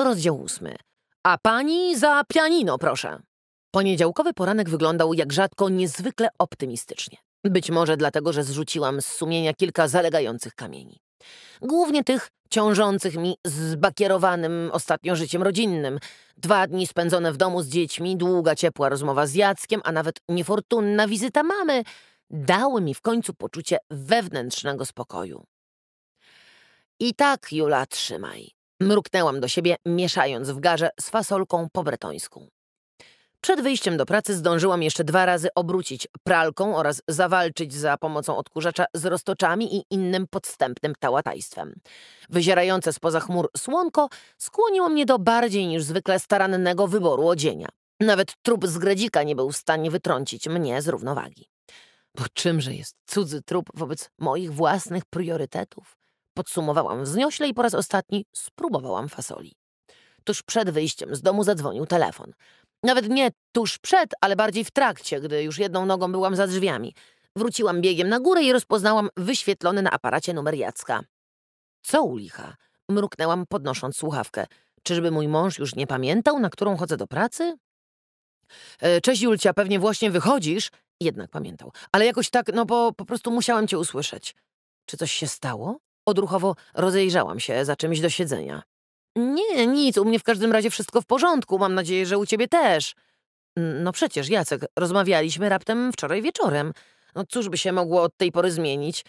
Rozdział ósmy. A pani za pianino, proszę. Poniedziałkowy poranek wyglądał jak rzadko niezwykle optymistycznie. Być może dlatego, że zrzuciłam z sumienia kilka zalegających kamieni. Głównie tych ciążących mi z bakierowanym ostatnio życiem rodzinnym. Dwa dni spędzone w domu z dziećmi, długa, ciepła rozmowa z Jackiem, a nawet niefortunna wizyta mamy dały mi w końcu poczucie wewnętrznego spokoju. I tak, Jula, trzymaj. Mruknęłam do siebie, mieszając w garze z fasolką po bretońsku. Przed wyjściem do pracy zdążyłam jeszcze dwa razy obrócić pralką oraz zawalczyć za pomocą odkurzacza z roztoczami i innym podstępnym tałatajstwem. Wyzierające spoza chmur słonko skłoniło mnie do bardziej niż zwykle starannego wyboru odzienia. Nawet trup z gredzika nie był w stanie wytrącić mnie z równowagi. Bo czymże jest cudzy trup wobec moich własnych priorytetów? Podsumowałam wzniośle i po raz ostatni spróbowałam fasoli. Tuż przed wyjściem z domu zadzwonił telefon. Nawet nie tuż przed, ale bardziej w trakcie, gdy już jedną nogą byłam za drzwiami. Wróciłam biegiem na górę i rozpoznałam wyświetlony na aparacie numer Jacka. Co u licha? Mruknęłam, podnosząc słuchawkę. Czyżby mój mąż już nie pamiętał, na którą chodzę do pracy? E, cześć Julcia, pewnie właśnie wychodzisz. Jednak pamiętał. Ale jakoś tak, no bo po prostu musiałam cię usłyszeć. Czy coś się stało? Odruchowo rozejrzałam się za czymś do siedzenia. Nie, nic, u mnie w każdym razie wszystko w porządku. Mam nadzieję, że u ciebie też. No przecież, Jacek, rozmawialiśmy raptem wczoraj wieczorem. No cóż by się mogło od tej pory zmienić?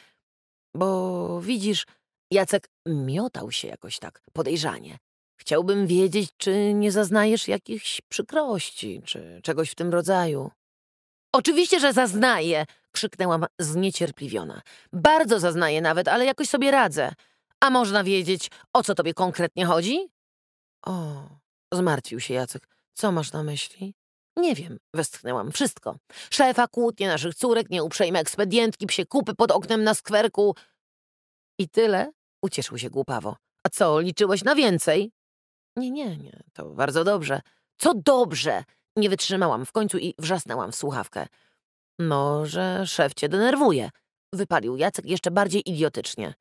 Bo widzisz, Jacek miotał się jakoś tak podejrzanie. Chciałbym wiedzieć, czy nie zaznajesz jakichś przykrości, czy czegoś w tym rodzaju. Oczywiście, że zaznaję, krzyknęłam zniecierpliwiona. Bardzo zaznaję nawet, ale jakoś sobie radzę. A można wiedzieć, o co tobie konkretnie chodzi? O, zmartwił się Jacek. Co masz na myśli? Nie wiem, westchnęłam. Wszystko. Szefa, kłótnie naszych córek, nieuprzejme ekspedientki, psie kupy pod oknem na skwerku. I tyle? Ucieszył się głupawo. A co, liczyłeś na więcej? Nie, nie, nie, to bardzo dobrze. Co dobrze? Nie wytrzymałam w końcu i wrzasnęłam w słuchawkę. Może szef cię denerwuje, wypalił Jacek jeszcze bardziej idiotycznie.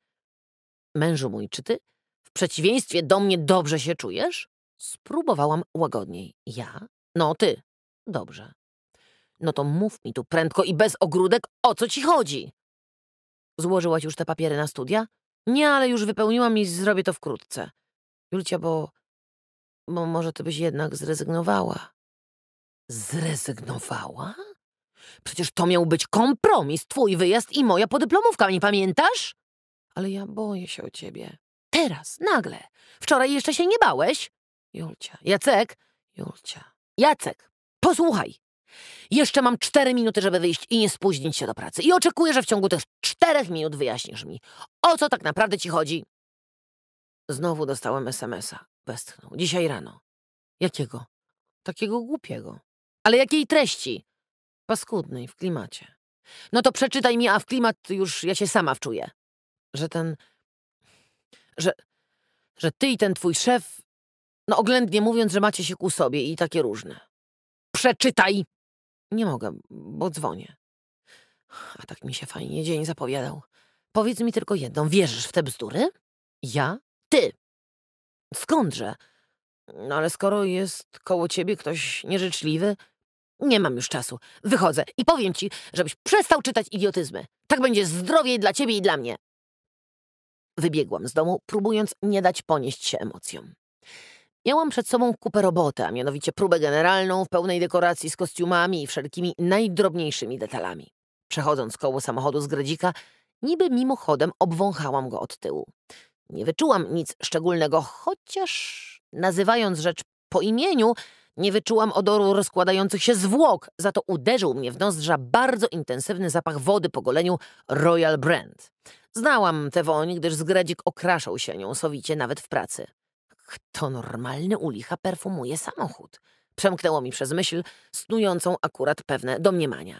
Mężu mój, czy ty w przeciwieństwie do mnie dobrze się czujesz? Spróbowałam łagodniej. Ja? No ty. Dobrze. No to mów mi tu prędko i bez ogródek, o co ci chodzi? Złożyłaś już te papiery na studia? Nie, ale już wypełniłam i zrobię to wkrótce. Julcia, bo... bo może ty byś jednak zrezygnowała. Zrezygnowała? Przecież to miał być kompromis, twój wyjazd i moja podyplomówka, nie pamiętasz? Ale ja boję się o ciebie. Teraz, nagle. Wczoraj jeszcze się nie bałeś? Julcia. Jacek? Julcia. Jacek, posłuchaj. Jeszcze mam cztery minuty, żeby wyjść i nie spóźnić się do pracy. I oczekuję, że w ciągu tych czterech minut wyjaśnisz mi, o co tak naprawdę ci chodzi. Znowu dostałem SMS-a. Westchnął. Dzisiaj rano. Jakiego? Takiego głupiego. Ale jakiej treści? Paskudnej, w klimacie. No to przeczytaj mi, a w klimat już ja się sama wczuję że ten. że. że ty i ten twój szef. No oględnie mówiąc, że macie się ku sobie i takie różne. Przeczytaj! Nie mogę, bo dzwonię. A tak mi się fajnie dzień zapowiadał. Powiedz mi tylko jedną, wierzysz w te bzdury? Ja? Ty! Skądże? No ale skoro jest koło ciebie ktoś nieżyczliwy, nie mam już czasu. Wychodzę i powiem ci, żebyś przestał czytać idiotyzmy. Tak będzie zdrowiej dla ciebie i dla mnie. Wybiegłam z domu, próbując nie dać ponieść się emocjom. Miałam przed sobą kupę roboty, a mianowicie próbę generalną w pełnej dekoracji z kostiumami i wszelkimi najdrobniejszymi detalami. Przechodząc koło samochodu z Gredzika, niby mimochodem obwąchałam go od tyłu. Nie wyczułam nic szczególnego, chociaż nazywając rzecz po imieniu, nie wyczułam odoru rozkładających się zwłok, za to uderzył mnie w nozdrza bardzo intensywny zapach wody po goleniu Royal Brand. Znałam tę woń, gdyż zgredzik okraszał się nią sowicie nawet w pracy. Kto normalny u licha perfumuje samochód? Przemknęło mi przez myśl, snującą akurat pewne domniemania.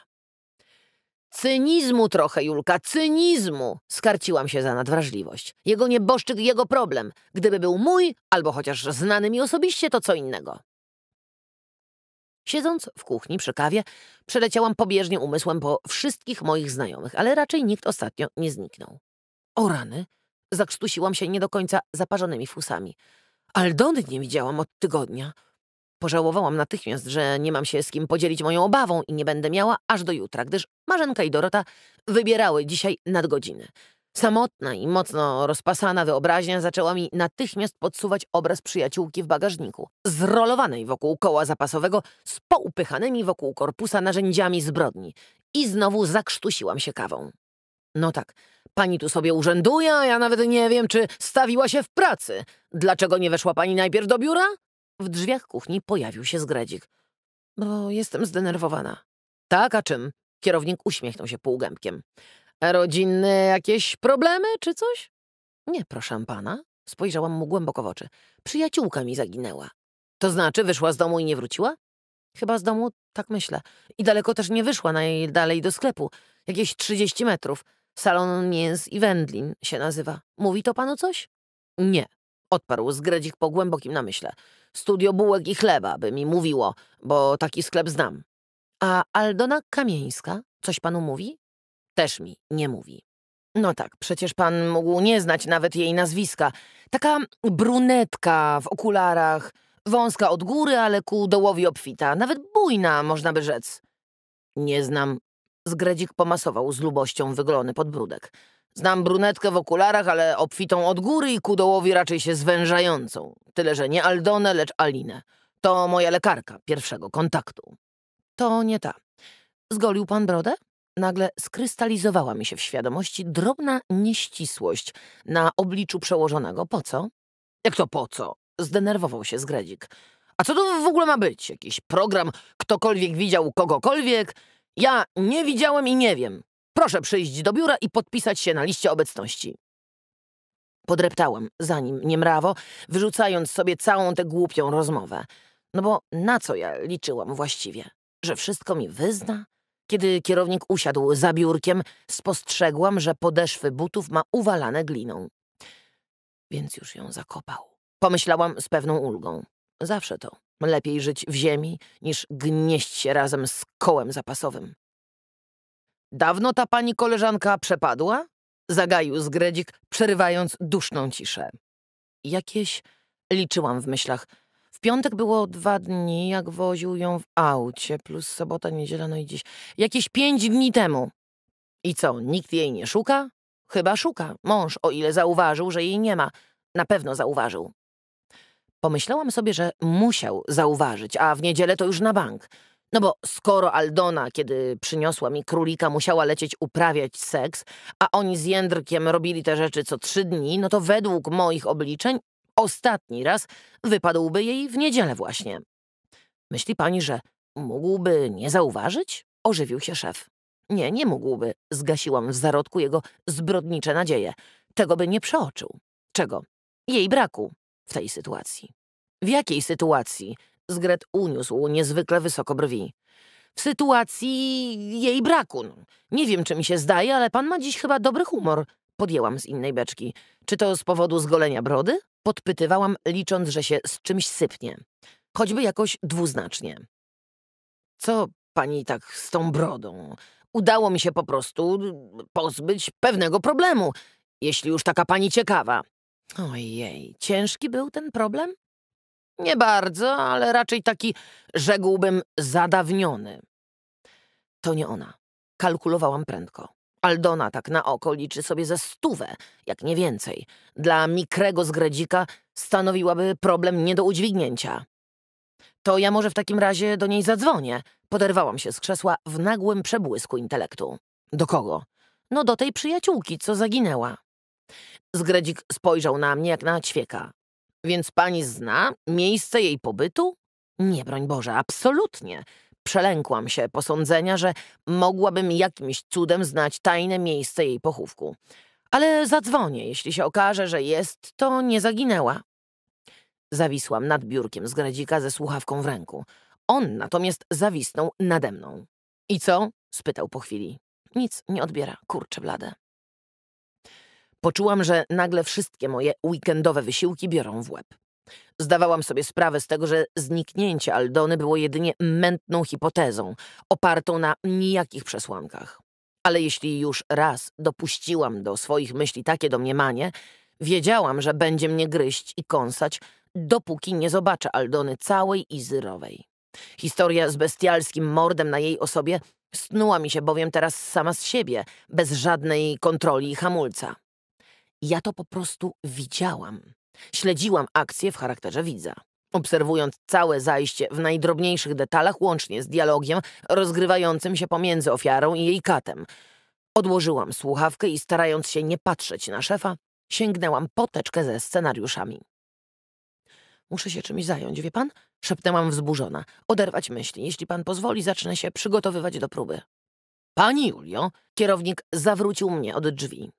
Cynizmu trochę, Julka, cynizmu! Skarciłam się za nadwrażliwość. Jego nieboszczyk, jego problem. Gdyby był mój, albo chociaż znany mi osobiście, to co innego. Siedząc w kuchni przy kawie, przeleciałam pobieżnie umysłem po wszystkich moich znajomych, ale raczej nikt ostatnio nie zniknął. O rany! Zakrztusiłam się nie do końca zaparzonymi fusami. Aldony nie widziałam od tygodnia. Pożałowałam natychmiast, że nie mam się z kim podzielić moją obawą i nie będę miała aż do jutra, gdyż Marzenka i Dorota wybierały dzisiaj nadgodziny. Samotna i mocno rozpasana wyobraźnia zaczęła mi natychmiast podsuwać obraz przyjaciółki w bagażniku, zrolowanej wokół koła zapasowego z poupychanymi wokół korpusa narzędziami zbrodni. I znowu zakrztusiłam się kawą. No tak, pani tu sobie urzęduje, a ja nawet nie wiem, czy stawiła się w pracy. Dlaczego nie weszła pani najpierw do biura? W drzwiach kuchni pojawił się zgredzik. Bo jestem zdenerwowana. Tak, a czym? Kierownik uśmiechnął się półgębkiem. Rodzinne jakieś problemy czy coś? Nie, proszę pana. Spojrzałam mu głęboko w oczy. Przyjaciółka mi zaginęła. To znaczy wyszła z domu i nie wróciła? Chyba z domu, tak myślę. I daleko też nie wyszła, najdalej do sklepu. Jakieś 30 metrów. Salon mięs i wędlin się nazywa. Mówi to panu coś? Nie, odparł zgredzik po głębokim namyśle. Studio bułek i chleba by mi mówiło, bo taki sklep znam. A Aldona Kamieńska coś panu mówi? Też mi nie mówi. No tak, przecież pan mógł nie znać nawet jej nazwiska. Taka brunetka w okularach, wąska od góry, ale ku dołowi obfita, nawet bujna, można by rzec. Nie znam. Zgredzik pomasował z lubością wyglony podbródek. Znam brunetkę w okularach, ale obfitą od góry i ku dołowi raczej się zwężającą. Tyle, że nie Aldonę, lecz Alinę. To moja lekarka pierwszego kontaktu. To nie ta. Zgolił pan brodę? Nagle skrystalizowała mi się w świadomości drobna nieścisłość na obliczu przełożonego. Po co? Jak to po co? Zdenerwował się Zgredzik. A co to w ogóle ma być? Jakiś program, ktokolwiek widział kogokolwiek? Ja nie widziałem i nie wiem. Proszę przyjść do biura i podpisać się na liście obecności. Podreptałem za nim niemrawo, wyrzucając sobie całą tę głupią rozmowę. No bo na co ja liczyłam właściwie? Że wszystko mi wyzna? Kiedy kierownik usiadł za biurkiem, spostrzegłam, że podeszwy butów ma uwalane gliną. Więc już ją zakopał. Pomyślałam z pewną ulgą. Zawsze to. Lepiej żyć w ziemi, niż gnieść się razem z kołem zapasowym. Dawno ta pani koleżanka przepadła? Zagaił zgredzik, przerywając duszną ciszę. Jakieś, liczyłam w myślach, piątek było dwa dni, jak woził ją w aucie, plus sobota, niedziela, no i dziś. Jakieś pięć dni temu. I co, nikt jej nie szuka? Chyba szuka. Mąż, o ile zauważył, że jej nie ma. Na pewno zauważył. Pomyślałam sobie, że musiał zauważyć, a w niedzielę to już na bank. No bo skoro Aldona, kiedy przyniosła mi królika, musiała lecieć uprawiać seks, a oni z Jędrkiem robili te rzeczy co trzy dni, no to według moich obliczeń ostatni raz wypadłby jej w niedzielę właśnie. Myśli pani, że mógłby nie zauważyć? Ożywił się szef. Nie, nie mógłby. Zgasiłam w zarodku jego zbrodnicze nadzieje. Tego by nie przeoczył. Czego? Jej braku w tej sytuacji. W jakiej sytuacji? Zgret uniósł niezwykle wysoko brwi. W sytuacji jej braku. Nie wiem, czy mi się zdaje, ale pan ma dziś chyba dobry humor. Podjęłam z innej beczki. Czy to z powodu zgolenia brody? Podpytywałam, licząc, że się z czymś sypnie. Choćby jakoś dwuznacznie. Co pani tak z tą brodą? Udało mi się po prostu pozbyć pewnego problemu, jeśli już taka pani ciekawa. Ojej, ciężki był ten problem? Nie bardzo, ale raczej taki, rzekłbym, zadawniony. To nie ona. Kalkulowałam prędko. Aldona tak na oko liczy sobie ze stówę, jak nie więcej. Dla mikrego zgredzika stanowiłaby problem nie do udźwignięcia. To ja może w takim razie do niej zadzwonię. Poderwałam się z krzesła w nagłym przebłysku intelektu. Do kogo? No do tej przyjaciółki, co zaginęła. Zgredzik spojrzał na mnie jak na ćwieka. Więc pani zna miejsce jej pobytu? Nie, broń Boże, absolutnie. Przelękłam się posądzenia, że mogłabym jakimś cudem znać tajne miejsce jej pochówku. Ale zadzwonię, jeśli się okaże, że jest, to nie zaginęła. Zawisłam nad biurkiem z gradzika ze słuchawką w ręku. On natomiast zawisnął nade mną. I co? spytał po chwili. Nic nie odbiera, kurcze blade. Poczułam, że nagle wszystkie moje weekendowe wysiłki biorą w łeb. Zdawałam sobie sprawę z tego, że zniknięcie Aldony było jedynie mętną hipotezą, opartą na nijakich przesłankach. Ale jeśli już raz dopuściłam do swoich myśli takie domniemanie, wiedziałam, że będzie mnie gryźć i kąsać dopóki nie zobaczę Aldony całej i zyrowej. Historia z bestialskim mordem na jej osobie snuła mi się bowiem teraz sama z siebie, bez żadnej kontroli i hamulca. Ja to po prostu widziałam. Śledziłam akcję w charakterze widza. Obserwując całe zajście w najdrobniejszych detalach, łącznie z dialogiem rozgrywającym się pomiędzy ofiarą i jej katem. Odłożyłam słuchawkę i starając się nie patrzeć na szefa, sięgnęłam po teczkę ze scenariuszami. Muszę się czymś zająć, wie pan? Szepnęłam wzburzona. Oderwać myśli. Jeśli pan pozwoli, zacznę się przygotowywać do próby. Pani Julio, kierownik zawrócił mnie od drzwi.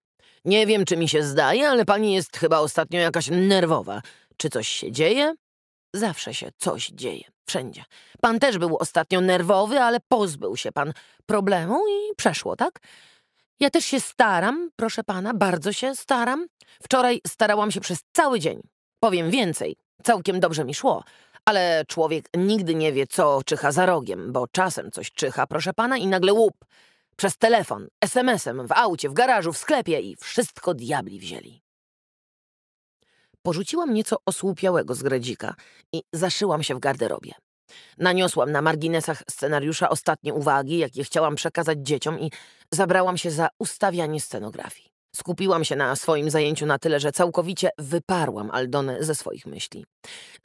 Nie wiem, czy mi się zdaje, ale pani jest chyba ostatnio jakaś nerwowa. Czy coś się dzieje? Zawsze się coś dzieje. Wszędzie. Pan też był ostatnio nerwowy, ale pozbył się pan problemu i przeszło, tak? Ja też się staram, proszę pana, bardzo się staram. Wczoraj starałam się przez cały dzień. Powiem więcej, całkiem dobrze mi szło, ale człowiek nigdy nie wie, co czyha za rogiem, bo czasem coś czyha, proszę pana, i nagle łup. Przez telefon, SMS-em, w aucie, w garażu, w sklepie i wszystko diabli wzięli. Porzuciłam nieco osłupiałego z gredzika i zaszyłam się w garderobie. Naniosłam na marginesach scenariusza ostatnie uwagi, jakie chciałam przekazać dzieciom i zabrałam się za ustawianie scenografii. Skupiłam się na swoim zajęciu na tyle, że całkowicie wyparłam Aldonę ze swoich myśli.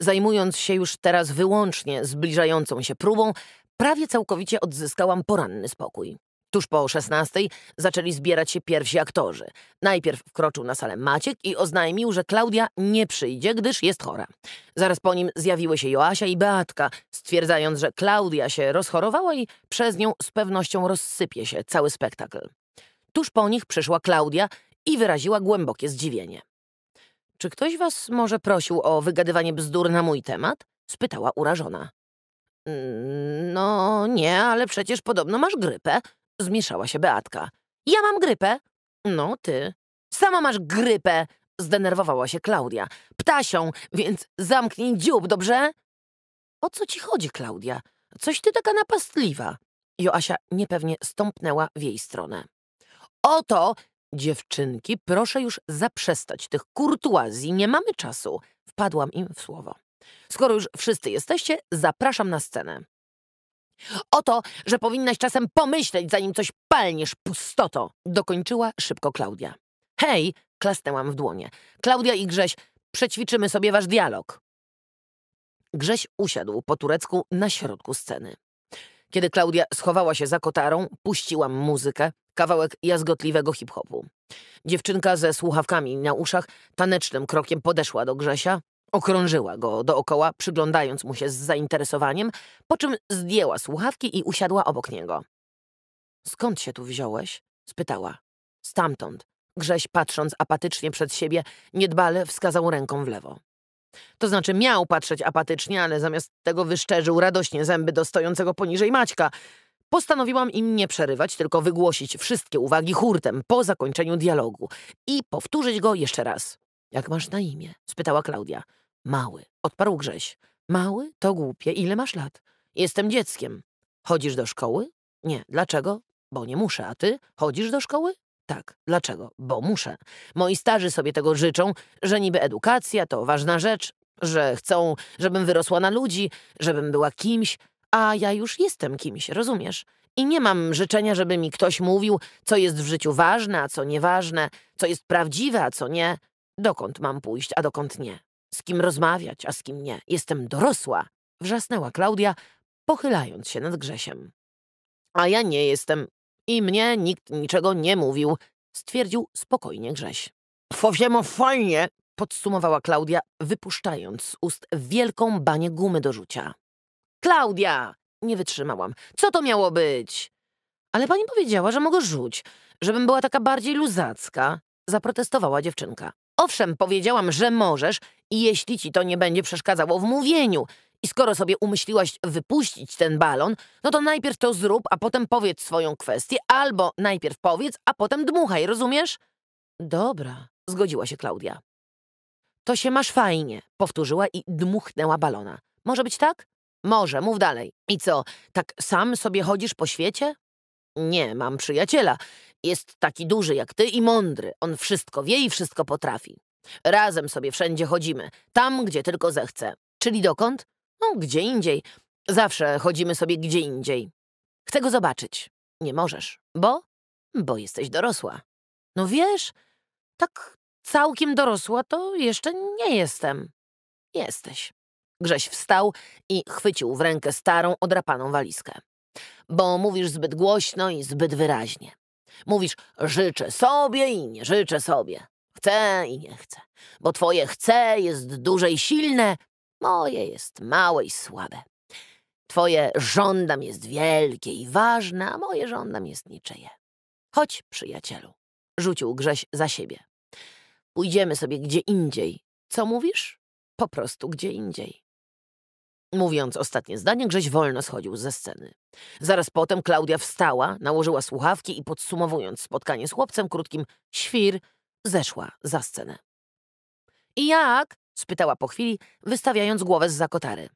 Zajmując się już teraz wyłącznie zbliżającą się próbą, prawie całkowicie odzyskałam poranny spokój. Tuż po szesnastej zaczęli zbierać się pierwsi aktorzy. Najpierw wkroczył na salę Maciek i oznajmił, że Klaudia nie przyjdzie, gdyż jest chora. Zaraz po nim zjawiły się Joasia i Beatka, stwierdzając, że Klaudia się rozchorowała i przez nią z pewnością rozsypie się cały spektakl. Tuż po nich przyszła Klaudia i wyraziła głębokie zdziwienie. Czy ktoś was może prosił o wygadywanie bzdur na mój temat? spytała urażona. Mm, no nie, ale przecież podobno masz grypę, zmieszała się Beatka. Ja mam grypę? No ty. Sama masz grypę, zdenerwowała się Klaudia. Ptasią, więc zamknij dziób, dobrze? O co ci chodzi, Klaudia? Coś ty taka napastliwa. Joasia niepewnie stąpnęła w jej stronę. Oto, dziewczynki, proszę już zaprzestać tych kurtuazji, nie mamy czasu. Wpadłam im w słowo. Skoro już wszyscy jesteście, zapraszam na scenę. Oto, że powinnaś czasem pomyśleć, zanim coś palniesz, pustoto, dokończyła szybko Klaudia. Hej, klasnęłam w dłonie. Klaudia i Grześ, przećwiczymy sobie wasz dialog. Grześ usiadł po turecku na środku sceny. Kiedy Klaudia schowała się za kotarą, puściłam muzykę, kawałek jazgotliwego hip-hopu. Dziewczynka ze słuchawkami na uszach tanecznym krokiem podeszła do Grzesia, Okrążyła go dookoła, przyglądając mu się z zainteresowaniem, po czym zdjęła słuchawki i usiadła obok niego. Skąd się tu wziąłeś? spytała. Stamtąd. Grześ, patrząc apatycznie przed siebie, niedbale wskazał ręką w lewo. To znaczy miał patrzeć apatycznie, ale zamiast tego wyszczerzył radośnie zęby do stojącego poniżej Maćka. Postanowiłam im nie przerywać, tylko wygłosić wszystkie uwagi hurtem po zakończeniu dialogu i powtórzyć go jeszcze raz. Jak masz na imię? spytała Klaudia. Mały, odparł Grześ. Mały? To głupie. Ile masz lat? Jestem dzieckiem. Chodzisz do szkoły? Nie. Dlaczego? Bo nie muszę. A ty? Chodzisz do szkoły? Tak. Dlaczego? Bo muszę. Moi starzy sobie tego życzą, że niby edukacja to ważna rzecz, że chcą, żebym wyrosła na ludzi, żebym była kimś, a ja już jestem kimś, rozumiesz? I nie mam życzenia, żeby mi ktoś mówił, co jest w życiu ważne, a co nieważne, co jest prawdziwe, a co nie. Dokąd mam pójść, a dokąd nie? Z kim rozmawiać, a z kim nie? Jestem dorosła, wrzasnęła Klaudia, pochylając się nad Grzesiem. A ja nie jestem i mnie nikt niczego nie mówił, stwierdził spokojnie Grześ. Fowiemo fajnie, podsumowała Klaudia, wypuszczając z ust wielką banię gumy do rzucia. Klaudia! Nie wytrzymałam. Co to miało być? Ale pani powiedziała, że mogę rzuć, żebym była taka bardziej luzacka, zaprotestowała dziewczynka. Owszem, powiedziałam, że możesz jeśli ci to nie będzie przeszkadzało w mówieniu. I skoro sobie umyśliłaś wypuścić ten balon, no to najpierw to zrób, a potem powiedz swoją kwestię, albo najpierw powiedz, a potem dmuchaj, rozumiesz? Dobra, zgodziła się Klaudia. To się masz fajnie, powtórzyła i dmuchnęła balona. Może być tak? Może, mów dalej. I co, tak sam sobie chodzisz po świecie? Nie, mam przyjaciela. Jest taki duży jak ty i mądry. On wszystko wie i wszystko potrafi. Razem sobie wszędzie chodzimy, tam, gdzie tylko zechce. Czyli dokąd? No, gdzie indziej. Zawsze chodzimy sobie gdzie indziej. Chcę go zobaczyć. Nie możesz. Bo? Bo jesteś dorosła. No wiesz, tak całkiem dorosła to jeszcze nie jestem. Jesteś. Grześ wstał i chwycił w rękę starą, odrapaną walizkę. Bo mówisz zbyt głośno i zbyt wyraźnie. Mówisz, życzę sobie i nie życzę sobie. Chcę i nie chcę. Bo twoje chcę jest duże i silne, moje jest małe i słabe. Twoje żądam jest wielkie i ważne, a moje żądam jest niczyje. Chodź, przyjacielu, rzucił Grześ za siebie. Pójdziemy sobie gdzie indziej. Co mówisz? Po prostu gdzie indziej. Mówiąc ostatnie zdanie, Grześ wolno schodził ze sceny. Zaraz potem Klaudia wstała, nałożyła słuchawki i podsumowując spotkanie z chłopcem krótkim świr, zeszła za scenę. I jak? spytała po chwili, wystawiając głowę z zakotary.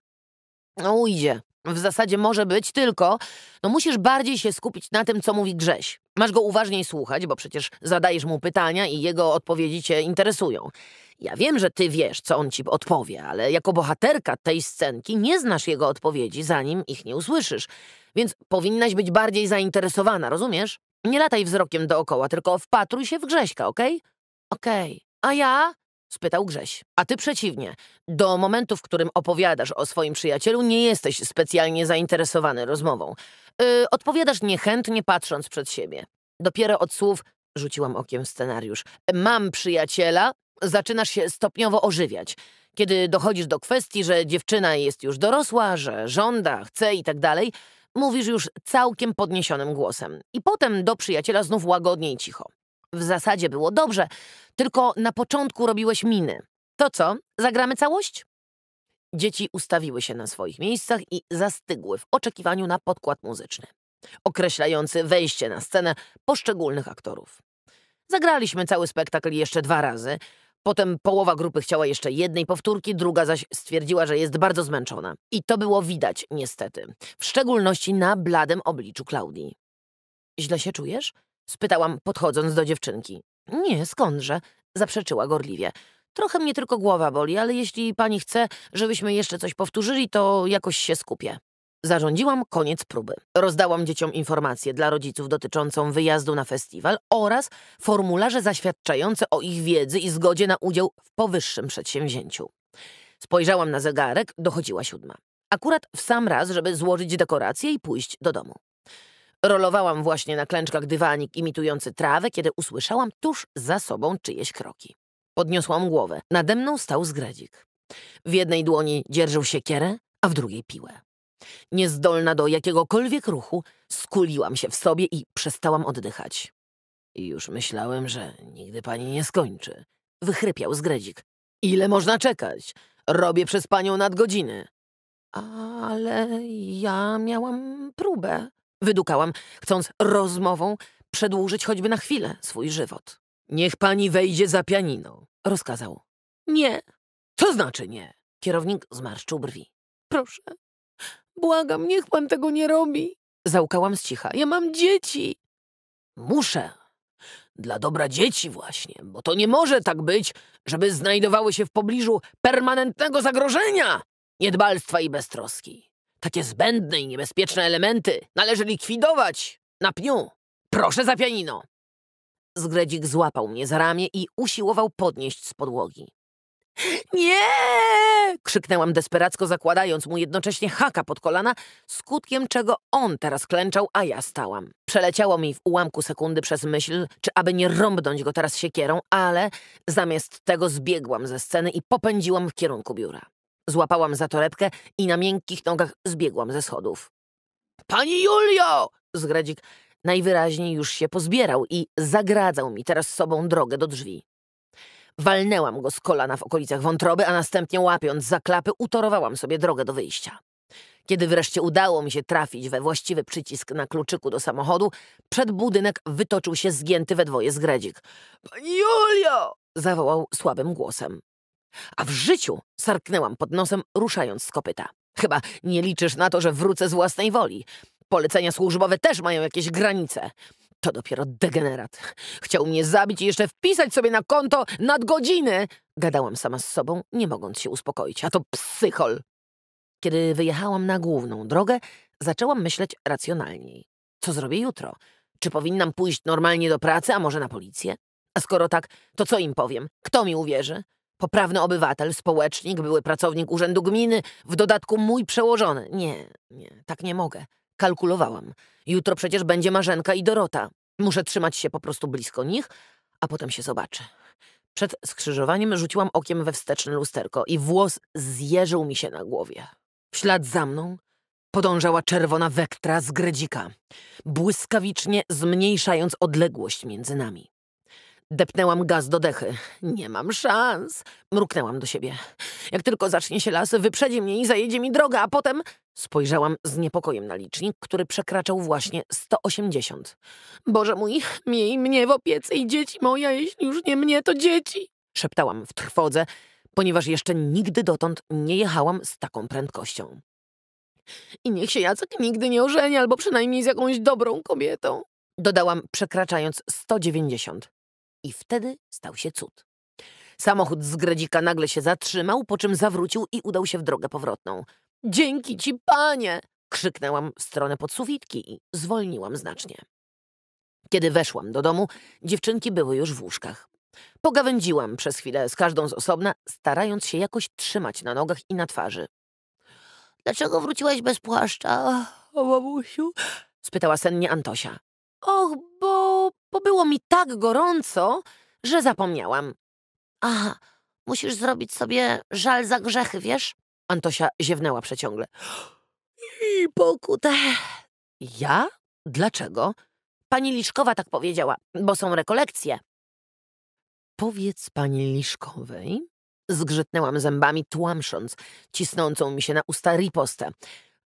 No ujdzie. W zasadzie może być, tylko no musisz bardziej się skupić na tym, co mówi Grześ. Masz go uważniej słuchać, bo przecież zadajesz mu pytania i jego odpowiedzi cię interesują. Ja wiem, że ty wiesz, co on ci odpowie, ale jako bohaterka tej scenki nie znasz jego odpowiedzi, zanim ich nie usłyszysz. Więc powinnaś być bardziej zainteresowana, rozumiesz? Nie lataj wzrokiem dookoła, tylko wpatruj się w Grześka, okej? Okay? Okej. Okay. A ja? spytał Grześ. A ty przeciwnie. Do momentu, w którym opowiadasz o swoim przyjacielu, nie jesteś specjalnie zainteresowany rozmową. Yy, odpowiadasz niechętnie, patrząc przed siebie. Dopiero od słów, rzuciłam okiem w scenariusz, mam przyjaciela, zaczynasz się stopniowo ożywiać. Kiedy dochodzisz do kwestii, że dziewczyna jest już dorosła, że żąda, chce i tak dalej, mówisz już całkiem podniesionym głosem. I potem do przyjaciela znów łagodnie i cicho. W zasadzie było dobrze, tylko na początku robiłeś miny. To co, zagramy całość? Dzieci ustawiły się na swoich miejscach i zastygły w oczekiwaniu na podkład muzyczny, określający wejście na scenę poszczególnych aktorów. Zagraliśmy cały spektakl jeszcze dwa razy. Potem połowa grupy chciała jeszcze jednej powtórki, druga zaś stwierdziła, że jest bardzo zmęczona. I to było widać, niestety. W szczególności na bladym obliczu Klaudii. Źle się czujesz? Spytałam, podchodząc do dziewczynki. Nie, skądże? Zaprzeczyła gorliwie. Trochę mnie tylko głowa boli, ale jeśli pani chce, żebyśmy jeszcze coś powtórzyli, to jakoś się skupię. Zarządziłam koniec próby. Rozdałam dzieciom informacje dla rodziców dotyczącą wyjazdu na festiwal oraz formularze zaświadczające o ich wiedzy i zgodzie na udział w powyższym przedsięwzięciu. Spojrzałam na zegarek, dochodziła siódma. Akurat w sam raz, żeby złożyć dekoracje i pójść do domu. Rolowałam właśnie na klęczkach dywanik imitujący trawę, kiedy usłyszałam tuż za sobą czyjeś kroki. Podniosłam głowę. Nade mną stał zgredzik. W jednej dłoni dzierżył siekierę, a w drugiej piłę. Niezdolna do jakiegokolwiek ruchu, skuliłam się w sobie i przestałam oddychać. Już myślałem, że nigdy pani nie skończy. Wychrypiał zgredzik. Ile można czekać? Robię przez panią nadgodziny. Ale ja miałam próbę. Wydukałam, chcąc rozmową przedłużyć choćby na chwilę swój żywot. Niech pani wejdzie za pianino, rozkazał. Nie. Co znaczy nie? Kierownik zmarszczył brwi. Proszę, błagam, niech pan tego nie robi. Załkałam z cicha. Ja mam dzieci. Muszę. Dla dobra dzieci właśnie, bo to nie może tak być, żeby znajdowały się w pobliżu permanentnego zagrożenia, niedbalstwa i beztroski. Takie zbędne i niebezpieczne elementy należy likwidować na pniu. Proszę za pianino. Zgredzik złapał mnie za ramię i usiłował podnieść z podłogi. Nie! krzyknęłam desperacko, zakładając mu jednocześnie haka pod kolana, skutkiem czego on teraz klęczał, a ja stałam. Przeleciało mi w ułamku sekundy przez myśl, czy aby nie rąbnąć go teraz siekierą, ale zamiast tego zbiegłam ze sceny i popędziłam w kierunku biura. Złapałam za torebkę i na miękkich nogach zbiegłam ze schodów. Pani Julio! Zgredzik najwyraźniej już się pozbierał i zagradzał mi teraz sobą drogę do drzwi. Walnęłam go z kolana w okolicach wątroby, a następnie łapiąc za klapy utorowałam sobie drogę do wyjścia. Kiedy wreszcie udało mi się trafić we właściwy przycisk na kluczyku do samochodu, przed budynek wytoczył się zgięty we dwoje zgredzik. – Pani Julio! – zawołał słabym głosem. A w życiu sarknęłam pod nosem, ruszając z kopyta. Chyba nie liczysz na to, że wrócę z własnej woli. Polecenia służbowe też mają jakieś granice. To dopiero degenerat. Chciał mnie zabić i jeszcze wpisać sobie na konto nadgodziny. Gadałam sama z sobą, nie mogąc się uspokoić. A to psychol. Kiedy wyjechałam na główną drogę, zaczęłam myśleć racjonalniej. Co zrobię jutro? Czy powinnam pójść normalnie do pracy, a może na policję? A skoro tak, to co im powiem? Kto mi uwierzy? Poprawny obywatel, społecznik, były pracownik urzędu gminy, w dodatku mój przełożony. Nie, nie, tak nie mogę. Kalkulowałam. Jutro przecież będzie Marzenka i Dorota. Muszę trzymać się po prostu blisko nich, a potem się zobaczę. Przed skrzyżowaniem rzuciłam okiem we wsteczne lusterko i włos zjeżył mi się na głowie. W ślad za mną podążała czerwona wektra z gredzika, błyskawicznie zmniejszając odległość między nami. Depnęłam gaz do dechy. Nie mam szans. Mruknęłam do siebie. Jak tylko zacznie się las, wyprzedzi mnie i zajedzie mi drogę, a potem... Spojrzałam z niepokojem na licznik, który przekraczał właśnie 180. Boże mój, miej mnie w opiece i dzieci moje, a jeśli już nie mnie, to dzieci. Szeptałam w trwodze, ponieważ jeszcze nigdy dotąd nie jechałam z taką prędkością. I niech się Jacek nigdy nie ożeni, albo przynajmniej z jakąś dobrą kobietą. Dodałam, przekraczając 190. I wtedy stał się cud. Samochód z Gredzika nagle się zatrzymał, po czym zawrócił i udał się w drogę powrotną. Dzięki ci, panie! krzyknęłam w stronę podsufitki i zwolniłam znacznie. Kiedy weszłam do domu, dziewczynki były już w łóżkach. Pogawędziłam przez chwilę z każdą z osobna, starając się jakoś trzymać na nogach i na twarzy. Dlaczego wróciłaś bez płaszcza, o babusiu? spytała sennie Antosia. Och, bo, było mi tak gorąco, że zapomniałam. Aha, musisz zrobić sobie żal za grzechy, wiesz? Antosia ziewnęła przeciągle. I pokutę. Ja? Dlaczego? Pani Liszkowa tak powiedziała, bo są rekolekcje. Powiedz pani Liszkowej, zgrzytnęłam zębami, tłamsząc cisnącą mi się na usta ripostę,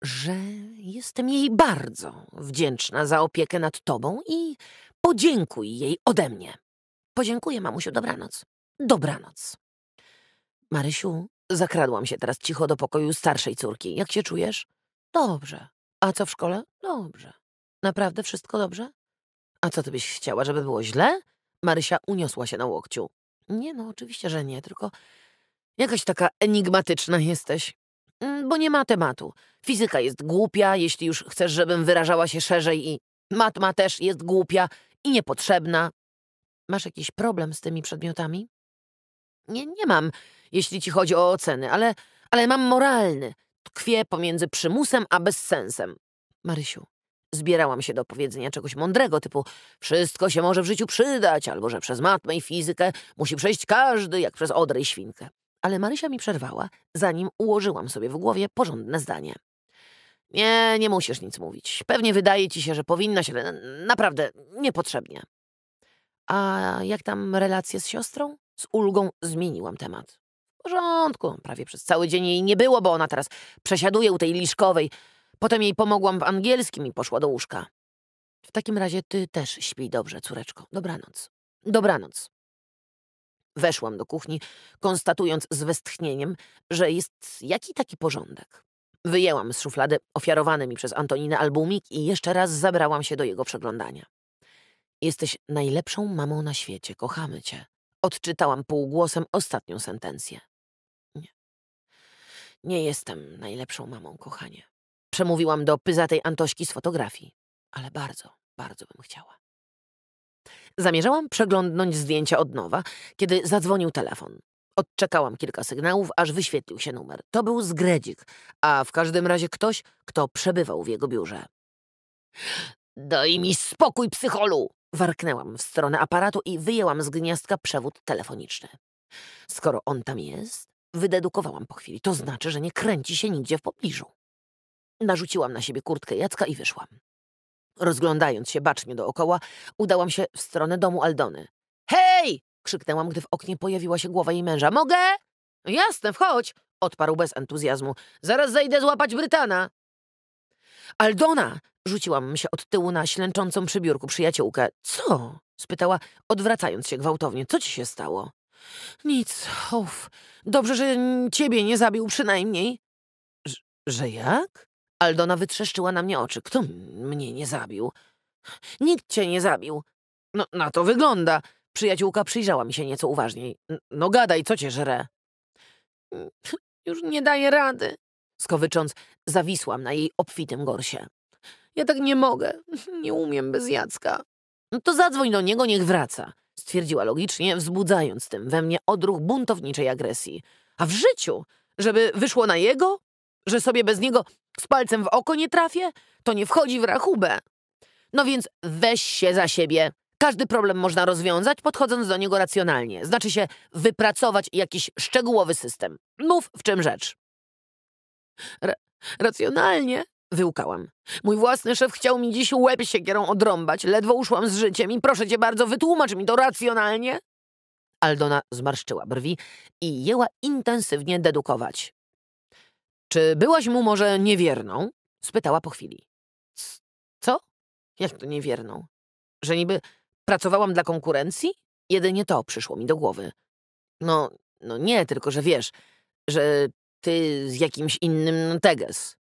że jestem jej bardzo wdzięczna za opiekę nad tobą i podziękuj jej ode mnie. Podziękuję, mamusiu, dobranoc. Dobranoc. Marysiu, zakradłam się teraz cicho do pokoju starszej córki. Jak się czujesz? Dobrze. A co w szkole? Dobrze. Naprawdę wszystko dobrze? A co ty byś chciała, żeby było źle? Marysia uniosła się na łokciu. Nie no, oczywiście, że nie, tylko jakaś taka enigmatyczna jesteś. Mm, bo nie ma tematu. Fizyka jest głupia, jeśli już chcesz, żebym wyrażała się szerzej i matma też jest głupia i niepotrzebna. Masz jakiś problem z tymi przedmiotami? Nie, nie mam, jeśli ci chodzi o oceny, ale, ale mam moralny. Tkwię pomiędzy przymusem a bezsensem. Marysiu, zbierałam się do powiedzenia czegoś mądrego, typu wszystko się może w życiu przydać, albo że przez matmę i fizykę musi przejść każdy, jak przez odrę i świnkę. Ale Marysia mi przerwała, zanim ułożyłam sobie w głowie porządne zdanie. Nie, nie musisz nic mówić. Pewnie wydaje ci się, że powinnaś, ale naprawdę niepotrzebnie. A jak tam relacje z siostrą? Z ulgą zmieniłam temat. W porządku, prawie przez cały dzień jej nie było, bo ona teraz przesiaduje u tej Liszkowej. Potem jej pomogłam w angielskim i poszła do łóżka. W takim razie ty też śpij dobrze, córeczko. Dobranoc. Dobranoc. Weszłam do kuchni, konstatując z westchnieniem, że jest jaki taki porządek. Wyjęłam z szuflady ofiarowany mi przez Antoninę albumik i jeszcze raz zabrałam się do jego przeglądania. Jesteś najlepszą mamą na świecie, kochamy cię. Odczytałam półgłosem ostatnią sentencję. Nie. Nie jestem najlepszą mamą, kochanie. Przemówiłam do pyzatej Antośki z fotografii, ale bardzo, bardzo bym chciała. Zamierzałam przeglądnąć zdjęcia od nowa, kiedy zadzwonił telefon. Odczekałam kilka sygnałów, aż wyświetlił się numer. To był Zgredzik, a w każdym razie ktoś, kto przebywał w jego biurze. Daj mi spokój, psycholu! Warknęłam w stronę aparatu i wyjęłam z gniazdka przewód telefoniczny. Skoro on tam jest, wydedukowałam po chwili. To znaczy, że nie kręci się nigdzie w pobliżu. Narzuciłam na siebie kurtkę Jacka i wyszłam. Rozglądając się bacznie dookoła, udałam się w stronę domu Aldony. Hej! Krzyknęłam, gdy w oknie pojawiła się głowa jej męża. Mogę? Jasne, wchodź! odparł bez entuzjazmu. Zaraz zejdę złapać Brytana. Aldona! Rzuciłam się od tyłu na ślęczącą przy biurku przyjaciółkę. Co? spytała, odwracając się gwałtownie. Co ci się stało? Nic. Uf. Dobrze, że ciebie nie zabił przynajmniej. Ż że jak? Aldona wytrzeszczyła na mnie oczy. Kto mnie nie zabił? Nikt cię nie zabił. No, na to wygląda. Przyjaciółka przyjrzała mi się nieco uważniej. No gadaj, co cię żre? Już nie daję rady. Skowycząc, zawisłam na jej obfitym gorsie. Ja tak nie mogę. Nie umiem bez Jacka. No to zadzwoń do niego, niech wraca. Stwierdziła logicznie, wzbudzając tym we mnie odruch buntowniczej agresji. A w życiu, żeby wyszło na jego? Że sobie bez niego z palcem w oko nie trafię? To nie wchodzi w rachubę. No więc weź się za siebie. Każdy problem można rozwiązać, podchodząc do niego racjonalnie. Znaczy się wypracować jakiś szczegółowy system. Mów, w czym rzecz. Ra racjonalnie? Wyłkałam. Mój własny szef chciał mi dziś łeb siekierą odrąbać. Ledwo uszłam z życiem i proszę cię bardzo, wytłumacz mi to racjonalnie. Aldona zmarszczyła brwi i jęła intensywnie dedukować. Czy byłaś mu może niewierną? Spytała po chwili. Co? Jak to niewierną? Że niby pracowałam dla konkurencji? Jedynie to przyszło mi do głowy. No, no nie, tylko że wiesz, że ty z jakimś innym Teges.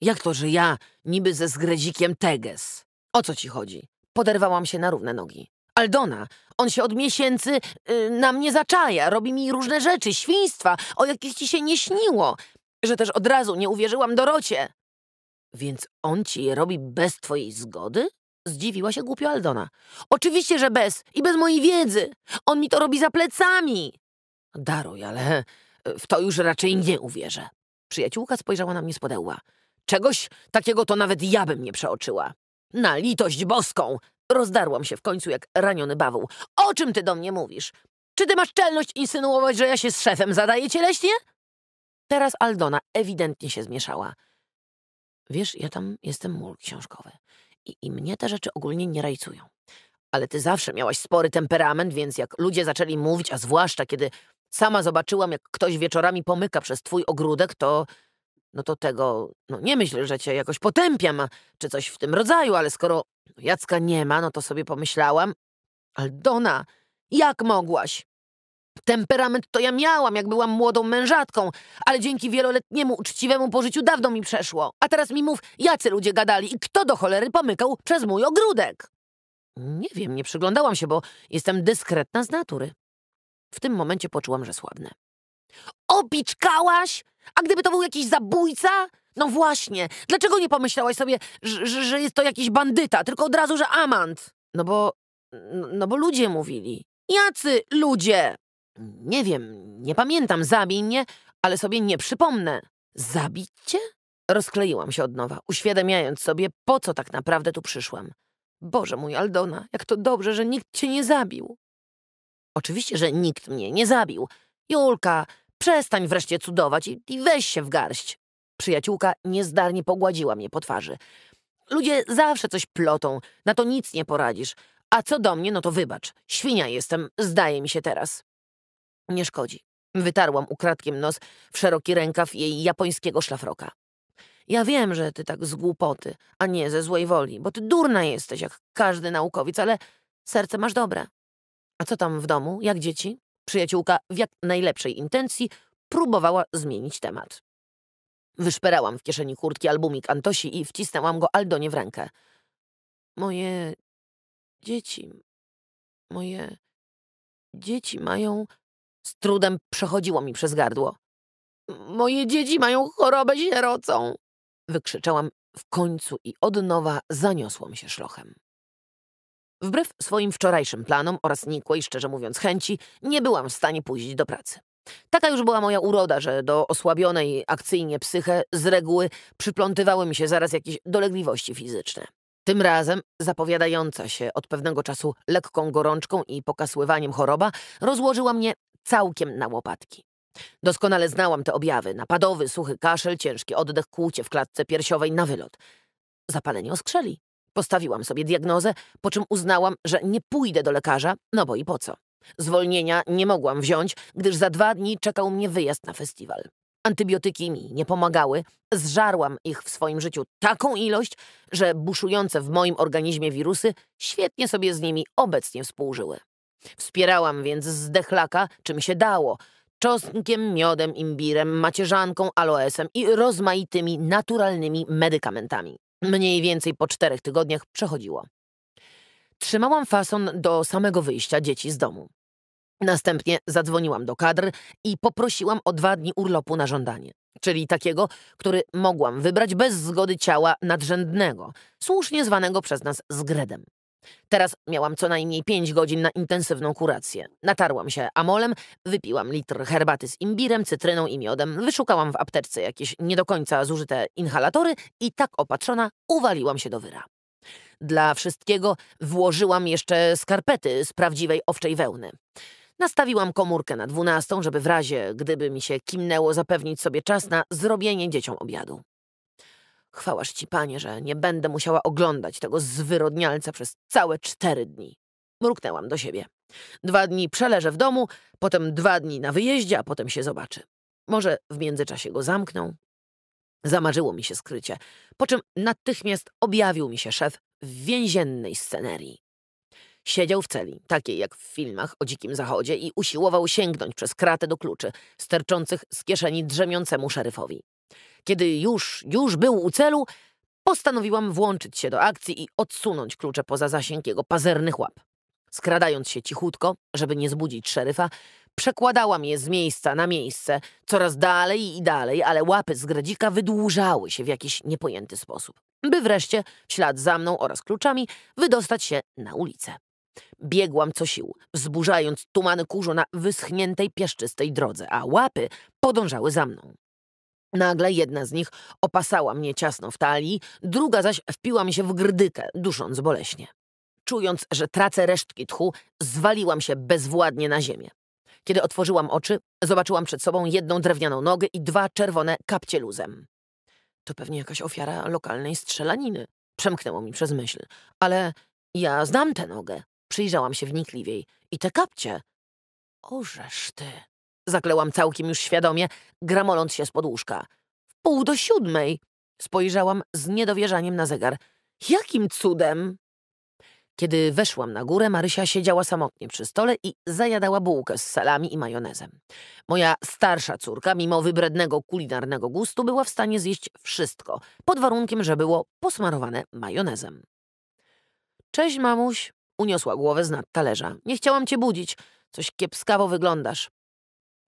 Jak to, że ja niby ze zgredzikiem Teges? O co ci chodzi? Poderwałam się na równe nogi. Aldona, on się od miesięcy yy, na mnie zaczaja, robi mi różne rzeczy, świństwa, o jakich ci się nie śniło, że też od razu nie uwierzyłam Dorocie. Więc on ci je robi bez twojej zgody? Zdziwiła się głupio Aldona. Oczywiście, że bez i bez mojej wiedzy. On mi to robi za plecami. Daruj, ale w to już raczej nie uwierzę. Przyjaciółka spojrzała na mnie z podełła. Czegoś takiego to nawet ja bym nie przeoczyła. Na litość boską! Rozdarłam się w końcu jak raniony bawoł. O czym ty do mnie mówisz? Czy ty masz czelność insynuować, że ja się z szefem zadaję cieleśnie? Teraz Aldona ewidentnie się zmieszała. Wiesz, ja tam jestem mól książkowy i, i mnie te rzeczy ogólnie nie rajcują. Ale ty zawsze miałaś spory temperament, więc jak ludzie zaczęli mówić, a zwłaszcza kiedy sama zobaczyłam, jak ktoś wieczorami pomyka przez twój ogródek, to no to tego, no nie myślę, że cię jakoś potępiam, czy coś w tym rodzaju, ale skoro Jacka nie ma, no to sobie pomyślałam, Aldona, jak mogłaś? Temperament to ja miałam, jak byłam młodą mężatką, ale dzięki wieloletniemu uczciwemu pożyciu dawno mi przeszło. A teraz mi mów, jacy ludzie gadali i kto do cholery pomykał przez mój ogródek? Nie wiem, nie przyglądałam się, bo jestem dyskretna z natury. W tym momencie poczułam, że słabnę. Opiczkałaś? A gdyby to był jakiś zabójca? No właśnie, dlaczego nie pomyślałaś sobie, że, że jest to jakiś bandyta, tylko od razu, że amant? No bo, no bo ludzie mówili. Jacy ludzie? Nie wiem, nie pamiętam, zabij mnie, ale sobie nie przypomnę. Zabić cię? Rozkleiłam się od nowa, uświadamiając sobie, po co tak naprawdę tu przyszłam. Boże mój Aldona, jak to dobrze, że nikt cię nie zabił. Oczywiście, że nikt mnie nie zabił. Julka, przestań wreszcie cudować i, i weź się w garść. Przyjaciółka niezdarnie pogładziła mnie po twarzy. Ludzie zawsze coś plotą, na to nic nie poradzisz. A co do mnie, no to wybacz. Świnia jestem, zdaje mi się teraz. Nie szkodzi. Wytarłam ukradkiem nos w szeroki rękaw jej japońskiego szlafroka. Ja wiem, że ty tak z głupoty, a nie ze złej woli, bo ty durna jesteś, jak każdy naukowiec, ale serce masz dobre. A co tam w domu? Jak dzieci? Przyjaciółka w jak najlepszej intencji próbowała zmienić temat. Wyszperałam w kieszeni kurtki albumik Antosi i wcisnęłam go Aldonie w rękę. Moje dzieci, moje dzieci mają... Z trudem przechodziło mi przez gardło. Moje dzieci mają chorobę sierocą! Wykrzyczałam w końcu i od nowa zaniosło mi się szlochem. Wbrew swoim wczorajszym planom oraz nikłej, szczerze mówiąc, chęci, nie byłam w stanie pójść do pracy. Taka już była moja uroda, że do osłabionej akcyjnie psychę z reguły przyplątywały mi się zaraz jakieś dolegliwości fizyczne. Tym razem zapowiadająca się od pewnego czasu lekką gorączką i pokasływaniem choroba rozłożyła mnie całkiem na łopatki. Doskonale znałam te objawy. Napadowy, suchy kaszel, ciężki oddech, kłucie w klatce piersiowej na wylot. Zapalenie oskrzeli. Postawiłam sobie diagnozę, po czym uznałam, że nie pójdę do lekarza, no bo i po co. Zwolnienia nie mogłam wziąć, gdyż za dwa dni czekał mnie wyjazd na festiwal. Antybiotyki mi nie pomagały, zżarłam ich w swoim życiu taką ilość, że buszujące w moim organizmie wirusy świetnie sobie z nimi obecnie współżyły. Wspierałam więc zdechlaka, czym się dało, czosnkiem, miodem, imbirem, macierzanką, aloesem i rozmaitymi naturalnymi medykamentami. Mniej więcej po czterech tygodniach przechodziło. Trzymałam fason do samego wyjścia dzieci z domu. Następnie zadzwoniłam do kadr i poprosiłam o dwa dni urlopu na żądanie, czyli takiego, który mogłam wybrać bez zgody ciała nadrzędnego, słusznie zwanego przez nas zgredem. Teraz miałam co najmniej pięć godzin na intensywną kurację. Natarłam się amolem, wypiłam litr herbaty z imbirem, cytryną i miodem, wyszukałam w apteczce jakieś nie do końca zużyte inhalatory i tak opatrzona uwaliłam się do wyra. Dla wszystkiego włożyłam jeszcze skarpety z prawdziwej owczej wełny. Nastawiłam komórkę na dwunastą, żeby w razie, gdyby mi się kimnęło, zapewnić sobie czas na zrobienie dzieciom obiadu. Chwałaż ci, panie, że nie będę musiała oglądać tego zwyrodnialca przez całe cztery dni. Mruknęłam do siebie. Dwa dni przeleżę w domu, potem dwa dni na wyjeździe, a potem się zobaczy. Może w międzyczasie go zamkną? Zamarzyło mi się skrycie, po czym natychmiast objawił mi się szef w więziennej scenerii. Siedział w celi, takiej jak w filmach o dzikim zachodzie i usiłował sięgnąć przez kratę do kluczy, sterczących z kieszeni drzemiącemu szeryfowi. Kiedy już, już był u celu, postanowiłam włączyć się do akcji i odsunąć klucze poza zasięg jego pazernych łap. Skradając się cichutko, żeby nie zbudzić szeryfa, przekładałam je z miejsca na miejsce, coraz dalej i dalej, ale łapy z gradzika wydłużały się w jakiś niepojęty sposób, by wreszcie, w ślad za mną oraz kluczami, wydostać się na ulicę. Biegłam co sił, wzburzając tumany kurzu na wyschniętej piaszczystej drodze, a łapy podążały za mną. Nagle jedna z nich opasała mnie ciasno w talii, druga zaś wpiła mi się w grdykę, dusząc boleśnie. Czując, że tracę resztki tchu, zwaliłam się bezwładnie na ziemię. Kiedy otworzyłam oczy, zobaczyłam przed sobą jedną drewnianą nogę i dwa czerwone kapcie luzem. To pewnie jakaś ofiara lokalnej strzelaniny. Przemknęło mi przez myśl. Ale ja znam tę nogę. Przyjrzałam się wnikliwiej. I te kapcie. Ożesz ty. Zaklełam całkiem już świadomie, gramoląc się z podłóżka. W pół do siódmej. Spojrzałam z niedowierzaniem na zegar. Jakim cudem? Kiedy weszłam na górę, Marysia siedziała samotnie przy stole i zajadała bułkę z salami i majonezem. Moja starsza córka, mimo wybrednego kulinarnego gustu, była w stanie zjeść wszystko, pod warunkiem, że było posmarowane majonezem. Cześć, mamuś, uniosła głowę z nad talerza. Nie chciałam cię budzić. Coś kiepskawo wyglądasz.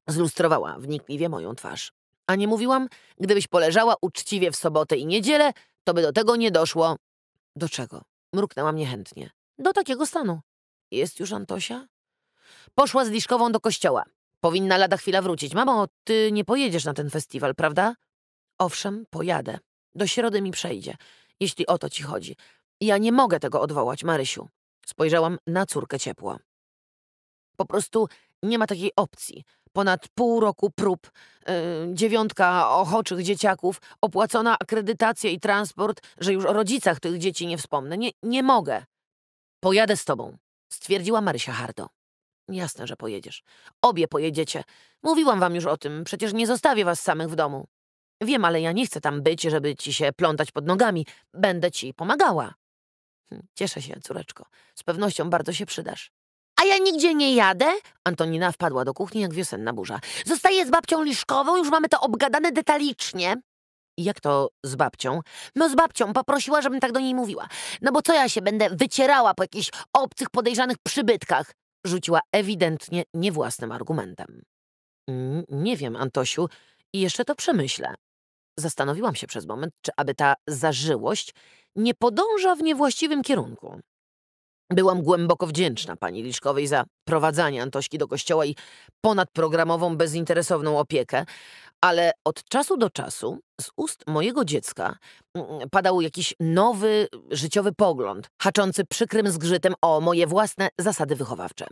Zlustrowała wnikliwie moją twarz. A nie mówiłam, gdybyś poleżała uczciwie w sobotę i niedzielę, to by do tego nie doszło. Do czego? Mruknęłam niechętnie. Do takiego stanu. Jest już Antosia? Poszła z Liszkową do kościoła. Powinna lada chwila wrócić. Mamo, ty nie pojedziesz na ten festiwal, prawda? Owszem, pojadę. Do środy mi przejdzie, jeśli o to ci chodzi. Ja nie mogę tego odwołać, Marysiu. Spojrzałam na córkę ciepło. Po prostu nie ma takiej opcji. Ponad pół roku prób, yy, dziewiątka ochoczych dzieciaków, opłacona akredytacja i transport, że już o rodzicach tych dzieci nie wspomnę. Nie, nie mogę. Pojadę z tobą, stwierdziła Marysia hardo. Jasne, że pojedziesz. Obie pojedziecie. Mówiłam wam już o tym, przecież nie zostawię was samych w domu. Wiem, ale ja nie chcę tam być, żeby ci się plątać pod nogami. Będę ci pomagała. Hm, cieszę się, córeczko. Z pewnością bardzo się przydasz. A ja nigdzie nie jadę? Antonina wpadła do kuchni jak wiosenna burza. Zostaję z babcią Liszkową, już mamy to obgadane detalicznie. Jak to z babcią? No z babcią, poprosiła, żebym tak do niej mówiła. No bo co ja się będę wycierała po jakichś obcych, podejrzanych przybytkach? Rzuciła ewidentnie niewłasnym argumentem. Nie wiem, Antosiu, i jeszcze to przemyślę. Zastanowiłam się przez moment, czy aby ta zażyłość nie podąża w niewłaściwym kierunku. Byłam głęboko wdzięczna pani Liszkowej za prowadzanie Antośki do kościoła i ponadprogramową, bezinteresowną opiekę, ale od czasu do czasu z ust mojego dziecka mm, padał jakiś nowy, życiowy pogląd, haczący przykrym zgrzytem o moje własne zasady wychowawcze.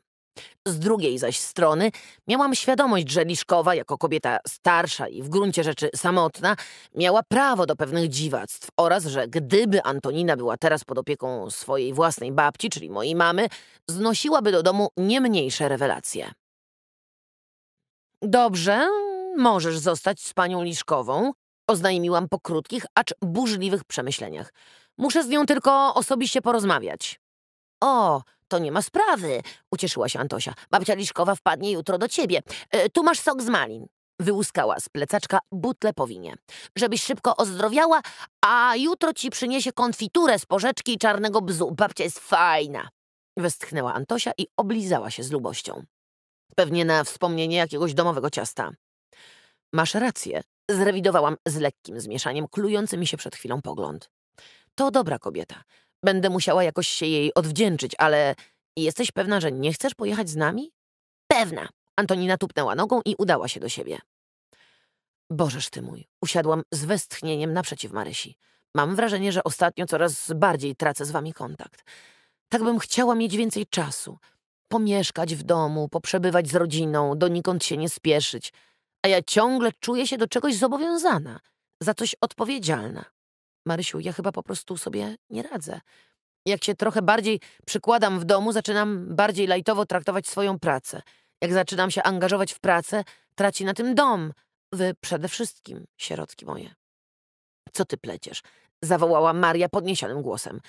Z drugiej zaś strony miałam świadomość, że Liszkowa, jako kobieta starsza i w gruncie rzeczy samotna, miała prawo do pewnych dziwactw oraz, że gdyby Antonina była teraz pod opieką swojej własnej babci, czyli mojej mamy, znosiłaby do domu nie mniejsze rewelacje. Dobrze, możesz zostać z panią Liszkową, oznajmiłam po krótkich, acz burzliwych przemyśleniach. Muszę z nią tylko osobiście porozmawiać. O, to nie ma sprawy, ucieszyła się Antosia. Babcia Liszkowa wpadnie jutro do ciebie. E, tu masz sok z malin. Wyłuskała z plecaczka butle po winie. Żebyś szybko ozdrowiała, a jutro ci przyniesie konfiturę z porzeczki i czarnego bzu. Babcia jest fajna. Westchnęła Antosia i oblizała się z lubością. Pewnie na wspomnienie jakiegoś domowego ciasta. Masz rację, zrewidowałam z lekkim zmieszaniem, klujący mi się przed chwilą pogląd. To dobra kobieta. Będę musiała jakoś się jej odwdzięczyć, ale jesteś pewna, że nie chcesz pojechać z nami? Pewna. Antonina tupnęła nogą i udała się do siebie. Bożeż ty mój, usiadłam z westchnieniem naprzeciw Marysi. Mam wrażenie, że ostatnio coraz bardziej tracę z wami kontakt. Tak bym chciała mieć więcej czasu. Pomieszkać w domu, poprzebywać z rodziną, donikąd się nie spieszyć. A ja ciągle czuję się do czegoś zobowiązana, za coś odpowiedzialna. Marysiu, ja chyba po prostu sobie nie radzę. Jak się trochę bardziej przykładam w domu, zaczynam bardziej lajtowo traktować swoją pracę. Jak zaczynam się angażować w pracę, traci na tym dom. Wy przede wszystkim, sierotki moje. Co ty pleciesz? Zawołała Maria podniesionym głosem.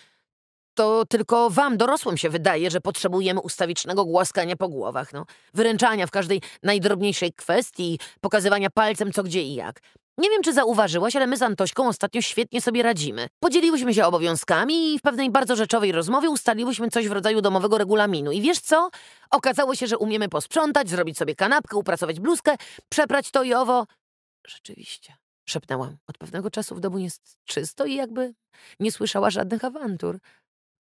To tylko wam, dorosłym, się wydaje, że potrzebujemy ustawicznego głaskania po głowach, no. Wyręczania w każdej najdrobniejszej kwestii, pokazywania palcem co, gdzie i jak. Nie wiem, czy zauważyłaś, ale my z Antośką ostatnio świetnie sobie radzimy. Podzieliłyśmy się obowiązkami i w pewnej bardzo rzeczowej rozmowie ustaliłyśmy coś w rodzaju domowego regulaminu. I wiesz co? Okazało się, że umiemy posprzątać, zrobić sobie kanapkę, upracować bluzkę, przeprać to i owo. Rzeczywiście, szepnęłam. Od pewnego czasu w domu jest czysto i jakby nie słyszała żadnych awantur.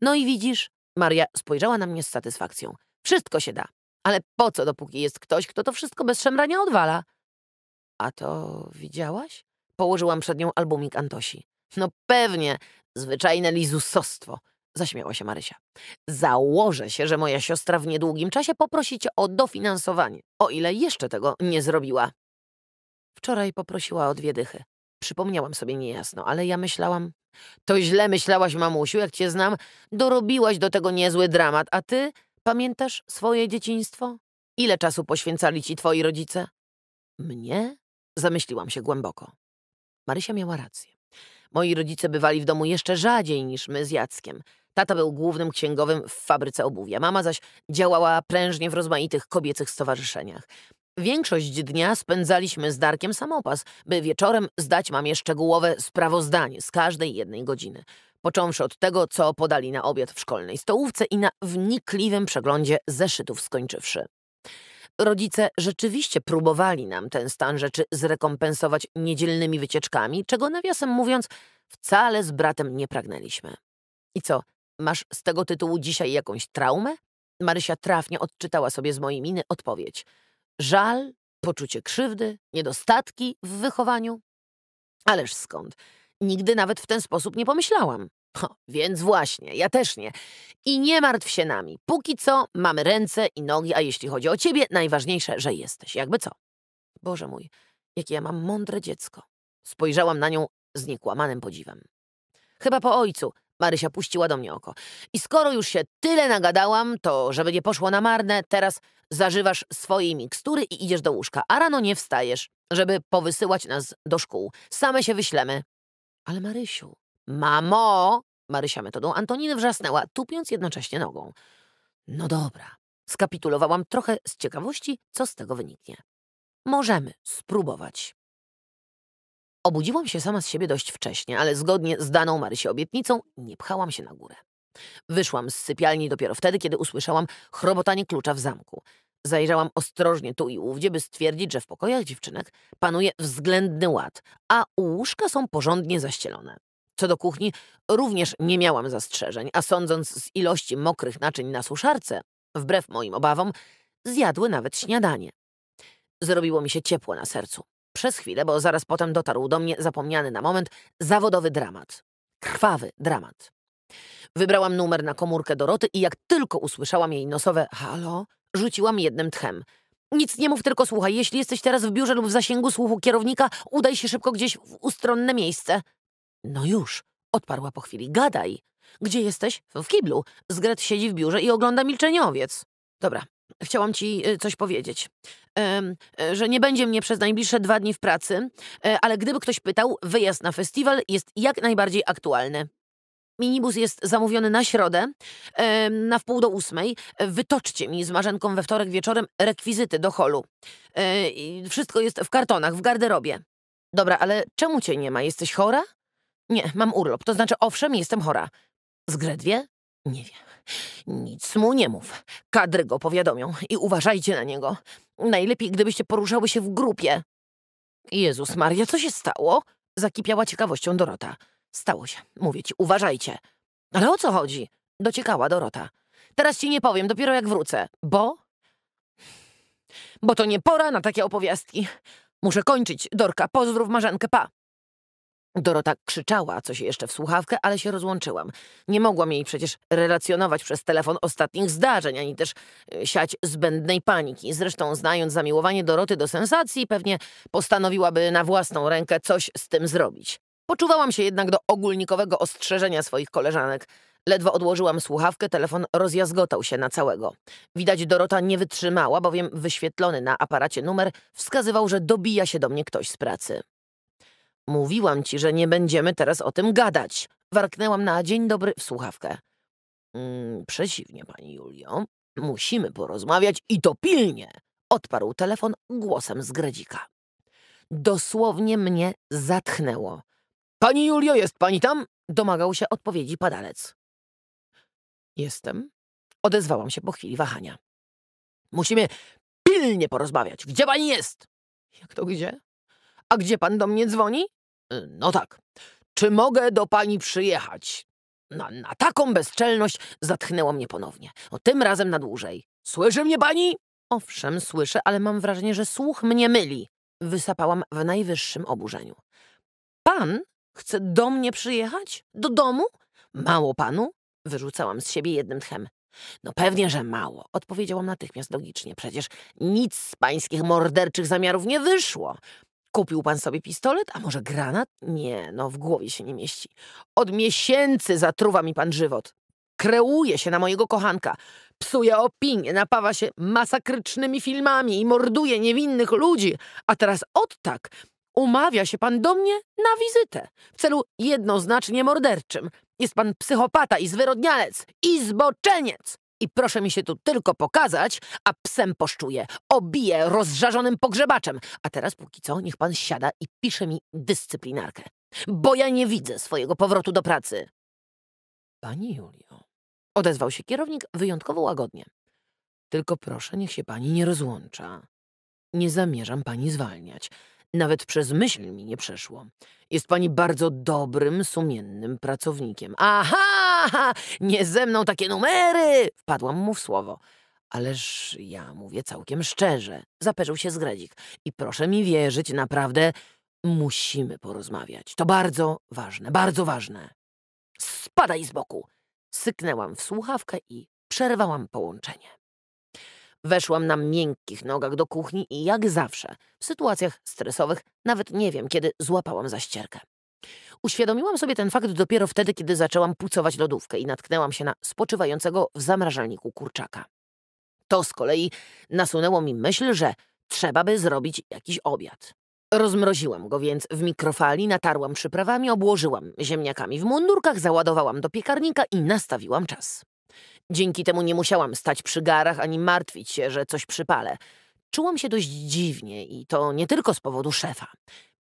No i widzisz, Maria spojrzała na mnie z satysfakcją. Wszystko się da. Ale po co, dopóki jest ktoś, kto to wszystko bez szemrania odwala? A to widziałaś? Położyłam przed nią albumik Antosi. No pewnie, zwyczajne lizusostwo, zaśmiała się Marysia. Założę się, że moja siostra w niedługim czasie poprosi cię o dofinansowanie, o ile jeszcze tego nie zrobiła. Wczoraj poprosiła o dwie dychy. Przypomniałam sobie niejasno, ale ja myślałam... To źle myślałaś, mamusiu, jak cię znam. Dorobiłaś do tego niezły dramat, a ty pamiętasz swoje dzieciństwo? Ile czasu poświęcali ci twoi rodzice? Mnie? Zamyśliłam się głęboko. Marysia miała rację. Moi rodzice bywali w domu jeszcze rzadziej niż my z Jackiem. Tata był głównym księgowym w fabryce obuwia, mama zaś działała prężnie w rozmaitych kobiecych stowarzyszeniach. Większość dnia spędzaliśmy z Darkiem samopas, by wieczorem zdać mamie szczegółowe sprawozdanie z każdej jednej godziny. Począwszy od tego, co podali na obiad w szkolnej stołówce i na wnikliwym przeglądzie zeszytów skończywszy. Rodzice rzeczywiście próbowali nam ten stan rzeczy zrekompensować niedzielnymi wycieczkami, czego nawiasem mówiąc, wcale z bratem nie pragnęliśmy. I co, masz z tego tytułu dzisiaj jakąś traumę? Marysia trafnie odczytała sobie z mojej miny odpowiedź. Żal, poczucie krzywdy, niedostatki w wychowaniu? Ależ skąd? Nigdy nawet w ten sposób nie pomyślałam. Ho, więc właśnie, ja też nie. I nie martw się nami. Póki co mamy ręce i nogi, a jeśli chodzi o ciebie, najważniejsze, że jesteś. Jakby co? Boże mój, jakie ja mam mądre dziecko. Spojrzałam na nią z niekłamanym podziwem. Chyba po ojcu. Marysia puściła do mnie oko. I skoro już się tyle nagadałam, to żeby nie poszło na marne, teraz zażywasz swojej mikstury i idziesz do łóżka, a rano nie wstajesz, żeby powysyłać nas do szkół. Same się wyślemy. Ale Marysiu, Mamo! Marysia metodą Antoniny wrzasnęła, tupiąc jednocześnie nogą. No dobra, skapitulowałam trochę z ciekawości, co z tego wyniknie. Możemy spróbować. Obudziłam się sama z siebie dość wcześnie, ale zgodnie z daną Marysi obietnicą nie pchałam się na górę. Wyszłam z sypialni dopiero wtedy, kiedy usłyszałam chrobotanie klucza w zamku. Zajrzałam ostrożnie tu i ówdzie, by stwierdzić, że w pokojach dziewczynek panuje względny ład, a łóżka są porządnie zaścielone. Co do kuchni, również nie miałam zastrzeżeń, a sądząc z ilości mokrych naczyń na suszarce, wbrew moim obawom, zjadły nawet śniadanie. Zrobiło mi się ciepło na sercu. Przez chwilę, bo zaraz potem dotarł do mnie zapomniany na moment zawodowy dramat. Krwawy dramat. Wybrałam numer na komórkę Doroty i jak tylko usłyszałam jej nosowe halo, rzuciłam jednym tchem. Nic nie mów, tylko słuchaj, jeśli jesteś teraz w biurze lub w zasięgu słuchu kierownika, udaj się szybko gdzieś w ustronne miejsce. No już, odparła po chwili. Gadaj. Gdzie jesteś? W kiblu. Zgret siedzi w biurze i ogląda milczeniowiec. Dobra, chciałam ci y, coś powiedzieć. E, że nie będzie mnie przez najbliższe dwa dni w pracy, e, ale gdyby ktoś pytał, wyjazd na festiwal jest jak najbardziej aktualny. Minibus jest zamówiony na środę, na wpół do ósmej. Wytoczcie mi z Marzenką we wtorek wieczorem rekwizyty do holu. E, wszystko jest w kartonach, w garderobie. Dobra, ale czemu cię nie ma? Jesteś chora? Nie, mam urlop. To znaczy, owszem, jestem chora. Zgredwie? Nie wiem. Nic mu nie mów. Kadry go powiadomią i uważajcie na niego. Najlepiej, gdybyście poruszały się w grupie. Jezus Maria, co się stało? Zakipiała ciekawością Dorota. Stało się, mówię ci, uważajcie. Ale o co chodzi? Dociekała Dorota. Teraz ci nie powiem, dopiero jak wrócę. Bo? Bo to nie pora na takie opowiastki. Muszę kończyć. Dorka, pozdrów Marzenkę, pa. Dorota krzyczała coś jeszcze w słuchawkę, ale się rozłączyłam. Nie mogłam jej przecież relacjonować przez telefon ostatnich zdarzeń, ani też e, siać zbędnej paniki. Zresztą, znając zamiłowanie Doroty do sensacji, pewnie postanowiłaby na własną rękę coś z tym zrobić. Poczuwałam się jednak do ogólnikowego ostrzeżenia swoich koleżanek. Ledwo odłożyłam słuchawkę, telefon rozjazgotał się na całego. Widać Dorota nie wytrzymała, bowiem wyświetlony na aparacie numer wskazywał, że dobija się do mnie ktoś z pracy. Mówiłam ci, że nie będziemy teraz o tym gadać. Warknęłam na dzień dobry w słuchawkę. Mm, przeciwnie, pani Julio. Musimy porozmawiać i to pilnie. Odparł telefon głosem z gredzika. Dosłownie mnie zatchnęło. Pani Julio, jest pani tam? Domagał się odpowiedzi padalec. Jestem. Odezwałam się po chwili wahania. Musimy pilnie porozmawiać. Gdzie pani jest? Jak to gdzie? A gdzie pan do mnie dzwoni? Y, no tak. Czy mogę do pani przyjechać? Na, na taką bezczelność zatchnęło mnie ponownie. O, tym razem na dłużej. Słyszy mnie pani? Owszem, słyszę, ale mam wrażenie, że słuch mnie myli. Wysapałam w najwyższym oburzeniu. Pan chce do mnie przyjechać? Do domu? Mało panu? Wyrzucałam z siebie jednym tchem. No pewnie, że mało, odpowiedziałam natychmiast logicznie. Przecież nic z pańskich morderczych zamiarów nie wyszło. Kupił pan sobie pistolet, a może granat? Nie, no w głowie się nie mieści. Od miesięcy zatruwa mi pan żywot. Kreuje się na mojego kochanka. Psuje opinię, napawa się masakrycznymi filmami i morduje niewinnych ludzi. A teraz od tak umawia się pan do mnie na wizytę w celu jednoznacznie morderczym. Jest pan psychopata i zwyrodnialec i zboczeniec. I proszę mi się tu tylko pokazać, a psem poszczuję. Obiję rozżarzonym pogrzebaczem. A teraz póki co niech pan siada i pisze mi dyscyplinarkę. Bo ja nie widzę swojego powrotu do pracy. Pani Julio, odezwał się kierownik wyjątkowo łagodnie. Tylko proszę, niech się pani nie rozłącza. Nie zamierzam pani zwalniać. Nawet przez myśl mi nie przeszło. Jest pani bardzo dobrym, sumiennym pracownikiem. Aha! Nie ze mną takie numery! Wpadłam mu w słowo. Ależ ja mówię całkiem szczerze. Zaperzył się Zgredzik. I proszę mi wierzyć, naprawdę musimy porozmawiać. To bardzo ważne, bardzo ważne. Spadaj z boku! Syknęłam w słuchawkę i przerwałam połączenie. Weszłam na miękkich nogach do kuchni i jak zawsze, w sytuacjach stresowych, nawet nie wiem, kiedy złapałam za ścierkę. Uświadomiłam sobie ten fakt dopiero wtedy, kiedy zaczęłam pucować lodówkę i natknęłam się na spoczywającego w zamrażalniku kurczaka. To z kolei nasunęło mi myśl, że trzeba by zrobić jakiś obiad. Rozmroziłam go więc w mikrofali, natarłam przyprawami, obłożyłam ziemniakami w mundurkach, załadowałam do piekarnika i nastawiłam czas. Dzięki temu nie musiałam stać przy garach ani martwić się, że coś przypalę. Czułam się dość dziwnie i to nie tylko z powodu szefa.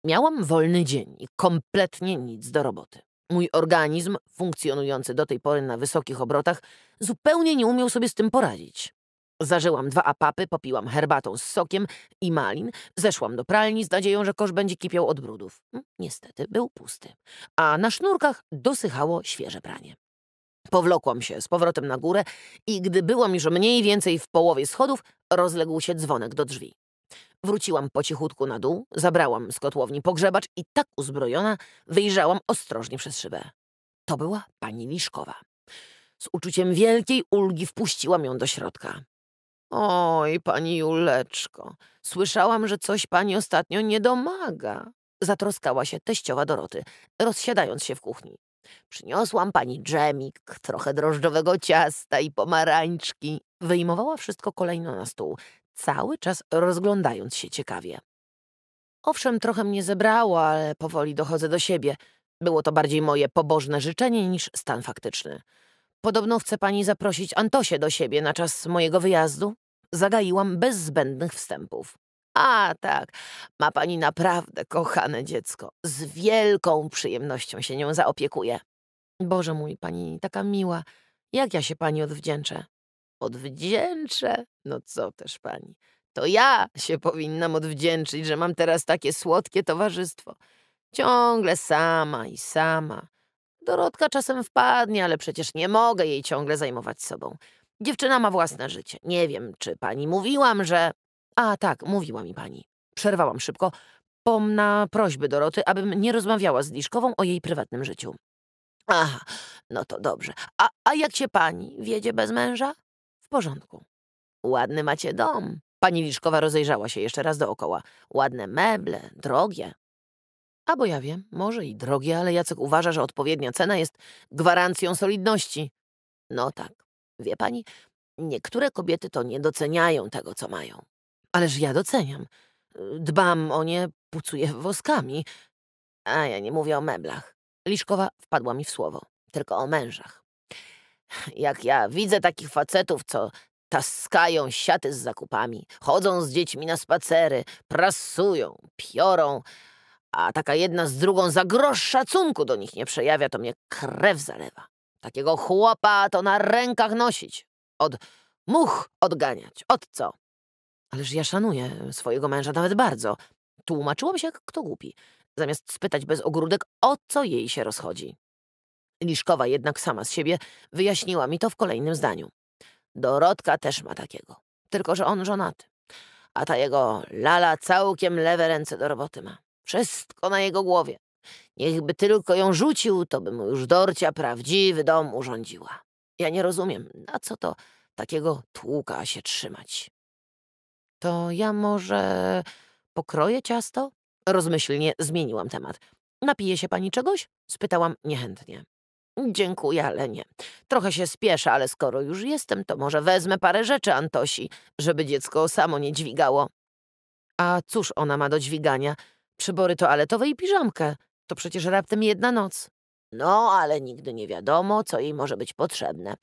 Miałam wolny dzień i kompletnie nic do roboty. Mój organizm, funkcjonujący do tej pory na wysokich obrotach, zupełnie nie umiał sobie z tym poradzić. Zażyłam dwa apapy, popiłam herbatą z sokiem i malin, zeszłam do pralni z nadzieją, że kosz będzie kipiał od brudów. Hm, niestety był pusty, a na sznurkach dosychało świeże pranie. Powlokłam się z powrotem na górę i gdy byłam już mniej więcej w połowie schodów, rozległ się dzwonek do drzwi. Wróciłam po cichutku na dół, zabrałam z kotłowni pogrzebacz i tak uzbrojona wyjrzałam ostrożnie przez szybę. To była pani Liszkowa. Z uczuciem wielkiej ulgi wpuściłam ją do środka. Oj, pani Juleczko, słyszałam, że coś pani ostatnio nie domaga. Zatroskała się teściowa Doroty, rozsiadając się w kuchni. Przyniosłam pani dżemik, trochę drożdżowego ciasta i pomarańczki. Wyjmowała wszystko kolejno na stół, cały czas rozglądając się ciekawie. Owszem, trochę mnie zebrało, ale powoli dochodzę do siebie. Było to bardziej moje pobożne życzenie niż stan faktyczny. Podobno chce pani zaprosić Antosię do siebie na czas mojego wyjazdu? Zagaiłam bez zbędnych wstępów. A, tak, ma pani naprawdę kochane dziecko. Z wielką przyjemnością się nią zaopiekuję. Boże mój, pani taka miła. Jak ja się pani odwdzięczę? Odwdzięczę? No co też pani? To ja się powinnam odwdzięczyć, że mam teraz takie słodkie towarzystwo. Ciągle sama i sama. Dorotka czasem wpadnie, ale przecież nie mogę jej ciągle zajmować sobą. Dziewczyna ma własne życie. Nie wiem, czy pani mówiłam, że... A tak, mówiła mi pani. Przerwałam szybko, pomna prośby Doroty, abym nie rozmawiała z Liszkową o jej prywatnym życiu. Aha, no to dobrze. A, a jak się pani wiedzie bez męża? W porządku. Ładny macie dom. Pani Liszkowa rozejrzała się jeszcze raz dookoła. Ładne meble, drogie. A bo ja wiem, może i drogie, ale Jacek uważa, że odpowiednia cena jest gwarancją solidności. No tak, wie pani, niektóre kobiety to nie doceniają tego, co mają. Ależ ja doceniam. Dbam o nie, pucuję woskami. A ja nie mówię o meblach. Liszkowa wpadła mi w słowo. Tylko o mężach. Jak ja widzę takich facetów, co taskają siaty z zakupami, chodzą z dziećmi na spacery, prasują, piorą, a taka jedna z drugą za grosz szacunku do nich nie przejawia, to mnie krew zalewa. Takiego chłopa to na rękach nosić. Od much odganiać. Od co? Ależ ja szanuję swojego męża nawet bardzo. Tłumaczyłam się jak kto głupi, zamiast spytać bez ogródek, o co jej się rozchodzi. Liszkowa jednak sama z siebie wyjaśniła mi to w kolejnym zdaniu. Dorotka też ma takiego, tylko że on żonaty. A ta jego lala całkiem lewe ręce do roboty ma. Wszystko na jego głowie. Niechby tylko ją rzucił, to by mu już Dorcia prawdziwy dom urządziła. Ja nie rozumiem, na co to takiego tłuka się trzymać. To ja może pokroję ciasto? Rozmyślnie zmieniłam temat. Napije się pani czegoś? Spytałam niechętnie. Dziękuję, ale nie. Trochę się spieszę, ale skoro już jestem, to może wezmę parę rzeczy Antosi, żeby dziecko samo nie dźwigało. A cóż ona ma do dźwigania? Przybory toaletowe i piżamkę. To przecież raptem jedna noc. No, ale nigdy nie wiadomo, co jej może być potrzebne.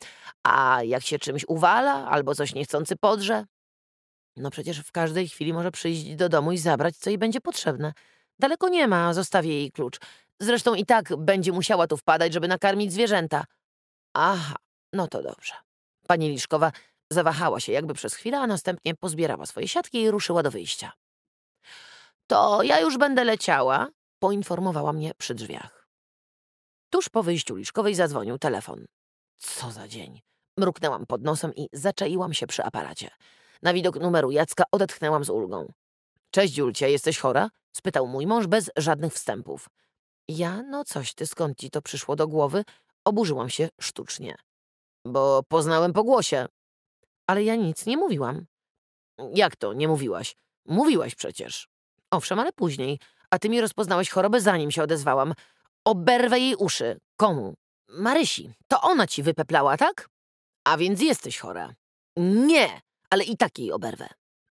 A jak się czymś uwala albo coś niechcący podrze? No przecież w każdej chwili może przyjść do domu i zabrać, co jej będzie potrzebne. Daleko nie ma, zostawię jej klucz. Zresztą i tak będzie musiała tu wpadać, żeby nakarmić zwierzęta. Aha, no to dobrze. Pani Liszkowa zawahała się jakby przez chwilę, a następnie pozbierała swoje siatki i ruszyła do wyjścia. To ja już będę leciała, poinformowała mnie przy drzwiach. Tuż po wyjściu Liszkowej zadzwonił telefon. Co za dzień. Mruknęłam pod nosem i zaczaiłam się przy aparacie. Na widok numeru Jacka odetchnęłam z ulgą. Cześć, Julcia, jesteś chora? spytał mój mąż bez żadnych wstępów. Ja, no coś ty, skąd ci to przyszło do głowy? Oburzyłam się sztucznie. Bo poznałem po głosie. Ale ja nic nie mówiłam. Jak to, nie mówiłaś? Mówiłaś przecież. Owszem, ale później. A ty mi rozpoznałeś chorobę, zanim się odezwałam. Oberwę jej uszy. Komu? Marysi. To ona ci wypeplała, tak? A więc jesteś chora. Nie, ale i tak jej oberwę.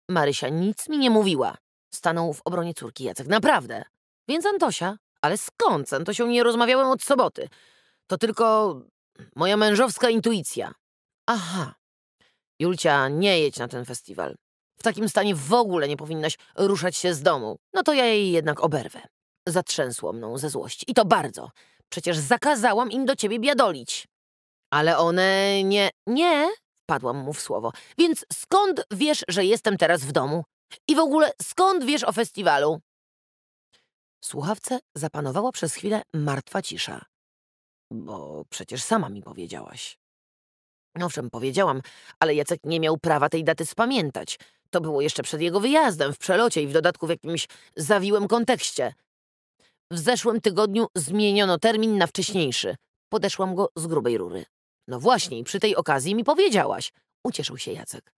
Marysia nic mi nie mówiła. Stanął w obronie córki Jacek. Naprawdę. Więc Antosia? Ale skąd? Antosią nie rozmawiałem od soboty. To tylko moja mężowska intuicja. Aha. Julcia, nie jedź na ten festiwal. W takim stanie w ogóle nie powinnaś ruszać się z domu. No to ja jej jednak oberwę. Zatrzęsło mną ze złości. I to bardzo. Przecież zakazałam im do ciebie biadolić. Ale one nie... Nie, wpadłam mu w słowo. Więc skąd wiesz, że jestem teraz w domu? I w ogóle skąd wiesz o festiwalu? W słuchawce zapanowała przez chwilę martwa cisza. Bo przecież sama mi powiedziałaś. Owszem, powiedziałam, ale Jacek nie miał prawa tej daty spamiętać. To było jeszcze przed jego wyjazdem, w przelocie i w dodatku w jakimś zawiłym kontekście. W zeszłym tygodniu zmieniono termin na wcześniejszy. Podeszłam go z grubej rury. No właśnie, przy tej okazji mi powiedziałaś. Ucieszył się Jacek.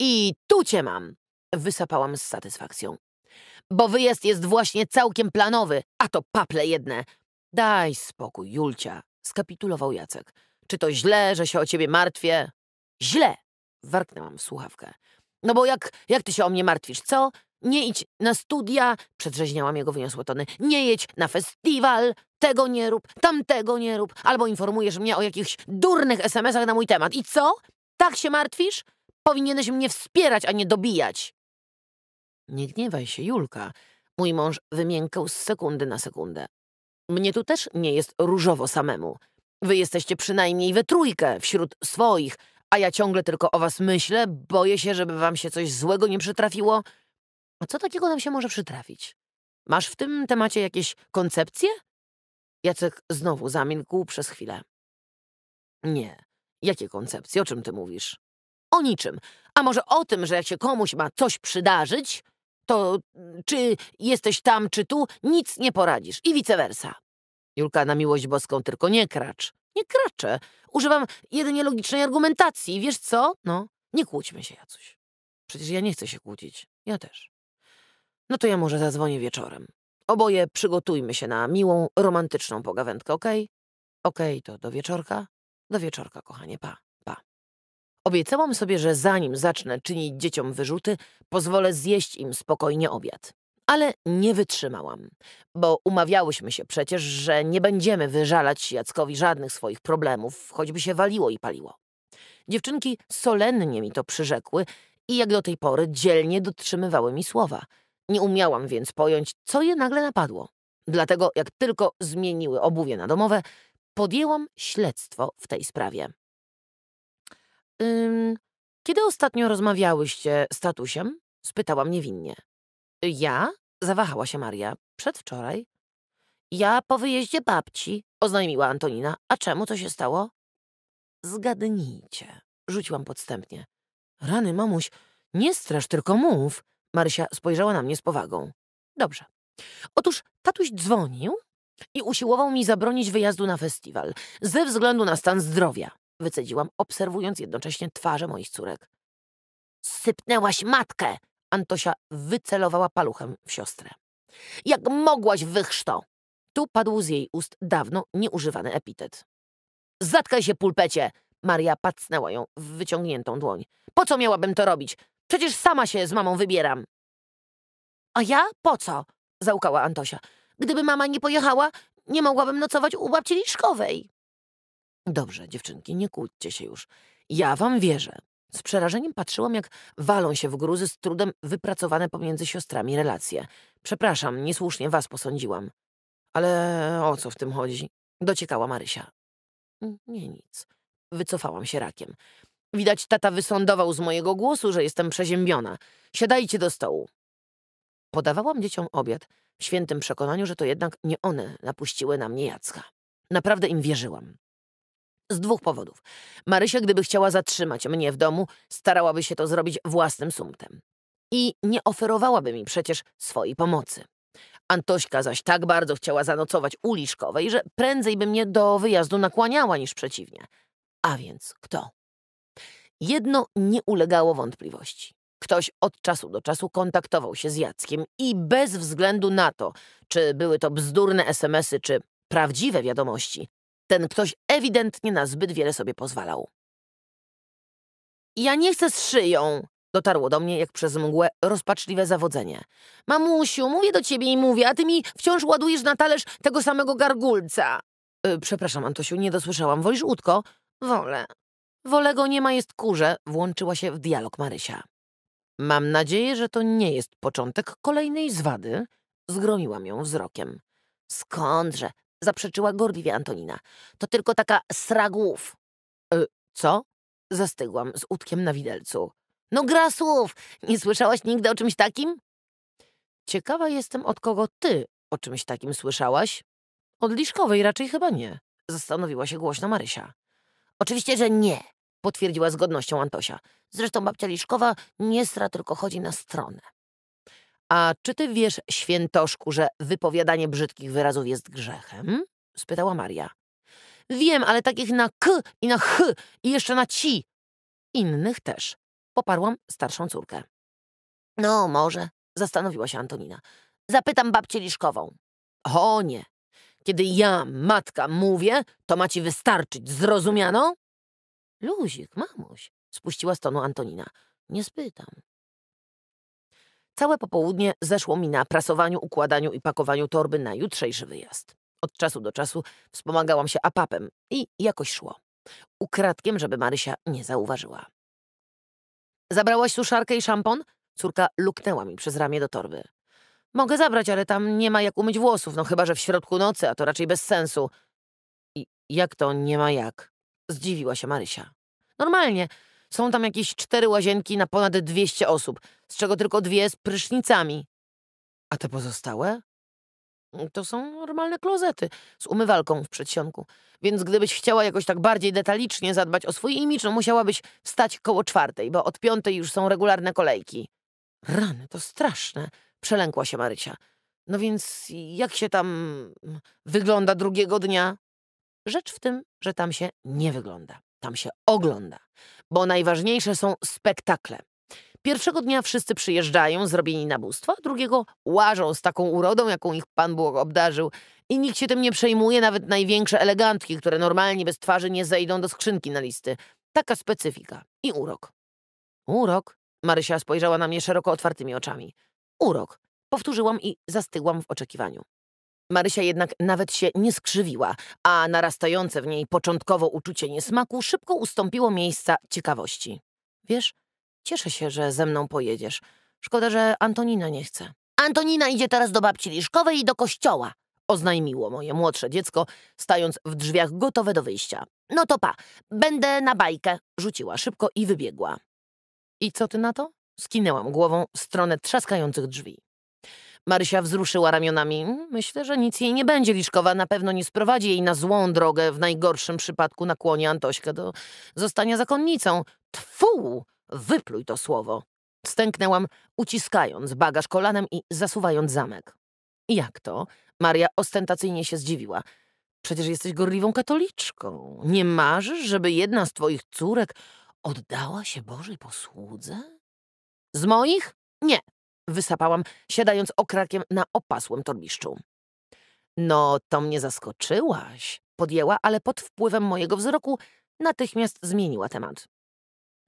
I tu cię mam, wysapałam z satysfakcją. Bo wyjazd jest właśnie całkiem planowy, a to paple jedne. Daj spokój, Julcia, skapitulował Jacek. Czy to źle, że się o ciebie martwię? Źle, warknęłam w słuchawkę. No bo jak, jak ty się o mnie martwisz, co? Nie idź na studia, przedrzeźniałam jego wyniosłe tony. Nie jedź na festiwal, tego nie rób, tamtego nie rób, albo informujesz mnie o jakichś durnych SMS-ach na mój temat. I co? Tak się martwisz? Powinieneś mnie wspierać, a nie dobijać. Nie gniewaj się, Julka. Mój mąż wymiękał z sekundy na sekundę. Mnie tu też nie jest różowo samemu. Wy jesteście przynajmniej we trójkę wśród swoich, a ja ciągle tylko o was myślę, boję się, żeby wam się coś złego nie przytrafiło. A co takiego nam się może przytrafić? Masz w tym temacie jakieś koncepcje? Jacek znowu zamilkł przez chwilę. Nie. Jakie koncepcje? O czym ty mówisz? O niczym. A może o tym, że jak się komuś ma coś przydarzyć, to czy jesteś tam, czy tu, nic nie poradzisz i vice versa. Julka, na miłość boską, tylko nie kracz. Nie kraczę. Używam jedynie logicznej argumentacji. Wiesz co? No, nie kłóćmy się, Jacuś. Przecież ja nie chcę się kłócić. Ja też. No to ja może zadzwonię wieczorem. Oboje przygotujmy się na miłą, romantyczną pogawędkę, okej? Okay? Okej, okay, to do wieczorka? Do wieczorka, kochanie, pa. Obiecałam sobie, że zanim zacznę czynić dzieciom wyrzuty, pozwolę zjeść im spokojnie obiad. Ale nie wytrzymałam, bo umawiałyśmy się przecież, że nie będziemy wyżalać Jackowi żadnych swoich problemów, choćby się waliło i paliło. Dziewczynki solennie mi to przyrzekły i jak do tej pory dzielnie dotrzymywały mi słowa. Nie umiałam więc pojąć, co je nagle napadło. Dlatego, jak tylko zmieniły obuwie na domowe, podjęłam śledztwo w tej sprawie. Ym, kiedy ostatnio rozmawiałyście z tatusiem? spytałam niewinnie. Ja? Zawahała się Maria. Przedwczoraj. Ja po wyjeździe babci, oznajmiła Antonina. A czemu to się stało? Zgadnijcie, rzuciłam podstępnie. Rany, mamuś, nie strasz, tylko mów. Marysia spojrzała na mnie z powagą. Dobrze. Otóż tatuś dzwonił i usiłował mi zabronić wyjazdu na festiwal ze względu na stan zdrowia. Wycedziłam, obserwując jednocześnie twarze moich córek. Sypnęłaś matkę! Antosia wycelowała paluchem w siostrę. Jak mogłaś, wychrzto! Tu padł z jej ust dawno nieużywany epitet. Zatkaj się, pulpecie! Maria pacnęła ją w wyciągniętą dłoń. Po co miałabym to robić? Przecież sama się z mamą wybieram. A ja? Po co? Zaukała Antosia. Gdyby mama nie pojechała, nie mogłabym nocować u babci Liszkowej. Dobrze, dziewczynki, nie kłóćcie się już. Ja wam wierzę. Z przerażeniem patrzyłam, jak walą się w gruzy z trudem wypracowane pomiędzy siostrami relacje. Przepraszam, niesłusznie was posądziłam. Ale o co w tym chodzi? Dociekała Marysia. Nie nic. Wycofałam się rakiem. Widać, tata wysądował z mojego głosu, że jestem przeziębiona. Siadajcie do stołu. Podawałam dzieciom obiad w świętym przekonaniu, że to jednak nie one napuściły na mnie Jacka. Naprawdę im wierzyłam. Z dwóch powodów. Marysia, gdyby chciała zatrzymać mnie w domu, starałaby się to zrobić własnym sumptem. I nie oferowałaby mi przecież swojej pomocy. Antośka zaś tak bardzo chciała zanocować u Liszkowej, że prędzej by mnie do wyjazdu nakłaniała niż przeciwnie. A więc kto? Jedno nie ulegało wątpliwości. Ktoś od czasu do czasu kontaktował się z Jackiem i bez względu na to, czy były to bzdurne SMSy, czy prawdziwe wiadomości, ten ktoś ewidentnie na zbyt wiele sobie pozwalał. Ja nie chcę z szyją, dotarło do mnie jak przez mgłę rozpaczliwe zawodzenie. Mamusiu, mówię do ciebie i mówię, a ty mi wciąż ładujesz na talerz tego samego gargulca. Yy, przepraszam, Antosiu, nie dosłyszałam. Wolisz łódko? Wolę. Wolego nie ma jest kurze, włączyła się w dialog Marysia. Mam nadzieję, że to nie jest początek kolejnej zwady, zgromiłam ją wzrokiem. Skądże? Zaprzeczyła gorliwie Antonina. To tylko taka sragłów. Y, co? Zastygłam z utkiem na widelcu. No gra słów! Nie słyszałaś nigdy o czymś takim? Ciekawa jestem, od kogo ty o czymś takim słyszałaś. Od Liszkowej raczej chyba nie, zastanowiła się głośno Marysia. Oczywiście, że nie, potwierdziła z godnością Antosia. Zresztą babcia Liszkowa nie stra, tylko chodzi na stronę. A czy ty wiesz, świętoszku, że wypowiadanie brzydkich wyrazów jest grzechem? spytała Maria. Wiem, ale takich na k i na ch i jeszcze na ci. Innych też. Poparłam starszą córkę. No, może, zastanowiła się Antonina. Zapytam babcię Liszkową. O nie. Kiedy ja, matka, mówię, to ma ci wystarczyć, zrozumiano? Luzik, mamuś, spuściła z tonu Antonina. Nie spytam. Całe popołudnie zeszło mi na prasowaniu, układaniu i pakowaniu torby na jutrzejszy wyjazd. Od czasu do czasu wspomagałam się apapem i jakoś szło. Ukradkiem, żeby Marysia nie zauważyła. Zabrałaś suszarkę i szampon? Córka luknęła mi przez ramię do torby. Mogę zabrać, ale tam nie ma jak umyć włosów, no chyba, że w środku nocy, a to raczej bez sensu. I Jak to nie ma jak? Zdziwiła się Marysia. Normalnie. Są tam jakieś cztery łazienki na ponad 200 osób, z czego tylko dwie z prysznicami. A te pozostałe? To są normalne klozety z umywalką w przedsionku. Więc gdybyś chciała jakoś tak bardziej detalicznie zadbać o swój imidż, no musiałabyś wstać koło czwartej, bo od piątej już są regularne kolejki. Rany, to straszne, przelękła się Marysia. No więc jak się tam wygląda drugiego dnia? Rzecz w tym, że tam się nie wygląda. Tam się ogląda, bo najważniejsze są spektakle. Pierwszego dnia wszyscy przyjeżdżają, zrobieni na bóstwo, a drugiego łażą z taką urodą, jaką ich Pan Bóg obdarzył. I nikt się tym nie przejmuje, nawet największe elegantki, które normalnie bez twarzy nie zejdą do skrzynki na listy. Taka specyfika. I urok. Urok? Marysia spojrzała na mnie szeroko otwartymi oczami. Urok. Powtórzyłam i zastygłam w oczekiwaniu. Marysia jednak nawet się nie skrzywiła, a narastające w niej początkowo uczucie niesmaku szybko ustąpiło miejsca ciekawości. Wiesz, cieszę się, że ze mną pojedziesz. Szkoda, że Antonina nie chce. Antonina idzie teraz do babci Liszkowej i do kościoła. Oznajmiło moje młodsze dziecko, stając w drzwiach gotowe do wyjścia. No to pa, będę na bajkę. Rzuciła szybko i wybiegła. I co ty na to? Skinęłam głową w stronę trzaskających drzwi. Marysia wzruszyła ramionami. Myślę, że nic jej nie będzie. Liszkowa na pewno nie sprowadzi jej na złą drogę, w najgorszym przypadku nakłoni Antośkę do zostania zakonnicą. Tfu! Wypluj to słowo. Stęknęłam, uciskając bagaż kolanem i zasuwając zamek. Jak to? Maria ostentacyjnie się zdziwiła. Przecież jesteś gorliwą katoliczką. Nie marzysz, żeby jedna z twoich córek oddała się Bożej posłudze? Z moich? Nie, Wysapałam, siadając okrakiem na opasłym torbiszczu. No, to mnie zaskoczyłaś, podjęła, ale pod wpływem mojego wzroku natychmiast zmieniła temat.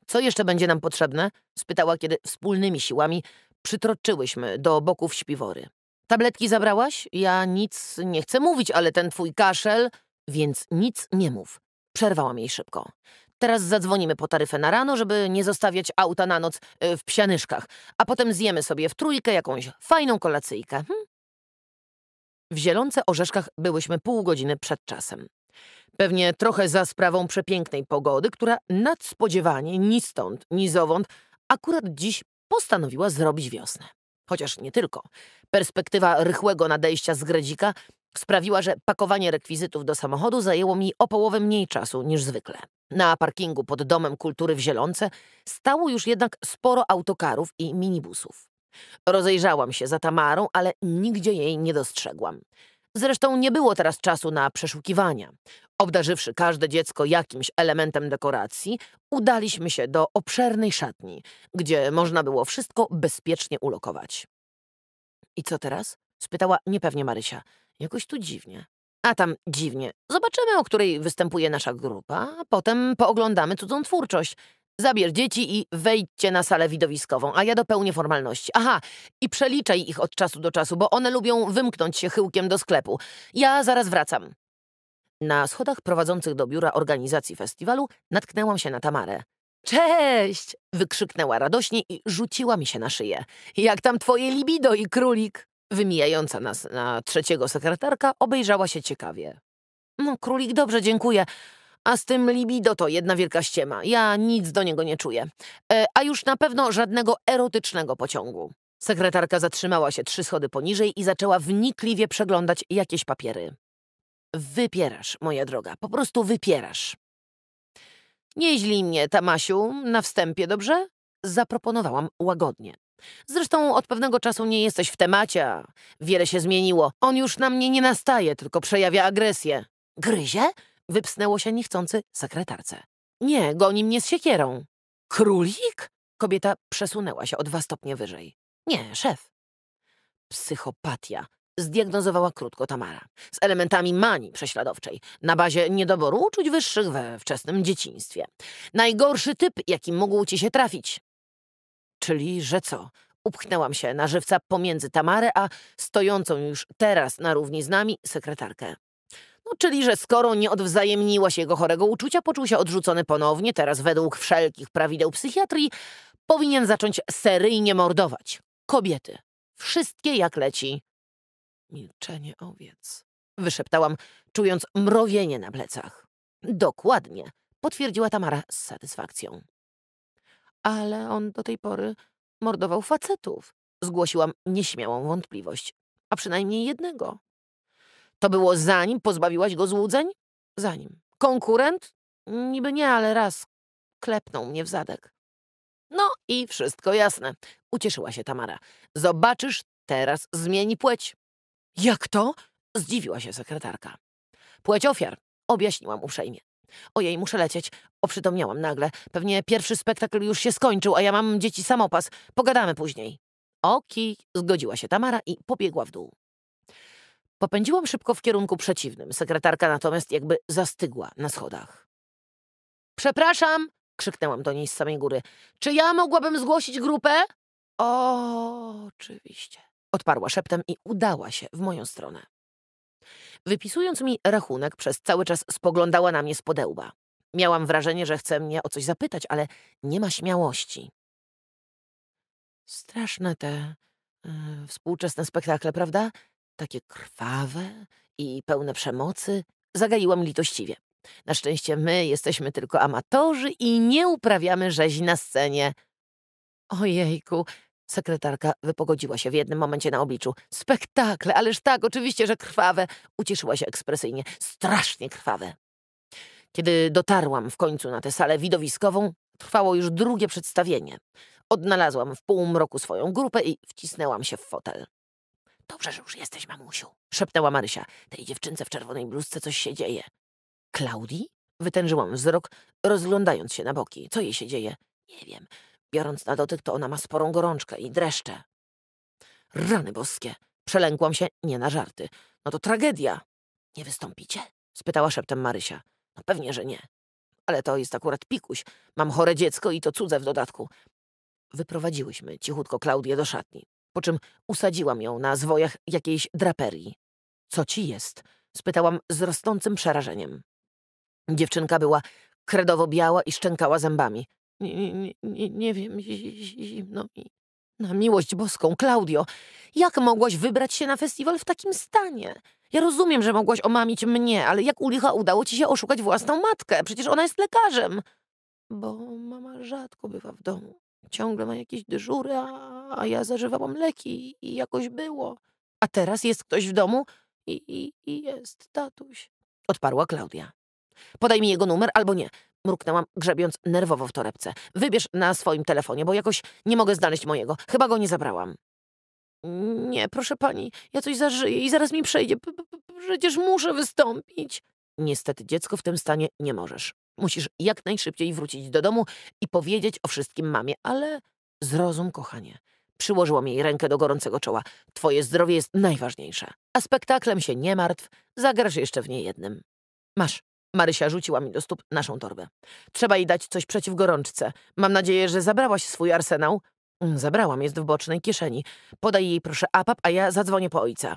Co jeszcze będzie nam potrzebne? spytała, kiedy wspólnymi siłami przytroczyłyśmy do boków śpiwory. Tabletki zabrałaś? Ja nic nie chcę mówić, ale ten twój kaszel... Więc nic nie mów. Przerwałam jej szybko. Teraz zadzwonimy po taryfę na rano, żeby nie zostawiać auta na noc y, w psianyszkach, a potem zjemy sobie w trójkę jakąś fajną kolacyjkę. Hm? W Zielonce Orzeszkach byłyśmy pół godziny przed czasem. Pewnie trochę za sprawą przepięknej pogody, która nadspodziewanie ni stąd, ni zowąd akurat dziś postanowiła zrobić wiosnę. Chociaż nie tylko. Perspektywa rychłego nadejścia z Gredzika sprawiła, że pakowanie rekwizytów do samochodu zajęło mi o połowę mniej czasu niż zwykle. Na parkingu pod Domem Kultury w Zielonce stało już jednak sporo autokarów i minibusów. Rozejrzałam się za Tamarą, ale nigdzie jej nie dostrzegłam. Zresztą nie było teraz czasu na przeszukiwania. Obdarzywszy każde dziecko jakimś elementem dekoracji, udaliśmy się do obszernej szatni, gdzie można było wszystko bezpiecznie ulokować. I co teraz? spytała niepewnie Marysia. Jakoś tu dziwnie. A tam dziwnie. Zobaczymy, o której występuje nasza grupa, a potem pooglądamy cudzą twórczość. Zabierz dzieci i wejdźcie na salę widowiskową, a ja dopełnię formalności. Aha, i przeliczaj ich od czasu do czasu, bo one lubią wymknąć się chyłkiem do sklepu. Ja zaraz wracam. Na schodach prowadzących do biura organizacji festiwalu natknęłam się na Tamarę. Cześć! wykrzyknęła radośnie i rzuciła mi się na szyję. Jak tam twoje libido i królik? Wymijająca nas na trzeciego sekretarka obejrzała się ciekawie. No, królik, dobrze, dziękuję. A z tym libido to jedna wielka ściema. Ja nic do niego nie czuję. E, a już na pewno żadnego erotycznego pociągu. Sekretarka zatrzymała się trzy schody poniżej i zaczęła wnikliwie przeglądać jakieś papiery. Wypierasz, moja droga, po prostu wypierasz. Nieźli mnie, Tamasiu, na wstępie, dobrze? Zaproponowałam łagodnie. Zresztą od pewnego czasu nie jesteś w temacie, wiele się zmieniło. On już na mnie nie nastaje, tylko przejawia agresję. Gryzie? Wypsnęło się niechcący sekretarce. Nie, goni mnie z siekierą. Królik? Kobieta przesunęła się o dwa stopnie wyżej. Nie, szef. Psychopatia, zdiagnozowała krótko Tamara. Z elementami manii prześladowczej, na bazie niedoboru uczuć wyższych we wczesnym dzieciństwie. Najgorszy typ, jaki mógł ci się trafić. Czyli, że co? Upchnęłam się na żywca pomiędzy Tamarę, a stojącą już teraz na równi z nami sekretarkę. No, czyli, że skoro nie odwzajemniła jego chorego uczucia, poczuł się odrzucony ponownie, teraz według wszelkich prawideł psychiatrii, powinien zacząć seryjnie mordować. Kobiety. Wszystkie jak leci. Milczenie owiec. Wyszeptałam, czując mrowienie na plecach. Dokładnie, potwierdziła Tamara z satysfakcją. Ale on do tej pory mordował facetów, zgłosiłam nieśmiałą wątpliwość. A przynajmniej jednego. To było zanim pozbawiłaś go złudzeń? Zanim. Konkurent? Niby nie, ale raz klepnął mnie w zadek. No i wszystko jasne. Ucieszyła się Tamara. Zobaczysz, teraz zmieni płeć. Jak to? Zdziwiła się sekretarka. Płeć ofiar, objaśniłam uprzejmie. Ojej, muszę lecieć. Oprzytomniałam nagle. Pewnie pierwszy spektakl już się skończył, a ja mam dzieci samopas. Pogadamy później. Oki, zgodziła się Tamara i pobiegła w dół. Popędziłam szybko w kierunku przeciwnym. Sekretarka natomiast jakby zastygła na schodach. Przepraszam, krzyknęłam do niej z samej góry. Czy ja mogłabym zgłosić grupę? O, oczywiście. Odparła szeptem i udała się w moją stronę. Wypisując mi rachunek, przez cały czas spoglądała na mnie z podełba. Miałam wrażenie, że chce mnie o coś zapytać, ale nie ma śmiałości. Straszne te y, współczesne spektakle, prawda? Takie krwawe i pełne przemocy. Zagaiłam litościwie. Na szczęście my jesteśmy tylko amatorzy i nie uprawiamy rzezi na scenie. Ojejku, sekretarka wypogodziła się w jednym momencie na obliczu. Spektakle, ależ tak, oczywiście, że krwawe. Ucieszyła się ekspresyjnie. Strasznie krwawe. Kiedy dotarłam w końcu na tę salę widowiskową, trwało już drugie przedstawienie. Odnalazłam w półmroku swoją grupę i wcisnęłam się w fotel. Dobrze, że już jesteś, mamusiu, szepnęła Marysia. Tej dziewczynce w czerwonej bluzce coś się dzieje. Klaudii? Wytężyłam wzrok, rozglądając się na boki. Co jej się dzieje? Nie wiem. Biorąc na dotyk, to ona ma sporą gorączkę i dreszcze. Rany boskie. Przelękłam się nie na żarty. No to tragedia. Nie wystąpicie? spytała szeptem Marysia. No pewnie, że nie. Ale to jest akurat pikuś. Mam chore dziecko i to cudze w dodatku. Wyprowadziłyśmy cichutko Klaudię do szatni, po czym usadziłam ją na zwojach jakiejś draperii. Co ci jest? spytałam z rosnącym przerażeniem. Dziewczynka była kredowo biała i szczękała zębami. Nie, nie, nie, nie wiem, zimno mi. Na miłość boską, Klaudio, jak mogłaś wybrać się na festiwal w takim stanie? Ja rozumiem, że mogłaś omamić mnie, ale jak u licha udało ci się oszukać własną matkę? Przecież ona jest lekarzem. Bo mama rzadko bywa w domu. Ciągle ma jakieś dyżury, a, ja zażywałam leki i jakoś było. A teraz jest ktoś w domu i, i, i jest tatuś. Odparła Klaudia. Podaj mi jego numer albo nie. Mruknęłam, grzebiąc nerwowo w torebce. Wybierz na swoim telefonie, bo jakoś nie mogę znaleźć mojego. Chyba go nie zabrałam. Nie, proszę pani, ja coś zażyję i zaraz mi przejdzie. P -p Przecież muszę wystąpić. Niestety, dziecko w tym stanie nie możesz. Musisz jak najszybciej wrócić do domu i powiedzieć o wszystkim mamie, ale zrozum, kochanie. Przyłożyłam jej rękę do gorącego czoła. Twoje zdrowie jest najważniejsze. A spektaklem się nie martw, zagrasz jeszcze w niejednym. Masz. Marysia rzuciła mi do stóp naszą torbę. Trzeba jej dać coś przeciw gorączce. Mam nadzieję, że zabrałaś swój arsenał. Mm, zabrałam, jest w bocznej kieszeni. Podaj jej proszę apap, a ja zadzwonię po ojca.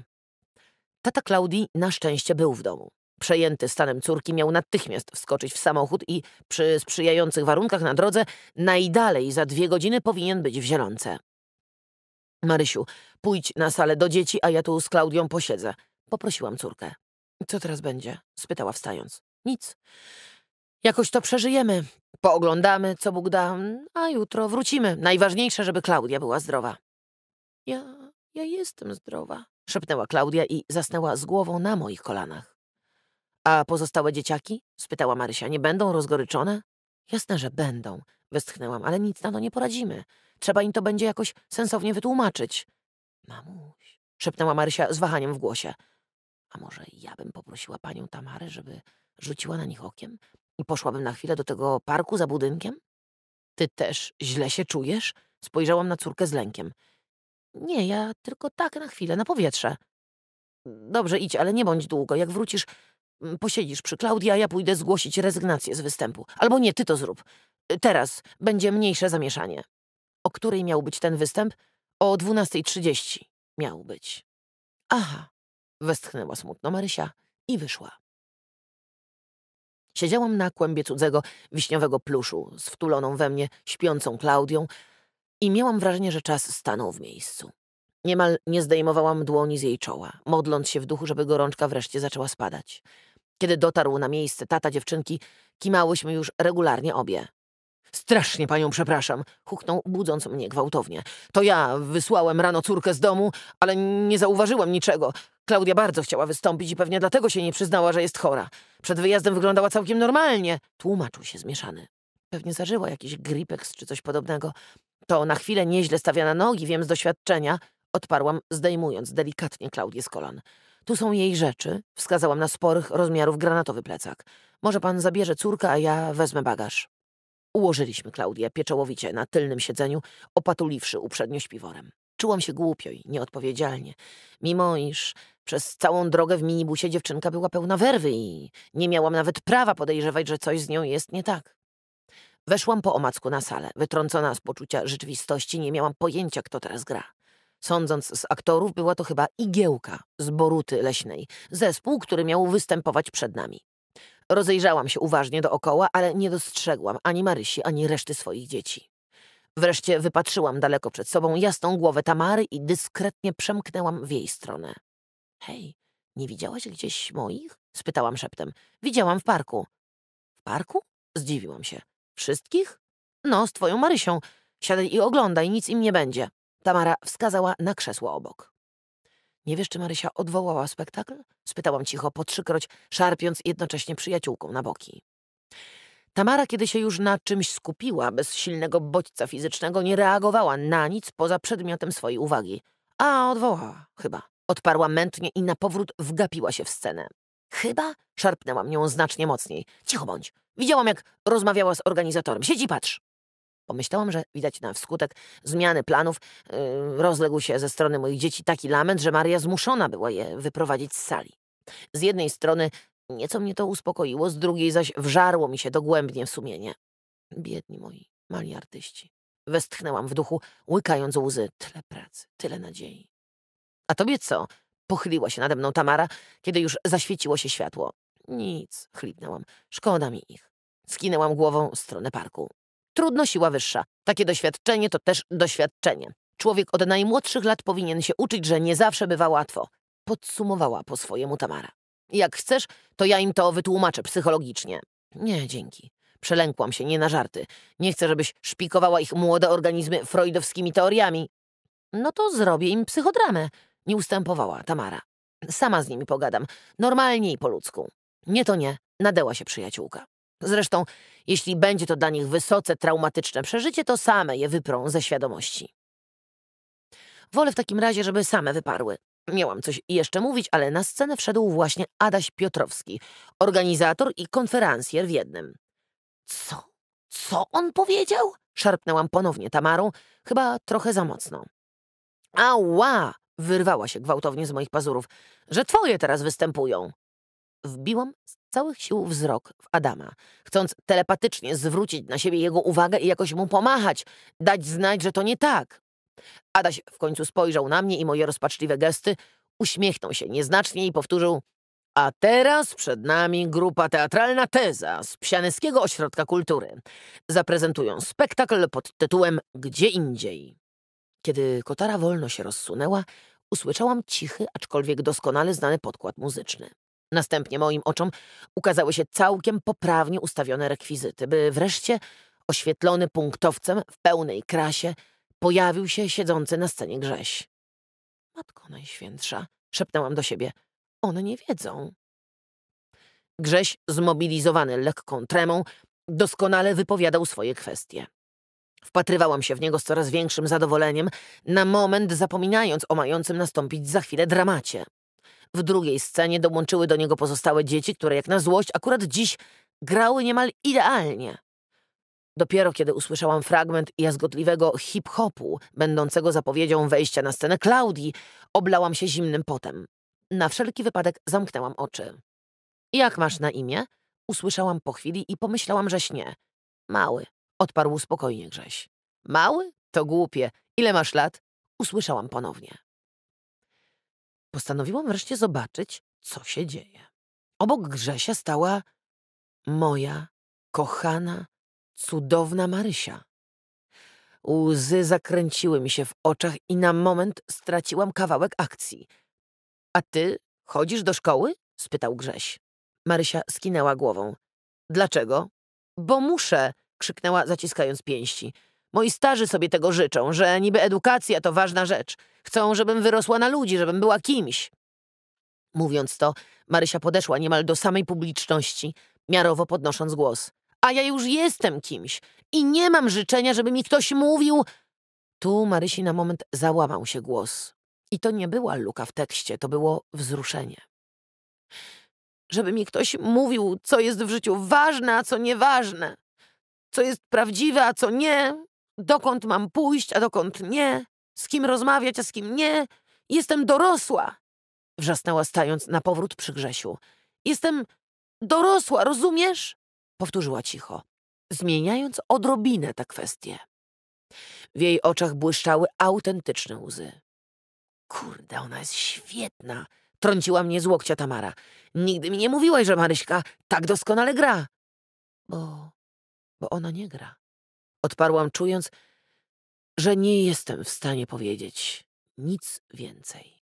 Tata Klaudii na szczęście był w domu. Przejęty stanem córki miał natychmiast wskoczyć w samochód i przy sprzyjających warunkach na drodze najdalej za dwie godziny powinien być w Zielonce. Marysiu, pójdź na salę do dzieci, a ja tu z Klaudią posiedzę. Poprosiłam córkę. Co teraz będzie? spytała wstając. Nic. Jakoś to przeżyjemy. Pooglądamy, co Bóg da, a jutro wrócimy. Najważniejsze, żeby Klaudia była zdrowa. Ja, ja jestem zdrowa, szepnęła Klaudia i zasnęła z głową na moich kolanach. A pozostałe dzieciaki? spytała Marysia. Nie będą rozgoryczone? Jasne, że będą, westchnęłam, ale nic na to nie poradzimy. Trzeba im to będzie jakoś sensownie wytłumaczyć. Mamuś, szepnęła Marysia z wahaniem w głosie. A może ja bym poprosiła panią Tamarę, żeby rzuciła na nich okiem i poszłabym na chwilę do tego parku za budynkiem? Ty też źle się czujesz? Spojrzałam na córkę z lękiem. Nie, ja tylko tak na chwilę, na powietrze. Dobrze, idź, ale nie bądź długo. Jak wrócisz, posiedzisz przy Klaudii, a ja pójdę zgłosić rezygnację z występu. Albo nie, ty to zrób. Teraz będzie mniejsze zamieszanie. O której miał być ten występ? O 12.30 miał być. Aha, westchnęła smutno Marysia i wyszła. Siedziałam na kłębie cudzego wiśniowego pluszu z wtuloną we mnie śpiącą Klaudią i miałam wrażenie, że czas stanął w miejscu. Niemal nie zdejmowałam dłoni z jej czoła, modląc się w duchu, żeby gorączka wreszcie zaczęła spadać. Kiedy dotarł na miejsce tata dziewczynki, kimałyśmy już regularnie obie. Strasznie panią przepraszam, huknął, budząc mnie gwałtownie. To ja wysłałem rano córkę z domu, ale nie zauważyłem niczego. Klaudia bardzo chciała wystąpić i pewnie dlatego się nie przyznała, że jest chora. Przed wyjazdem wyglądała całkiem normalnie. Tłumaczył się zmieszany. Pewnie zażyła jakiś gripex czy coś podobnego. To na chwilę nieźle stawia na nogi, wiem z doświadczenia, odparłam, zdejmując delikatnie Klaudię z kolan. Tu są jej rzeczy, wskazałam na sporych rozmiarów granatowy plecak. Może pan zabierze córkę, a ja wezmę bagaż. Ułożyliśmy Klaudię pieczołowicie na tylnym siedzeniu, opatuliwszy uprzednio śpiworem. Czułam się głupio i nieodpowiedzialnie, mimo iż przez całą drogę w minibusie dziewczynka była pełna werwy i nie miałam nawet prawa podejrzewać, że coś z nią jest nie tak. Weszłam po omacku na salę. Wytrącona z poczucia rzeczywistości, nie miałam pojęcia, kto teraz gra. Sądząc z aktorów, była to chyba igiełka z Boruty Leśnej, zespół, który miał występować przed nami. Rozejrzałam się uważnie dookoła, ale nie dostrzegłam ani Marysi, ani reszty swoich dzieci. Wreszcie wypatrzyłam daleko przed sobą jasną głowę Tamary i dyskretnie przemknęłam w jej stronę. Hej, nie widziałaś gdzieś moich? spytałam szeptem. Widziałam w parku. W parku? Zdziwiłam się. Wszystkich? No, z twoją Marysią. Siadaj i oglądaj, nic im nie będzie. Tamara wskazała na krzesło obok. Nie wiesz, czy Marysia odwołała spektakl? Spytałam cicho po trzykroć, szarpiąc jednocześnie przyjaciółką na boki. Tamara, kiedy się już na czymś skupiła, bez silnego bodźca fizycznego, nie reagowała na nic poza przedmiotem swojej uwagi. A, odwołała, chyba. Odparła mętnie i na powrót wgapiła się w scenę. Chyba? Szarpnęłam nią znacznie mocniej. Cicho bądź. Widziałam, jak rozmawiała z organizatorem. Siedzi, patrz. Pomyślałam, że widać na wskutek zmiany planów yy, rozległ się ze strony moich dzieci taki lament, że Maria zmuszona była je wyprowadzić z sali. Z jednej strony nieco mnie to uspokoiło, z drugiej zaś wżarło mi się dogłębnie w sumienie. Biedni moi, mali artyści. Westchnęłam w duchu, łykając łzy. Tyle pracy, tyle nadziei. A tobie co? Pochyliła się nade mną Tamara, kiedy już zaświeciło się światło. Nic, chlipnęłam. Szkoda mi ich. Skinęłam głową w stronę parku. Trudno siła wyższa. Takie doświadczenie to też doświadczenie. Człowiek od najmłodszych lat powinien się uczyć, że nie zawsze bywa łatwo. Podsumowała po swojemu Tamara. Jak chcesz, to ja im to wytłumaczę psychologicznie. Nie, dzięki. Przelękłam się, nie na żarty. Nie chcę, żebyś szpikowała ich młode organizmy freudowskimi teoriami. No to zrobię im psychodramę. Nie ustępowała Tamara. Sama z nimi pogadam. Normalnie i po ludzku. Nie to nie. Nadęła się przyjaciółka. Zresztą, jeśli będzie to dla nich wysoce traumatyczne przeżycie, to same je wyprą ze świadomości. Wolę w takim razie, żeby same wyparły. Miałam coś jeszcze mówić, ale na scenę wszedł właśnie Adaś Piotrowski, organizator i konferencjer w jednym. Co? Co on powiedział? Szarpnęłam ponownie Tamarą, chyba trochę za mocno. Ała! Wyrwała się gwałtownie z moich pazurów. Że twoje teraz występują. Wbiłam z całych sił wzrok w Adama, chcąc telepatycznie zwrócić na siebie jego uwagę i jakoś mu pomachać, dać znać, że to nie tak. Adaś w końcu spojrzał na mnie i moje rozpaczliwe gesty, uśmiechnął się nieznacznie i powtórzył a teraz przed nami grupa teatralna Teza z Psianeskiego Ośrodka Kultury. Zaprezentują spektakl pod tytułem Gdzie indziej. Kiedy kotara wolno się rozsunęła, usłyszałam cichy, aczkolwiek doskonale znany podkład muzyczny. Następnie moim oczom ukazały się całkiem poprawnie ustawione rekwizyty, by wreszcie oświetlony punktowcem w pełnej krasie pojawił się siedzący na scenie Grześ. Matko Najświętsza, szepnęłam do siebie, one nie wiedzą. Grześ, zmobilizowany lekką tremą, doskonale wypowiadał swoje kwestie. Wpatrywałam się w niego z coraz większym zadowoleniem, na moment zapominając o mającym nastąpić za chwilę dramacie. W drugiej scenie dołączyły do niego pozostałe dzieci, które jak na złość akurat dziś grały niemal idealnie. Dopiero kiedy usłyszałam fragment jazgotliwego hip-hopu, będącego zapowiedzią wejścia na scenę Klaudii, oblałam się zimnym potem. Na wszelki wypadek zamknęłam oczy. Jak masz na imię? Usłyszałam po chwili i pomyślałam, że śnie. Mały, odparł spokojnie Grześ. Mały? To głupie. Ile masz lat? Usłyszałam ponownie. Postanowiłam wreszcie zobaczyć, co się dzieje. Obok Grzesia stała moja kochana, cudowna Marysia. Łzy zakręciły mi się w oczach i na moment straciłam kawałek akcji. A ty chodzisz do szkoły? spytał Grześ. Marysia skinęła głową. Dlaczego? Bo muszę, krzyknęła zaciskając pięści. Moi starzy sobie tego życzą, że niby edukacja to ważna rzecz. Chcą, żebym wyrosła na ludzi, żebym była kimś. Mówiąc to, Marysia podeszła niemal do samej publiczności, miarowo podnosząc głos. A ja już jestem kimś i nie mam życzenia, żeby mi ktoś mówił... Tu Marysi na moment załamał się głos. I to nie była luka w tekście, to było wzruszenie. Żeby mi ktoś mówił, co jest w życiu ważne, a co nieważne. Co jest prawdziwe, a co nie. Dokąd mam pójść, a dokąd nie. Z kim rozmawiać, a z kim nie. Jestem dorosła. Wrzasnęła stając na powrót przy Grzesiu. Jestem dorosła, rozumiesz? Powtórzyła cicho, zmieniając odrobinę tę kwestię. W jej oczach błyszczały autentyczne łzy. Kurde, ona jest świetna, trąciła mnie z łokcia Tamara. Nigdy mi nie mówiłaś, że Maryśka tak doskonale gra. Bo, bo ona nie gra. Odparłam, czując, że nie jestem w stanie powiedzieć nic więcej.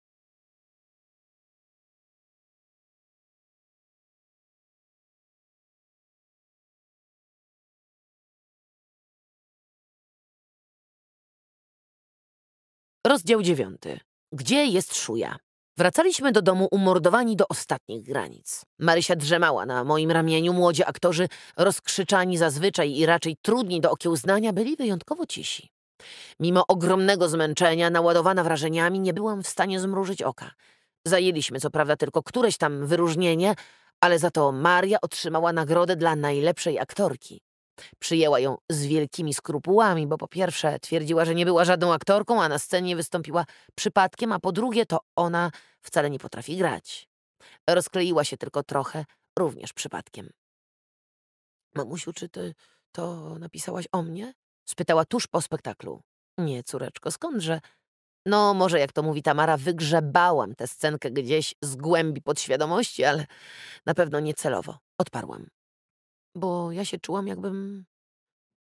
Rozdział dziewiąty. Gdzie jest szuja? Wracaliśmy do domu umordowani do ostatnich granic. Marysia drzemała na moim ramieniu, młodzi aktorzy, rozkrzyczani zazwyczaj i raczej trudni do okiełznania, byli wyjątkowo cisi. Mimo ogromnego zmęczenia, naładowana wrażeniami, nie byłam w stanie zmrużyć oka. Zajęliśmy co prawda tylko któreś tam wyróżnienie, ale za to Maria otrzymała nagrodę dla najlepszej aktorki. Przyjęła ją z wielkimi skrupułami, bo po pierwsze twierdziła, że nie była żadną aktorką, a na scenie wystąpiła przypadkiem, a po drugie to ona wcale nie potrafi grać. Rozkleiła się tylko trochę, również przypadkiem. Mamusiu, czy ty to napisałaś o mnie? Spytała tuż po spektaklu. Nie, córeczko, skądże? No, może jak to mówi Tamara, wygrzebałam tę scenkę gdzieś z głębi podświadomości, ale na pewno nie celowo. Odparłam bo ja się czułam, jakbym.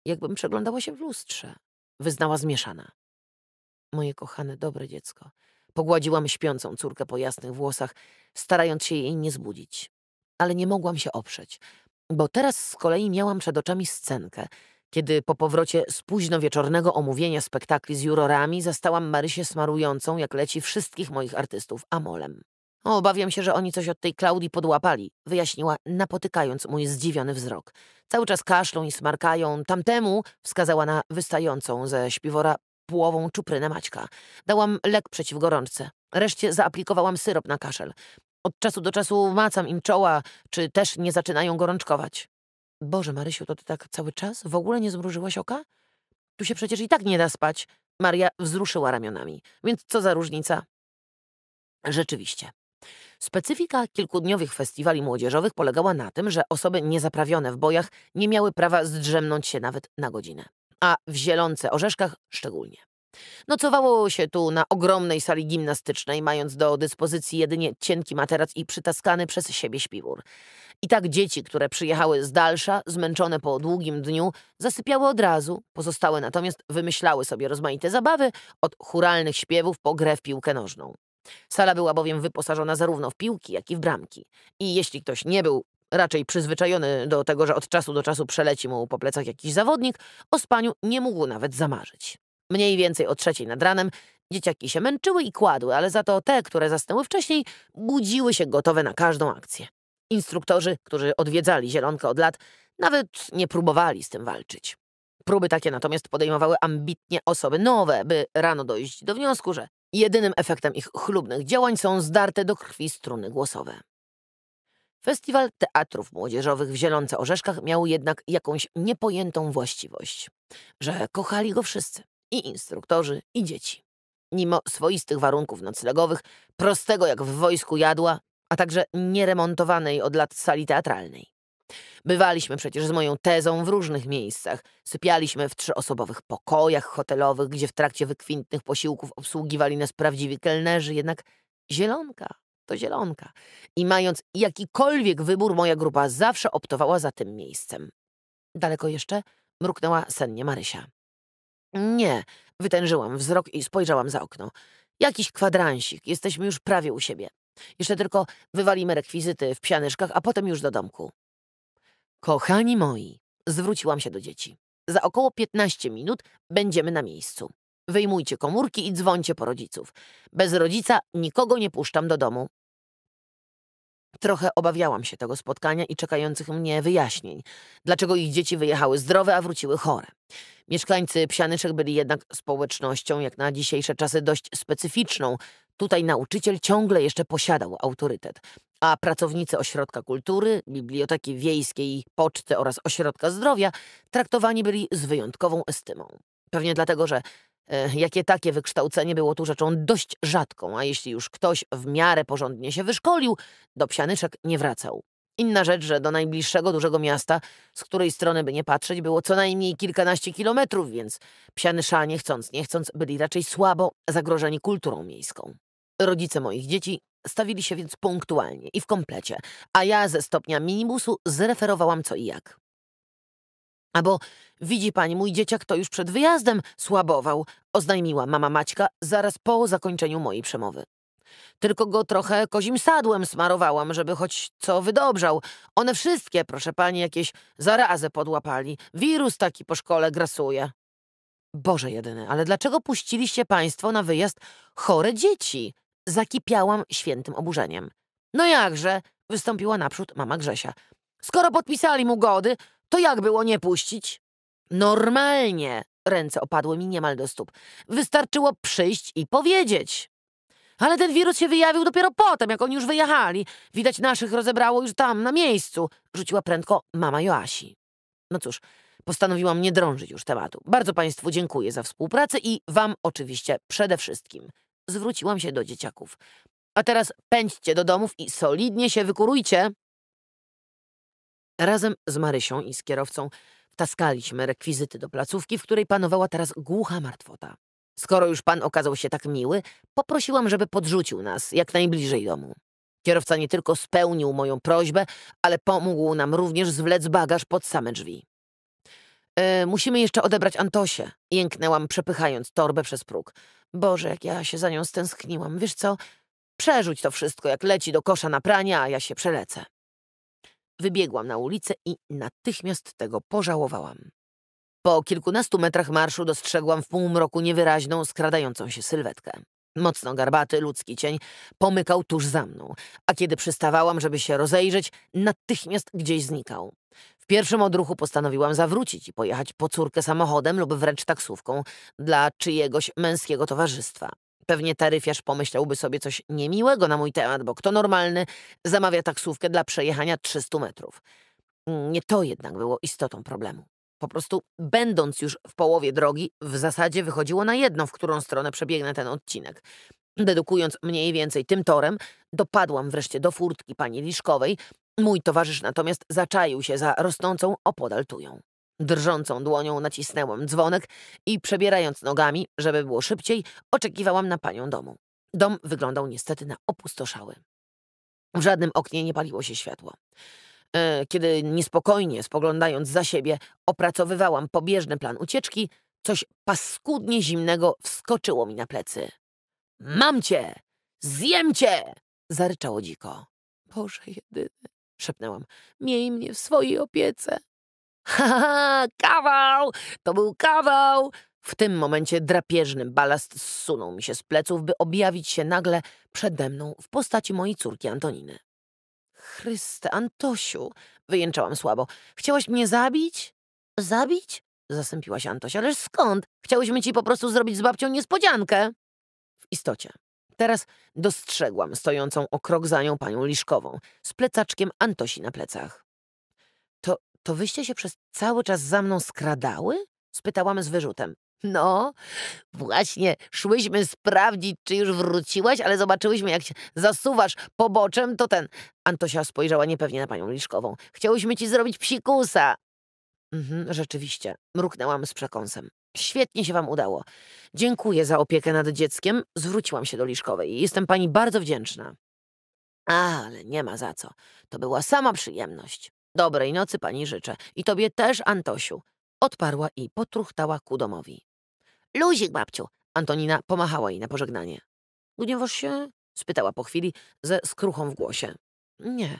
jakbym przeglądała się w lustrze. Wyznała zmieszana. Moje kochane, dobre dziecko. Pogładziłam śpiącą córkę po jasnych włosach, starając się jej nie zbudzić. Ale nie mogłam się oprzeć, bo teraz z kolei miałam przed oczami scenkę, kiedy po powrocie z późno wieczornego omówienia spektakli z jurorami zastałam Marysię smarującą, jak leci wszystkich moich artystów, amolem. Obawiam się, że oni coś od tej Klaudii podłapali, wyjaśniła, napotykając mój zdziwiony wzrok. Cały czas kaszlą i smarkają. Tamtemu wskazała na wystającą ze śpiwora połową czuprynę Maćka. Dałam lek przeciw gorączce. Reszcie zaaplikowałam syrop na kaszel. Od czasu do czasu macam im czoła, czy też nie zaczynają gorączkować. Boże, Marysiu, to ty tak cały czas? W ogóle nie zmrużyłaś oka? Tu się przecież i tak nie da spać. Maria wzruszyła ramionami. Więc co za różnica? Rzeczywiście. Specyfika kilkudniowych festiwali młodzieżowych polegała na tym, że osoby niezaprawione w bojach nie miały prawa zdrzemnąć się nawet na godzinę, a w Zielonce Orzeszkach szczególnie. Nocowało się tu na ogromnej sali gimnastycznej, mając do dyspozycji jedynie cienki materac i przytaskany przez siebie śpiwór. I tak dzieci, które przyjechały z dalsza, zmęczone po długim dniu, zasypiały od razu, pozostałe natomiast wymyślały sobie rozmaite zabawy, od churalnych śpiewów po grę w piłkę nożną. Sala była bowiem wyposażona zarówno w piłki, jak i w bramki. I jeśli ktoś nie był raczej przyzwyczajony do tego, że od czasu do czasu przeleci mu po plecach jakiś zawodnik, o spaniu nie mógł nawet zamarzyć. Mniej więcej o trzeciej nad ranem dzieciaki się męczyły i kładły, ale za to te, które zasnęły wcześniej, budziły się gotowe na każdą akcję. Instruktorzy, którzy odwiedzali Zielonkę od lat, nawet nie próbowali z tym walczyć. Próby takie natomiast podejmowały ambitnie osoby nowe, by rano dojść do wniosku, że Jedynym efektem ich chlubnych działań są zdarte do krwi struny głosowe. Festiwal teatrów młodzieżowych w Zielonce Orzeszkach miał jednak jakąś niepojętą właściwość, że kochali go wszyscy, i instruktorzy, i dzieci. Mimo swoistych warunków noclegowych, prostego jak w wojsku jadła, a także nieremontowanej od lat sali teatralnej. Bywaliśmy przecież z moją tezą w różnych miejscach. Sypialiśmy w trzyosobowych pokojach hotelowych, gdzie w trakcie wykwintnych posiłków obsługiwali nas prawdziwi kelnerzy, jednak zielonka to zielonka. I mając jakikolwiek wybór, moja grupa zawsze optowała za tym miejscem. Daleko jeszcze? Mruknęła sennie Marysia. Nie, wytężyłam wzrok i spojrzałam za okno. Jakiś kwadransik, jesteśmy już prawie u siebie. Jeszcze tylko wywalimy rekwizyty w psianyszkach, a potem już do domku. Kochani moi, zwróciłam się do dzieci. Za około 15 minut będziemy na miejscu. Wyjmujcie komórki i dzwońcie po rodziców. Bez rodzica nikogo nie puszczam do domu. Trochę obawiałam się tego spotkania i czekających mnie wyjaśnień, dlaczego ich dzieci wyjechały zdrowe, a wróciły chore. Mieszkańcy Psianyczek byli jednak społecznością, jak na dzisiejsze czasy, dość specyficzną. Tutaj nauczyciel ciągle jeszcze posiadał autorytet, a pracownicy ośrodka kultury, biblioteki wiejskiej, poczty oraz ośrodka zdrowia traktowani byli z wyjątkową estymą. Pewnie dlatego, że jakie takie wykształcenie było tu rzeczą dość rzadką, a jeśli już ktoś w miarę porządnie się wyszkolił, do psianyczek nie wracał. Inna rzecz, że do najbliższego dużego miasta, z której strony by nie patrzeć, było co najmniej kilkanaście kilometrów, więc psianyszanie, chcąc nie chcąc, byli raczej słabo zagrożeni kulturą miejską. Rodzice moich dzieci stawili się więc punktualnie i w komplecie, a ja ze stopnia minibusu zreferowałam co i jak. A bo widzi pani, mój dzieciak to już przed wyjazdem słabował, oznajmiła mama Maćka zaraz po zakończeniu mojej przemowy. Tylko go trochę kozim sadłem smarowałam, żeby choć co wydobrzał. One wszystkie, proszę pani, jakieś zarazę podłapali. Wirus taki po szkole grasuje. Boże jedyny, ale dlaczego puściliście państwo na wyjazd chore dzieci? Zakipiałam świętym oburzeniem. No jakże, wystąpiła naprzód mama Grzesia. Skoro podpisali mu gody, to jak było nie puścić? Normalnie, ręce opadły mi niemal do stóp. Wystarczyło przyjść i powiedzieć. Ale ten wirus się wyjawił dopiero potem, jak oni już wyjechali. Widać naszych rozebrało już tam, na miejscu, rzuciła prędko mama Joasi. No cóż, postanowiłam nie drążyć już tematu. Bardzo Państwu dziękuję za współpracę i Wam oczywiście przede wszystkim. Zwróciłam się do dzieciaków. A teraz pędźcie do domów i solidnie się wykurujcie. Razem z Marysią i z kierowcą wtaskaliśmy rekwizyty do placówki, w której panowała teraz głucha martwota. Skoro już pan okazał się tak miły, poprosiłam, żeby podrzucił nas jak najbliżej domu. Kierowca nie tylko spełnił moją prośbę, ale pomógł nam również zwlec bagaż pod same drzwi. E, musimy jeszcze odebrać Antosię, jęknęłam, przepychając torbę przez próg. Boże, jak ja się za nią stęskniłam. Wiesz co? Przerzuć to wszystko, jak leci do kosza na pranie, a ja się przelecę. Wybiegłam na ulicę i natychmiast tego pożałowałam. Po kilkunastu metrach marszu dostrzegłam w półmroku niewyraźną, skradającą się sylwetkę. Mocno garbaty, ludzki cień pomykał tuż za mną, a kiedy przystawałam, żeby się rozejrzeć, natychmiast gdzieś znikał. W pierwszym odruchu postanowiłam zawrócić i pojechać po córkę samochodem lub wręcz taksówką dla czyjegoś męskiego towarzystwa. Pewnie taryfiarz pomyślałby sobie coś niemiłego na mój temat, bo kto normalny zamawia taksówkę dla przejechania 300 metrów. Nie to jednak było istotą problemu. Po prostu, będąc już w połowie drogi, w zasadzie wychodziło na jedno, w którą stronę przebiegnę ten odcinek. Dedukując mniej więcej tym torem, dopadłam wreszcie do furtki pani Liszkowej. Mój towarzysz natomiast zaczaił się za rosnącą opodal tują. Drżącą dłonią nacisnęłam dzwonek i przebierając nogami, żeby było szybciej, oczekiwałam na panią domu. Dom wyglądał niestety na opustoszały. W żadnym oknie nie paliło się światło. E, kiedy niespokojnie, spoglądając za siebie, opracowywałam pobieżny plan ucieczki, coś paskudnie zimnego wskoczyło mi na plecy. Mam cię! Zjem cię! zaryczało dziko. Boże jedyny, szepnęłam, miej mnie w swojej opiece. Ha, ha, kawał! To był kawał! W tym momencie drapieżny balast zsunął mi się z pleców, by objawić się nagle przede mną w postaci mojej córki Antoniny. Chryste, Antosiu, wyjęczałam słabo. Chciałaś mnie zabić? Zabić? Zasępiła się Antosia. Ależ skąd? Chciałyśmy ci po prostu zrobić z babcią niespodziankę. W istocie. Teraz dostrzegłam stojącą o krok za nią panią Liszkową z plecaczkiem Antosi na plecach. To, wyście się przez cały czas za mną skradały? Spytałam z wyrzutem. No, właśnie, szłyśmy sprawdzić, czy już wróciłaś, ale zobaczyłyśmy, jak się zasuwasz poboczem, to ten... Antosia spojrzała niepewnie na panią Liszkową. Chciałyśmy ci zrobić psikusa. Mhm, rzeczywiście, mruknęłam z przekąsem. Świetnie się wam udało. Dziękuję za opiekę nad dzieckiem. Zwróciłam się do Liszkowej. Jestem pani bardzo wdzięczna. Ale nie ma za co. To była sama przyjemność. Dobrej nocy pani życzę. I tobie też, Antosiu odparła i potruchtała ku domowi. Luzik, babciu. Antonina pomachała jej na pożegnanie. Gniewasz się? spytała po chwili ze skruchą w głosie. Nie.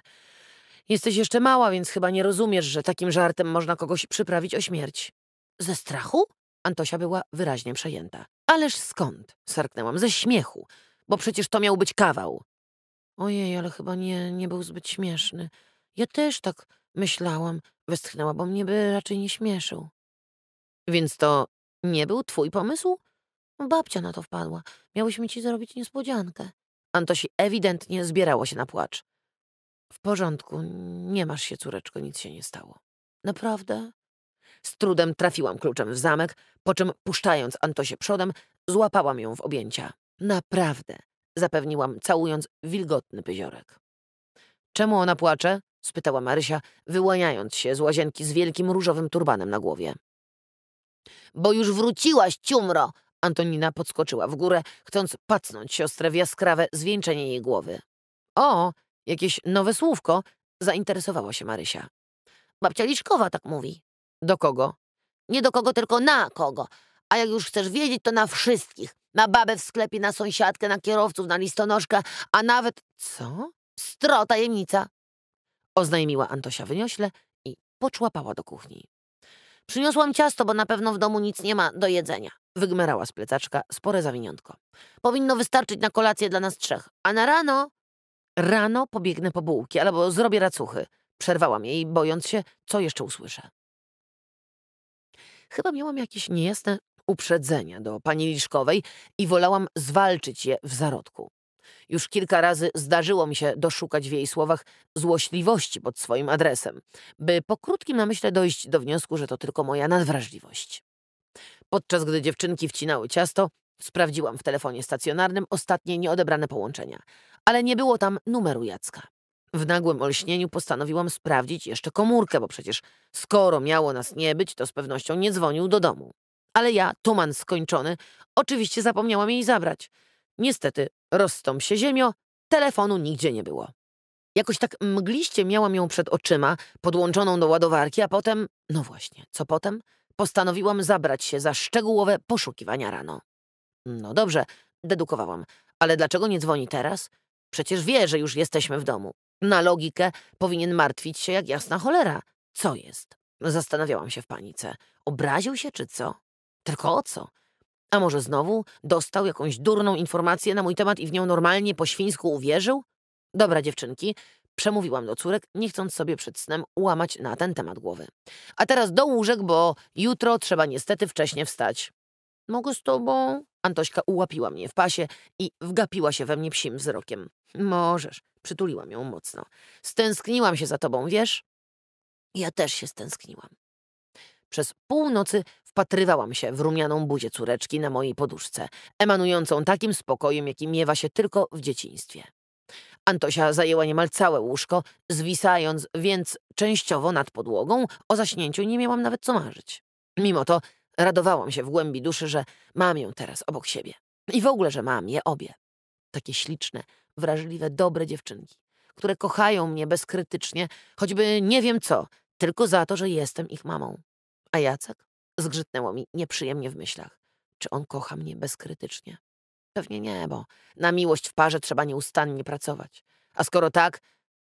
Jesteś jeszcze mała, więc chyba nie rozumiesz, że takim żartem można kogoś przyprawić o śmierć. Ze strachu? Antosia była wyraźnie przejęta. Ależ skąd? Sarknęłam. Ze śmiechu. Bo przecież to miał być kawał. Ojej, ale chyba nie, nie był zbyt śmieszny. Ja też tak myślałam. Westchnęła, bo mnie by raczej nie śmieszył. Więc to nie był twój pomysł? Babcia na to wpadła. Miałyśmy ci zrobić niespodziankę. Antosi ewidentnie zbierało się na płacz. W porządku, nie masz się, córeczko, nic się nie stało. Naprawdę? Z trudem trafiłam kluczem w zamek, po czym puszczając Antosię przodem, złapałam ją w objęcia. Naprawdę, zapewniłam, całując wilgotny pyziorek. Czemu ona płacze? Spytała Marysia, wyłaniając się z łazienki z wielkim różowym turbanem na głowie. Bo już wróciłaś, ciumro! Antonina podskoczyła w górę, chcąc pacnąć siostrę w jaskrawe zwieńczenie jej głowy. O, jakieś nowe słówko, zainteresowała się Marysia. Babcia Liszkowa tak mówi. Do kogo? Nie do kogo, tylko na kogo. A jak już chcesz wiedzieć, to na wszystkich. Na babę w sklepie, na sąsiadkę, na kierowców, na listonoszkę, a nawet... Co? Stro, tajemnica. Oznajmiła Antosia wyniośle i poczłapała do kuchni. Przyniosłam ciasto, bo na pewno w domu nic nie ma do jedzenia. Wygmerała z plecaczka spore zawiniątko. Powinno wystarczyć na kolację dla nas trzech. A na rano... Rano pobiegnę po bułki, albo zrobię racuchy. Przerwałam jej, bojąc się, co jeszcze usłyszę. Chyba miałam jakieś niejasne uprzedzenia do pani Liszkowej i wolałam zwalczyć je w zarodku. Już kilka razy zdarzyło mi się doszukać w jej słowach złośliwości pod swoim adresem, by po krótkim namyśle dojść do wniosku, że to tylko moja nadwrażliwość. Podczas gdy dziewczynki wcinały ciasto, sprawdziłam w telefonie stacjonarnym ostatnie nieodebrane połączenia, ale nie było tam numeru Jacka. W nagłym olśnieniu postanowiłam sprawdzić jeszcze komórkę, bo przecież skoro miało nas nie być, to z pewnością nie dzwonił do domu. Ale ja, tuman skończony, oczywiście zapomniałam jej zabrać. Niestety, rozstąp się ziemio, telefonu nigdzie nie było. Jakoś tak mgliście miałam ją przed oczyma, podłączoną do ładowarki, a potem, no właśnie, co potem? Postanowiłam zabrać się za szczegółowe poszukiwania rano. No dobrze, dedukowałam, ale dlaczego nie dzwoni teraz? Przecież wie, że już jesteśmy w domu. Na logikę powinien martwić się jak jasna cholera. Co jest? Zastanawiałam się w panice. Obraził się czy co? Tylko o co? A może znowu dostał jakąś durną informację na mój temat i w nią normalnie po świńsku uwierzył? Dobra, dziewczynki, przemówiłam do córek, nie chcąc sobie przed snem łamać na ten temat głowy. A teraz do łóżek, bo jutro trzeba niestety wcześnie wstać. Mogę z tobą? Antośka ułapiła mnie w pasie i wgapiła się we mnie psim wzrokiem. Możesz. Przytuliłam ją mocno. Stęskniłam się za tobą, wiesz? Ja też się stęskniłam. Przez północy wpatrywałam się w rumianą buzię córeczki na mojej poduszce, emanującą takim spokojem, jaki miewa się tylko w dzieciństwie. Antosia zajęła niemal całe łóżko, zwisając więc częściowo nad podłogą, o zaśnięciu nie miałam nawet co marzyć. Mimo to radowałam się w głębi duszy, że mam ją teraz obok siebie. I w ogóle, że mam je obie. Takie śliczne, wrażliwe, dobre dziewczynki, które kochają mnie bezkrytycznie, choćby nie wiem co, tylko za to, że jestem ich mamą. A Jacek? Zgrzytnęło mi nieprzyjemnie w myślach. Czy on kocha mnie bezkrytycznie? Pewnie nie, bo na miłość w parze trzeba nieustannie pracować. A skoro tak,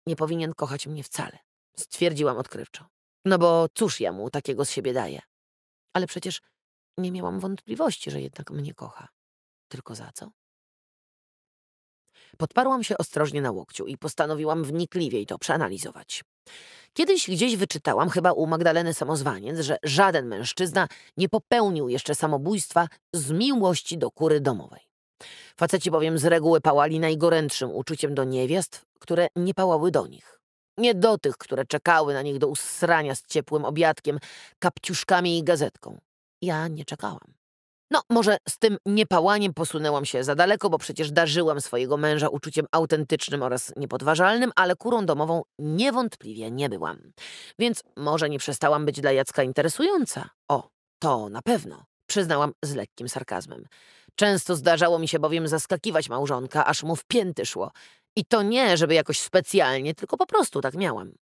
nie powinien kochać mnie wcale. Stwierdziłam odkrywczo. No bo cóż ja mu takiego z siebie daję? Ale przecież nie miałam wątpliwości, że jednak mnie kocha. Tylko za co? Podparłam się ostrożnie na łokciu i postanowiłam wnikliwiej to przeanalizować. Kiedyś gdzieś wyczytałam, chyba u Magdaleny Samozwaniec, że żaden mężczyzna nie popełnił jeszcze samobójstwa z miłości do kury domowej. Faceci bowiem z reguły pałali najgorętszym uczuciem do niewiast, które nie pałały do nich. Nie do tych, które czekały na nich do usrania z ciepłym obiadkiem, kapciuszkami i gazetką. Ja nie czekałam. No, może z tym niepałaniem posunęłam się za daleko, bo przecież darzyłam swojego męża uczuciem autentycznym oraz niepodważalnym, ale kurą domową niewątpliwie nie byłam. Więc może nie przestałam być dla Jacka interesująca. O, to na pewno, przyznałam z lekkim sarkazmem. Często zdarzało mi się bowiem zaskakiwać małżonka, aż mu w pięty szło. I to nie, żeby jakoś specjalnie, tylko po prostu tak miałam.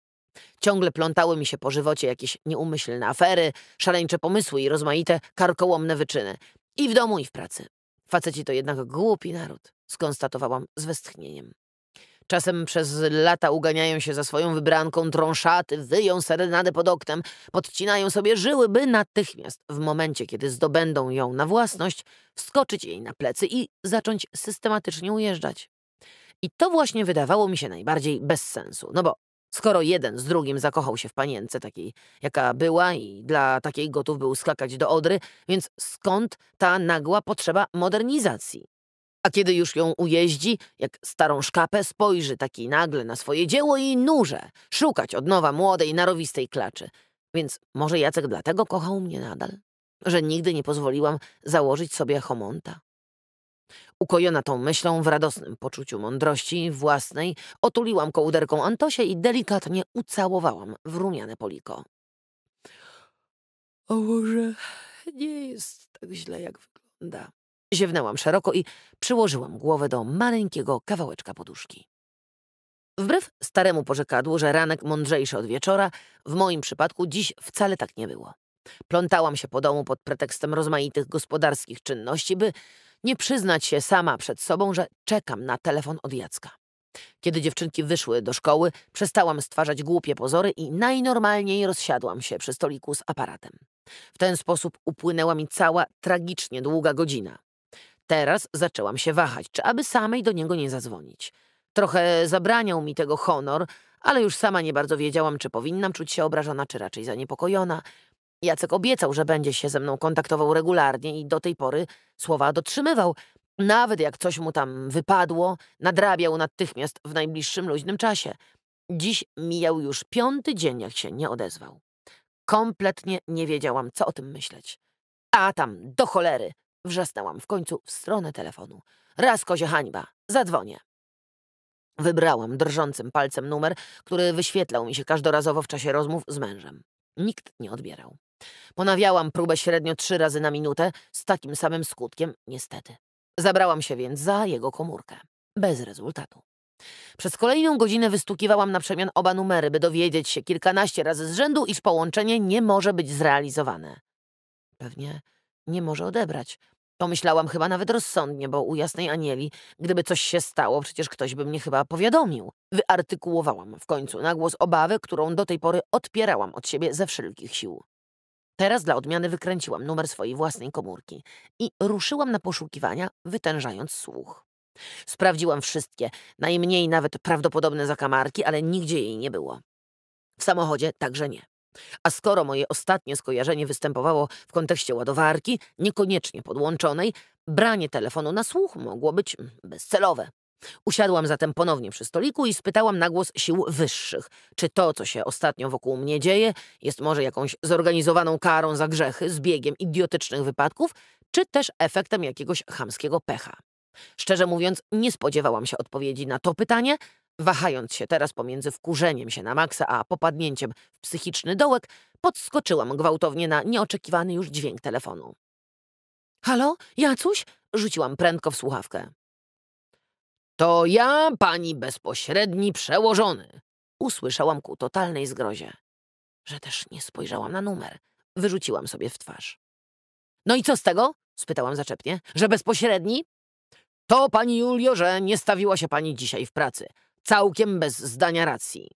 Ciągle plątały mi się po żywocie jakieś nieumyślne afery, szaleńcze pomysły i rozmaite karkołomne wyczyny. I w domu, i w pracy. Faceci to jednak głupi naród, skonstatowałam z westchnieniem. Czasem przez lata uganiają się za swoją wybranką, trąszaty, wyją serenadę pod oknem, podcinają sobie żyły, by natychmiast, w momencie, kiedy zdobędą ją na własność, wskoczyć jej na plecy i zacząć systematycznie ujeżdżać. I to właśnie wydawało mi się najbardziej bez sensu, no bo skoro jeden z drugim zakochał się w panience takiej, jaka była i dla takiej gotów był skakać do Odry, więc skąd ta nagła potrzeba modernizacji? A kiedy już ją ujeździ, jak starą szkapę, spojrzy taki nagle na swoje dzieło i nurze, szukać od nowa młodej, narowistej klaczy. Więc może Jacek dlatego kochał mnie nadal? Że nigdy nie pozwoliłam założyć sobie homonta? Ukojona tą myślą, w radosnym poczuciu mądrości własnej, otuliłam kołderką Antosię i delikatnie ucałowałam w rumiane poliko. O może nie jest tak źle, jak wygląda. Ziewnęłam szeroko i przyłożyłam głowę do maleńkiego kawałeczka poduszki. Wbrew staremu porzekadłu, że ranek mądrzejszy od wieczora, w moim przypadku dziś wcale tak nie było. Plątałam się po domu pod pretekstem rozmaitych gospodarskich czynności, by nie przyznać się sama przed sobą, że czekam na telefon od Jacka. Kiedy dziewczynki wyszły do szkoły, przestałam stwarzać głupie pozory i najnormalniej rozsiadłam się przy stoliku z aparatem. W ten sposób upłynęła mi cała tragicznie długa godzina. Teraz zaczęłam się wahać, czy aby samej do niego nie zadzwonić. Trochę zabraniał mi tego honor, ale już sama nie bardzo wiedziałam, czy powinnam czuć się obrażona, czy raczej zaniepokojona. Jacek obiecał, że będzie się ze mną kontaktował regularnie i do tej pory słowa dotrzymywał. Nawet jak coś mu tam wypadło, nadrabiał natychmiast w najbliższym luźnym czasie. Dziś mijał już piąty dzień, jak się nie odezwał. Kompletnie nie wiedziałam, co o tym myśleć. A tam, do cholery! Wrzasnęłam w końcu w stronę telefonu. Raz kozie hańba, zadzwonię. Wybrałam drżącym palcem numer, który wyświetlał mi się każdorazowo w czasie rozmów z mężem. Nikt nie odbierał. Ponawiałam próbę średnio trzy razy na minutę, z takim samym skutkiem, niestety. Zabrałam się więc za jego komórkę. Bez rezultatu. Przez kolejną godzinę wystukiwałam na przemian oba numery, by dowiedzieć się kilkanaście razy z rzędu, iż połączenie nie może być zrealizowane. Pewnie nie może odebrać. Pomyślałam chyba nawet rozsądnie, bo u jasnej Anieli, gdyby coś się stało, przecież ktoś by mnie chyba powiadomił. Wyartykułowałam w końcu na głos obawę, którą do tej pory odpierałam od siebie ze wszelkich sił. Teraz dla odmiany wykręciłam numer swojej własnej komórki i ruszyłam na poszukiwania, wytężając słuch. Sprawdziłam wszystkie, najmniej nawet prawdopodobne zakamarki, ale nigdzie jej nie było. W samochodzie także nie. A skoro moje ostatnie skojarzenie występowało w kontekście ładowarki, niekoniecznie podłączonej, branie telefonu na słuch mogło być bezcelowe. Usiadłam zatem ponownie przy stoliku i spytałam na głos sił wyższych, czy to, co się ostatnio wokół mnie dzieje, jest może jakąś zorganizowaną karą za grzechy, zbiegiem idiotycznych wypadków, czy też efektem jakiegoś chamskiego pecha. Szczerze mówiąc, nie spodziewałam się odpowiedzi na to pytanie, wahając się teraz pomiędzy wkurzeniem się na Maxa a popadnięciem w psychiczny dołek, podskoczyłam gwałtownie na nieoczekiwany już dźwięk telefonu. Halo, Jacuś? Rzuciłam prędko w słuchawkę. To ja, pani bezpośredni przełożony. Usłyszałam ku totalnej zgrozie. Że też nie spojrzałam na numer. Wyrzuciłam sobie w twarz. No i co z tego? spytałam zaczepnie. Że bezpośredni? To, pani Julio, że nie stawiła się pani dzisiaj w pracy. Całkiem bez zdania racji.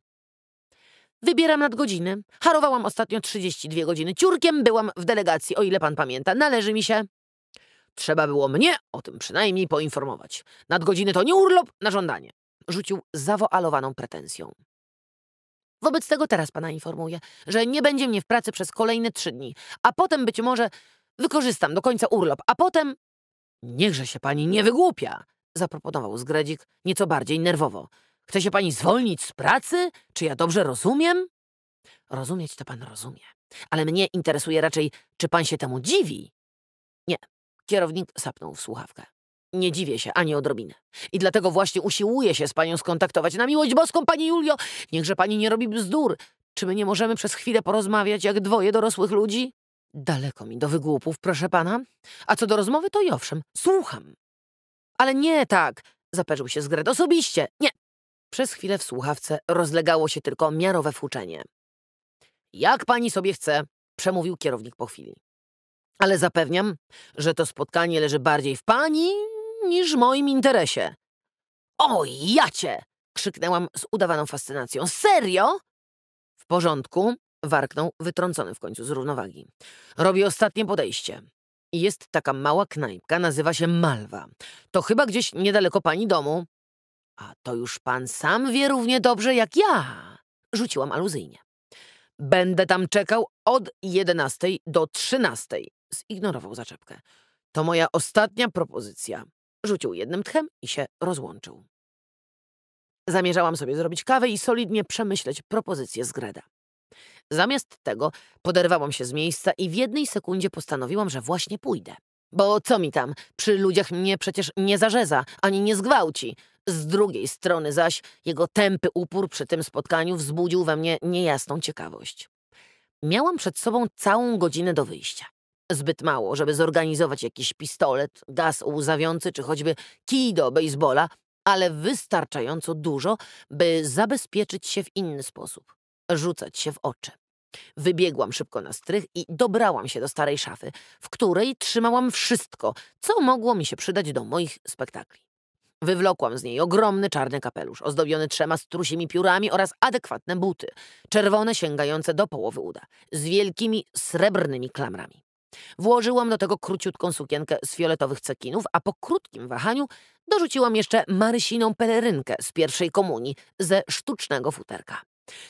Wybieram nadgodziny. Harowałam ostatnio 32 godziny. Ciurkiem byłam w delegacji, o ile pan pamięta. Należy mi się. Trzeba było mnie o tym przynajmniej poinformować. Nadgodziny to nie urlop na żądanie. Rzucił zawoalowaną pretensją. Wobec tego teraz pana informuję, że nie będzie mnie w pracy przez kolejne trzy dni, a potem być może wykorzystam do końca urlop, a potem... Niechże się pani nie wygłupia, zaproponował Zgredzik nieco bardziej nerwowo. Chce się pani zwolnić z pracy? Czy ja dobrze rozumiem? Rozumieć to pan rozumie, ale mnie interesuje raczej, czy pan się temu dziwi. Nie, kierownik sapnął w słuchawkę. Nie dziwię się ani odrobinę. I dlatego właśnie usiłuję się z panią skontaktować. Na miłość boską, pani Julio, niechże pani nie robi bzdur. Czy my nie możemy przez chwilę porozmawiać jak dwoje dorosłych ludzi? Daleko mi do wygłupów, proszę pana. A co do rozmowy, to i owszem, słucham. Ale nie tak, zaperzył się Zgred. Osobiście, nie. Przez chwilę w słuchawce rozlegało się tylko miarowe fuczenie. Jak pani sobie chce, przemówił kierownik po chwili. Ale zapewniam, że to spotkanie leży bardziej w pani niż w moim interesie. O, jacie! krzyknęłam z udawaną fascynacją. Serio? W porządku, warknął, wytrącony w końcu z równowagi. Robię ostatnie podejście. Jest taka mała knajpka, nazywa się Malwa. To chyba gdzieś niedaleko pani domu. A to już pan sam wie równie dobrze jak ja, rzuciłam aluzyjnie. Będę tam czekał od 11 do 13. Zignorował zaczepkę. To moja ostatnia propozycja. Rzucił jednym tchem i się rozłączył. Zamierzałam sobie zrobić kawę i solidnie przemyśleć propozycję z Greda. Zamiast tego poderwałam się z miejsca i w jednej sekundzie postanowiłam, że właśnie pójdę. Bo co mi tam, przy ludziach mnie przecież nie zarzeza, ani nie zgwałci. Z drugiej strony zaś jego tępy upór przy tym spotkaniu wzbudził we mnie niejasną ciekawość. Miałam przed sobą całą godzinę do wyjścia. Zbyt mało, żeby zorganizować jakiś pistolet, gaz łzawiący czy choćby kij do baseballa, ale wystarczająco dużo, by zabezpieczyć się w inny sposób rzucać się w oczy. Wybiegłam szybko na strych i dobrałam się do starej szafy, w której trzymałam wszystko, co mogło mi się przydać do moich spektakli. Wywlokłam z niej ogromny czarny kapelusz, ozdobiony trzema strusimi piórami oraz adekwatne buty, czerwone sięgające do połowy uda, z wielkimi srebrnymi klamrami. Włożyłam do tego króciutką sukienkę z fioletowych cekinów, a po krótkim wahaniu dorzuciłam jeszcze marysiną pelerynkę z pierwszej komunii ze sztucznego futerka.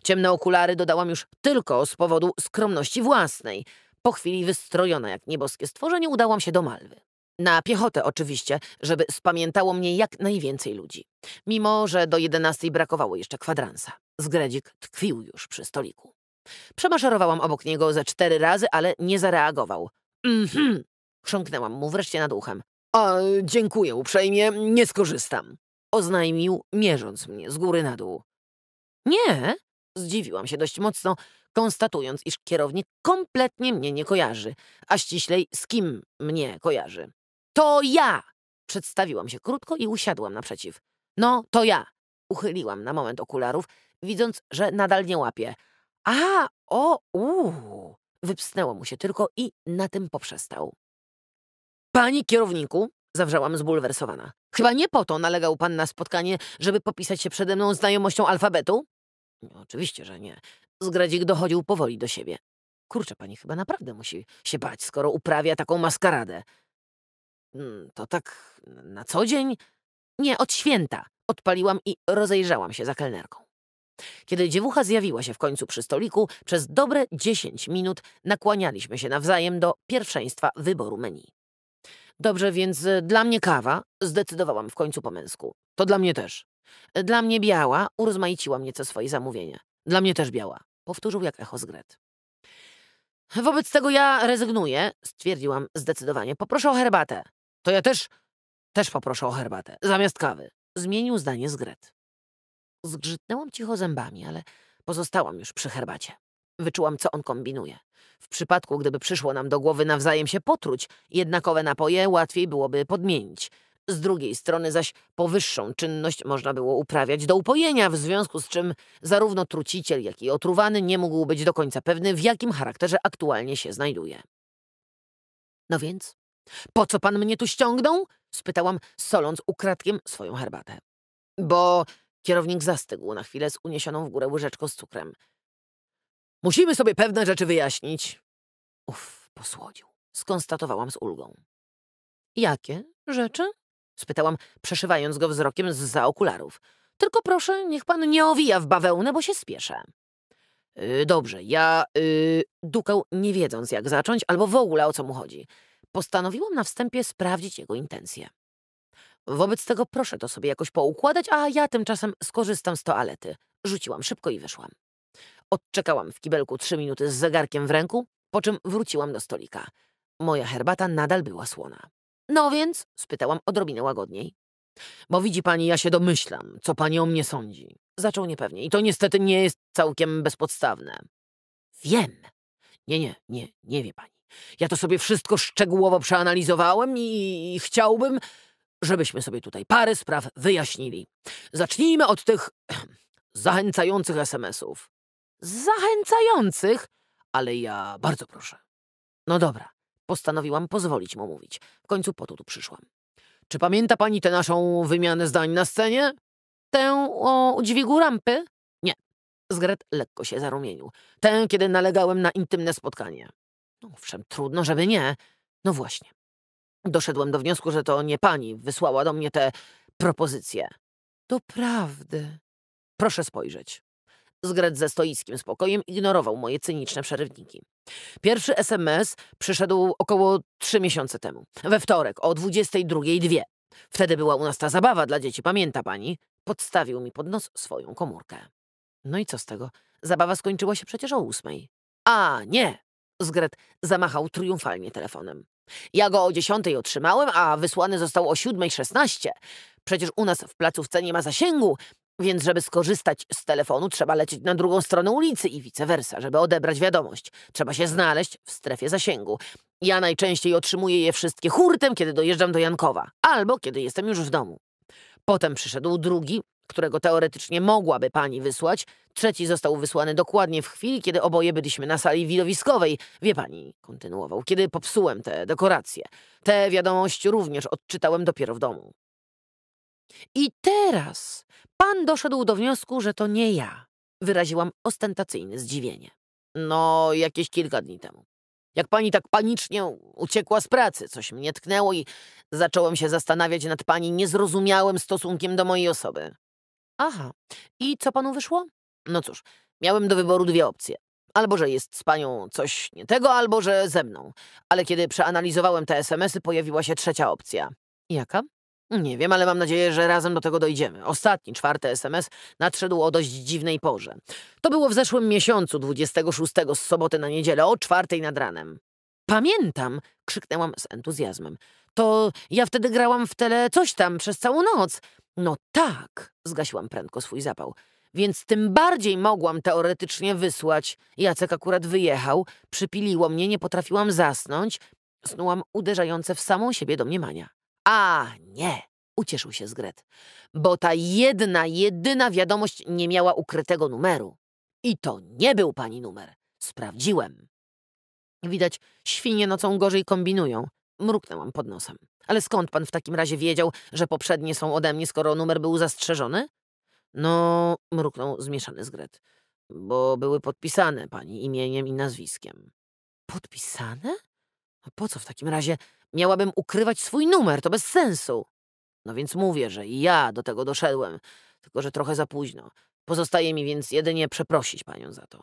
Ciemne okulary dodałam już tylko z powodu skromności własnej. Po chwili wystrojona jak nieboskie stworzenie udałam się do Malwy. Na piechotę oczywiście, żeby spamiętało mnie jak najwięcej ludzi. Mimo, że do jedenastej brakowało jeszcze kwadransa. Zgredzik tkwił już przy stoliku. Przemaszerowałam obok niego ze cztery razy, ale nie zareagował. Mhm, chrząknęłam mu wreszcie nad uchem. A, dziękuję uprzejmie, nie skorzystam. Oznajmił, mierząc mnie z góry na dół. Nie, zdziwiłam się dość mocno, konstatując, iż kierownik kompletnie mnie nie kojarzy, a ściślej z kim mnie kojarzy. To ja! Przedstawiłam się krótko i usiadłam naprzeciw. No, to ja! Uchyliłam na moment okularów, widząc, że nadal nie łapie. A, o, uuu! Wypsnęło mu się tylko i na tym poprzestał. Panie kierowniku, zawrzałam zbulwersowana. Chyba nie po to nalegał pan na spotkanie, żeby popisać się przede mną znajomością alfabetu? Oczywiście, że nie. Zgradzik dochodził powoli do siebie. Kurczę, pani chyba naprawdę musi się bać, skoro uprawia taką maskaradę. Mm, to tak na co dzień? Nie, od święta. Odpaliłam i rozejrzałam się za kelnerką. Kiedy dziewucha zjawiła się w końcu przy stoliku, przez dobre dziesięć minut nakłanialiśmy się nawzajem do pierwszeństwa wyboru menu. Dobrze, więc e, dla mnie kawa, zdecydowałam w końcu po męsku. To dla mnie też. Dla mnie biała, urozmaiciłam nieco swoje zamówienie. Dla mnie też biała, powtórzył jak echo z Gret. Wobec tego ja rezygnuję, stwierdziłam zdecydowanie. Poproszę o herbatę. To ja też, też poproszę o herbatę, zamiast kawy. Zmienił zdanie z Gret. Zgrzytnęłam cicho zębami, ale pozostałam już przy herbacie. Wyczułam, co on kombinuje. W przypadku, gdyby przyszło nam do głowy nawzajem się potruć, jednakowe napoje łatwiej byłoby podmienić. Z drugiej strony zaś powyższą czynność można było uprawiać do upojenia, w związku z czym zarówno truciciel, jak i otruwany nie mógł być do końca pewny, w jakim charakterze aktualnie się znajduje. No więc, po co pan mnie tu ściągnął? spytałam, soląc ukradkiem swoją herbatę. Bo kierownik zastygł na chwilę z uniesioną w górę łyżeczką z cukrem. Musimy sobie pewne rzeczy wyjaśnić. Uff, posłodził. Skonstatowałam z ulgą. Jakie rzeczy? Spytałam, przeszywając go wzrokiem z za okularów. Tylko proszę, niech pan nie owija w bawełnę, bo się spieszę. Yy, dobrze, ja yy, dukał nie wiedząc jak zacząć, albo w ogóle o co mu chodzi. Postanowiłam na wstępie sprawdzić jego intencje. Wobec tego proszę to sobie jakoś poukładać, a ja tymczasem skorzystam z toalety. Rzuciłam szybko i wyszłam. Odczekałam w kibelku trzy minuty z zegarkiem w ręku, po czym wróciłam do stolika. Moja herbata nadal była słona. No więc? spytałam odrobinę łagodniej. Bo widzi pani, ja się domyślam, co pani o mnie sądzi. Zaczął niepewnie i to niestety nie jest całkiem bezpodstawne. Wiem. Nie, nie, nie, nie wie pani. Ja to sobie wszystko szczegółowo przeanalizowałem i, i chciałbym, żebyśmy sobie tutaj parę spraw wyjaśnili. Zacznijmy od tych zachęcających SMS-ów. Zachęcających? Ale ja bardzo proszę. No dobra, Postanowiłam pozwolić mu mówić. W końcu po to tu przyszłam. Czy pamięta pani tę naszą wymianę zdań na scenie? Tę o dźwigu rampy? Nie. Zgret lekko się zarumienił. Tę, kiedy nalegałem na intymne spotkanie. No, owszem, trudno, żeby nie. No właśnie. Doszedłem do wniosku, że to nie pani wysłała do mnie te propozycje. Doprawdy. Proszę spojrzeć. Zgret ze stoickim spokojem ignorował moje cyniczne przerywniki. Pierwszy SMS przyszedł około trzy miesiące temu. We wtorek o 22.02. Wtedy była u nas ta zabawa dla dzieci, pamięta pani? Podstawił mi pod nos swoją komórkę. No i co z tego? Zabawa skończyła się przecież o ósmej. A, nie! Zgret zamachał triumfalnie telefonem. Ja go o dziesiątej otrzymałem, a wysłany został o siódmej szesnaście. Przecież u nas w placówce nie ma zasięgu, więc żeby skorzystać z telefonu, trzeba lecieć na drugą stronę ulicy i vice versa, żeby odebrać wiadomość. Trzeba się znaleźć w strefie zasięgu. Ja najczęściej otrzymuję je wszystkie hurtem, kiedy dojeżdżam do Jankowa, albo kiedy jestem już w domu. Potem przyszedł drugi, którego teoretycznie mogłaby pani wysłać. Trzeci został wysłany dokładnie w chwili, kiedy oboje byliśmy na sali widowiskowej. Wie pani, kontynuował, kiedy popsułem te dekoracje. Tę wiadomość również odczytałem dopiero w domu. I teraz pan doszedł do wniosku, że to nie ja. Wyraziłam ostentacyjne zdziwienie. No, jakieś kilka dni temu. Jak pani tak panicznie uciekła z pracy, coś mnie tknęło i zacząłem się zastanawiać nad pani niezrozumiałym stosunkiem do mojej osoby. Aha, i co panu wyszło? No cóż, miałem do wyboru dwie opcje. Albo, że jest z panią coś nie tego, albo, że ze mną. Ale kiedy przeanalizowałem te SMS-y, pojawiła się trzecia opcja. Jaka? Nie wiem, ale mam nadzieję, że razem do tego dojdziemy. Ostatni, czwarty SMS nadszedł o dość dziwnej porze. To było w zeszłym miesiącu, 26 z soboty na niedzielę, o czwartej nad ranem. Pamiętam, krzyknęłam z entuzjazmem. To ja wtedy grałam w tele coś tam przez całą noc. No tak, zgasiłam prędko swój zapał. Więc tym bardziej mogłam teoretycznie wysłać. Jacek akurat wyjechał, przypiliło mnie, nie potrafiłam zasnąć. Snułam uderzające w samą siebie domniemania. A nie, ucieszył się Zgret, bo ta jedna, jedyna wiadomość nie miała ukrytego numeru. I to nie był pani numer. Sprawdziłem. Widać, świnie nocą gorzej kombinują. Mruknęłam pod nosem. Ale skąd pan w takim razie wiedział, że poprzednie są ode mnie, skoro numer był zastrzeżony? No, mruknął zmieszany Zgret, bo były podpisane pani imieniem i nazwiskiem. Podpisane? A po co w takim razie miałabym ukrywać swój numer? To bez sensu. No więc mówię, że i ja do tego doszedłem, tylko że trochę za późno. Pozostaje mi więc jedynie przeprosić panią za to.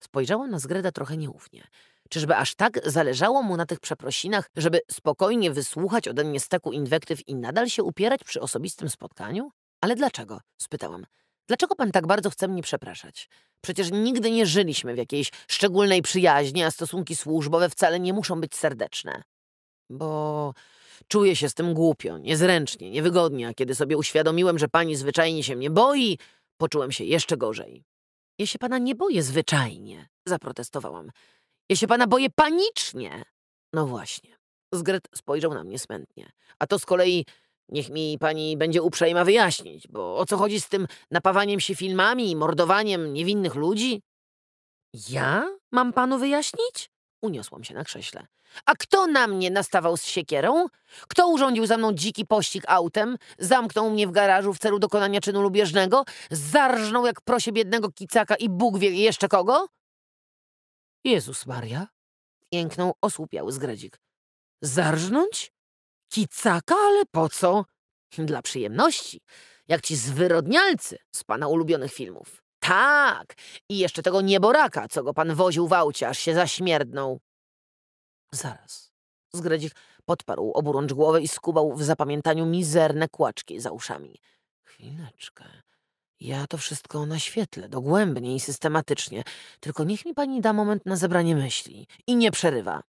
Spojrzałam na Zgreda trochę nieufnie. Czyżby aż tak zależało mu na tych przeprosinach, żeby spokojnie wysłuchać ode mnie steku inwektyw i nadal się upierać przy osobistym spotkaniu? Ale dlaczego? spytałam. Dlaczego pan tak bardzo chce mnie przepraszać? Przecież nigdy nie żyliśmy w jakiejś szczególnej przyjaźni, a stosunki służbowe wcale nie muszą być serdeczne. Bo czuję się z tym głupio, niezręcznie, niewygodnie, a kiedy sobie uświadomiłem, że pani zwyczajnie się mnie boi, poczułem się jeszcze gorzej. Ja się pana nie boję zwyczajnie, zaprotestowałam. Ja się pana boję panicznie. No właśnie. Zgret spojrzał na mnie smętnie. A to z kolei niech mi pani będzie uprzejma wyjaśnić, bo o co chodzi z tym napawaniem się filmami i mordowaniem niewinnych ludzi? Ja mam panu wyjaśnić? Uniosłam się na krześle. A kto na mnie nastawał z siekierą? Kto urządził za mną dziki pościg autem? Zamknął mnie w garażu w celu dokonania czynu lubieżnego? Zarżnął jak prosie biednego kicaka i Bóg wie jeszcze kogo? Jezus Maria! Jęknął osłupiały zgredzik. Zarżnąć? Kicaka? Ale po co? Dla przyjemności. Jak ci zwyrodnialcy z pana ulubionych filmów. Tak! I jeszcze tego nieboraka, co go pan woził w aucie, aż się zaśmierdnął. Zaraz. Zgredzik podparł oburącz głowę i skubał w zapamiętaniu mizerne kłaczki za uszami. Chwileczkę. Ja to wszystko naświetlę, dogłębnie i systematycznie. Tylko niech mi pani da moment na zebranie myśli. I nie przerywa.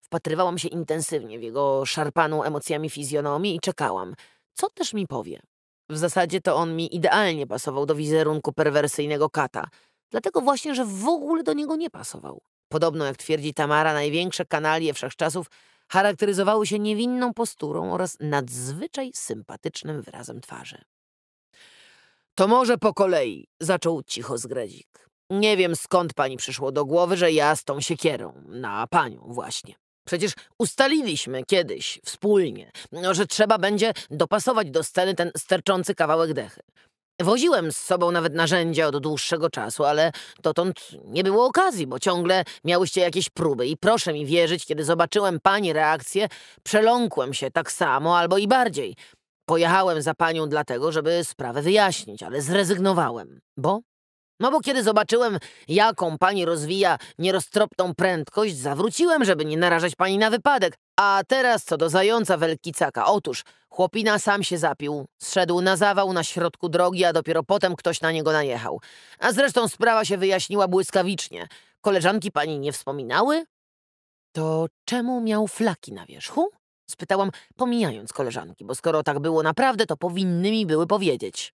Wpatrywałam się intensywnie w jego szarpaną emocjami fizjonomię i czekałam. Co też mi powie? W zasadzie to on mi idealnie pasował do wizerunku perwersyjnego kata. Dlatego właśnie, że w ogóle do niego nie pasował. Podobno, jak twierdzi Tamara, największe kanalie wszechczasów charakteryzowały się niewinną posturą oraz nadzwyczaj sympatycznym wyrazem twarzy. To może po kolei, zaczął cicho Zgredzik. Nie wiem, skąd pani przyszło do głowy, że ja z tą siekierą, na panią właśnie. Przecież ustaliliśmy kiedyś wspólnie, no, że trzeba będzie dopasować do sceny ten sterczący kawałek dechy. Woziłem z sobą nawet narzędzia od dłuższego czasu, ale dotąd nie było okazji, bo ciągle miałyście jakieś próby i proszę mi wierzyć, kiedy zobaczyłem pani reakcję, przeląkłem się tak samo albo i bardziej. Pojechałem za panią dlatego, żeby sprawę wyjaśnić, ale zrezygnowałem. Bo? No bo kiedy zobaczyłem, jaką pani rozwija nieroztropną prędkość, zawróciłem, żeby nie narażać pani na wypadek. A teraz co do zająca Welkicaka. Otóż chłopina sam się zapił, zszedł na zawał na środku drogi, a dopiero potem ktoś na niego najechał. A zresztą sprawa się wyjaśniła błyskawicznie. Koleżanki pani nie wspominały? To czemu miał flaki na wierzchu? Spytałam, pomijając koleżanki, bo skoro tak było naprawdę, to powinny mi były powiedzieć.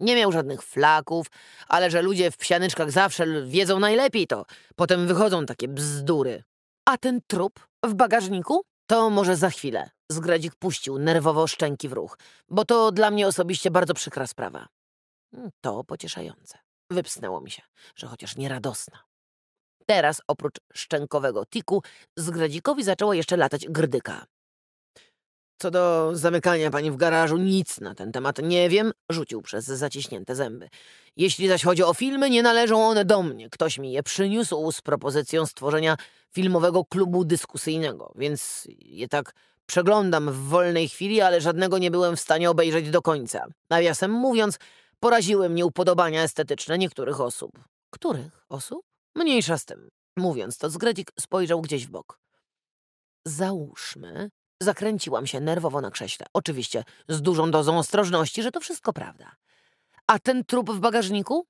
Nie miał żadnych flaków, ale że ludzie w psianyczkach zawsze wiedzą najlepiej, to potem wychodzą takie bzdury. A ten trup w bagażniku? To może za chwilę. Zgradzik puścił nerwowo szczęki w ruch, bo to dla mnie osobiście bardzo przykra sprawa. Hmm, to pocieszające. Wypsnęło mi się, że chociaż nieradosna. Teraz, oprócz szczękowego tiku, Zgradzikowi zaczęło jeszcze latać grdyka. Co do zamykania pani w garażu, nic na ten temat nie wiem, rzucił przez zaciśnięte zęby. Jeśli zaś chodzi o filmy, nie należą one do mnie. Ktoś mi je przyniósł z propozycją stworzenia filmowego klubu dyskusyjnego, więc je tak przeglądam w wolnej chwili, ale żadnego nie byłem w stanie obejrzeć do końca. Nawiasem mówiąc, poraziły mnie upodobania estetyczne niektórych osób. Których osób? Mniejsza z tym. Mówiąc to, Zgredzik spojrzał gdzieś w bok. Załóżmy, Zakręciłam się nerwowo na krześle. Oczywiście z dużą dozą ostrożności, że to wszystko prawda. A ten trup w bagażniku?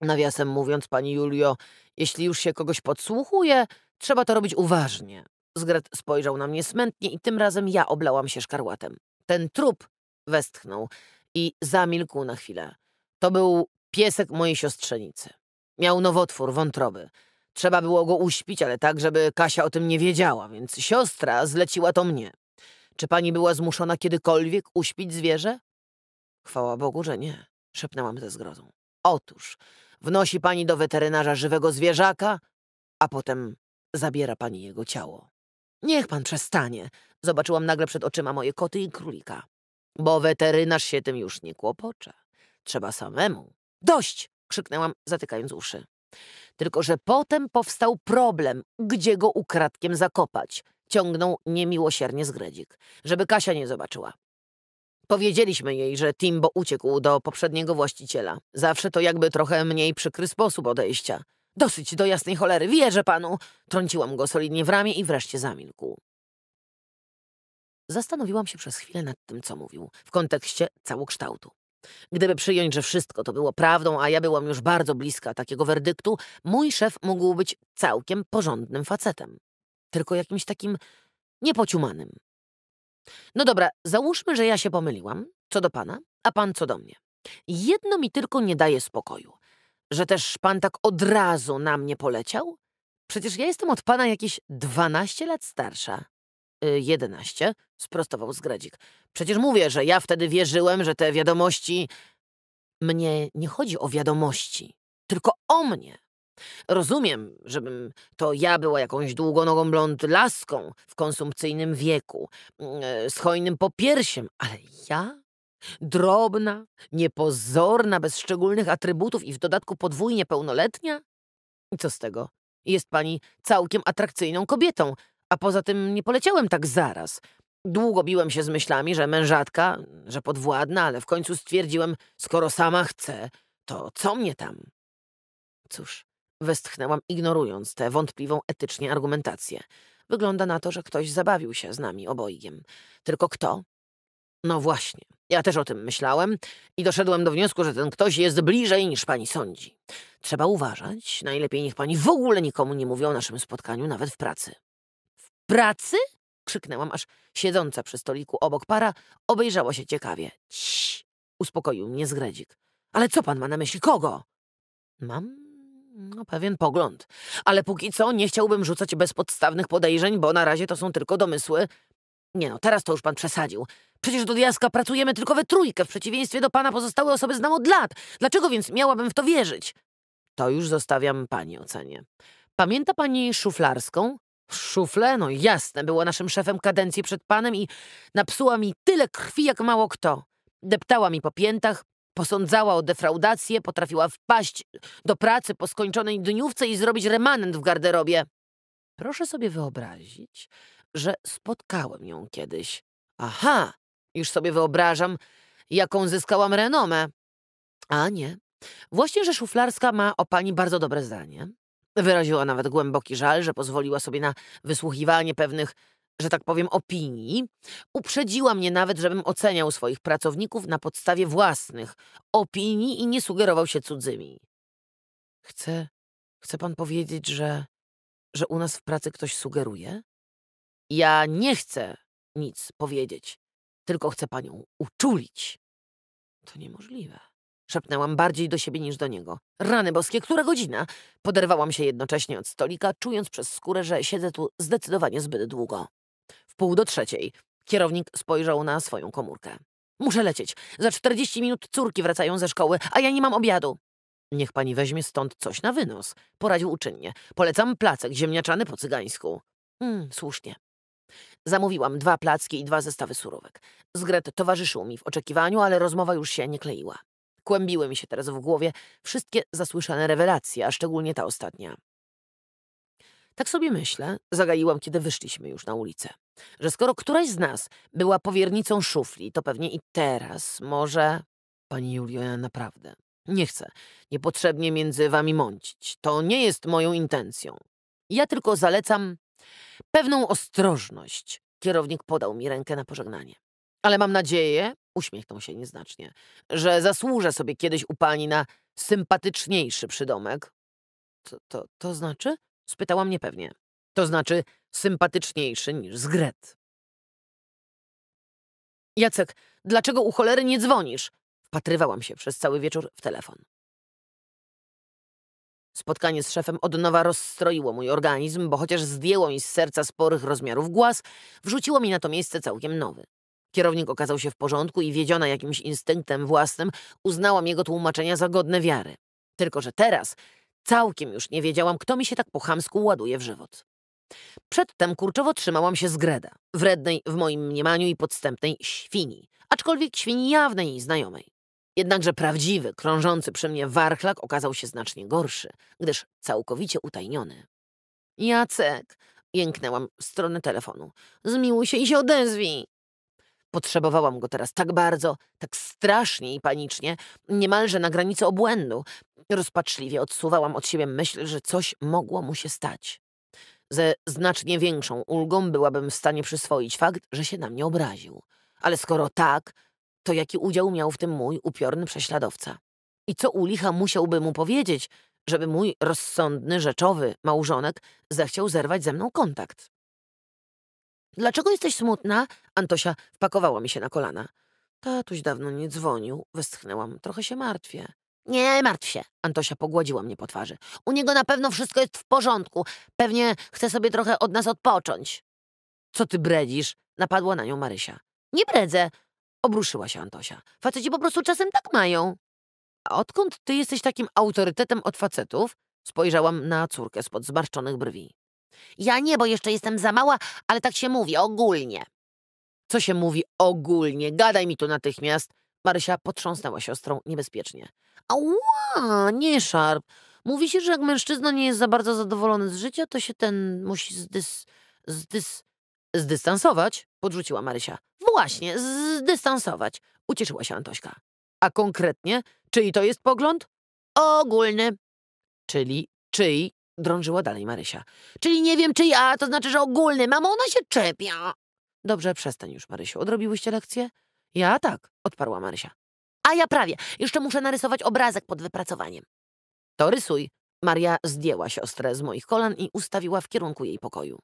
Nawiasem mówiąc, pani Julio, jeśli już się kogoś podsłuchuje, trzeba to robić uważnie. Zgret spojrzał na mnie smętnie i tym razem ja oblałam się szkarłatem. Ten trup westchnął i zamilkł na chwilę. To był piesek mojej siostrzenicy. Miał nowotwór wątroby. Trzeba było go uśpić, ale tak, żeby Kasia o tym nie wiedziała, więc siostra zleciła to mnie. Czy pani była zmuszona kiedykolwiek uśpić zwierzę? Chwała Bogu, że nie, szepnęłam ze zgrozą. Otóż, wnosi pani do weterynarza żywego zwierzaka, a potem zabiera pani jego ciało. Niech pan przestanie. Zobaczyłam nagle przed oczyma moje koty i królika. Bo weterynarz się tym już nie kłopocze. Trzeba samemu. Dość! krzyknęłam, zatykając uszy. Tylko, że potem powstał problem, gdzie go ukradkiem zakopać. Ciągnął niemiłosiernie zgredzik, żeby Kasia nie zobaczyła. Powiedzieliśmy jej, że Timbo uciekł do poprzedniego właściciela. Zawsze to jakby trochę mniej przykry sposób odejścia. Dosyć do jasnej cholery, wierzę panu! Trąciłam go solidnie w ramię i wreszcie zamilkł. Zastanowiłam się przez chwilę nad tym, co mówił, w kontekście całokształtu. Gdyby przyjąć, że wszystko to było prawdą, a ja byłam już bardzo bliska takiego werdyktu, mój szef mógł być całkiem porządnym facetem. Tylko jakimś takim niepociumanym. No dobra, załóżmy, że ja się pomyliłam, co do pana, a pan co do mnie. Jedno mi tylko nie daje spokoju. Że też pan tak od razu na mnie poleciał? Przecież ja jestem od pana jakieś dwanaście lat starsza. Y, jedenaście, sprostował Zgradzik. Przecież mówię, że ja wtedy wierzyłem, że te wiadomości... Mnie nie chodzi o wiadomości, tylko o mnie. Rozumiem, żebym to ja była jakąś długonogą blond laską w konsumpcyjnym wieku, mm, z hojnym popiersiem, ale ja? Drobna, niepozorna, bez szczególnych atrybutów i w dodatku podwójnie pełnoletnia? I co z tego? Jest pani całkiem atrakcyjną kobietą, a poza tym nie poleciałem tak zaraz. Długo biłem się z myślami, że mężatka, że podwładna, ale w końcu stwierdziłem, skoro sama chce, to co mnie tam? Cóż, westchnęłam, ignorując tę wątpliwą etycznie argumentację. Wygląda na to, że ktoś zabawił się z nami obojgiem. Tylko kto? No właśnie, ja też o tym myślałem i doszedłem do wniosku, że ten ktoś jest bliżej niż pani sądzi. Trzeba uważać, najlepiej niech pani w ogóle nikomu nie mówi o naszym spotkaniu, nawet w pracy. Pracy? Krzyknęłam, aż siedząca przy stoliku obok para obejrzała się ciekawie. Ciii, uspokoił mnie zgredzik. Ale co pan ma na myśli? Kogo? Mam no, pewien pogląd, ale póki co nie chciałbym rzucać bezpodstawnych podejrzeń, bo na razie to są tylko domysły. Nie no, teraz to już pan przesadził. Przecież do diaska pracujemy tylko we trójkę, w przeciwieństwie do pana pozostałe osoby znam od lat. Dlaczego więc miałabym w to wierzyć? To już zostawiam pani ocenie. Pamięta pani szuflarską? Szuflę? No jasne, była naszym szefem kadencji przed panem i napsuła mi tyle krwi jak mało kto. Deptała mi po piętach, posądzała o defraudację, potrafiła wpaść do pracy po skończonej dniówce i zrobić remanent w garderobie. Proszę sobie wyobrazić, że spotkałem ją kiedyś. Aha, już sobie wyobrażam, jaką zyskałam renomę. A nie, właśnie, że szuflarska ma o pani bardzo dobre zdanie. Wyraziła nawet głęboki żal, że pozwoliła sobie na wysłuchiwanie pewnych, że tak powiem, opinii. Uprzedziła mnie nawet, żebym oceniał swoich pracowników na podstawie własnych opinii i nie sugerował się cudzymi. Chce, chce pan powiedzieć, że, że u nas w pracy ktoś sugeruje? Ja nie chcę nic powiedzieć, tylko chcę panią uczulić. To niemożliwe. Szepnęłam bardziej do siebie niż do niego. Rany boskie, która godzina? Poderwałam się jednocześnie od stolika, czując przez skórę, że siedzę tu zdecydowanie zbyt długo. W pół do trzeciej kierownik spojrzał na swoją komórkę. Muszę lecieć. Za czterdzieści minut córki wracają ze szkoły, a ja nie mam obiadu. Niech pani weźmie stąd coś na wynos, poradził uczynnie. Polecam placek ziemniaczany po cygańsku. Hmm, słusznie. Zamówiłam dwa placki i dwa zestawy surówek. Zgret towarzyszył mi w oczekiwaniu, ale rozmowa już się nie kleiła. Kłębiły mi się teraz w głowie wszystkie zasłyszane rewelacje, a szczególnie ta ostatnia. Tak sobie myślę, zagaiłam, kiedy wyszliśmy już na ulicę, że skoro któraś z nas była powiernicą szufli, to pewnie i teraz może... Pani Julio, ja naprawdę nie chcę niepotrzebnie między wami mącić. To nie jest moją intencją. Ja tylko zalecam pewną ostrożność. Kierownik podał mi rękę na pożegnanie. Ale mam nadzieję, uśmiechnął się nieznacznie, że zasłużę sobie kiedyś u pani na sympatyczniejszy przydomek. To, to, to znaczy? spytałam niepewnie. To znaczy sympatyczniejszy niż zgret. Jacek, dlaczego u cholery nie dzwonisz? Wpatrywałam się przez cały wieczór w telefon. Spotkanie z szefem od nowa rozstroiło mój organizm, bo chociaż zdjęło mi z serca sporych rozmiarów głaz, wrzuciło mi na to miejsce całkiem nowy. Kierownik okazał się w porządku i wiedziona jakimś instynktem własnym, uznałam jego tłumaczenia za godne wiary. Tylko, że teraz całkiem już nie wiedziałam, kto mi się tak po chamsku ładuje w żywot. Przedtem kurczowo trzymałam się z Greda, wrednej w moim mniemaniu i podstępnej świni, aczkolwiek świni jawnej i znajomej. Jednakże prawdziwy, krążący przy mnie warchlak okazał się znacznie gorszy, gdyż całkowicie utajniony. Jacek, jęknęłam w stronę telefonu. Zmiłuj się i się odezwij. Potrzebowałam go teraz tak bardzo, tak strasznie i panicznie, niemalże na granicy obłędu. Rozpaczliwie odsuwałam od siebie myśl, że coś mogło mu się stać. Ze znacznie większą ulgą byłabym w stanie przyswoić fakt, że się na mnie obraził. Ale skoro tak, to jaki udział miał w tym mój upiorny prześladowca? I co u licha musiałby mu powiedzieć, żeby mój rozsądny, rzeczowy małżonek zechciał zerwać ze mną kontakt? Dlaczego jesteś smutna? Antosia wpakowała mi się na kolana. Tatuś dawno nie dzwonił, westchnęłam. Trochę się martwię. Nie martw się. Antosia pogładziła mnie po twarzy. U niego na pewno wszystko jest w porządku. Pewnie chce sobie trochę od nas odpocząć. Co ty bredzisz? Napadła na nią Marysia. Nie bredzę. Obruszyła się Antosia. Faceci po prostu czasem tak mają. A odkąd ty jesteś takim autorytetem od facetów? Spojrzałam na córkę spod zmarszczonych brwi. Ja nie, bo jeszcze jestem za mała, ale tak się mówi, ogólnie. Co się mówi ogólnie? Gadaj mi tu natychmiast. Marysia potrząsnęła siostrą niebezpiecznie. Ała, Nie szarp. Mówi się, że jak mężczyzna nie jest za bardzo zadowolony z życia, to się ten musi zdys... zdys... zdystansować, podrzuciła Marysia. właśnie, zdystansować. Ucieszyła się Antośka. A konkretnie, czyj to jest pogląd? Ogólny. Czyli czyj? Drążyła dalej Marysia. Czyli nie wiem czyj, a to znaczy, że ogólny. Mamo, ona się czepia. Dobrze, przestań już, Marysiu. Odrobiłyście lekcję? Ja tak, odparła Marysia. A ja prawie. Jeszcze muszę narysować obrazek pod wypracowaniem. To rysuj. Maria zdjęła siostrę z moich kolan i ustawiła w kierunku jej pokoju.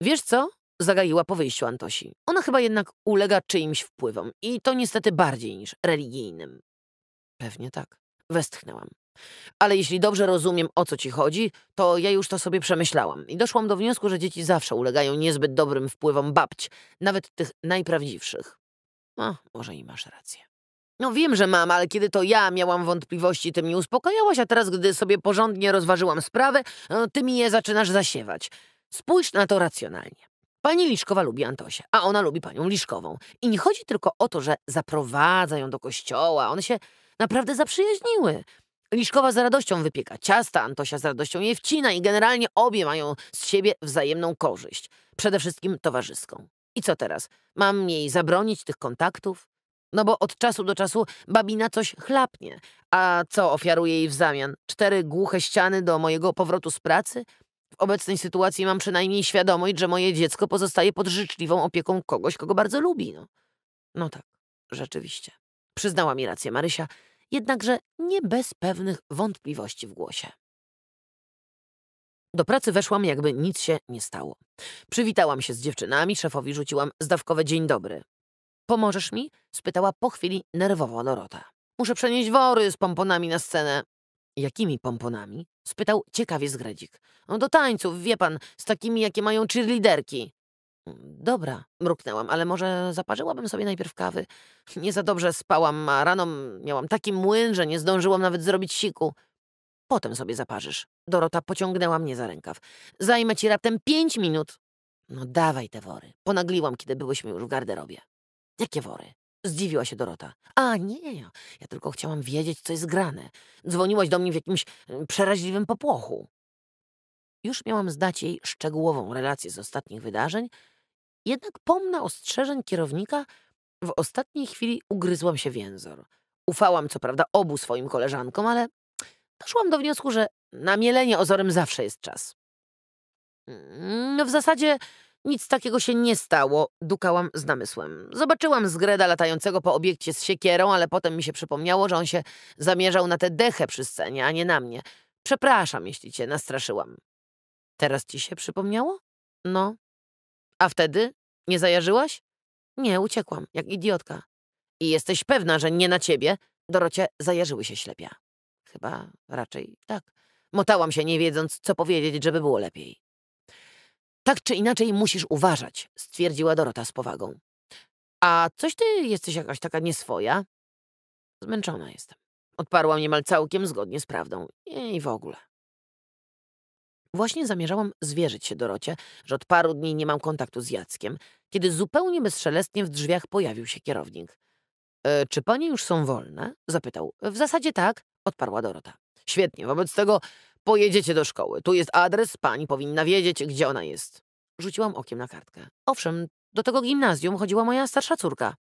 Wiesz co? Zagaiła po wyjściu Antosi. Ona chyba jednak ulega czyimś wpływom i to niestety bardziej niż religijnym. Pewnie tak. Westchnęłam. Ale jeśli dobrze rozumiem, o co ci chodzi, to ja już to sobie przemyślałam i doszłam do wniosku, że dzieci zawsze ulegają niezbyt dobrym wpływom babć, nawet tych najprawdziwszych. A, może i masz rację. No wiem, że mam, ale kiedy to ja miałam wątpliwości, ty mnie uspokajałaś, a teraz, gdy sobie porządnie rozważyłam sprawę, ty mi je zaczynasz zasiewać. Spójrz na to racjonalnie. Pani Liszkowa lubi Antosię, a ona lubi panią Liszkową. I nie chodzi tylko o to, że zaprowadza ją do kościoła. One się naprawdę zaprzyjaźniły. Liszkowa z radością wypieka ciasta, Antosia z radością je wcina i generalnie obie mają z siebie wzajemną korzyść. Przede wszystkim towarzyską. I co teraz? Mam jej zabronić tych kontaktów? No bo od czasu do czasu babina coś chlapnie. A co ofiaruje jej w zamian? Cztery głuche ściany do mojego powrotu z pracy? W obecnej sytuacji mam przynajmniej świadomość, że moje dziecko pozostaje pod życzliwą opieką kogoś, kogo bardzo lubi. No, no tak, rzeczywiście. Przyznała mi rację Marysia, jednakże nie bez pewnych wątpliwości w głosie. Do pracy weszłam, jakby nic się nie stało. Przywitałam się z dziewczynami, szefowi rzuciłam zdawkowe dzień dobry. Pomożesz mi? spytała po chwili nerwowo Dorota. Muszę przenieść wory z pomponami na scenę. Jakimi pomponami? spytał ciekawie Zgredzik. No do tańców, wie pan, z takimi, jakie mają cheerleaderki. Dobra, mruknęłam, ale może zaparzyłabym sobie najpierw kawy. Nie za dobrze spałam, a rano miałam taki młyn, że nie zdążyłam nawet zrobić siku. Potem sobie zaparzysz. Dorota pociągnęła mnie za rękaw. Zajmę ci raptem pięć minut. No dawaj te wory. Ponagliłam, kiedy byłyśmy już w garderobie. Jakie wory? Zdziwiła się Dorota. A nie, ja tylko chciałam wiedzieć, co jest grane. Dzwoniłaś do mnie w jakimś e, przeraźliwym popłochu. Już miałam zdać jej szczegółową relację z ostatnich wydarzeń, jednak pomna ostrzeżeń kierownika w ostatniej chwili ugryzłam się w jęzor. Ufałam co prawda obu swoim koleżankom, ale doszłam do wniosku, że na mielenie ozorem zawsze jest czas. No w zasadzie nic takiego się nie stało, dukałam z namysłem. Zobaczyłam Zgreda latającego po obiekcie z siekierą, ale potem mi się przypomniało, że on się zamierzał na tę dechę przy scenie, a nie na mnie. Przepraszam, jeśli cię nastraszyłam. Teraz ci się przypomniało? No. A wtedy? Nie zajarzyłaś? Nie, uciekłam, jak idiotka. I jesteś pewna, że nie na ciebie? Dorocie zajarzyły się ślepia. Chyba raczej tak. Motałam się, nie wiedząc, co powiedzieć, żeby było lepiej. Tak czy inaczej musisz uważać, stwierdziła Dorota z powagą. A coś ty jesteś jakaś taka nieswoja? Zmęczona jestem. Odparłam niemal całkiem zgodnie z prawdą. I w ogóle. Właśnie zamierzałam zwierzyć się Dorocie, że od paru dni nie mam kontaktu z Jackiem, kiedy zupełnie bezszelestnie w drzwiach pojawił się kierownik. E, czy panie już są wolne? zapytał. W zasadzie tak, odparła Dorota. Świetnie, wobec tego Pojedziecie do szkoły. Tu jest adres, pani powinna wiedzieć, gdzie ona jest. Rzuciłam okiem na kartkę. Owszem, do tego gimnazjum chodziła moja starsza córka.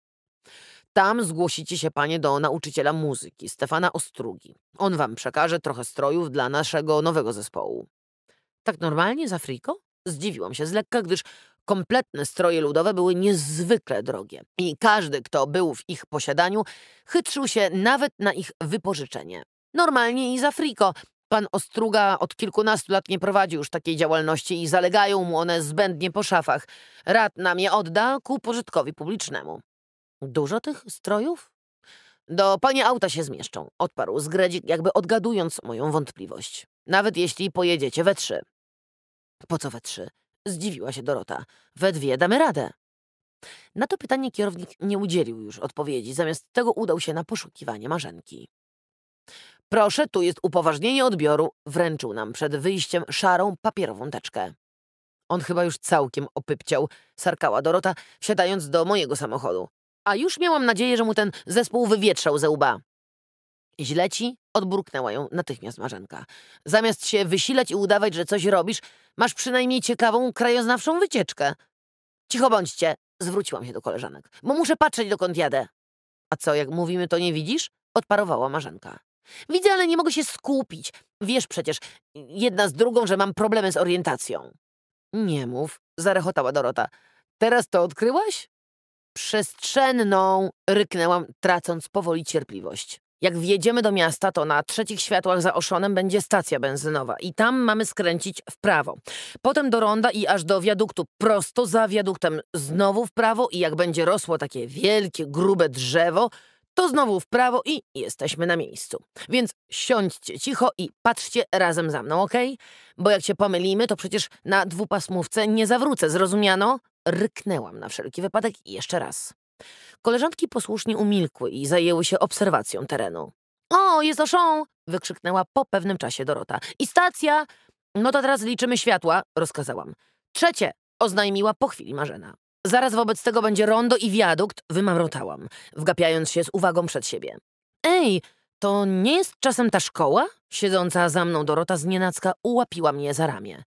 Tam zgłosicie się panie do nauczyciela muzyki, Stefana Ostrugi. On wam przekaże trochę strojów dla naszego nowego zespołu. Tak normalnie, za friko? Zdziwiłam się z lekka, gdyż kompletne stroje ludowe były niezwykle drogie. I każdy, kto był w ich posiadaniu, chytrzył się nawet na ich wypożyczenie. Normalnie i za friko, Pan Ostruga od kilkunastu lat nie prowadzi już takiej działalności i zalegają mu one zbędnie po szafach. Rad nam je odda ku pożytkowi publicznemu. Dużo tych strojów? Do pani auta się zmieszczą, odparł Zgredzik, jakby odgadując moją wątpliwość. Nawet jeśli pojedziecie we trzy. Po co we trzy? Zdziwiła się Dorota. We dwie damy radę. Na to pytanie kierownik nie udzielił już odpowiedzi, zamiast tego udał się na poszukiwanie marzenki. Proszę, tu jest upoważnienie odbioru. Wręczył nam przed wyjściem szarą papierową teczkę. On chyba już całkiem opypciał, sarkała Dorota, wsiadając do mojego samochodu. A już miałam nadzieję, że mu ten zespół wywietrzał ze łba. Źle ci? Odburknęła ją natychmiast Marzenka. Zamiast się wysilać i udawać, że coś robisz, masz przynajmniej ciekawą, krajoznawczą wycieczkę. Cicho bądźcie, zwróciłam się do koleżanek, bo muszę patrzeć, dokąd jadę. A co, jak mówimy, to nie widzisz? Odparowała Marzenka. Widzę, ale nie mogę się skupić. Wiesz przecież, jedna z drugą, że mam problemy z orientacją. Nie mów, zarechotała Dorota. Teraz to odkryłaś? Przestrzenną, ryknęłam, tracąc powoli cierpliwość. Jak wjedziemy do miasta, to na trzecich światłach za Oszonem będzie stacja benzynowa i tam mamy skręcić w prawo. Potem do ronda i aż do wiaduktu, prosto za wiaduktem znowu w prawo i jak będzie rosło takie wielkie, grube drzewo, to znowu w prawo i jesteśmy na miejscu. Więc siądźcie cicho i patrzcie razem za mną, ok? Bo jak się pomylimy, to przecież na dwupasmówce nie zawrócę, zrozumiano? Ryknęłam na wszelki wypadek i jeszcze raz. Koleżanki posłusznie umilkły i zajęły się obserwacją terenu. O, jest oszą! wykrzyknęła po pewnym czasie Dorota. I stacja! No to teraz liczymy światła, rozkazałam. Trzecie, oznajmiła po chwili Marzena. Zaraz wobec tego będzie rondo i wiadukt, wymamrotałam, wgapiając się z uwagą przed siebie. Ej, to nie jest czasem ta szkoła? Siedząca za mną Dorota znienacka ułapiła mnie za ramię.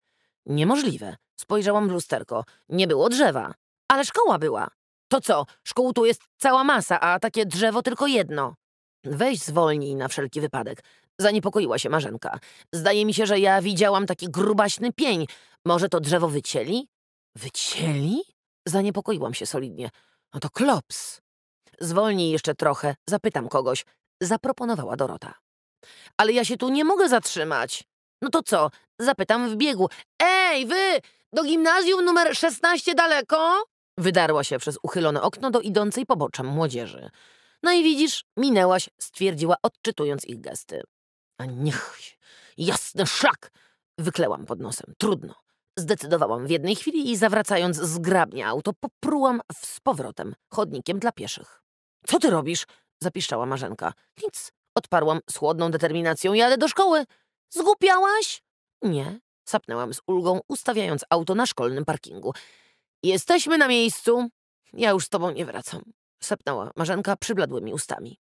Niemożliwe. Spojrzałam w lusterko. Nie było drzewa. Ale szkoła była. To co, szkół tu jest cała masa, a takie drzewo tylko jedno. Weź zwolnij na wszelki wypadek. Zaniepokoiła się Marzenka. Zdaje mi się, że ja widziałam taki grubaśny pień. Może to drzewo wycięli? Wycięli? Zaniepokoiłam się solidnie. No to klops. Zwolnij jeszcze trochę, zapytam kogoś. Zaproponowała Dorota. Ale ja się tu nie mogę zatrzymać. No to co? Zapytam w biegu. Ej, wy! Do gimnazjum numer 16 daleko? Wydarła się przez uchylone okno do idącej poboczem młodzieży. No i widzisz, minęłaś, stwierdziła, odczytując ich gesty. A niech jasny szlak! Wyklełam pod nosem. Trudno. Zdecydowałam w jednej chwili i zawracając zgrabnie auto, poprułam z powrotem chodnikiem dla pieszych. Co ty robisz? zapiszczała Marzenka. Nic. Odparłam z chłodną determinacją. Jadę do szkoły. Zgłupiałaś? Nie. Sapnęłam z ulgą, ustawiając auto na szkolnym parkingu. Jesteśmy na miejscu. Ja już z tobą nie wracam. Sepnęła Marzenka przybladłymi ustami.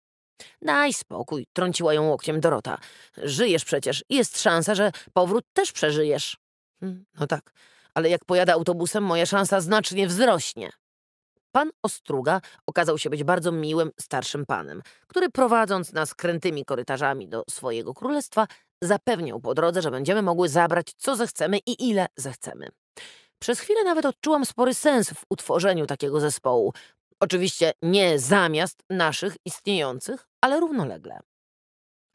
Daj spokój, trąciła ją łokciem Dorota. Żyjesz przecież jest szansa, że powrót też przeżyjesz. Hmm, no tak, ale jak pojadę autobusem, moja szansa znacznie wzrośnie. Pan Ostruga okazał się być bardzo miłym, starszym panem, który prowadząc nas krętymi korytarzami do swojego królestwa, zapewniał po drodze, że będziemy mogły zabrać co zechcemy i ile zechcemy. Przez chwilę nawet odczułam spory sens w utworzeniu takiego zespołu. Oczywiście nie zamiast naszych istniejących, ale równolegle.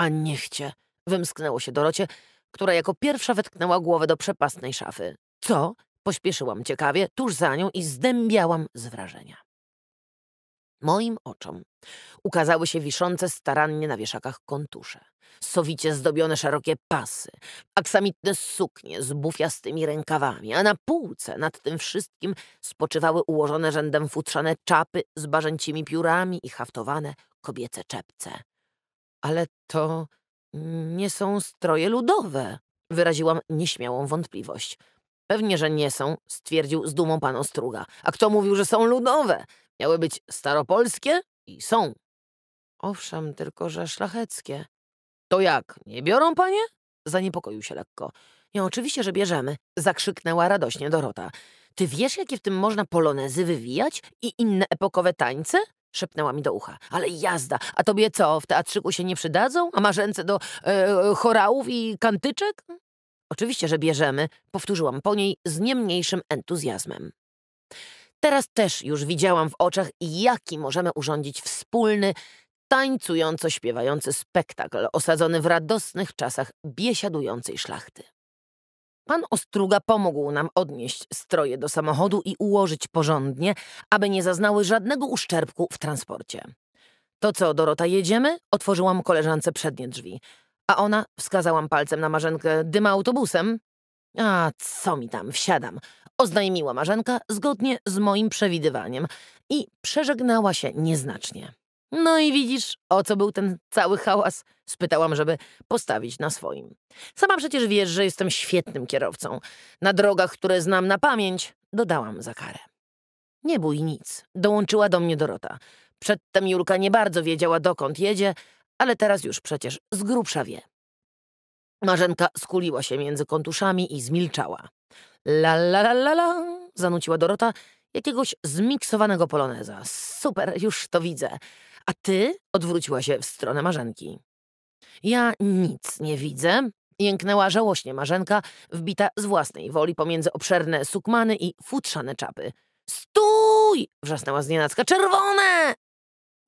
A niechcie, wymsknęło się Dorocie, która jako pierwsza wetknęła głowę do przepastnej szafy. Co? Pośpieszyłam ciekawie, tuż za nią i zdębiałam z wrażenia. Moim oczom ukazały się wiszące starannie na wieszakach kontusze, sowicie zdobione szerokie pasy, aksamitne suknie z bufiastymi rękawami, a na półce nad tym wszystkim spoczywały ułożone rzędem futrzane czapy z barzęcimi piórami i haftowane kobiece czepce. Ale to nie są stroje ludowe, wyraziłam nieśmiałą wątpliwość. Pewnie, że nie są, stwierdził z dumą pan Ostruga. A kto mówił, że są ludowe? Miały być staropolskie i są. Owszem, tylko że szlacheckie. To jak, nie biorą panie? Zaniepokoił się lekko. Nie, oczywiście, że bierzemy, zakrzyknęła radośnie Dorota. Ty wiesz, jakie w tym można polonezy wywijać i inne epokowe tańce? Szepnęła mi do ucha. Ale jazda, a tobie co, w teatrzyku się nie przydadzą? A masz ręce do e, chorałów i kantyczek? Oczywiście, że bierzemy, powtórzyłam po niej z nie mniejszym entuzjazmem. Teraz też już widziałam w oczach, jaki możemy urządzić wspólny, tańcująco-śpiewający spektakl osadzony w radosnych czasach biesiadującej szlachty. Pan Ostruga pomógł nam odnieść stroje do samochodu i ułożyć porządnie, aby nie zaznały żadnego uszczerbku w transporcie. To co, Dorota, jedziemy? Otworzyłam koleżance przednie drzwi. A ona, wskazałam palcem na Marzenkę, dyma autobusem. A co mi tam, wsiadam oznajmiła Marzenka zgodnie z moim przewidywaniem i przeżegnała się nieznacznie. No i widzisz, o co był ten cały hałas? Spytałam, żeby postawić na swoim. Sama przecież wiesz, że jestem świetnym kierowcą. Na drogach, które znam na pamięć, dodałam za karę. Nie bój nic, dołączyła do mnie Dorota. Przedtem Julka nie bardzo wiedziała, dokąd jedzie, ale teraz już przecież z grubsza wie. Marzenka skuliła się między kontuszami i zmilczała. La la la la la, zanuciła Dorota jakiegoś zmiksowanego poloneza. Super, już to widzę. A ty? Odwróciła się w stronę Marzenki. Ja nic nie widzę, jęknęła żałośnie Marzenka, wbita z własnej woli pomiędzy obszerne sukmany i futrzane czapy. Stój! wrzasnęła znienacka. Czerwone!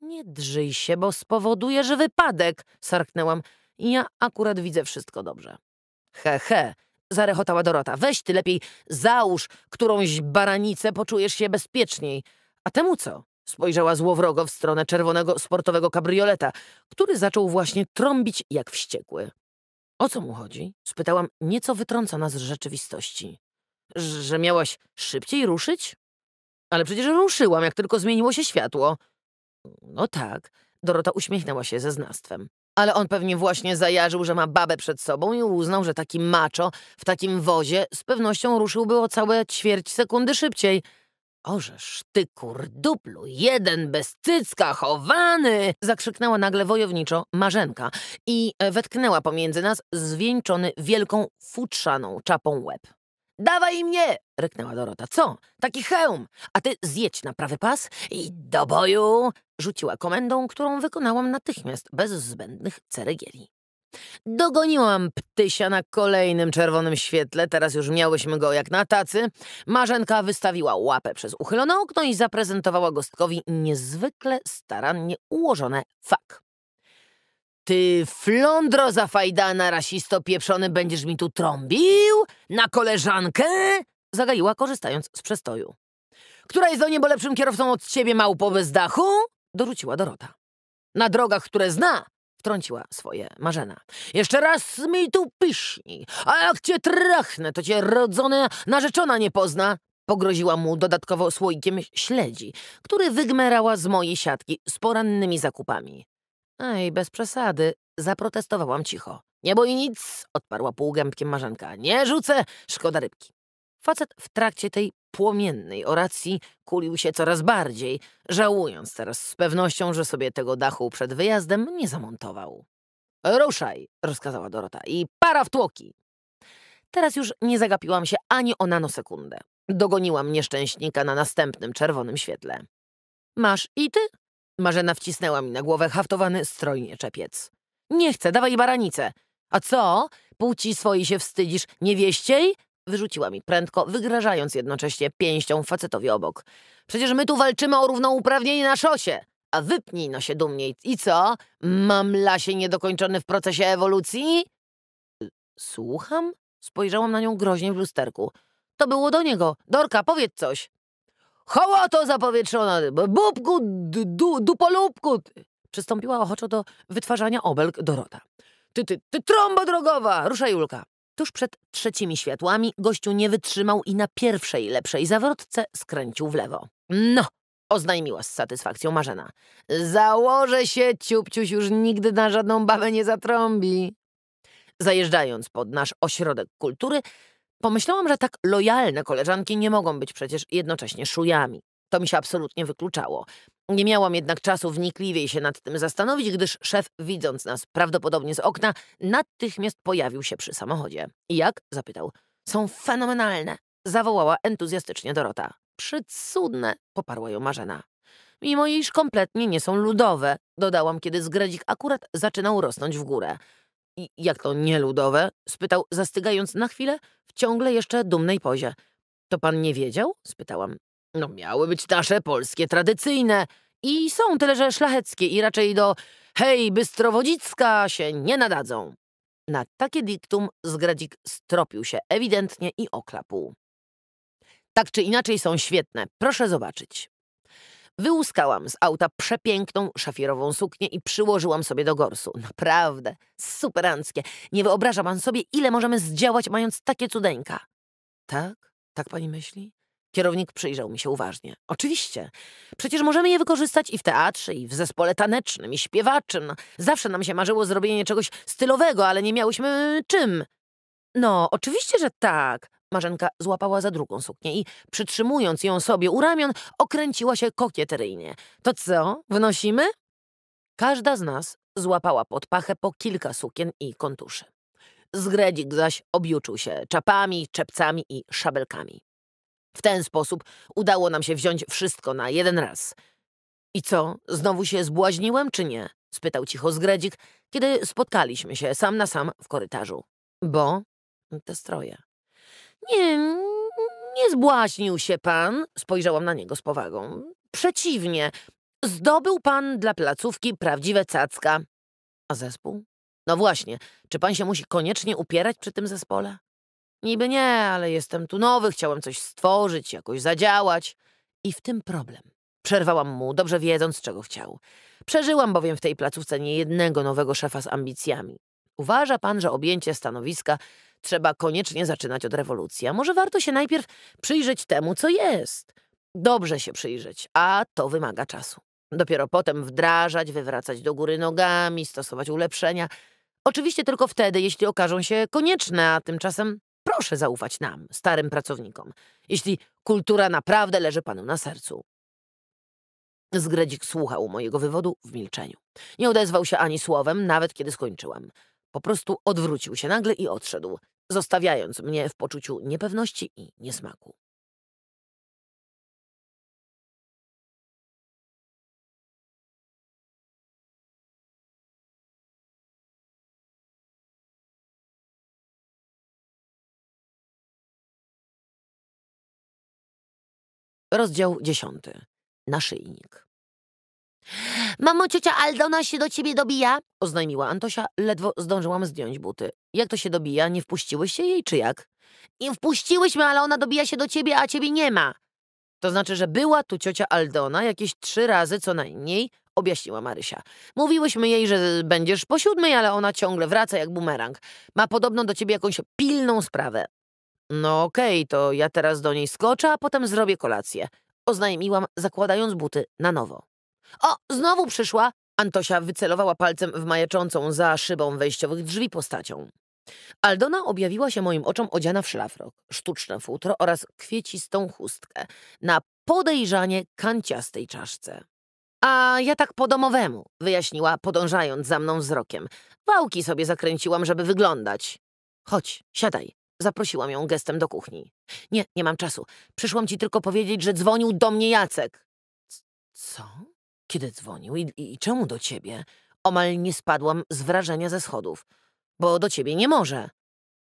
Nie drżyj się, bo spowodujesz wypadek, sarknęłam. Ja akurat widzę wszystko dobrze. He, he, zarechotała Dorota. Weź ty lepiej załóż którąś baranicę, poczujesz się bezpieczniej. A temu co? Spojrzała złowrogo w stronę czerwonego sportowego kabrioleta, który zaczął właśnie trąbić jak wściekły. O co mu chodzi? Spytałam, nieco wytrącona z rzeczywistości. Że miałaś szybciej ruszyć? Ale przecież ruszyłam, jak tylko zmieniło się światło. No tak, Dorota uśmiechnęła się ze znastwem. Ale on pewnie właśnie zajarzył, że ma babę przed sobą i uznał, że taki macho w takim wozie z pewnością ruszyłby o całe ćwierć sekundy szybciej. Ożeż ty kurduplu, jeden bez cycka chowany! Zakrzyknęła nagle wojowniczo Marzenka i wetknęła pomiędzy nas zwieńczony wielką futrzaną czapą łeb. Dawaj mnie! ryknęła Dorota. Co? Taki hełm! A ty zjedź na prawy pas i do boju! Rzuciła komendą, którą wykonałam natychmiast, bez zbędnych ceregieli. Dogoniłam ptysia na kolejnym czerwonym świetle, teraz już miałyśmy go jak na tacy. Marzenka wystawiła łapę przez uchylone okno i zaprezentowała gostkowi niezwykle starannie ułożone fak. Ty flądro zafajdana rasisto pieprzony będziesz mi tu trąbił? Na koleżankę? Zagaiła korzystając z przestoju. Która jest do niebo lepszym kierowcą od ciebie małpo bez dachu? Dorzuciła Dorota. Na drogach, które zna, wtrąciła swoje Marzena. Jeszcze raz mi tu piśni, a jak cię trachnę, to cię rodzona narzeczona nie pozna. Pogroziła mu dodatkowo słoikiem śledzi, który wygmerała z mojej siatki z porannymi zakupami. Ej, bez przesady, zaprotestowałam cicho. Nie boi nic, odparła półgębkiem Marzenka. Nie rzucę, szkoda rybki. Facet w trakcie tej płomiennej oracji kulił się coraz bardziej, żałując teraz z pewnością, że sobie tego dachu przed wyjazdem nie zamontował. Ruszaj, rozkazała Dorota, i para w tłoki. Teraz już nie zagapiłam się ani o nanosekundę. Dogoniłam nieszczęśnika na następnym czerwonym świetle. Masz i ty? Marzena wcisnęła mi na głowę haftowany strojnie czepiec. Nie chcę, dawaj baranicę. A co? Płci swojej się wstydzisz niewieściej? Wyrzuciła mi prędko, wygrażając jednocześnie pięścią facetowi obok. Przecież my tu walczymy o równouprawnienie na szosie. A wypnij no się dumniej. I co? Mam lasie niedokończony w procesie ewolucji? Słucham? Spojrzałam na nią groźnie w lusterku. To było do niego. Dorka, powiedz coś. Hołoto zapowietrzona, bubku, du, dupolubku. Przystąpiła ochoczo do wytwarzania obelg Dorota. Ty, ty, ty, trąba drogowa! Rusza Julka. Tuż przed trzecimi światłami gościu nie wytrzymał i na pierwszej lepszej zawrotce skręcił w lewo. No, oznajmiła z satysfakcją Marzena. Założę się, ciupciuś już nigdy na żadną babę nie zatrąbi. Zajeżdżając pod nasz ośrodek kultury, pomyślałam, że tak lojalne koleżanki nie mogą być przecież jednocześnie szujami. To mi się absolutnie wykluczało. Nie miałam jednak czasu wnikliwiej się nad tym zastanowić, gdyż szef, widząc nas prawdopodobnie z okna, natychmiast pojawił się przy samochodzie. Jak? zapytał. Są fenomenalne, zawołała entuzjastycznie Dorota. Przycudne, poparła ją Marzena. Mimo iż kompletnie nie są ludowe, dodałam, kiedy zgredzik akurat zaczynał rosnąć w górę. Jak to nie ludowe? spytał, zastygając na chwilę w ciągle jeszcze dumnej pozie. To pan nie wiedział? spytałam. No miały być nasze polskie, tradycyjne i są tyle, że szlacheckie i raczej do hej, Bystrowodzicka się nie nadadzą. Na takie diktum Zgradzik stropił się ewidentnie i oklapł. Tak czy inaczej są świetne, proszę zobaczyć. Wyłuskałam z auta przepiękną szafirową suknię i przyłożyłam sobie do gorsu. Naprawdę, superanckie. Nie wyobraża pan sobie, ile możemy zdziałać, mając takie cudeńka. Tak? Tak pani myśli? Kierownik przyjrzał mi się uważnie. Oczywiście. Przecież możemy je wykorzystać i w teatrze, i w zespole tanecznym, i śpiewaczym. Zawsze nam się marzyło zrobienie czegoś stylowego, ale nie miałyśmy czym. No, oczywiście, że tak. Marzenka złapała za drugą suknię i przytrzymując ją sobie u ramion, okręciła się kokieteryjnie. To co, wnosimy? Każda z nas złapała pod pachę po kilka sukien i kontuszy. Zgredzik zaś objuczył się czapami, czepcami i szabelkami. W ten sposób udało nam się wziąć wszystko na jeden raz. I co, znowu się zbłaźniłem, czy nie? spytał cicho Zgredzik, kiedy spotkaliśmy się sam na sam w korytarzu. Bo te stroje. Nie, nie zbłaźnił się pan, spojrzałam na niego z powagą. Przeciwnie, zdobył pan dla placówki prawdziwe cacka. A zespół? No właśnie, czy pan się musi koniecznie upierać przy tym zespole? Niby nie, ale jestem tu nowy, chciałem coś stworzyć, jakoś zadziałać. I w tym problem. Przerwałam mu, dobrze wiedząc, czego chciał. Przeżyłam bowiem w tej placówce niejednego nowego szefa z ambicjami. Uważa pan, że objęcie stanowiska trzeba koniecznie zaczynać od rewolucji, a może warto się najpierw przyjrzeć temu, co jest? Dobrze się przyjrzeć, a to wymaga czasu. Dopiero potem wdrażać, wywracać do góry nogami, stosować ulepszenia. Oczywiście tylko wtedy, jeśli okażą się konieczne, a tymczasem proszę zaufać nam, starym pracownikom, jeśli kultura naprawdę leży panu na sercu. Zgredzik słuchał mojego wywodu w milczeniu. Nie odezwał się ani słowem, nawet kiedy skończyłam. Po prostu odwrócił się nagle i odszedł, zostawiając mnie w poczuciu niepewności i niesmaku. Rozdział dziesiąty. Naszyjnik. Mamo, ciocia Aldona się do ciebie dobija? Oznajmiła Antosia, ledwo zdążyłam zdjąć buty. Jak to się dobija? Nie wpuściłyście jej, czy jak? I wpuściłyśmy, ale ona dobija się do ciebie, a ciebie nie ma. To znaczy, że była tu ciocia Aldona jakieś trzy razy co najmniej, objaśniła Marysia. Mówiłyśmy jej, że będziesz po siódmej, ale ona ciągle wraca jak bumerang. Ma podobno do ciebie jakąś pilną sprawę. No okej, okay, to ja teraz do niej skoczę, a potem zrobię kolację. Oznajmiłam, zakładając buty na nowo. O, znowu przyszła! Antosia wycelowała palcem w majaczącą za szybą wejściowych drzwi postacią. Aldona objawiła się moim oczom odziana w szlafrok, sztuczne futro oraz kwiecistą chustkę na podejrzanie kanciastej czaszce. A ja tak po domowemu, wyjaśniła, podążając za mną wzrokiem. Wałki sobie zakręciłam, żeby wyglądać. Chodź, siadaj. Zaprosiłam ją gestem do kuchni. Nie, nie mam czasu. Przyszłam ci tylko powiedzieć, że dzwonił do mnie Jacek. C co? Kiedy dzwonił I, i czemu do ciebie? Omal nie spadłam z wrażenia ze schodów. Bo do ciebie nie może.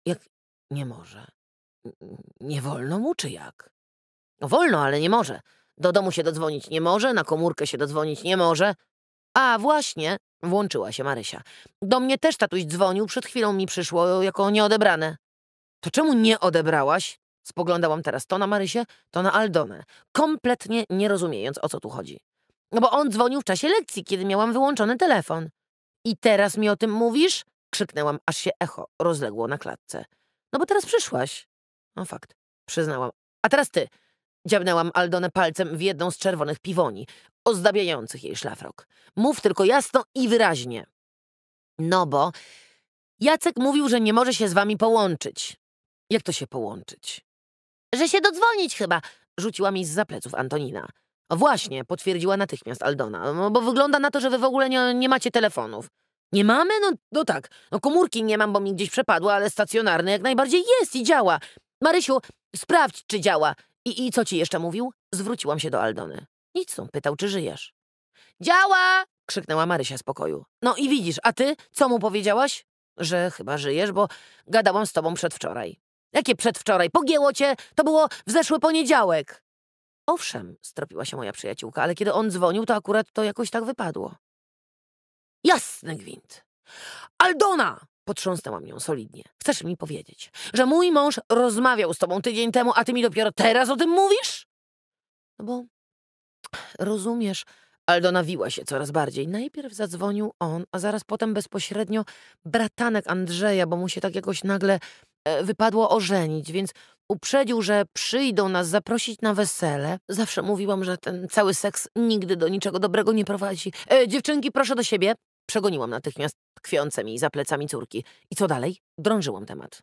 Jak nie może? Nie wolno mu, czy jak? Wolno, ale nie może. Do domu się dodzwonić nie może, na komórkę się dodzwonić nie może. A właśnie, włączyła się Marysia. Do mnie też tatuś dzwonił, przed chwilą mi przyszło jako nieodebrane. To czemu nie odebrałaś? Spoglądałam teraz to na Marysię, to na Aldonę, kompletnie nie rozumiejąc, o co tu chodzi. No bo on dzwonił w czasie lekcji, kiedy miałam wyłączony telefon. I teraz mi o tym mówisz? Krzyknęłam, aż się echo rozległo na klatce. No bo teraz przyszłaś. No fakt, przyznałam. A teraz ty. Dziabnęłam Aldonę palcem w jedną z czerwonych piwoni, ozdabiających jej szlafrok. Mów tylko jasno i wyraźnie. No bo Jacek mówił, że nie może się z wami połączyć. Jak to się połączyć? Że się dodzwonić chyba, rzuciła mi z zapleców Antonina. Właśnie, potwierdziła natychmiast Aldona, no, bo wygląda na to, że wy w ogóle nie, nie macie telefonów. Nie mamy? No, no tak. No komórki nie mam, bo mi gdzieś przepadła, ale stacjonarny jak najbardziej jest i działa. Marysiu, sprawdź, czy działa. I, I co ci jeszcze mówił? Zwróciłam się do Aldony. Nic, on pytał, czy żyjesz. Działa! krzyknęła Marysia z pokoju. No i widzisz, a ty co mu powiedziałaś? Że chyba żyjesz, bo gadałam z tobą przedwczoraj. Jakie przedwczoraj? Pogięło cię? To było w zeszły poniedziałek. Owszem, stropiła się moja przyjaciółka, ale kiedy on dzwonił, to akurat to jakoś tak wypadło. Jasny gwint. Aldona! Potrząsnęłam ją solidnie. Chcesz mi powiedzieć, że mój mąż rozmawiał z tobą tydzień temu, a ty mi dopiero teraz o tym mówisz? No bo rozumiesz, Aldona wiła się coraz bardziej. Najpierw zadzwonił on, a zaraz potem bezpośrednio bratanek Andrzeja, bo mu się tak jakoś nagle wypadło ożenić, więc uprzedził, że przyjdą nas zaprosić na wesele. Zawsze mówiłam, że ten cały seks nigdy do niczego dobrego nie prowadzi. E, dziewczynki, proszę do siebie. Przegoniłam natychmiast tkwiące mi za plecami córki. I co dalej? Drążyłam temat.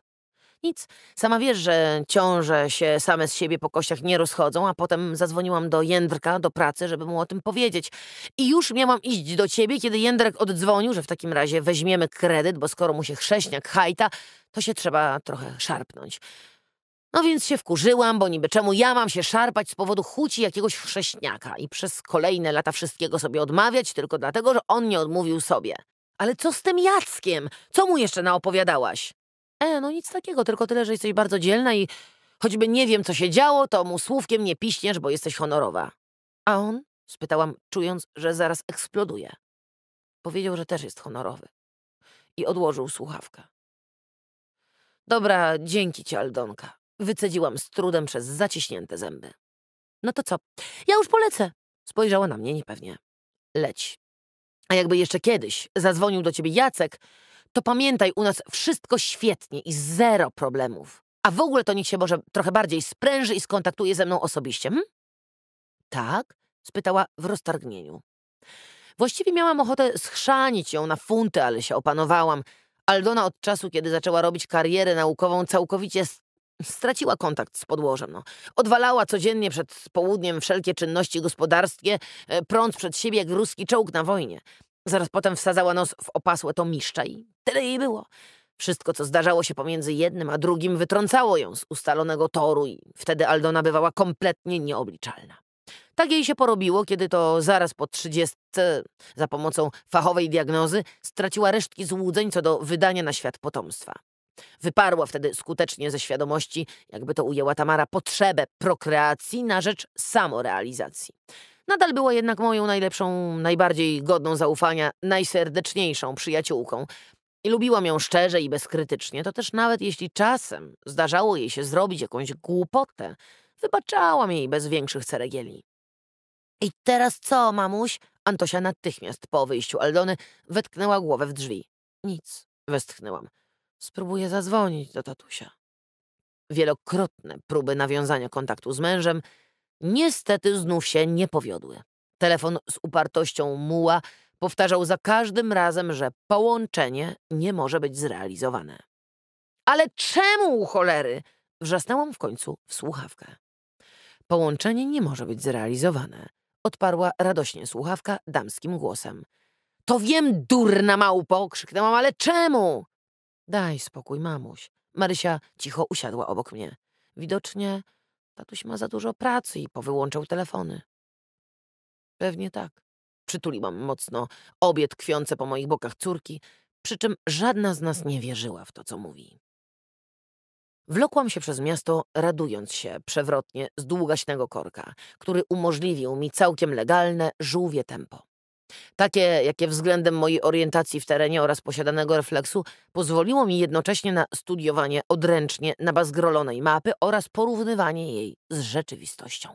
Nic. Sama wiesz, że ciąże się same z siebie po kościach nie rozchodzą, a potem zadzwoniłam do Jędrka do pracy, żeby mu o tym powiedzieć. I już miałam iść do ciebie, kiedy Jędrek oddzwonił, że w takim razie weźmiemy kredyt, bo skoro mu się chrześniak hajta, to się trzeba trochę szarpnąć. No więc się wkurzyłam, bo niby czemu ja mam się szarpać z powodu chuci jakiegoś chrześniaka i przez kolejne lata wszystkiego sobie odmawiać tylko dlatego, że on nie odmówił sobie. Ale co z tym Jackiem? Co mu jeszcze naopowiadałaś? E, no nic takiego, tylko tyle, że jesteś bardzo dzielna i choćby nie wiem, co się działo, to mu słówkiem nie piśniesz, bo jesteś honorowa. A on? Spytałam, czując, że zaraz eksploduje. Powiedział, że też jest honorowy. I odłożył słuchawkę. Dobra, dzięki ci, Aldonka. Wycedziłam z trudem przez zaciśnięte zęby. No to co? Ja już polecę. Spojrzała na mnie niepewnie. Leć. A jakby jeszcze kiedyś zadzwonił do ciebie Jacek, to pamiętaj, u nas wszystko świetnie i zero problemów. A w ogóle to niech się może trochę bardziej spręży i skontaktuje ze mną osobiście, hm? Tak? spytała w roztargnieniu. Właściwie miałam ochotę schrzanić ją na funty, ale się opanowałam. Aldona od czasu, kiedy zaczęła robić karierę naukową, całkowicie straciła kontakt z podłożem. No. Odwalała codziennie przed południem wszelkie czynności gospodarskie, e, prąd przed siebie jak ruski czołg na wojnie. Zaraz potem wsadzała nos w opasłe to miszcza i tyle jej było. Wszystko, co zdarzało się pomiędzy jednym a drugim, wytrącało ją z ustalonego toru i wtedy Aldona bywała kompletnie nieobliczalna. Tak jej się porobiło, kiedy to zaraz po trzydziestce, za pomocą fachowej diagnozy, straciła resztki złudzeń co do wydania na świat potomstwa. Wyparła wtedy skutecznie ze świadomości, jakby to ujęła Tamara, potrzebę prokreacji na rzecz samorealizacji. Nadal była jednak moją najlepszą, najbardziej godną zaufania, najserdeczniejszą przyjaciółką. I lubiłam ją szczerze i bezkrytycznie, to też nawet jeśli czasem zdarzało jej się zrobić jakąś głupotę, wybaczałam jej bez większych ceregieli. I teraz co, mamuś? Antosia natychmiast po wyjściu Aldony wetknęła głowę w drzwi. Nic, westchnęłam. Spróbuję zadzwonić do tatusia. Wielokrotne próby nawiązania kontaktu z mężem niestety znów się nie powiodły. Telefon z upartością muła powtarzał za każdym razem, że połączenie nie może być zrealizowane. Ale czemu, cholery? Wrzasnęłam w końcu w słuchawkę. Połączenie nie może być zrealizowane, odparła radośnie słuchawka damskim głosem. To wiem, durna małpo, krzyknęłam, ale czemu? Daj spokój, mamuś. Marysia cicho usiadła obok mnie. Widocznie tatuś ma za dużo pracy i powyłączał telefony. Pewnie tak. Przytuliłam mocno obie tkwiące po moich bokach córki, przy czym żadna z nas nie wierzyła w to, co mówi. Wlokłam się przez miasto, radując się przewrotnie z długaśnego korka, który umożliwił mi całkiem legalne, żółwie tempo. Takie, jakie względem mojej orientacji w terenie oraz posiadanego refleksu pozwoliło mi jednocześnie na studiowanie odręcznie nabazgrolonej mapy oraz porównywanie jej z rzeczywistością.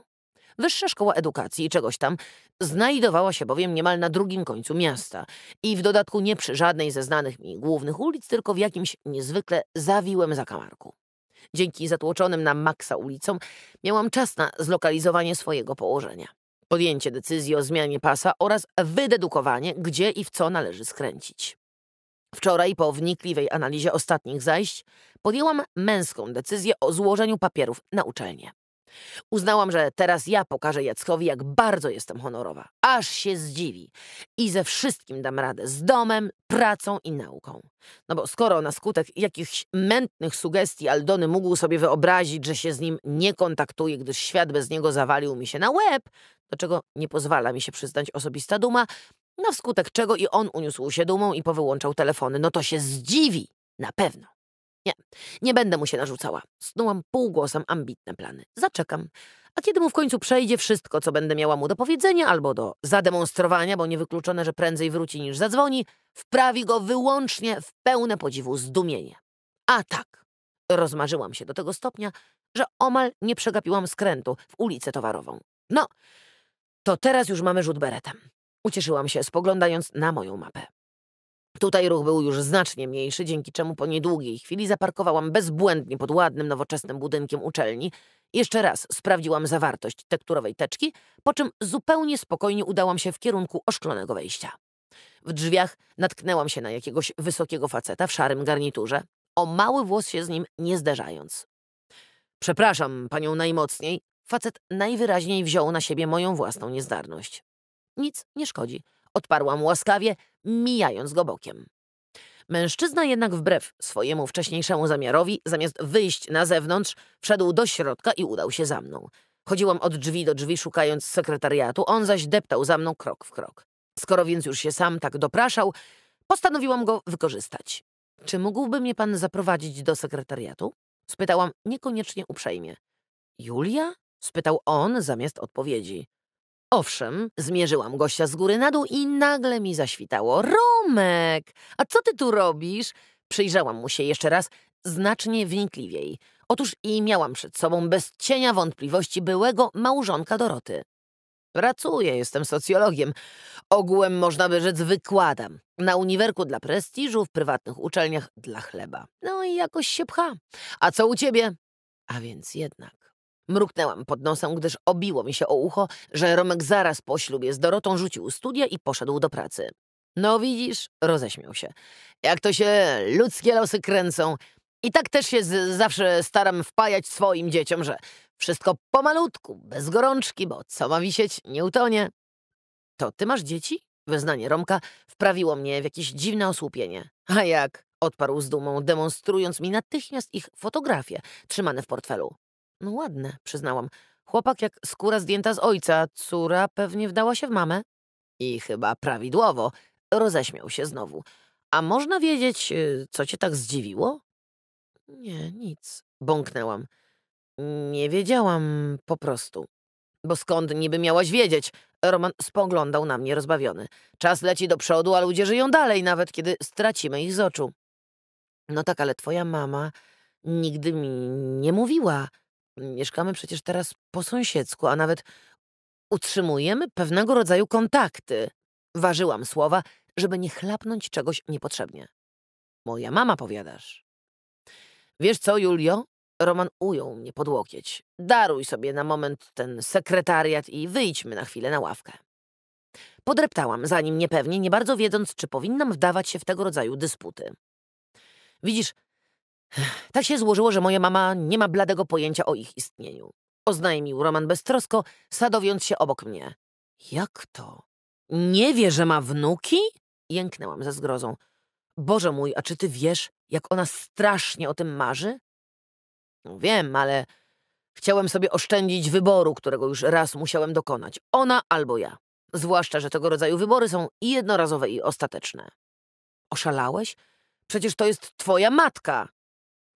Wyższa szkoła edukacji czegoś tam znajdowała się bowiem niemal na drugim końcu miasta i w dodatku nie przy żadnej ze znanych mi głównych ulic, tylko w jakimś niezwykle zawiłym zakamarku. Dzięki zatłoczonym na maksa ulicom miałam czas na zlokalizowanie swojego położenia podjęcie decyzji o zmianie pasa oraz wydedukowanie, gdzie i w co należy skręcić. Wczoraj, po wnikliwej analizie ostatnich zajść, podjęłam męską decyzję o złożeniu papierów na uczelnię. Uznałam, że teraz ja pokażę Jackowi, jak bardzo jestem honorowa. Aż się zdziwi. I ze wszystkim dam radę. Z domem, pracą i nauką. No bo skoro na skutek jakichś mętnych sugestii Aldony mógł sobie wyobrazić, że się z nim nie kontaktuje, gdyż świat bez niego zawalił mi się na łeb, do czego nie pozwala mi się przyznać osobista duma, na wskutek czego i on uniósł się dumą i powyłączał telefony, no to się zdziwi. Na pewno. Nie, będę mu się narzucała. Snułam półgłosem ambitne plany. Zaczekam. A kiedy mu w końcu przejdzie wszystko, co będę miała mu do powiedzenia albo do zademonstrowania, bo niewykluczone, że prędzej wróci niż zadzwoni, wprawi go wyłącznie w pełne podziwu zdumienie. A tak, rozmarzyłam się do tego stopnia, że omal nie przegapiłam skrętu w ulicę towarową. No, to teraz już mamy rzut beretem. Ucieszyłam się, spoglądając na moją mapę. Tutaj ruch był już znacznie mniejszy, dzięki czemu po niedługiej chwili zaparkowałam bezbłędnie pod ładnym, nowoczesnym budynkiem uczelni. Jeszcze raz sprawdziłam zawartość tekturowej teczki, po czym zupełnie spokojnie udałam się w kierunku oszklonego wejścia. W drzwiach natknęłam się na jakiegoś wysokiego faceta w szarym garniturze, o mały włos się z nim nie zderzając. Przepraszam panią najmocniej, facet najwyraźniej wziął na siebie moją własną niezdarność. Nic nie szkodzi, odparłam łaskawie, mijając go bokiem. Mężczyzna jednak wbrew swojemu wcześniejszemu zamiarowi, zamiast wyjść na zewnątrz, wszedł do środka i udał się za mną. Chodziłam od drzwi do drzwi, szukając sekretariatu, on zaś deptał za mną krok w krok. Skoro więc już się sam tak dopraszał, postanowiłam go wykorzystać. Czy mógłby mnie pan zaprowadzić do sekretariatu? Spytałam niekoniecznie uprzejmie. Julia? spytał on zamiast odpowiedzi. Owszem, zmierzyłam gościa z góry na dół i nagle mi zaświtało. Romek, a co ty tu robisz? Przyjrzałam mu się jeszcze raz, znacznie wnikliwiej. Otóż i miałam przed sobą bez cienia wątpliwości byłego małżonka Doroty. Pracuję, jestem socjologiem. Ogółem można by rzec wykładam. Na uniwerku dla prestiżu, w prywatnych uczelniach dla chleba. No i jakoś się pcha. A co u ciebie? A więc jednak. Mruknęłam pod nosem, gdyż obiło mi się o ucho, że Romek zaraz po ślubie z Dorotą rzucił studia i poszedł do pracy. No widzisz, roześmiał się. Jak to się ludzkie losy kręcą. I tak też się z, zawsze staram wpajać swoim dzieciom, że wszystko pomalutku, bez gorączki, bo co ma wisieć, nie utonie. To ty masz dzieci? Wyznanie Romka wprawiło mnie w jakieś dziwne osłupienie. A jak? Odparł z dumą, demonstrując mi natychmiast ich fotografie, trzymane w portfelu. No ładne, przyznałam. Chłopak jak skóra zdjęta z ojca, córa pewnie wdała się w mamę. I chyba prawidłowo. Roześmiał się znowu. A można wiedzieć, y, co cię tak zdziwiło? Nie, nic. Bąknęłam. Nie wiedziałam po prostu. Bo skąd niby miałaś wiedzieć? Roman spoglądał na mnie rozbawiony. Czas leci do przodu, a ludzie żyją dalej, nawet kiedy stracimy ich z oczu. No tak, ale twoja mama nigdy mi nie mówiła. Mieszkamy przecież teraz po sąsiedzku, a nawet utrzymujemy pewnego rodzaju kontakty. Ważyłam słowa, żeby nie chlapnąć czegoś niepotrzebnie. Moja mama, powiadasz. Wiesz co, Julio? Roman ujął mnie pod łokieć. Daruj sobie na moment ten sekretariat i wyjdźmy na chwilę na ławkę. Podreptałam, zanim niepewnie, nie bardzo wiedząc, czy powinnam wdawać się w tego rodzaju dysputy. Widzisz, tak się złożyło, że moja mama nie ma bladego pojęcia o ich istnieniu. Oznajmił Roman beztrosko, sadowiąc się obok mnie. Jak to? Nie wie, że ma wnuki? Jęknęłam ze zgrozą. Boże mój, a czy ty wiesz, jak ona strasznie o tym marzy? Wiem, ale chciałem sobie oszczędzić wyboru, którego już raz musiałem dokonać. Ona albo ja. Zwłaszcza, że tego rodzaju wybory są i jednorazowe, i ostateczne. Oszalałeś? Przecież to jest twoja matka.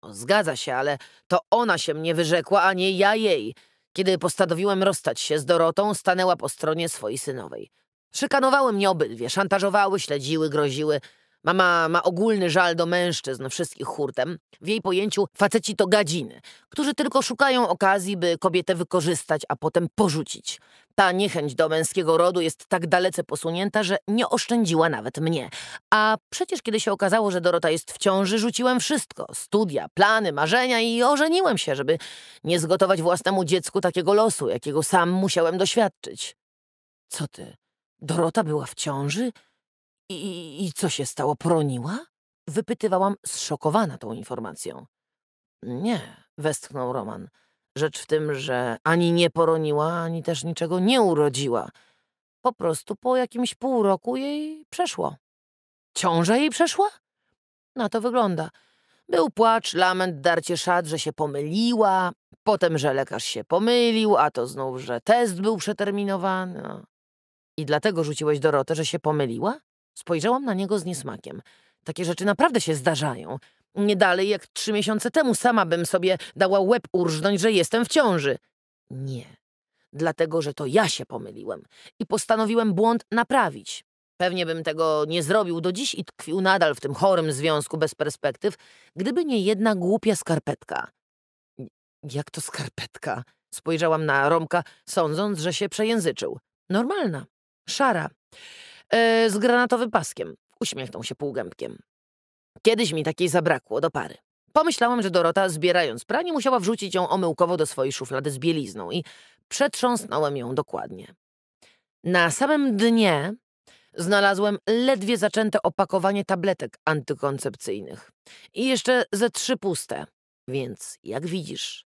Zgadza się, ale to ona się mnie wyrzekła, a nie ja jej. Kiedy postanowiłem rozstać się z Dorotą, stanęła po stronie swojej synowej. Szykanowały mnie obydwie, szantażowały, śledziły, groziły. Mama ma ogólny żal do mężczyzn, wszystkich hurtem. W jej pojęciu faceci to gadziny, którzy tylko szukają okazji, by kobietę wykorzystać, a potem porzucić. Ta niechęć do męskiego rodu jest tak dalece posunięta, że nie oszczędziła nawet mnie. A przecież kiedy się okazało, że Dorota jest w ciąży, rzuciłem wszystko. Studia, plany, marzenia i ożeniłem się, żeby nie zgotować własnemu dziecku takiego losu, jakiego sam musiałem doświadczyć. Co ty? Dorota była w ciąży? I, I co się stało? Poroniła? Wypytywałam zszokowana tą informacją. Nie, westchnął Roman. Rzecz w tym, że ani nie poroniła, ani też niczego nie urodziła. Po prostu po jakimś pół roku jej przeszło. Ciąża jej przeszła? Na to wygląda. Był płacz, lament, darcie szat, że się pomyliła, potem, że lekarz się pomylił, a to znów, że test był przeterminowany. I dlatego rzuciłeś Dorotę, że się pomyliła? Spojrzałam na niego z niesmakiem. Takie rzeczy naprawdę się zdarzają. Nie dalej jak trzy miesiące temu sama bym sobie dała łeb urżnąć, że jestem w ciąży. Nie. Dlatego, że to ja się pomyliłem i postanowiłem błąd naprawić. Pewnie bym tego nie zrobił do dziś i tkwił nadal w tym chorym związku bez perspektyw, gdyby nie jedna głupia skarpetka. Jak to skarpetka? Spojrzałam na Romka, sądząc, że się przejęzyczył. Normalna, szara, e, z granatowym paskiem. Uśmiechnął się półgębkiem. Kiedyś mi takiej zabrakło do pary. Pomyślałam, że Dorota, zbierając pranie, musiała wrzucić ją omyłkowo do swojej szuflady z bielizną i przetrząsnąłem ją dokładnie. Na samym dnie znalazłem ledwie zaczęte opakowanie tabletek antykoncepcyjnych i jeszcze ze trzy puste. Więc, jak widzisz,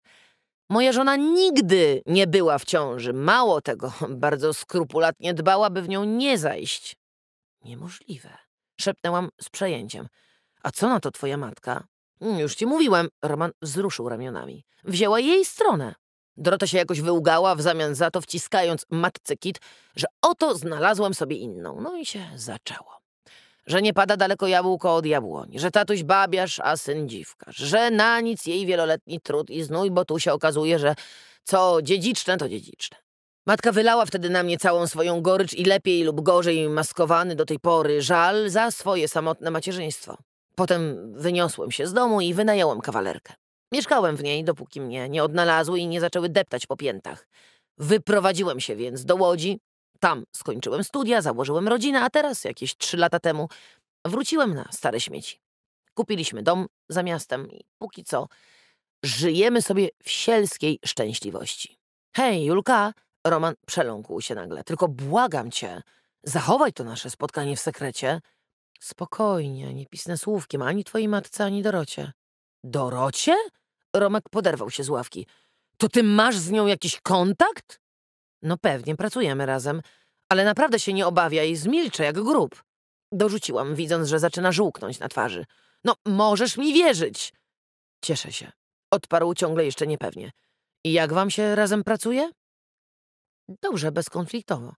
moja żona nigdy nie była w ciąży. Mało tego, bardzo skrupulatnie dbała, by w nią nie zajść. Niemożliwe, szepnęłam z przejęciem. A co na to twoja matka? Mm, Już ci mówiłem, Roman wzruszył ramionami. Wzięła jej stronę. Dorota się jakoś wyłgała, w zamian za to wciskając matce kit, że oto znalazłem sobie inną. No i się zaczęło. Że nie pada daleko jabłko od jabłoni, że tatuś babiarz, a syn dziwkarz, że na nic jej wieloletni trud i znój, bo tu się okazuje, że co dziedziczne, to dziedziczne. Matka wylała wtedy na mnie całą swoją gorycz i lepiej lub gorzej maskowany do tej pory żal za swoje samotne macierzyństwo. Potem wyniosłem się z domu i wynająłem kawalerkę. Mieszkałem w niej, dopóki mnie nie odnalazły i nie zaczęły deptać po piętach. Wyprowadziłem się więc do Łodzi. Tam skończyłem studia, założyłem rodzinę, a teraz, jakieś trzy lata temu, wróciłem na stare śmieci. Kupiliśmy dom za miastem i póki co żyjemy sobie w sielskiej szczęśliwości. Hej, Julka, Roman przeląkł się nagle. Tylko błagam cię, zachowaj to nasze spotkanie w sekrecie. Spokojnie, nie pisnę słówkiem ani twojej matce, ani Dorocie. Dorocie? Romek poderwał się z ławki. To ty masz z nią jakiś kontakt? No pewnie, pracujemy razem, ale naprawdę się nie obawiaj, zmilczę jak grób. Dorzuciłam, widząc, że zaczyna żółknąć na twarzy. No, możesz mi wierzyć. Cieszę się. Odparł ciągle jeszcze niepewnie. I jak wam się razem pracuje? Dobrze, bezkonfliktowo.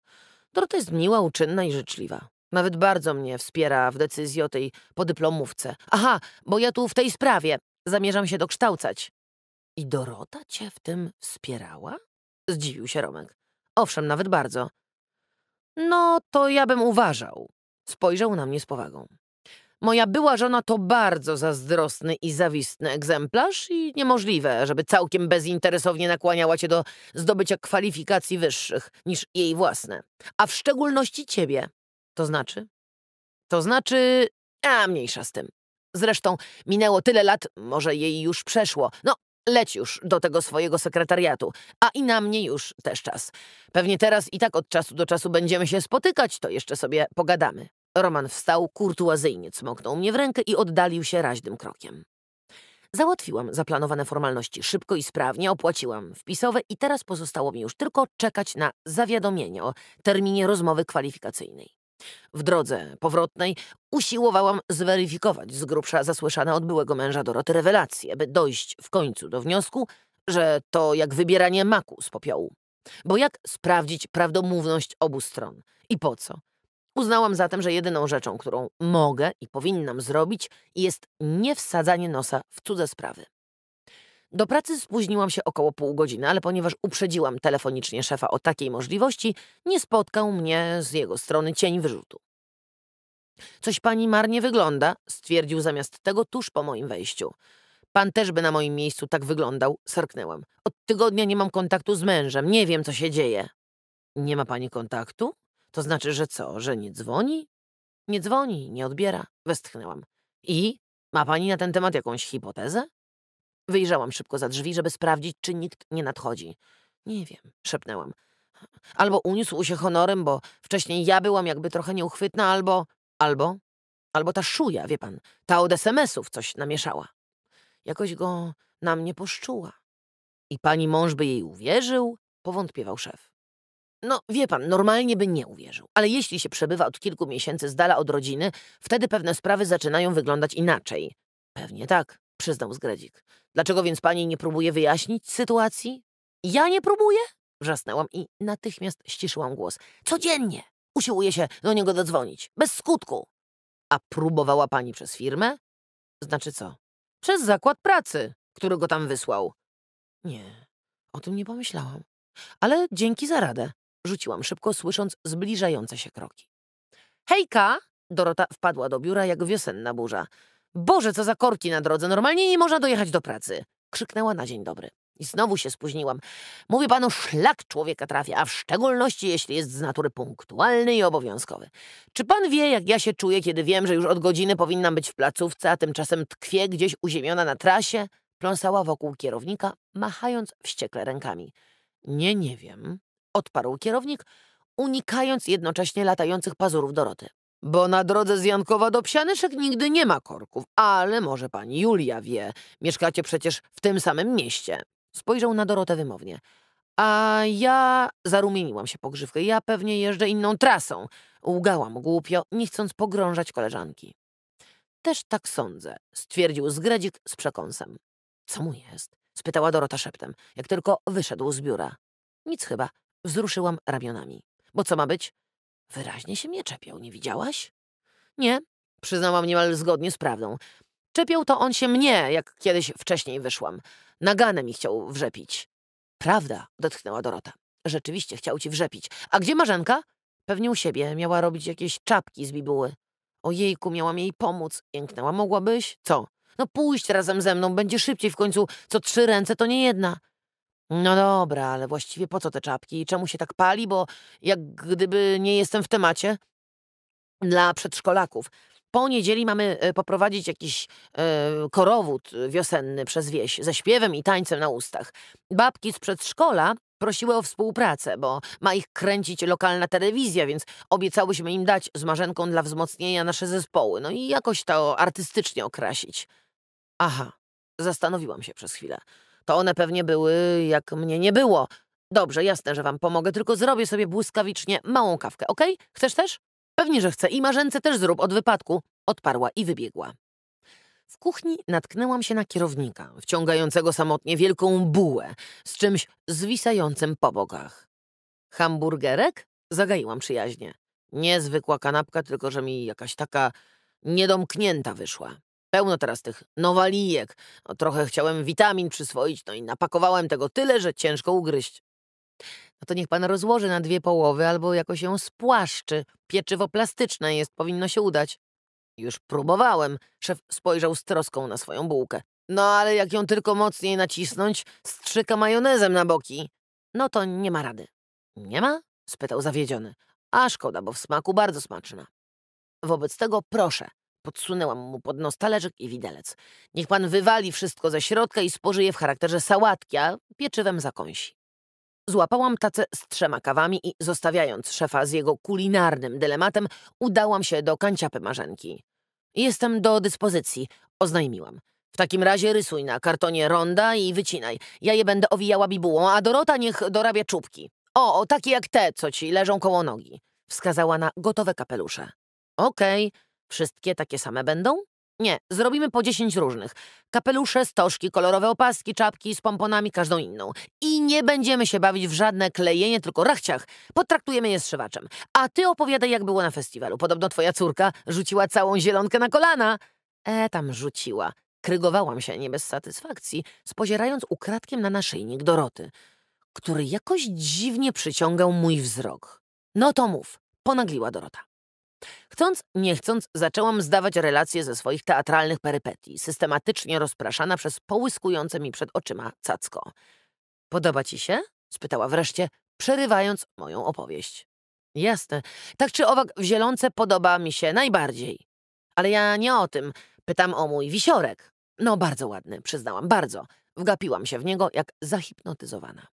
Dorota jest miła, uczynna i życzliwa. Nawet bardzo mnie wspiera w decyzji o tej podyplomówce. Aha, bo ja tu w tej sprawie zamierzam się dokształcać. I Dorota cię w tym wspierała? Zdziwił się Romek. Owszem, nawet bardzo. No, to ja bym uważał. Spojrzał na mnie z powagą. Moja była żona to bardzo zazdrosny i zawistny egzemplarz i niemożliwe, żeby całkiem bezinteresownie nakłaniała cię do zdobycia kwalifikacji wyższych niż jej własne. A w szczególności ciebie. To znaczy? To znaczy... A, mniejsza z tym. Zresztą minęło tyle lat, może jej już przeszło. No, leć już do tego swojego sekretariatu, a i na mnie już też czas. Pewnie teraz i tak od czasu do czasu będziemy się spotykać, to jeszcze sobie pogadamy. Roman wstał, kurtuazyjnie cmoknął mnie w rękę i oddalił się raźnym krokiem. Załatwiłam zaplanowane formalności szybko i sprawnie, opłaciłam wpisowe i teraz pozostało mi już tylko czekać na zawiadomienie o terminie rozmowy kwalifikacyjnej. W drodze powrotnej usiłowałam zweryfikować z grubsza zasłyszane od byłego męża Doroty rewelacje, by dojść w końcu do wniosku, że to jak wybieranie maku z popiołu. Bo jak sprawdzić prawdomówność obu stron? I po co? Uznałam zatem, że jedyną rzeczą, którą mogę i powinnam zrobić, jest nie wsadzanie nosa w cudze sprawy. Do pracy spóźniłam się około pół godziny, ale ponieważ uprzedziłam telefonicznie szefa o takiej możliwości, nie spotkał mnie z jego strony cień wyrzutu. Coś pani marnie wygląda, stwierdził zamiast tego tuż po moim wejściu. Pan też by na moim miejscu tak wyglądał, sarknęłam. Od tygodnia nie mam kontaktu z mężem, nie wiem, co się dzieje. Nie ma pani kontaktu? To znaczy, że co, że nie dzwoni? Nie dzwoni, nie odbiera. Westchnęłam. I? Ma pani na ten temat jakąś hipotezę? Wyjrzałam szybko za drzwi, żeby sprawdzić, czy nikt nie nadchodzi. Nie wiem, szepnęłam. Albo uniósł się honorem, bo wcześniej ja byłam jakby trochę nieuchwytna, albo... Albo... Albo ta szuja, wie pan, ta od SMS-ów coś namieszała. Jakoś go na mnie poszczuła. I pani mąż by jej uwierzył? Powątpiewał szef. No, wie pan, normalnie by nie uwierzył. Ale jeśli się przebywa od kilku miesięcy z dala od rodziny, wtedy pewne sprawy zaczynają wyglądać inaczej. Pewnie tak, przyznał Zgredzik. Dlaczego więc pani nie próbuje wyjaśnić sytuacji? Ja nie próbuję? Wrzasnęłam i natychmiast ściszyłam głos. Codziennie usiłuję się do niego dodzwonić. Bez skutku. A próbowała pani przez firmę? Znaczy co? Przez zakład pracy, który go tam wysłał. Nie, o tym nie pomyślałam. Ale dzięki za radę. Rzuciłam szybko, słysząc zbliżające się kroki. Hejka! Dorota wpadła do biura jak wiosenna burza. Boże, co za korki na drodze, normalnie nie można dojechać do pracy. Krzyknęła na dzień dobry. I znowu się spóźniłam. Mówię panu, szlak człowieka trafia, a w szczególności jeśli jest z natury punktualny i obowiązkowy. Czy pan wie, jak ja się czuję, kiedy wiem, że już od godziny powinnam być w placówce, a tymczasem tkwie gdzieś uziemiona na trasie? Pląsała wokół kierownika, machając wściekle rękami. Nie, nie wiem, odparł kierownik, unikając jednocześnie latających pazurów Doroty. Bo na drodze z Jankowa do Psianyszek nigdy nie ma korków, ale może pani Julia wie. Mieszkacie przecież w tym samym mieście. Spojrzał na Dorotę wymownie. A ja zarumieniłam się pogrzywkę. Ja pewnie jeżdżę inną trasą. Łgałam głupio, nie chcąc pogrążać koleżanki. Też tak sądzę, stwierdził Zgredzik z przekąsem. Co mu jest? spytała Dorota szeptem, jak tylko wyszedł z biura. Nic chyba, Wzruszyłam ramionami. Bo co ma być? Wyraźnie się mnie czepiał, nie widziałaś? Nie, przyznałam niemal zgodnie z prawdą. Czepiał to on się mnie, jak kiedyś wcześniej wyszłam. Naganę mi chciał wrzepić. Prawda, odetchnęła Dorota. Rzeczywiście chciał ci wrzepić. A gdzie Marzenka? Pewnie u siebie. Miała robić jakieś czapki z bibuły. Ojejku, miałam jej pomóc. Jęknęła. Mogłabyś? Co? No pójść razem ze mną. Będzie szybciej w końcu. Co trzy ręce, to nie jedna. No dobra, ale właściwie po co te czapki i czemu się tak pali? Bo jak gdyby nie jestem w temacie. Dla przedszkolaków. po niedzieli mamy e, poprowadzić jakiś e, korowód wiosenny przez wieś ze śpiewem i tańcem na ustach. Babki z przedszkola prosiły o współpracę, bo ma ich kręcić lokalna telewizja, więc obiecałyśmy im dać z Marzenką dla wzmocnienia nasze zespoły, no i jakoś to artystycznie okrasić. Aha, zastanowiłam się przez chwilę. To one pewnie były, jak mnie nie było. Dobrze, jasne, że wam pomogę, tylko zrobię sobie błyskawicznie małą kawkę, okej? Chcesz też? Pewnie, że chcę i Marzence też zrób od wypadku. Odparła i wybiegła. W kuchni natknęłam się na kierownika, wciągającego samotnie wielką bułę z czymś zwisającym po bokach. Hamburgerek? Zagaiłam przyjaźnie. Niezwykła kanapka, tylko że mi jakaś taka niedomknięta wyszła. Pełno teraz tych nowalijek. No, trochę chciałem witamin przyswoić, no i napakowałem tego tyle, że ciężko ugryźć. No to niech pan rozłoży na dwie połowy albo jakoś ją spłaszczy. Pieczywo plastyczne jest, powinno się udać. Już próbowałem. Szef spojrzał z troską na swoją bułkę. No ale jak ją tylko mocniej nacisnąć, strzyka majonezem na boki. No to nie ma rady. Nie ma? spytał zawiedziony. A szkoda, bo w smaku bardzo smaczna. Wobec tego proszę. Podsunęłam mu pod nos talerzyk i widelec. Niech pan wywali wszystko ze środka i spożyje w charakterze sałatki, a pieczywem zakąsi. Złapałam tacę z trzema kawami i zostawiając szefa z jego kulinarnym dylematem, udałam się do kanciapy marzenki. Jestem do dyspozycji, oznajmiłam. W takim razie rysuj na kartonie ronda i wycinaj. Ja je będę owijała bibułą, a Dorota niech dorabia czubki. O, o takie jak te, co ci leżą koło nogi. Wskazała na gotowe kapelusze. Okej, okay. Wszystkie takie same będą? Nie, zrobimy po dziesięć różnych. Kapelusze, stożki, kolorowe opaski, czapki z pomponami, każdą inną. I nie będziemy się bawić w żadne klejenie, tylko rachciach. Potraktujemy je strzywaczem. A ty opowiadaj, jak było na festiwalu. Podobno twoja córka rzuciła całą zielonkę na kolana. E, tam rzuciła. Krygowałam się nie bez satysfakcji, spozierając ukradkiem na naszyjnik Doroty, który jakoś dziwnie przyciągał mój wzrok. No to mów, ponagliła Dorota. Chcąc, nie chcąc, zaczęłam zdawać relacje ze swoich teatralnych perypetii, systematycznie rozpraszana przez połyskujące mi przed oczyma cacko. Podoba ci się? spytała wreszcie, przerywając moją opowieść. Jasne, tak czy owak w zielonce podoba mi się najbardziej. Ale ja nie o tym, pytam o mój wisiorek. No bardzo ładny, przyznałam, bardzo. Wgapiłam się w niego jak zahipnotyzowana.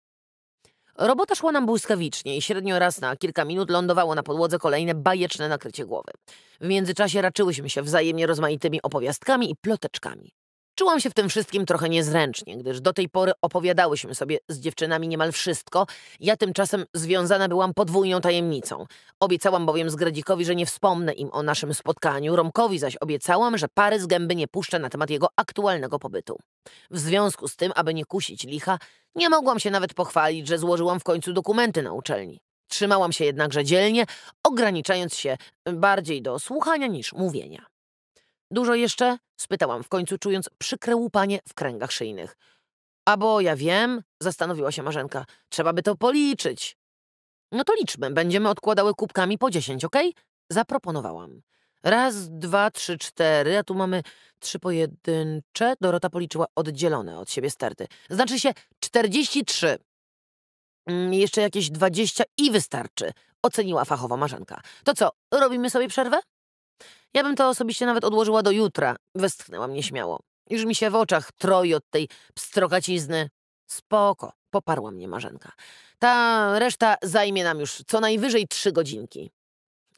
Robota szła nam błyskawicznie i średnio raz na kilka minut lądowało na podłodze kolejne bajeczne nakrycie głowy. W międzyczasie raczyłyśmy się wzajemnie rozmaitymi opowiastkami i ploteczkami. Czułam się w tym wszystkim trochę niezręcznie, gdyż do tej pory opowiadałyśmy sobie z dziewczynami niemal wszystko, ja tymczasem związana byłam podwójną tajemnicą. Obiecałam bowiem Zgradzikowi, że nie wspomnę im o naszym spotkaniu, Romkowi zaś obiecałam, że pary z gęby nie puszczę na temat jego aktualnego pobytu. W związku z tym, aby nie kusić licha, nie mogłam się nawet pochwalić, że złożyłam w końcu dokumenty na uczelni. Trzymałam się jednakże dzielnie, ograniczając się bardziej do słuchania niż mówienia. Dużo jeszcze? spytałam w końcu, czując przykre łupanie w kręgach szyjnych. A bo ja wiem, zastanowiła się Marzenka, trzeba by to policzyć. No to liczmy, będziemy odkładały kubkami po dziesięć? Okay? Zaproponowałam. Raz, dwa, trzy, cztery, a tu mamy trzy pojedyncze. Dorota policzyła oddzielone od siebie sterty. Znaczy się czterdzieści trzy. Mm, jeszcze jakieś dwadzieścia i wystarczy, oceniła fachowa Marzenka. To co, robimy sobie przerwę? Ja bym to osobiście nawet odłożyła do jutra, westchnęłam nieśmiało. Już mi się w oczach troi od tej pstrokacizny. Spoko, poparła mnie Marzenka. Ta reszta zajmie nam już co najwyżej trzy godzinki.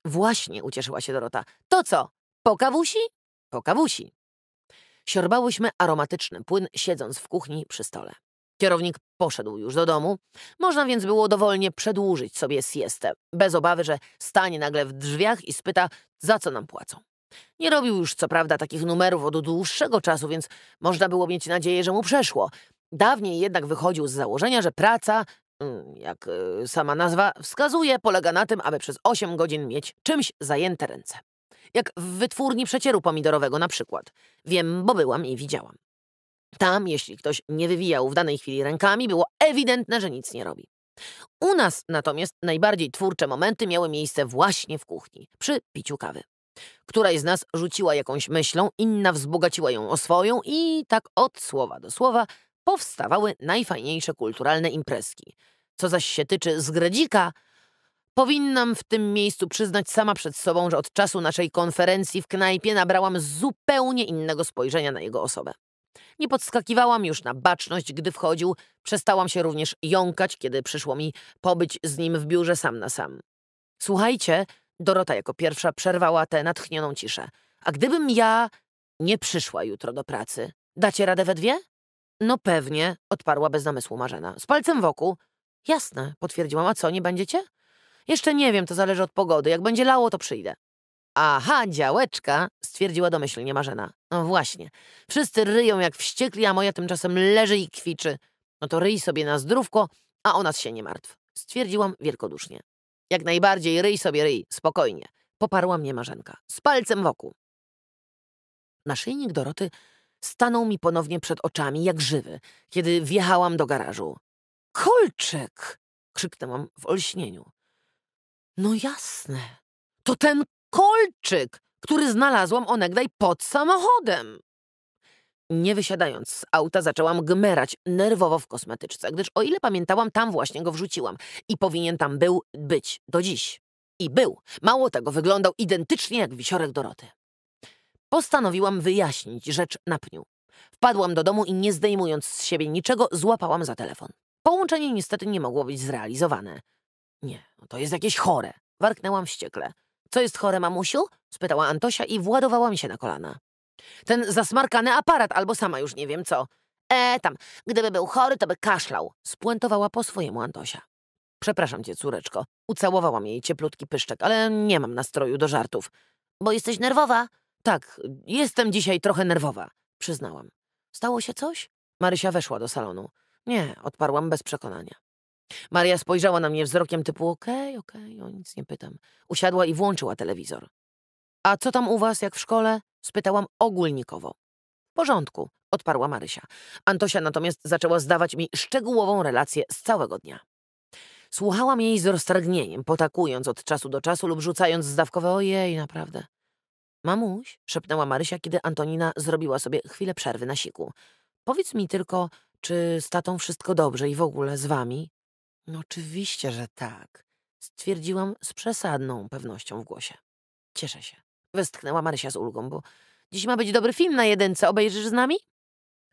Właśnie, ucieszyła się Dorota. To co, po kawusi? Po kawusi. Siorbałyśmy aromatyczny płyn, siedząc w kuchni przy stole. Kierownik poszedł już do domu. Można więc było dowolnie przedłużyć sobie siestę, bez obawy, że stanie nagle w drzwiach i spyta, za co nam płacą. Nie robił już co prawda takich numerów od dłuższego czasu, więc można było mieć nadzieję, że mu przeszło. Dawniej jednak wychodził z założenia, że praca, mm, jak y, sama nazwa wskazuje, polega na tym, aby przez 8 godzin mieć czymś zajęte ręce. Jak w wytwórni przecieru pomidorowego na przykład. Wiem, bo byłam i widziałam. Tam, jeśli ktoś nie wywijał w danej chwili rękami, było ewidentne, że nic nie robi. U nas natomiast najbardziej twórcze momenty miały miejsce właśnie w kuchni, przy piciu kawy. Któraś z nas rzuciła jakąś myślą, inna wzbogaciła ją o swoją i tak od słowa do słowa powstawały najfajniejsze kulturalne imprezki. Co zaś się tyczy zgredzika, Powinnam w tym miejscu przyznać sama przed sobą, że od czasu naszej konferencji w knajpie nabrałam zupełnie innego spojrzenia na jego osobę. Nie podskakiwałam już na baczność, gdy wchodził, przestałam się również jąkać, kiedy przyszło mi pobyć z nim w biurze sam na sam. Słuchajcie, Dorota jako pierwsza przerwała tę natchnioną ciszę. A gdybym ja nie przyszła jutro do pracy, dacie radę we dwie? No pewnie, odparła bez namysłu Marzena. Z palcem wokół. Jasne, potwierdziłam. A co, nie będziecie? Jeszcze nie wiem, to zależy od pogody. Jak będzie lało, to przyjdę. Aha, działeczka, stwierdziła domyślnie Marzena. No właśnie. Wszyscy ryją jak wściekli, a moja tymczasem leży i kwiczy. No to ryj sobie na zdrówko, a o nas się nie martw. Stwierdziłam wielkodusznie. Jak najbardziej ryj sobie ryj, spokojnie. Poparła mnie Marzenka, z palcem wokół. Naszyjnik Doroty stanął mi ponownie przed oczami jak żywy, kiedy wjechałam do garażu. Kolczyk! krzyknęłam w olśnieniu. No jasne, to ten kolczyk, który znalazłam onegdaj pod samochodem. Nie wysiadając z auta, zaczęłam gmerać nerwowo w kosmetyczce, gdyż o ile pamiętałam, tam właśnie go wrzuciłam i powinien tam był być do dziś. I był. Mało tego, wyglądał identycznie jak wisiorek Doroty. Postanowiłam wyjaśnić rzecz na pniu. Wpadłam do domu i nie zdejmując z siebie niczego, złapałam za telefon. Połączenie niestety nie mogło być zrealizowane. Nie, to jest jakieś chore. Warknęłam wściekle. Co jest chore, mamusiu? spytała Antosia i władowała mi się na kolana. Ten zasmarkany aparat, albo sama już nie wiem co. E, tam, gdyby był chory, to by kaszlał, spuentowała po swojemu Antosia. Przepraszam cię, córeczko. Ucałowałam jej cieplutki pyszczek, ale nie mam nastroju do żartów. Bo jesteś nerwowa? Tak, jestem dzisiaj trochę nerwowa, przyznałam. Stało się coś? Marysia weszła do salonu. Nie, odparłam bez przekonania. Maria spojrzała na mnie wzrokiem typu okej, okay, okej, okay, o nic nie pytam. Usiadła i włączyła telewizor. A co tam u was, jak w szkole? Spytałam ogólnikowo. W porządku, odparła Marysia. Antosia natomiast zaczęła zdawać mi szczegółową relację z całego dnia. Słuchałam jej z roztargnieniem, potakując od czasu do czasu lub rzucając zdawkowe ojej, naprawdę. Mamuś, szepnęła Marysia, kiedy Antonina zrobiła sobie chwilę przerwy na siku. Powiedz mi tylko, czy z tatą wszystko dobrze i w ogóle z wami? No oczywiście, że tak, stwierdziłam z przesadną pewnością w głosie. Cieszę się. Westchnęła Marysia z ulgą, bo dziś ma być dobry film na jedynce. Obejrzysz z nami?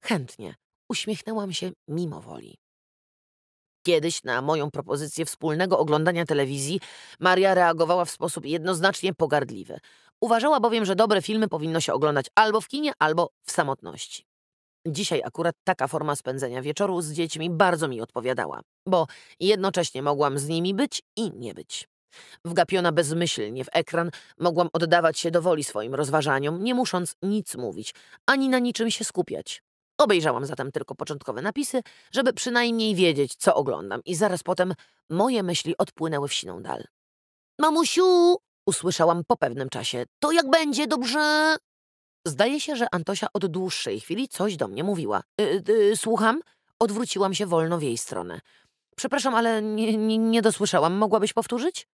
Chętnie. Uśmiechnęłam się mimo woli. Kiedyś na moją propozycję wspólnego oglądania telewizji Maria reagowała w sposób jednoznacznie pogardliwy. Uważała bowiem, że dobre filmy powinno się oglądać albo w kinie, albo w samotności. Dzisiaj akurat taka forma spędzenia wieczoru z dziećmi bardzo mi odpowiadała, bo jednocześnie mogłam z nimi być i nie być. Wgapiona bezmyślnie w ekran, mogłam oddawać się do woli swoim rozważaniom, nie musząc nic mówić, ani na niczym się skupiać. Obejrzałam zatem tylko początkowe napisy, żeby przynajmniej wiedzieć, co oglądam, i zaraz potem moje myśli odpłynęły w siną dal. Mamusiu, usłyszałam po pewnym czasie, to jak będzie, dobrze? Zdaje się, że Antosia od dłuższej chwili coś do mnie mówiła. Y, y, słucham? Odwróciłam się wolno w jej stronę. Przepraszam, ale nie, nie, nie dosłyszałam. Mogłabyś powtórzyć?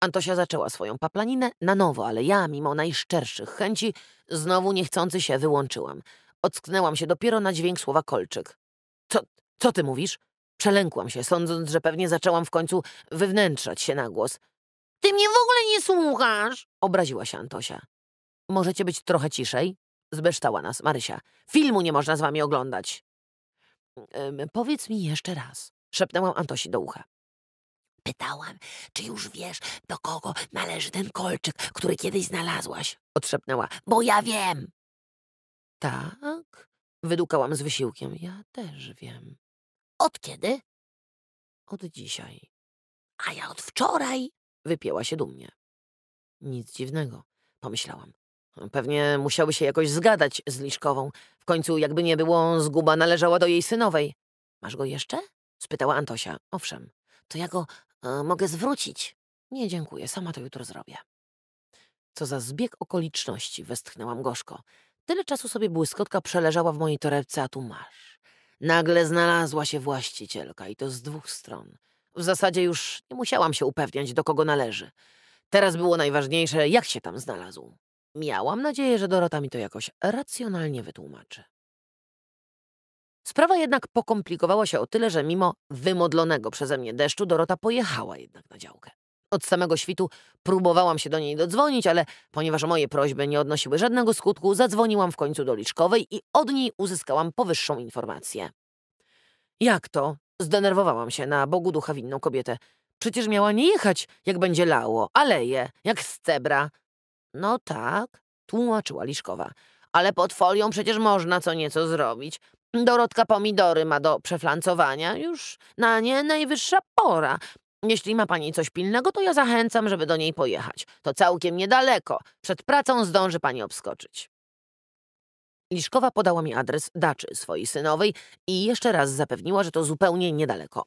Antosia zaczęła swoją paplaninę na nowo, ale ja, mimo najszczerszych chęci, znowu niechcący się wyłączyłam. Ocknęłam się dopiero na dźwięk słowa kolczyk. Co, co ty mówisz? Przelękłam się, sądząc, że pewnie zaczęłam w końcu wywnętrzać się na głos. Ty mnie w ogóle nie słuchasz! Obraziła się Antosia. Możecie być trochę ciszej? Zbeształa nas Marysia. Filmu nie można z wami oglądać. powiedz mi jeszcze raz, szepnęłam Antosi do ucha. Pytałam, czy już wiesz, do kogo należy ten kolczyk, który kiedyś znalazłaś? Odszepnęła. Bo ja wiem. Tak? Wydukałam z wysiłkiem. Ja też wiem. Od kiedy? Od dzisiaj. A ja od wczoraj. Wypięła się dumnie. Nic dziwnego, pomyślałam. Pewnie musiały się jakoś zgadać z Liszkową. W końcu, jakby nie było, zguba należała do jej synowej. Masz go jeszcze? spytała Antosia. Owszem. To ja go e, mogę zwrócić. Nie, dziękuję, sama to jutro zrobię. Co za zbieg okoliczności, westchnęłam gorzko. Tyle czasu sobie błyskotka przeleżała w mojej torebce, a tu masz. Nagle znalazła się właścicielka i to z dwóch stron. W zasadzie już nie musiałam się upewniać, do kogo należy. Teraz było najważniejsze, jak się tam znalazł. Miałam nadzieję, że Dorota mi to jakoś racjonalnie wytłumaczy. Sprawa jednak pokomplikowała się o tyle, że mimo wymodlonego przeze mnie deszczu Dorota pojechała jednak na działkę. Od samego świtu próbowałam się do niej dodzwonić, ale ponieważ moje prośby nie odnosiły żadnego skutku, zadzwoniłam w końcu do Liczkowej i od niej uzyskałam powyższą informację. Jak to? Zdenerwowałam się na Bogu ducha winną kobietę. Przecież miała nie jechać, jak będzie lało, ale je, jak z cebra. No tak, tłumaczyła Liszkowa. Ale pod folią przecież można co nieco zrobić. Dorotka pomidory ma do przeflancowania. Już na nie najwyższa pora. Jeśli ma pani coś pilnego, to ja zachęcam, żeby do niej pojechać. To całkiem niedaleko. Przed pracą zdąży pani obskoczyć. Liszkowa podała mi adres daczy swojej synowej i jeszcze raz zapewniła, że to zupełnie niedaleko.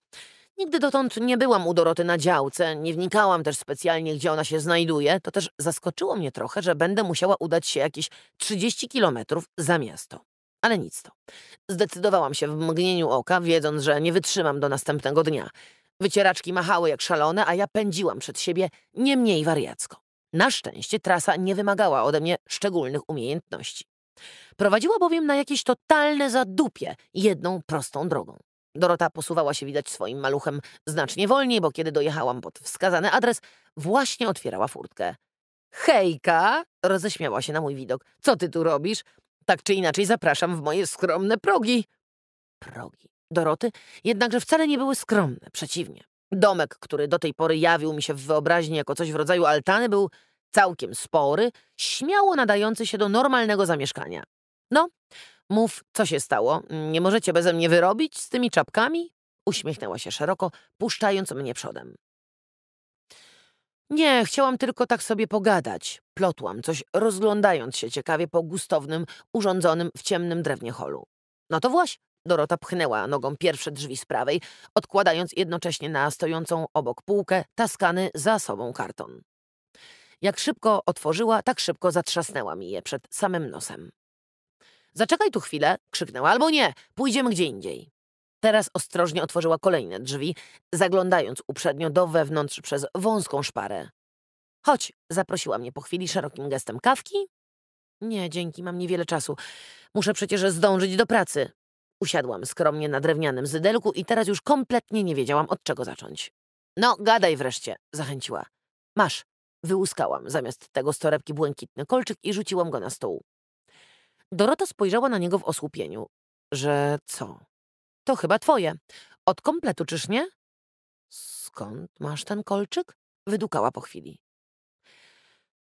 Nigdy dotąd nie byłam u Doroty na działce, nie wnikałam też specjalnie, gdzie ona się znajduje. To też zaskoczyło mnie trochę, że będę musiała udać się jakieś 30 kilometrów za miasto. Ale nic to. Zdecydowałam się w mgnieniu oka, wiedząc, że nie wytrzymam do następnego dnia. Wycieraczki machały jak szalone, a ja pędziłam przed siebie nie mniej wariacko. Na szczęście trasa nie wymagała ode mnie szczególnych umiejętności. Prowadziła bowiem na jakieś totalne zadupie jedną prostą drogą. Dorota posuwała się widać swoim maluchem znacznie wolniej, bo kiedy dojechałam pod wskazany adres, właśnie otwierała furtkę. Hejka! roześmiała się na mój widok. Co ty tu robisz? Tak czy inaczej zapraszam w moje skromne progi. Progi. Doroty jednakże wcale nie były skromne, przeciwnie. Domek, który do tej pory jawił mi się w wyobraźni jako coś w rodzaju altany, był całkiem spory, śmiało nadający się do normalnego zamieszkania. No, mów, co się stało? Nie możecie beze mnie wyrobić z tymi czapkami? Uśmiechnęła się szeroko, puszczając mnie przodem. Nie, chciałam tylko tak sobie pogadać. Plotłam coś, rozglądając się ciekawie po gustownym, urządzonym w ciemnym drewnie holu. No to właśnie, Dorota pchnęła nogą pierwsze drzwi z prawej, odkładając jednocześnie na stojącą obok półkę taskany za sobą karton. Jak szybko otworzyła, tak szybko zatrzasnęła mi je przed samym nosem. Zaczekaj tu chwilę, krzyknęła, albo nie, pójdziemy gdzie indziej. Teraz ostrożnie otworzyła kolejne drzwi, zaglądając uprzednio do wewnątrz przez wąską szparę. Chodź, zaprosiła mnie po chwili szerokim gestem kawki. Nie, dzięki, mam niewiele czasu. Muszę przecież zdążyć do pracy. Usiadłam skromnie na drewnianym zydelku i teraz już kompletnie nie wiedziałam, od czego zacząć. No, gadaj wreszcie, zachęciła. Masz, wyłuskałam zamiast tego z torebki błękitny kolczyk i rzuciłam go na stół. Dorota spojrzała na niego w osłupieniu. Że co? To chyba twoje. Od kompletu, czyż nie? Skąd masz ten kolczyk? Wydukała po chwili.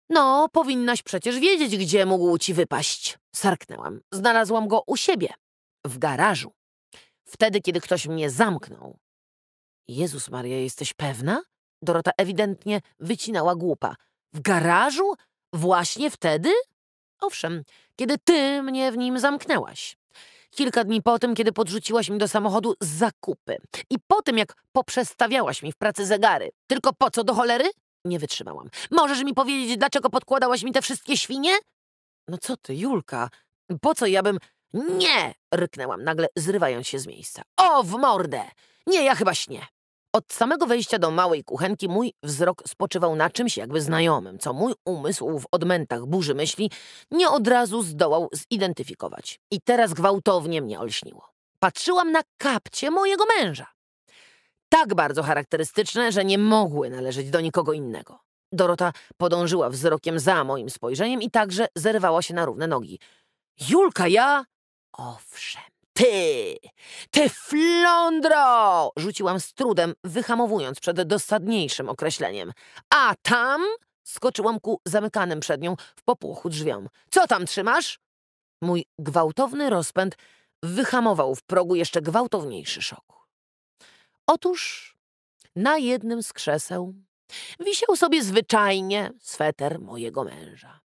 No, powinnaś przecież wiedzieć, gdzie mógł ci wypaść. Sarknęłam. Znalazłam go u siebie. W garażu. Wtedy, kiedy ktoś mnie zamknął. Jezus Maria, jesteś pewna? Dorota ewidentnie wycinała głupa. W garażu? Właśnie wtedy? Owszem, kiedy ty mnie w nim zamknęłaś. Kilka dni po tym, kiedy podrzuciłaś mi do samochodu zakupy. I po tym, jak poprzestawiałaś mi w pracy zegary. Tylko po co do cholery? Nie wytrzymałam. Możesz mi powiedzieć, dlaczego podkładałaś mi te wszystkie świnie? No co ty, Julka? Po co ja bym... Nie! ryknęłam nagle, zrywając się z miejsca. O, w mordę! Nie, ja chyba śnię. Od samego wejścia do małej kuchenki mój wzrok spoczywał na czymś jakby znajomym, co mój umysł w odmętach burzy myśli nie od razu zdołał zidentyfikować. I teraz gwałtownie mnie olśniło. Patrzyłam na kapcie mojego męża. Tak bardzo charakterystyczne, że nie mogły należeć do nikogo innego. Dorota podążyła wzrokiem za moim spojrzeniem i także zerwała się na równe nogi. Julka, ja... Owszem. Ty! Ty flądro! Rzuciłam z trudem, wyhamowując przed dosadniejszym określeniem. A tam? Skoczyłam ku zamykanym przed nią w popłochu drzwiom. Co tam trzymasz? Mój gwałtowny rozpęd wyhamował w progu jeszcze gwałtowniejszy szok. Otóż na jednym z krzeseł wisiał sobie zwyczajnie sweter mojego męża.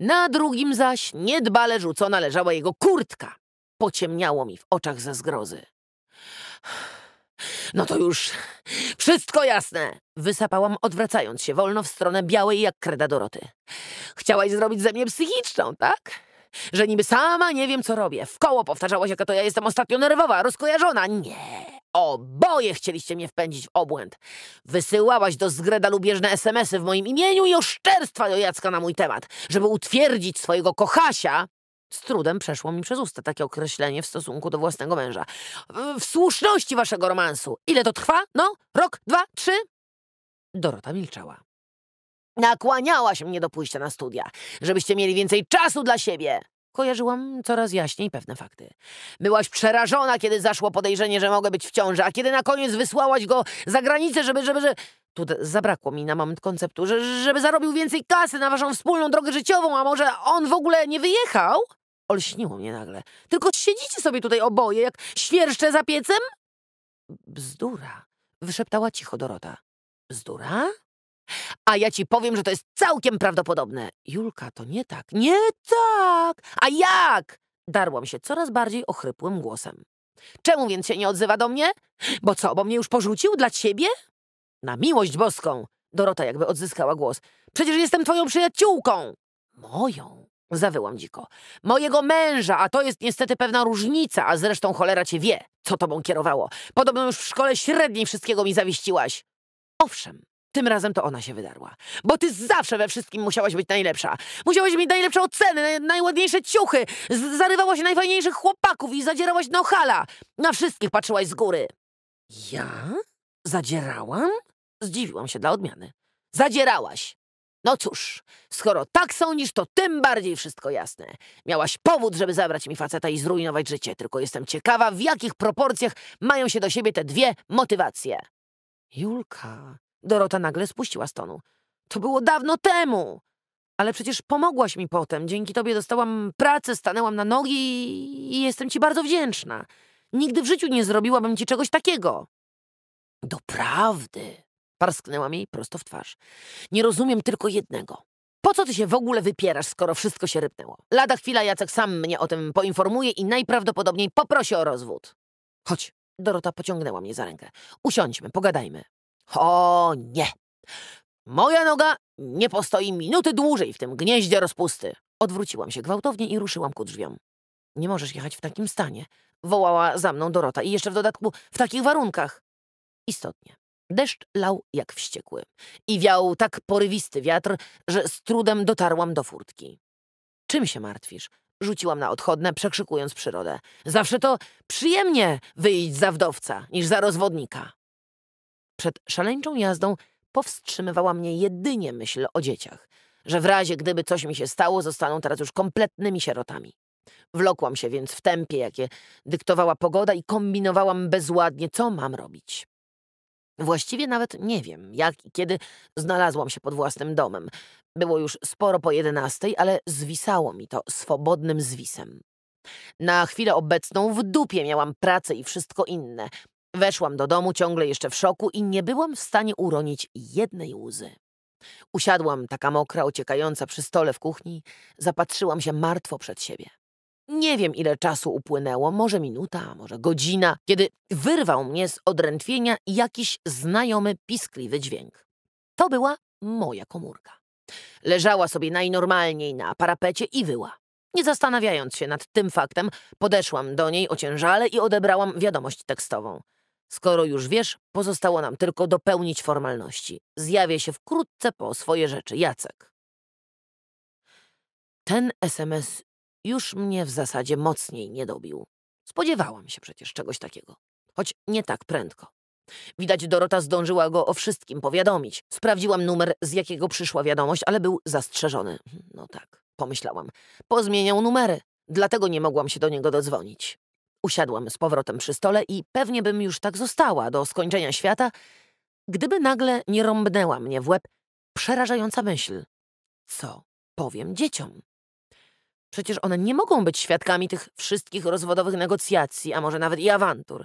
Na drugim zaś niedbale rzucona leżała jego kurtka. Pociemniało mi w oczach ze zgrozy. No to już wszystko jasne, wysapałam, odwracając się wolno w stronę białej jak kreda Doroty. Chciałaś zrobić ze mnie psychiczną, tak? Że niby sama nie wiem, co robię. W koło powtarzałaś, jaka to ja jestem ostatnio nerwowa, rozkojarzona. Nie, oboje chcieliście mnie wpędzić w obłęd. Wysyłałaś do zgreda lubieżne smsy w moim imieniu i oszczerstwa do Jacka na mój temat, żeby utwierdzić swojego kochasia z trudem przeszło mi przez usta takie określenie w stosunku do własnego męża. W słuszności waszego romansu. Ile to trwa? No? Rok, dwa, trzy? Dorota milczała. Nakłaniałaś mnie do pójścia na studia, żebyście mieli więcej czasu dla siebie. Kojarzyłam coraz jaśniej pewne fakty. Byłaś przerażona, kiedy zaszło podejrzenie, że mogę być w ciąży, a kiedy na koniec wysłałaś go za granicę, żeby, żeby, że... Tu zabrakło mi na moment konceptu, że, żeby zarobił więcej kasy na waszą wspólną drogę życiową, a może on w ogóle nie wyjechał? Olśniło mnie nagle. Tylko siedzicie sobie tutaj oboje, jak świerszcze za piecem? Bzdura, wyszeptała cicho Dorota. Bzdura? A ja ci powiem, że to jest całkiem prawdopodobne. Julka, to nie tak. Nie tak! A jak? Darłam się coraz bardziej ochrypłym głosem. Czemu więc się nie odzywa do mnie? Bo co, bo mnie już porzucił dla ciebie? Na miłość boską! Dorota jakby odzyskała głos. Przecież jestem twoją przyjaciółką! Moją? Zawyłam dziko. Mojego męża, a to jest niestety pewna różnica, a zresztą cholera cię wie, co tobą kierowało. Podobno już w szkole średniej wszystkiego mi zawieściłaś. Owszem, tym razem to ona się wydarła. Bo ty zawsze we wszystkim musiałaś być najlepsza. Musiałaś mieć najlepsze oceny, naj, najładniejsze ciuchy. Zarywałaś najfajniejszych chłopaków i zadzierałaś nohala. Na wszystkich patrzyłaś z góry. Ja? Zadzierałam? Zdziwiłam się dla odmiany. Zadzierałaś. No cóż, skoro tak sądzisz, to tym bardziej wszystko jasne. Miałaś powód, żeby zabrać mi faceta i zrujnować życie, tylko jestem ciekawa, w jakich proporcjach mają się do siebie te dwie motywacje. Julka, Dorota nagle spuściła z. To było dawno temu. Ale przecież pomogłaś mi potem. Dzięki tobie dostałam pracę, stanęłam na nogi i jestem ci bardzo wdzięczna. Nigdy w życiu nie zrobiłabym ci czegoś takiego. Doprawdy, parsknęłam jej prosto w twarz. Nie rozumiem tylko jednego. Po co ty się w ogóle wypierasz, skoro wszystko się rypnęło? Lada chwila Jacek sam mnie o tym poinformuje i najprawdopodobniej poprosi o rozwód. Chodź, Dorota pociągnęła mnie za rękę. Usiądźmy, pogadajmy. O nie! Moja noga nie postoi minuty dłużej w tym gnieździe rozpusty. Odwróciłam się gwałtownie i ruszyłam ku drzwiom. Nie możesz jechać w takim stanie, wołała za mną Dorota i jeszcze w dodatku w takich warunkach. Istotnie. Deszcz lał jak wściekły i wiał tak porywisty wiatr, że z trudem dotarłam do furtki. Czym się martwisz? Rzuciłam na odchodne, przekrzykując przyrodę. Zawsze to przyjemnie wyjść za wdowca niż za rozwodnika. Przed szaleńczą jazdą powstrzymywała mnie jedynie myśl o dzieciach, że w razie gdyby coś mi się stało, zostaną teraz już kompletnymi sierotami. Wlokłam się więc w tempie, jakie dyktowała pogoda i kombinowałam bezładnie, co mam robić. Właściwie nawet nie wiem, jak i kiedy znalazłam się pod własnym domem. Było już sporo po jedenastej, ale zwisało mi to swobodnym zwisem. Na chwilę obecną w dupie miałam pracę i wszystko inne. Weszłam do domu ciągle jeszcze w szoku i nie byłam w stanie uronić jednej łzy. Usiadłam, taka mokra, ociekająca przy stole w kuchni, zapatrzyłam się martwo przed siebie. Nie wiem, ile czasu upłynęło, może minuta, może godzina, kiedy wyrwał mnie z odrętwienia jakiś znajomy, piskliwy dźwięk. To była moja komórka. Leżała sobie najnormalniej na parapecie i wyła. Nie zastanawiając się nad tym faktem, podeszłam do niej ociężale i odebrałam wiadomość tekstową. Skoro już wiesz, pozostało nam tylko dopełnić formalności. Zjawię się wkrótce po swoje rzeczy. Jacek. Ten SMS już mnie w zasadzie mocniej nie dobił. Spodziewałam się przecież czegoś takiego, choć nie tak prędko. Widać, Dorota zdążyła go o wszystkim powiadomić. Sprawdziłam numer, z jakiego przyszła wiadomość, ale był zastrzeżony. No tak, pomyślałam. Pozmieniał numery, dlatego nie mogłam się do niego dodzwonić. Usiadłam z powrotem przy stole i pewnie bym już tak została do skończenia świata, gdyby nagle nie rąbnęła mnie w łeb przerażająca myśl. Co powiem dzieciom? Przecież one nie mogą być świadkami tych wszystkich rozwodowych negocjacji, a może nawet i awantur.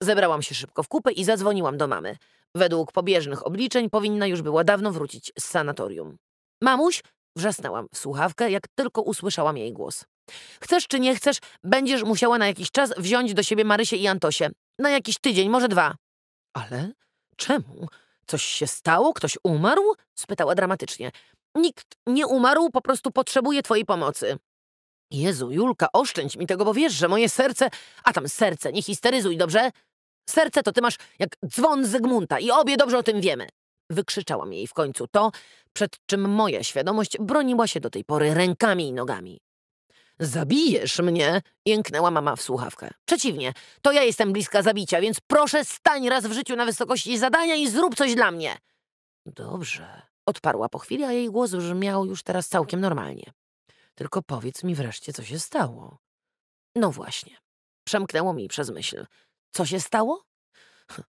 Zebrałam się szybko w kupę i zadzwoniłam do mamy. Według pobieżnych obliczeń powinna już była dawno wrócić z sanatorium. Mamuś, wrzasnęłam w słuchawkę, jak tylko usłyszałam jej głos. Chcesz czy nie chcesz, będziesz musiała na jakiś czas wziąć do siebie Marysię i Antosię. Na jakiś tydzień, może dwa. Ale czemu? Coś się stało? Ktoś umarł? spytała dramatycznie. Nikt nie umarł, po prostu potrzebuje twojej pomocy. Jezu, Julka, oszczędź mi tego, bo wiesz, że moje serce... A tam serce, nie histeryzuj, dobrze? Serce to ty masz jak dzwon Zygmunta i obie dobrze o tym wiemy. Wykrzyczałam jej w końcu to, przed czym moja świadomość broniła się do tej pory rękami i nogami. Zabijesz mnie? Jęknęła mama w słuchawkę. Przeciwnie, to ja jestem bliska zabicia, więc proszę stań raz w życiu na wysokości zadania i zrób coś dla mnie. Dobrze, odparła po chwili, a jej głos brzmiał już teraz całkiem normalnie. Tylko powiedz mi wreszcie, co się stało. No właśnie, przemknęło mi przez myśl. Co się stało?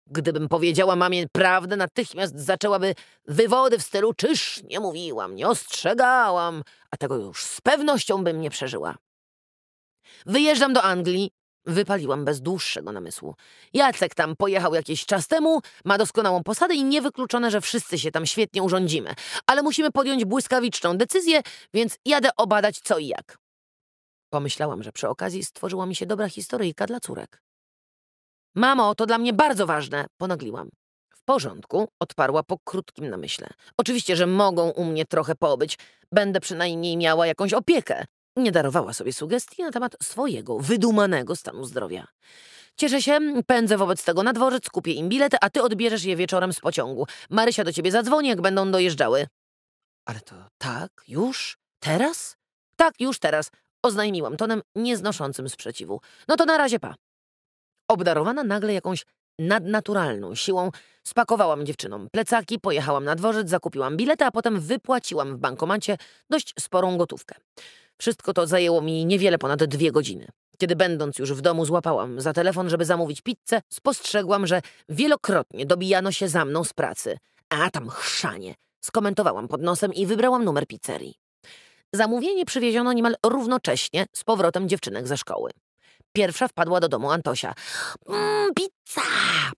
Gdybym powiedziała mamie prawdę, natychmiast zaczęłaby wywody w stylu czyż nie mówiłam, nie ostrzegałam, a tego już z pewnością bym nie przeżyła. Wyjeżdżam do Anglii, wypaliłam bez dłuższego namysłu. Jacek tam pojechał jakiś czas temu, ma doskonałą posadę i niewykluczone, że wszyscy się tam świetnie urządzimy. Ale musimy podjąć błyskawiczną decyzję, więc jadę obadać co i jak. Pomyślałam, że przy okazji stworzyła mi się dobra historyjka dla córek. Mamo, to dla mnie bardzo ważne, ponagliłam. W porządku, odparła po krótkim namyśle. Oczywiście, że mogą u mnie trochę pobyć. Będę przynajmniej miała jakąś opiekę. Nie darowała sobie sugestii na temat swojego, wydumanego stanu zdrowia. Cieszę się, pędzę wobec tego na dworzec, kupię im bilety, a ty odbierzesz je wieczorem z pociągu. Marysia do ciebie zadzwoni, jak będą dojeżdżały. Ale to tak? Już? Teraz? Tak, już teraz. Oznajmiłam tonem nieznoszącym sprzeciwu. No to na razie pa. Obdarowana nagle jakąś nadnaturalną siłą, spakowałam dziewczynom plecaki, pojechałam na dworzec, zakupiłam bilety, a potem wypłaciłam w bankomacie dość sporą gotówkę. Wszystko to zajęło mi niewiele ponad dwie godziny. Kiedy będąc już w domu złapałam za telefon, żeby zamówić pizzę, spostrzegłam, że wielokrotnie dobijano się za mną z pracy. A tam chrzanie! Skomentowałam pod nosem i wybrałam numer pizzerii. Zamówienie przywieziono niemal równocześnie z powrotem dziewczynek ze szkoły. Pierwsza wpadła do domu Antosia. Mmm, pizza!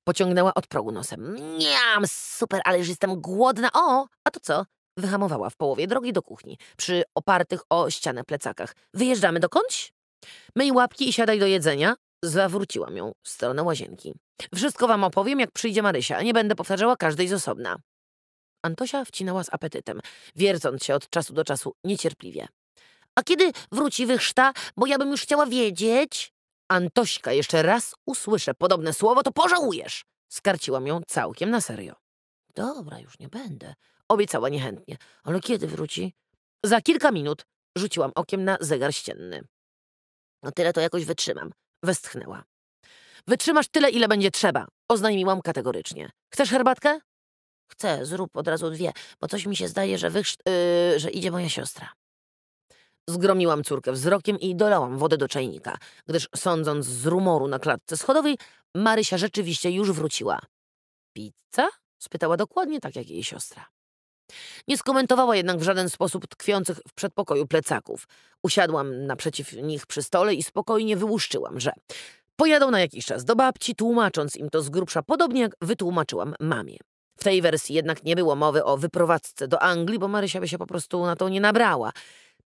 Pociągnęła od progu nosem. Niam, super, ale już jestem głodna. O, a to co? Wyhamowała w połowie drogi do kuchni, przy opartych o ścianę plecakach. Wyjeżdżamy dokądś? Myj łapki i siadaj do jedzenia. Zawróciłam ją w stronę łazienki. Wszystko wam opowiem, jak przyjdzie Marysia, nie będę powtarzała każdej z osobna. Antosia wcinała z apetytem, wiercąc się od czasu do czasu niecierpliwie. A kiedy wróci wychrzta, bo ja bym już chciała wiedzieć? Antośka, jeszcze raz usłyszę podobne słowo, to pożałujesz! Skarciłam ją całkiem na serio. Dobra, już nie będę, obiecała niechętnie. Ale kiedy wróci? Za kilka minut rzuciłam okiem na zegar ścienny. No tyle to jakoś wytrzymam, westchnęła. Wytrzymasz tyle, ile będzie trzeba, oznajmiłam kategorycznie. Chcesz herbatkę? Chcę, zrób od razu dwie, bo coś mi się zdaje, że, yy, że idzie moja siostra. Zgromiłam córkę wzrokiem i dolałam wodę do czajnika, gdyż sądząc z rumoru na klatce schodowej, Marysia rzeczywiście już wróciła. Pizza? spytała dokładnie tak jak jej siostra. Nie skomentowała jednak w żaden sposób tkwiących w przedpokoju plecaków. Usiadłam naprzeciw nich przy stole i spokojnie wyłuszczyłam, że pojadą na jakiś czas do babci, tłumacząc im to z grubsza podobnie jak wytłumaczyłam mamie. W tej wersji jednak nie było mowy o wyprowadzce do Anglii, bo Marysia by się po prostu na to nie nabrała.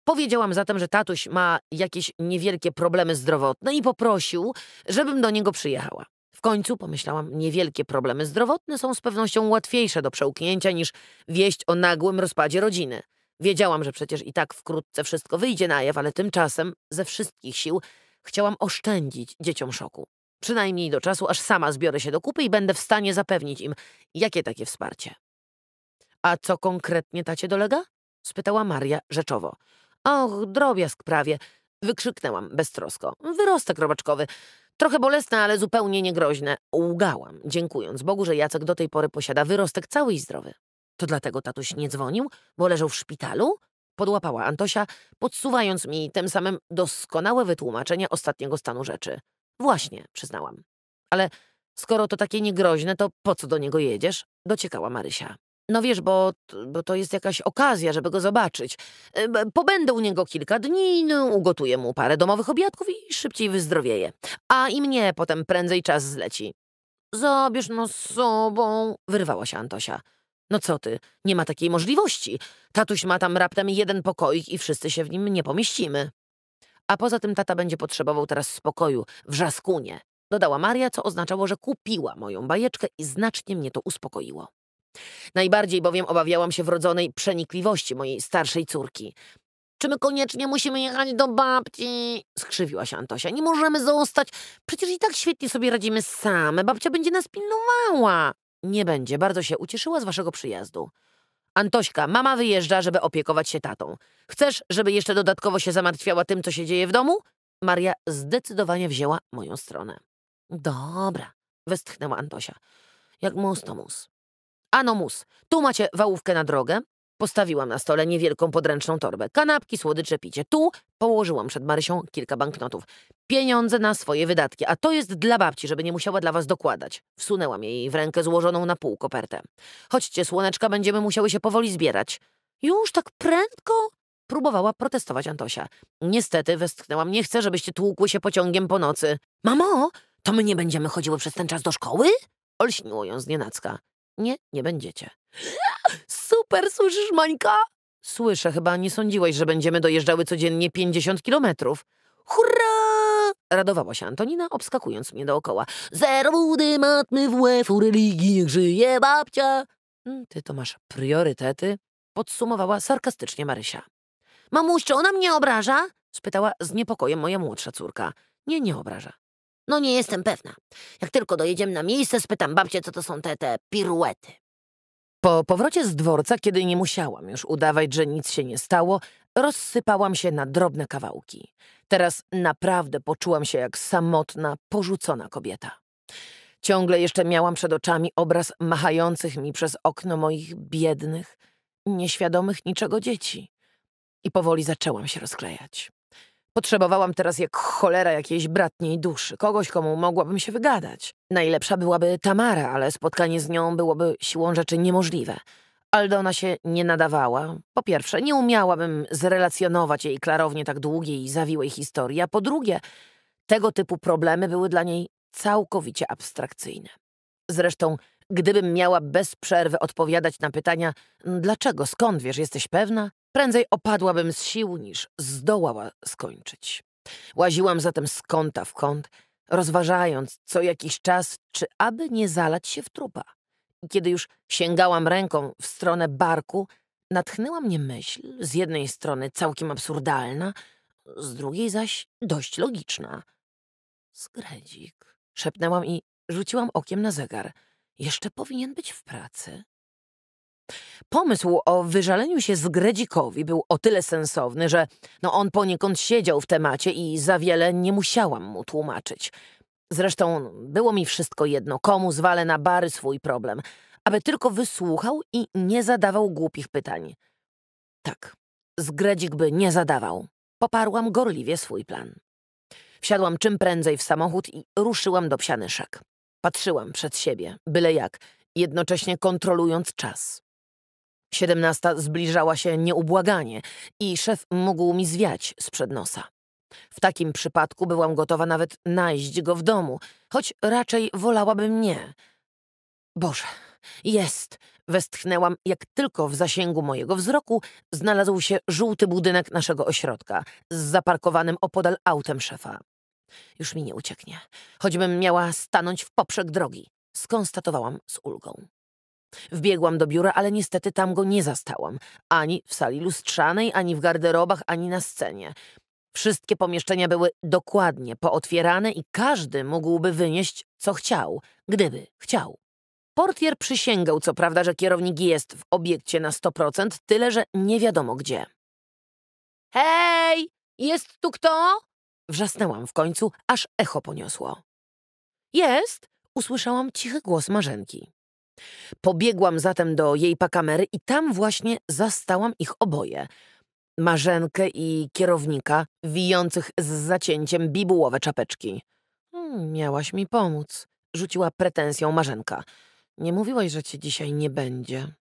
Powiedziałam zatem, że tatuś ma jakieś niewielkie problemy zdrowotne i poprosił, żebym do niego przyjechała. W końcu, pomyślałam, niewielkie problemy zdrowotne są z pewnością łatwiejsze do przełknięcia niż wieść o nagłym rozpadzie rodziny. Wiedziałam, że przecież i tak wkrótce wszystko wyjdzie na jaw, ale tymczasem ze wszystkich sił chciałam oszczędzić dzieciom szoku. Przynajmniej do czasu, aż sama zbiorę się do kupy i będę w stanie zapewnić im, jakie takie wsparcie. A co konkretnie tacie dolega? spytała Maria rzeczowo. Och, drobiazg prawie, wykrzyknęłam beztrosko. Wyrostek robaczkowy. Trochę bolesne, ale zupełnie niegroźne. Łgałam, dziękując Bogu, że Jacek do tej pory posiada wyrostek cały i zdrowy. To dlatego tatuś nie dzwonił, bo leżał w szpitalu? Podłapała Antosia, podsuwając mi tym samym doskonałe wytłumaczenie ostatniego stanu rzeczy. Właśnie, przyznałam. Ale skoro to takie niegroźne, to po co do niego jedziesz? Dociekała Marysia. No wiesz, bo, bo to jest jakaś okazja, żeby go zobaczyć. E, pobędę u niego kilka dni, no, ugotuję mu parę domowych obiadków i szybciej wyzdrowieje. A i mnie potem prędzej czas zleci. Zabierz nas z sobą, wyrwała się Antosia. No co ty, nie ma takiej możliwości. Tatuś ma tam raptem jeden pokoik i wszyscy się w nim nie pomieścimy. A poza tym tata będzie potrzebował teraz spokoju, w Żaskunie. Dodała Maria, co oznaczało, że kupiła moją bajeczkę i znacznie mnie to uspokoiło. Najbardziej bowiem obawiałam się wrodzonej przenikliwości mojej starszej córki. Czy my koniecznie musimy jechać do babci? Skrzywiła się Antosia. Nie możemy zostać. Przecież i tak świetnie sobie radzimy same. Babcia będzie nas pilnowała. Nie będzie. Bardzo się ucieszyła z waszego przyjazdu. Antośka, mama wyjeżdża, żeby opiekować się tatą. Chcesz, żeby jeszcze dodatkowo się zamartwiała tym, co się dzieje w domu? Maria zdecydowanie wzięła moją stronę. Dobra, westchnęła Antosia. Jak mus to mus. Ano mus, tu macie wałówkę na drogę. Postawiłam na stole niewielką podręczną torbę. Kanapki, słodycze, picie. Tu położyłam przed Marysią kilka banknotów. Pieniądze na swoje wydatki, a to jest dla babci, żeby nie musiała dla was dokładać. Wsunęłam jej w rękę złożoną na pół kopertę. Chodźcie, słoneczka, będziemy musiały się powoli zbierać. Już tak prędko? Próbowała protestować Antosia. Niestety, westchnęłam, nie chcę, żebyście tłukły się pociągiem po nocy. Mamo, to my nie będziemy chodziły przez ten czas do szkoły? Olśniło ją znienacka. Nie, nie będziecie. Super, słyszysz, Mańka? Słyszę, chyba nie sądziłeś, że będziemy dojeżdżały codziennie 50 kilometrów. Hurra! Radowała się Antonina, obskakując mnie dookoła. Zero budy, matmy w łefu, religii, niech żyje babcia. Mm, Ty to masz priorytety? Podsumowała sarkastycznie Marysia. Mamuś, czy ona mnie obraża? spytała z niepokojem moja młodsza córka. Nie, nie obraża. No nie jestem pewna. Jak tylko dojedziemy na miejsce, spytam babcię, co to są te, te piruety. Po powrocie z dworca, kiedy nie musiałam już udawać, że nic się nie stało, rozsypałam się na drobne kawałki. Teraz naprawdę poczułam się jak samotna, porzucona kobieta. Ciągle jeszcze miałam przed oczami obraz machających mi przez okno moich biednych, nieświadomych niczego dzieci. I powoli zaczęłam się rozklejać. Potrzebowałam teraz jak cholera jakiejś bratniej duszy, kogoś, komu mogłabym się wygadać. Najlepsza byłaby Tamara, ale spotkanie z nią byłoby siłą rzeczy niemożliwe. Aldona się nie nadawała. Po pierwsze, nie umiałabym zrelacjonować jej klarownie tak długiej i zawiłej historii, a po drugie, tego typu problemy były dla niej całkowicie abstrakcyjne. Zresztą, gdybym miała bez przerwy odpowiadać na pytania dlaczego, skąd wiesz, jesteś pewna, prędzej opadłabym z sił niż zdołała skończyć. Łaziłam zatem z kąta w kąt, rozważając co jakiś czas, czy aby nie zalać się w trupa. Kiedy już sięgałam ręką w stronę barku, natchnęła mnie myśl, z jednej strony całkiem absurdalna, z drugiej zaś dość logiczna. Zgredzik, szepnęłam i rzuciłam okiem na zegar. Jeszcze powinien być w pracy. Pomysł o wyżaleniu się Zgredzikowi był o tyle sensowny, że no on poniekąd siedział w temacie i za wiele nie musiałam mu tłumaczyć. Zresztą było mi wszystko jedno, komu zwalę na bary swój problem, aby tylko wysłuchał i nie zadawał głupich pytań. Tak, Zgredzik by nie zadawał. Poparłam gorliwie swój plan. Wsiadłam czym prędzej w samochód i ruszyłam do psianyszek. Patrzyłam przed siebie, byle jak, jednocześnie kontrolując czas. Siedemnasta zbliżała się nieubłaganie i szef mógł mi zwiać sprzed nosa. W takim przypadku byłam gotowa nawet najść go w domu, choć raczej wolałabym nie. Boże, jest! Westchnęłam, jak tylko w zasięgu mojego wzroku znalazł się żółty budynek naszego ośrodka z zaparkowanym opodal autem szefa. Już mi nie ucieknie, choćbym miała stanąć w poprzek drogi, skonstatowałam z ulgą. Wbiegłam do biura, ale niestety tam go nie zastałam. Ani w sali lustrzanej, ani w garderobach, ani na scenie. Wszystkie pomieszczenia były dokładnie pootwierane i każdy mógłby wynieść, co chciał, gdyby chciał. Portier przysięgał, co prawda, że kierownik jest w obiekcie na 100%, tyle że nie wiadomo gdzie. Hej, jest tu kto? Wrzasnęłam w końcu, aż echo poniosło. Jest, usłyszałam cichy głos Marzenki. Pobiegłam zatem do jej pakamery i tam właśnie zastałam ich oboje. Marzenkę i kierownika, wijących z zacięciem bibułowe czapeczki. Hmm, miałaś mi pomóc, rzuciła pretensją Marzenka. Nie mówiłaś, że cię dzisiaj nie będzie.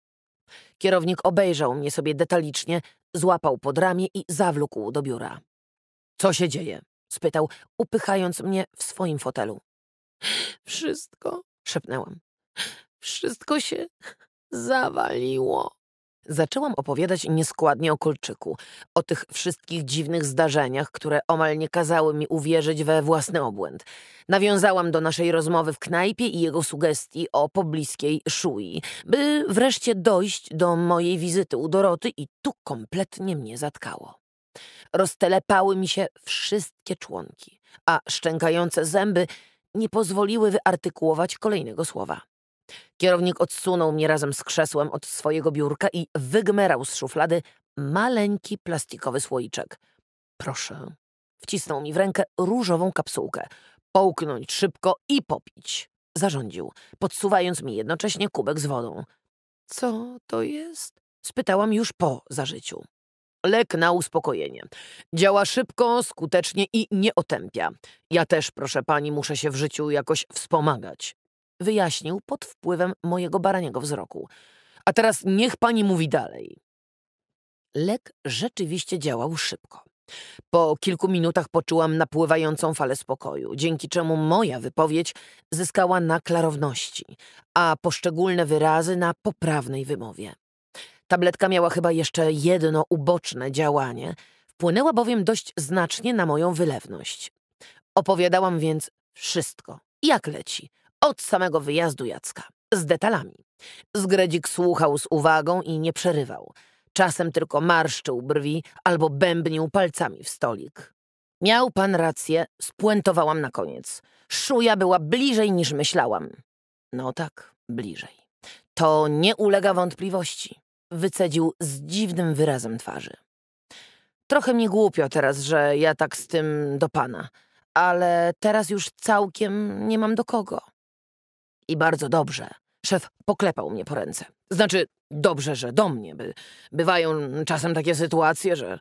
Kierownik obejrzał mnie sobie detalicznie, złapał pod ramię i zawlókł do biura. Co się dzieje? Spytał, upychając mnie w swoim fotelu. Wszystko, szepnęłam. Wszystko się zawaliło. Zaczęłam opowiadać nieskładnie o Kolczyku, o tych wszystkich dziwnych zdarzeniach, które omal nie kazały mi uwierzyć we własny obłęd. Nawiązałam do naszej rozmowy w knajpie i jego sugestii o pobliskiej szui, by wreszcie dojść do mojej wizyty u Doroty i tu kompletnie mnie zatkało. Roztelepały mi się wszystkie członki, a szczękające zęby nie pozwoliły wyartykułować kolejnego słowa. Kierownik odsunął mnie razem z krzesłem od swojego biurka i wygmerał z szuflady maleńki plastikowy słoiczek. Proszę. Wcisnął mi w rękę różową kapsułkę. Połknąć szybko i popić. Zarządził, podsuwając mi jednocześnie kubek z wodą. Co to jest? Spytałam już po zażyciu. Lek na uspokojenie. Działa szybko, skutecznie i nie otępia. Ja też, proszę pani, muszę się w życiu jakoś wspomagać. Wyjaśnił pod wpływem mojego baraniego wzroku. A teraz niech pani mówi dalej. Lek rzeczywiście działał szybko. Po kilku minutach poczułam napływającą falę spokoju, dzięki czemu moja wypowiedź zyskała na klarowności, a poszczególne wyrazy na poprawnej wymowie. Tabletka miała chyba jeszcze jedno uboczne działanie, wpłynęła bowiem dość znacznie na moją wylewność. Opowiadałam więc wszystko, jak leci, od samego wyjazdu Jacka, z detalami. Zgredzik słuchał z uwagą i nie przerywał. Czasem tylko marszczył brwi albo bębnił palcami w stolik. Miał pan rację, spuentowałam na koniec. Szuja była bliżej niż myślałam. No tak, bliżej. To nie ulega wątpliwości wycedził z dziwnym wyrazem twarzy. Trochę mi głupio teraz, że ja tak z tym do pana, ale teraz już całkiem nie mam do kogo. I bardzo dobrze. Szef poklepał mnie po ręce. Znaczy, dobrze, że do mnie. By, bywają czasem takie sytuacje, że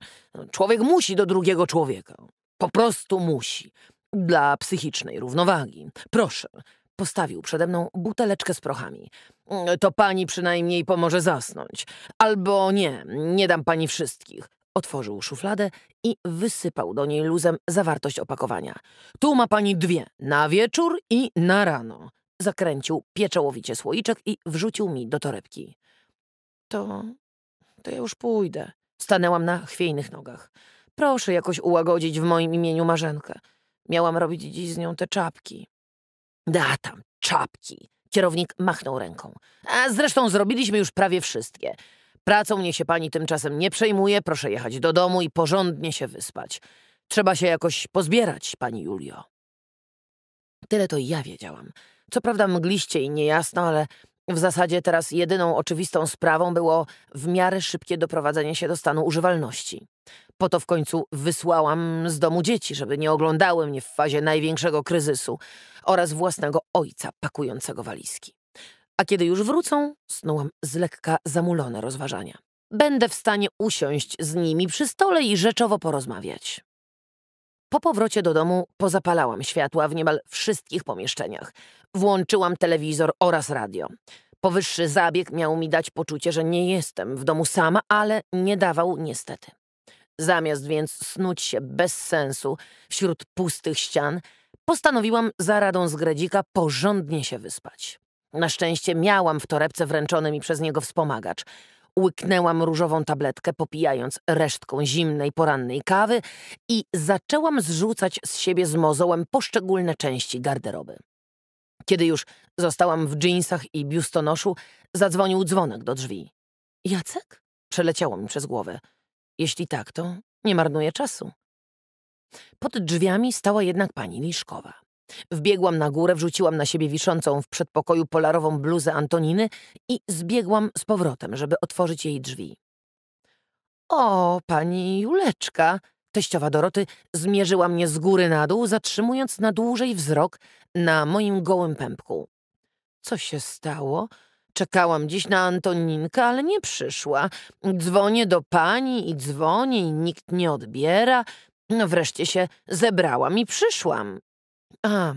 człowiek musi do drugiego człowieka. Po prostu musi. Dla psychicznej równowagi. Proszę, Postawił przede mną buteleczkę z prochami. Mm, to pani przynajmniej pomoże zasnąć. Albo nie, nie dam pani wszystkich. Otworzył szufladę i wysypał do niej luzem zawartość opakowania. Tu ma pani dwie, na wieczór i na rano. Zakręcił pieczołowicie słoiczek i wrzucił mi do torebki. To... to ja już pójdę. Stanęłam na chwiejnych nogach. Proszę jakoś ułagodzić w moim imieniu Marzenkę. Miałam robić dziś z nią te czapki. Da tam, czapki. Kierownik machnął ręką. A zresztą zrobiliśmy już prawie wszystkie. Pracą niech się pani tymczasem nie przejmuje, proszę jechać do domu i porządnie się wyspać. Trzeba się jakoś pozbierać, pani Julio. Tyle to ja wiedziałam. Co prawda mgliście i niejasno, ale w zasadzie teraz jedyną oczywistą sprawą było w miarę szybkie doprowadzenie się do stanu używalności. Po to w końcu wysłałam z domu dzieci, żeby nie oglądały mnie w fazie największego kryzysu oraz własnego ojca pakującego walizki. A kiedy już wrócą, snułam z lekka zamulone rozważania. Będę w stanie usiąść z nimi przy stole i rzeczowo porozmawiać. Po powrocie do domu pozapalałam światła w niemal wszystkich pomieszczeniach. Włączyłam telewizor oraz radio. Powyższy zabieg miał mi dać poczucie, że nie jestem w domu sama, ale nie dawał niestety. Zamiast więc snuć się bez sensu wśród pustych ścian, postanowiłam za radą z Gredzika porządnie się wyspać. Na szczęście miałam w torebce wręczony mi przez niego wspomagacz. Łyknęłam różową tabletkę, popijając resztką zimnej porannej kawy i zaczęłam zrzucać z siebie z mozołem poszczególne części garderoby. Kiedy już zostałam w dżinsach i biustonoszu, zadzwonił dzwonek do drzwi. Jacek? Przeleciało mi przez głowę. Jeśli tak, to nie marnuję czasu. Pod drzwiami stała jednak pani Liszkowa. Wbiegłam na górę, wrzuciłam na siebie wiszącą w przedpokoju polarową bluzę Antoniny i zbiegłam z powrotem, żeby otworzyć jej drzwi. O, pani Juleczka! Teściowa Doroty zmierzyła mnie z góry na dół, zatrzymując na dłużej wzrok na moim gołym pępku. Co się stało? Czekałam dziś na Antoninkę, ale nie przyszła. Dzwonię do pani i dzwonię i nikt nie odbiera. No wreszcie się zebrałam i przyszłam. A,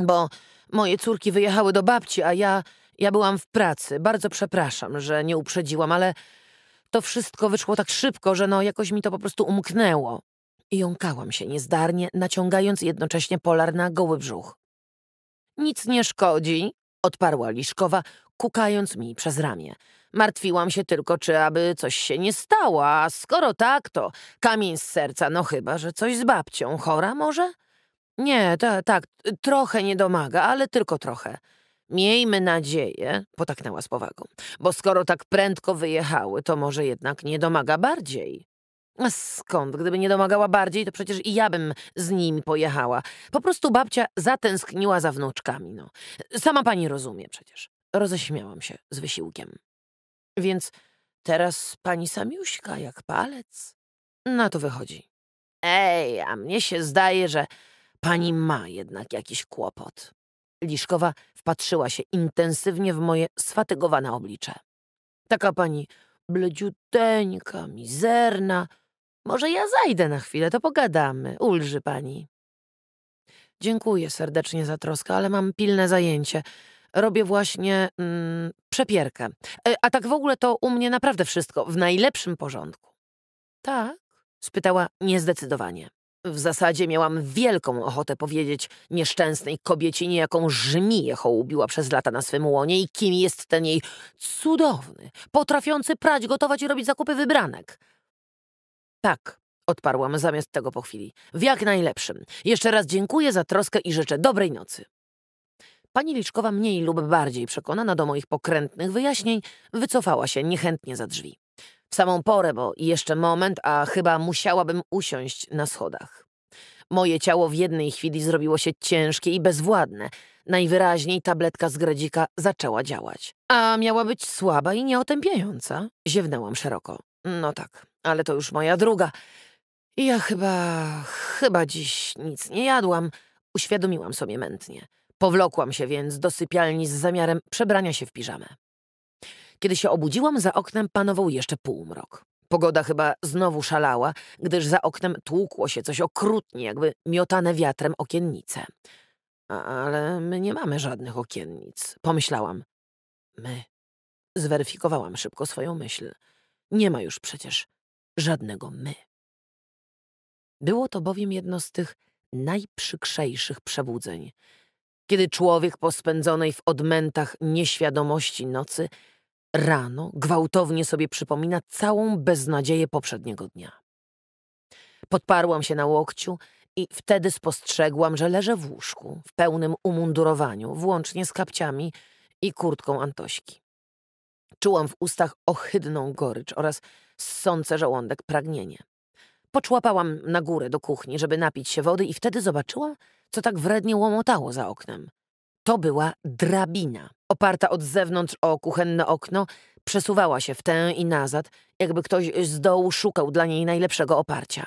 bo moje córki wyjechały do babci, a ja, ja byłam w pracy. Bardzo przepraszam, że nie uprzedziłam, ale to wszystko wyszło tak szybko, że no jakoś mi to po prostu umknęło. I jąkałam się niezdarnie, naciągając jednocześnie polar na goły brzuch. Nic nie szkodzi, odparła Liszkowa, kukając mi przez ramię. Martwiłam się tylko, czy aby coś się nie stało, a skoro tak, to kamień z serca, no chyba, że coś z babcią. Chora może? Nie, tak, tak, trochę nie domaga, ale tylko trochę. Miejmy nadzieję, potaknęła z powagą, bo skoro tak prędko wyjechały, to może jednak nie domaga bardziej. A skąd? Gdyby nie domagała bardziej, to przecież i ja bym z nimi pojechała. Po prostu babcia zatęskniła za wnuczkami, no. Sama pani rozumie przecież. Roześmiałam się z wysiłkiem. Więc teraz pani samiuśka jak palec? Na to wychodzi. Ej, a mnie się zdaje, że pani ma jednak jakiś kłopot. Liszkowa wpatrzyła się intensywnie w moje sfatygowane oblicze. Taka pani bledziuteńka, mizerna. Może ja zajdę na chwilę, to pogadamy. Ulży pani. Dziękuję serdecznie za troskę, ale mam pilne zajęcie. Robię właśnie mm, przepierkę. E, a tak w ogóle to u mnie naprawdę wszystko w najlepszym porządku. Tak? spytała niezdecydowanie. W zasadzie miałam wielką ochotę powiedzieć nieszczęsnej kobiecinie, jaką żmiję hołubiła przez lata na swym łonie i kim jest ten jej cudowny, potrafiący prać, gotować i robić zakupy wybranek. Tak, odparłam zamiast tego po chwili. W jak najlepszym. Jeszcze raz dziękuję za troskę i życzę dobrej nocy. Pani Liczkowa mniej lub bardziej przekonana do moich pokrętnych wyjaśnień wycofała się niechętnie za drzwi. W samą porę, bo jeszcze moment, a chyba musiałabym usiąść na schodach. Moje ciało w jednej chwili zrobiło się ciężkie i bezwładne. Najwyraźniej tabletka z gredzika zaczęła działać. A miała być słaba i nieotępiająca. Ziewnęłam szeroko. No tak, ale to już moja druga. Ja chyba, chyba dziś nic nie jadłam. Uświadomiłam sobie mętnie. Powlokłam się więc do sypialni z zamiarem przebrania się w piżamę. Kiedy się obudziłam, za oknem panował jeszcze półmrok. Pogoda chyba znowu szalała, gdyż za oknem tłukło się coś okrutnie, jakby miotane wiatrem okiennice. Ale my nie mamy żadnych okiennic, pomyślałam. My. Zweryfikowałam szybko swoją myśl. Nie ma już przecież żadnego my. Było to bowiem jedno z tych najprzykrzejszych przebudzeń, kiedy człowiek po spędzonej w odmętach nieświadomości nocy Rano gwałtownie sobie przypomina całą beznadzieję poprzedniego dnia. Podparłam się na łokciu i wtedy spostrzegłam, że leżę w łóżku, w pełnym umundurowaniu, włącznie z kapciami i kurtką Antośki. Czułam w ustach ohydną gorycz oraz ssące żołądek pragnienie. Poczłapałam na górę do kuchni, żeby napić się wody i wtedy zobaczyłam, co tak wrednie łomotało za oknem. To była drabina. Oparta od zewnątrz o kuchenne okno, przesuwała się w tę i nazad, jakby ktoś z dołu szukał dla niej najlepszego oparcia.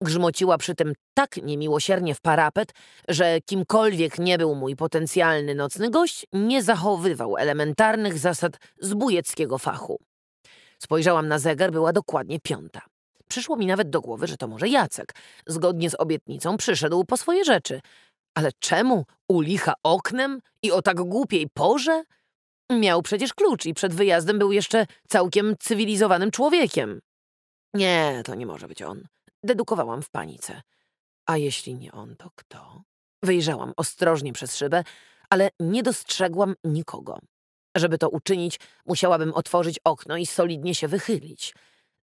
Grzmociła przy tym tak niemiłosiernie w parapet, że kimkolwiek nie był mój potencjalny nocny gość, nie zachowywał elementarnych zasad zbójeckiego fachu. Spojrzałam na zegar, była dokładnie piąta. Przyszło mi nawet do głowy, że to może Jacek. Zgodnie z obietnicą przyszedł po swoje rzeczy. Ale czemu u licha oknem i o tak głupiej porze? Miał przecież klucz i przed wyjazdem był jeszcze całkiem cywilizowanym człowiekiem. Nie, to nie może być on. Dedukowałam w panice. A jeśli nie on, to kto? Wyjrzałam ostrożnie przez szybę, ale nie dostrzegłam nikogo. Żeby to uczynić, musiałabym otworzyć okno i solidnie się wychylić.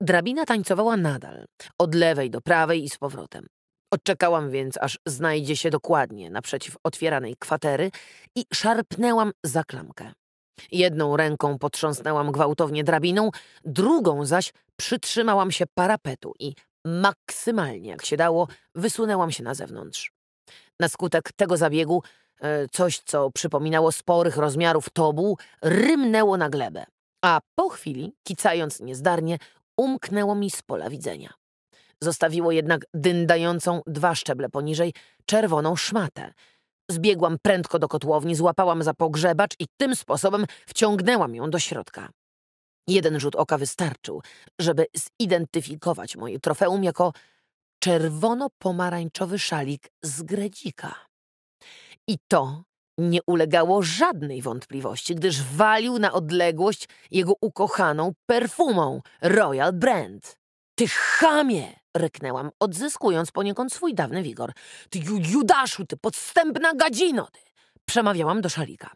Drabina tańcowała nadal, od lewej do prawej i z powrotem. Odczekałam więc, aż znajdzie się dokładnie naprzeciw otwieranej kwatery i szarpnęłam za klamkę. Jedną ręką potrząsnęłam gwałtownie drabiną, drugą zaś przytrzymałam się parapetu i maksymalnie, jak się dało, wysunęłam się na zewnątrz. Na skutek tego zabiegu e, coś, co przypominało sporych rozmiarów tobu, rymnęło na glebę, a po chwili, kicając niezdarnie, umknęło mi z pola widzenia. Zostawiło jednak dyndającą dwa szczeble poniżej czerwoną szmatę. Zbiegłam prędko do kotłowni, złapałam za pogrzebacz i tym sposobem wciągnęłam ją do środka. Jeden rzut oka wystarczył, żeby zidentyfikować moje trofeum jako czerwono-pomarańczowy szalik z gredzika. I to nie ulegało żadnej wątpliwości, gdyż walił na odległość jego ukochaną perfumą Royal Brand. Ty chamie! Ryknęłam, odzyskując poniekąd swój dawny wigor. Ty Judaszu, ty podstępna gadzino, ty! Przemawiałam do szalika.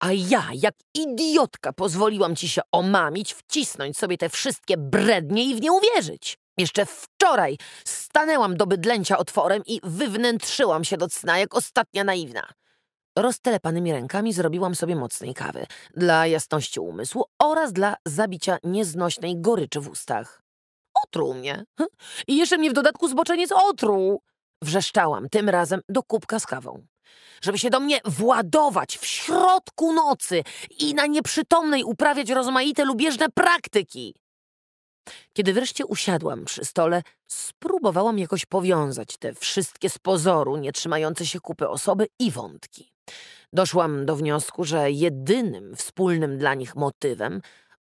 A ja, jak idiotka, pozwoliłam ci się omamić, wcisnąć sobie te wszystkie brednie i w nie uwierzyć. Jeszcze wczoraj stanęłam do bydlęcia otworem i wywnętrzyłam się do cna jak ostatnia naiwna. Roztelepanymi rękami zrobiłam sobie mocnej kawy dla jasności umysłu oraz dla zabicia nieznośnej goryczy w ustach. Otruł mnie. I jeszcze mnie w dodatku zboczeniec otruł. Wrzeszczałam tym razem do kubka z kawą. Żeby się do mnie władować w środku nocy i na nieprzytomnej uprawiać rozmaite lubieżne praktyki. Kiedy wreszcie usiadłam przy stole, spróbowałam jakoś powiązać te wszystkie z pozoru nie trzymające się kupy osoby i wątki. Doszłam do wniosku, że jedynym wspólnym dla nich motywem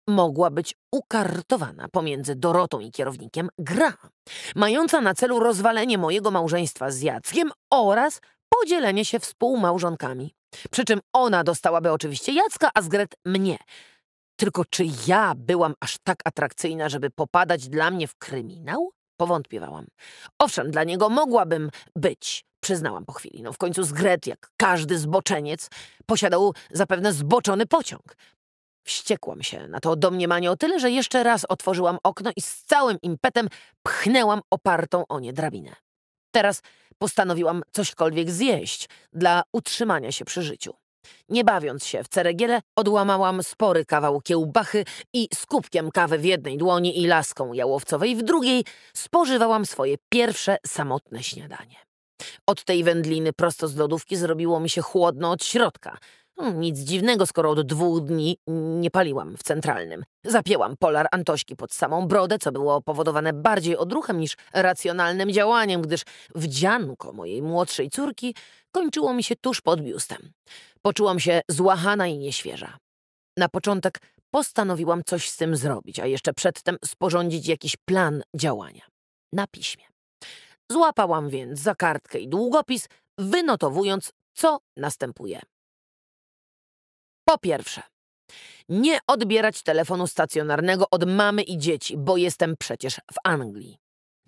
mogła być ukartowana pomiędzy Dorotą i kierownikiem gra, mająca na celu rozwalenie mojego małżeństwa z Jackiem oraz podzielenie się współmałżonkami. Przy czym ona dostałaby oczywiście Jacka, a Zgret mnie. Tylko czy ja byłam aż tak atrakcyjna, żeby popadać dla mnie w kryminał? Powątpiewałam. Owszem, dla niego mogłabym być, przyznałam po chwili. No w końcu Zgret, jak każdy zboczeniec, posiadał zapewne zboczony pociąg. Wściekłam się na to domniemanie o tyle, że jeszcze raz otworzyłam okno i z całym impetem pchnęłam opartą o nie drabinę. Teraz postanowiłam cośkolwiek zjeść dla utrzymania się przy życiu. Nie bawiąc się w ceregiele, odłamałam spory kawał kiełbachy i z kubkiem kawy w jednej dłoni i laską jałowcowej w drugiej spożywałam swoje pierwsze samotne śniadanie. Od tej wędliny prosto z lodówki zrobiło mi się chłodno od środka. Hmm, nic dziwnego, skoro od dwóch dni nie paliłam w centralnym. Zapięłam polar Antośki pod samą brodę, co było powodowane bardziej odruchem niż racjonalnym działaniem, gdyż wdzianko mojej młodszej córki kończyło mi się tuż pod biustem. Poczułam się złachana i nieświeża. Na początek postanowiłam coś z tym zrobić, a jeszcze przedtem sporządzić jakiś plan działania. Na piśmie. Złapałam więc za kartkę i długopis, wynotowując, co następuje. Po pierwsze, nie odbierać telefonu stacjonarnego od mamy i dzieci, bo jestem przecież w Anglii.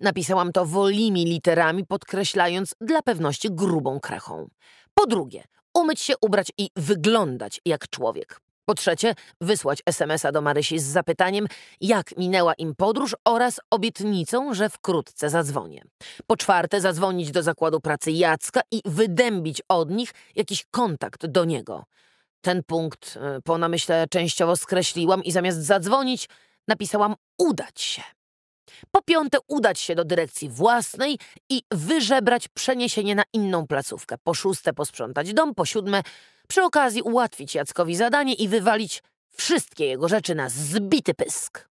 Napisałam to wolimi literami, podkreślając dla pewności grubą krechą. Po drugie, umyć się, ubrać i wyglądać jak człowiek. Po trzecie, wysłać SMS-a do Marysi z zapytaniem, jak minęła im podróż oraz obietnicą, że wkrótce zadzwonię. Po czwarte, zadzwonić do zakładu pracy Jacka i wydębić od nich jakiś kontakt do niego. Ten punkt e, po namyśle częściowo skreśliłam i zamiast zadzwonić, napisałam udać się. Po piąte, udać się do dyrekcji własnej i wyżebrać przeniesienie na inną placówkę. Po szóste, posprzątać dom. Po siódme, przy okazji ułatwić Jackowi zadanie i wywalić wszystkie jego rzeczy na zbity pysk.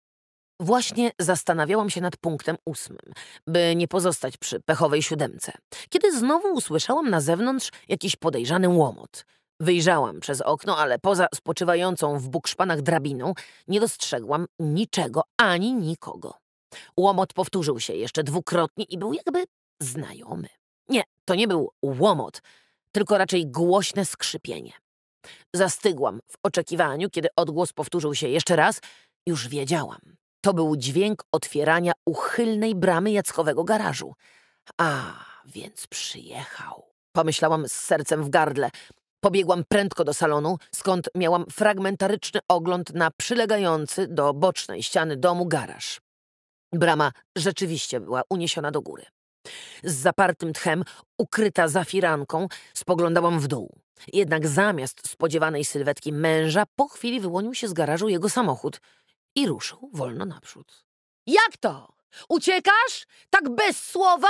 Właśnie zastanawiałam się nad punktem ósmym, by nie pozostać przy pechowej siódemce, kiedy znowu usłyszałam na zewnątrz jakiś podejrzany łomot. Wyjrzałam przez okno, ale poza spoczywającą w bukszpanach drabiną nie dostrzegłam niczego ani nikogo. Łomot powtórzył się jeszcze dwukrotnie i był jakby znajomy. Nie, to nie był łomot, tylko raczej głośne skrzypienie. Zastygłam w oczekiwaniu, kiedy odgłos powtórzył się jeszcze raz. Już wiedziałam. To był dźwięk otwierania uchylnej bramy jackowego garażu. A, więc przyjechał. Pomyślałam z sercem w gardle. Pobiegłam prędko do salonu, skąd miałam fragmentaryczny ogląd na przylegający do bocznej ściany domu garaż. Brama rzeczywiście była uniesiona do góry. Z zapartym tchem, ukryta za firanką, spoglądałam w dół. Jednak zamiast spodziewanej sylwetki męża, po chwili wyłonił się z garażu jego samochód i ruszył wolno naprzód. Jak to? Uciekasz? Tak bez słowa?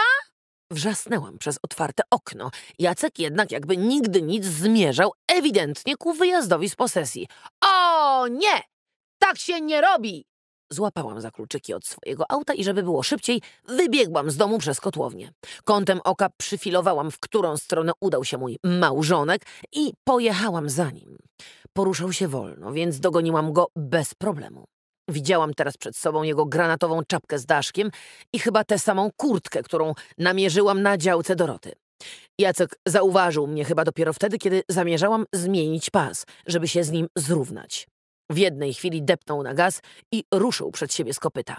Wrzasnęłam przez otwarte okno. Jacek jednak jakby nigdy nic zmierzał ewidentnie ku wyjazdowi z posesji. O nie! Tak się nie robi! Złapałam za kluczyki od swojego auta i żeby było szybciej, wybiegłam z domu przez kotłownię. Kątem oka przyfilowałam, w którą stronę udał się mój małżonek i pojechałam za nim. Poruszał się wolno, więc dogoniłam go bez problemu. Widziałam teraz przed sobą jego granatową czapkę z daszkiem i chyba tę samą kurtkę, którą namierzyłam na działce Doroty. Jacek zauważył mnie chyba dopiero wtedy, kiedy zamierzałam zmienić pas, żeby się z nim zrównać. W jednej chwili depnął na gaz i ruszył przed siebie z kopyta.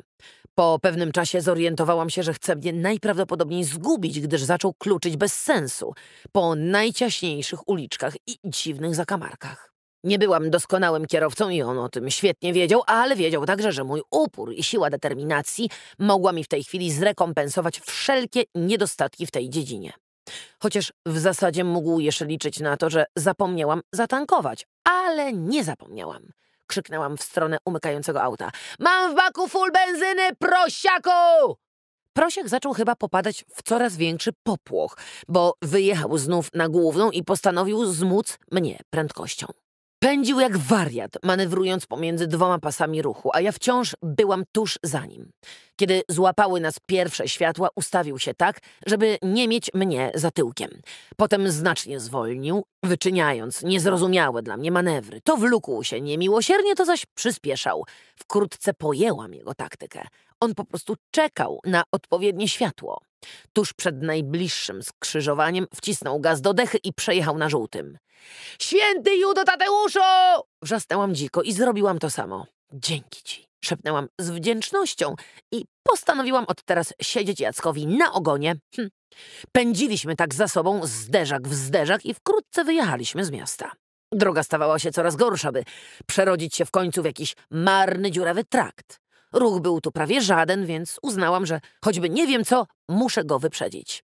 Po pewnym czasie zorientowałam się, że chce mnie najprawdopodobniej zgubić, gdyż zaczął kluczyć bez sensu po najciaśniejszych uliczkach i dziwnych zakamarkach. Nie byłam doskonałym kierowcą i on o tym świetnie wiedział, ale wiedział także, że mój upór i siła determinacji mogła mi w tej chwili zrekompensować wszelkie niedostatki w tej dziedzinie. Chociaż w zasadzie mógł jeszcze liczyć na to, że zapomniałam zatankować, ale nie zapomniałam. Krzyknęłam w stronę umykającego auta. Mam w baku full benzyny, prosiaku! Prosiak zaczął chyba popadać w coraz większy popłoch, bo wyjechał znów na główną i postanowił zmóc mnie prędkością. Pędził jak wariat, manewrując pomiędzy dwoma pasami ruchu, a ja wciąż byłam tuż za nim. Kiedy złapały nas pierwsze światła, ustawił się tak, żeby nie mieć mnie za tyłkiem. Potem znacznie zwolnił, wyczyniając niezrozumiałe dla mnie manewry. To wlókł się niemiłosiernie, to zaś przyspieszał. Wkrótce pojęłam jego taktykę. On po prostu czekał na odpowiednie światło. Tuż przed najbliższym skrzyżowaniem wcisnął gaz do dechy i przejechał na żółtym. Święty Judo Tateuszu! Wrzasnęłam dziko i zrobiłam to samo. Dzięki ci, szepnęłam z wdzięcznością i postanowiłam od teraz siedzieć Jackowi na ogonie. Hm. Pędziliśmy tak za sobą zderzak w zderzak i wkrótce wyjechaliśmy z miasta. Droga stawała się coraz gorsza, by przerodzić się w końcu w jakiś marny, dziurawy trakt. Ruch był tu prawie żaden, więc uznałam, że choćby nie wiem co, muszę go wyprzedzić.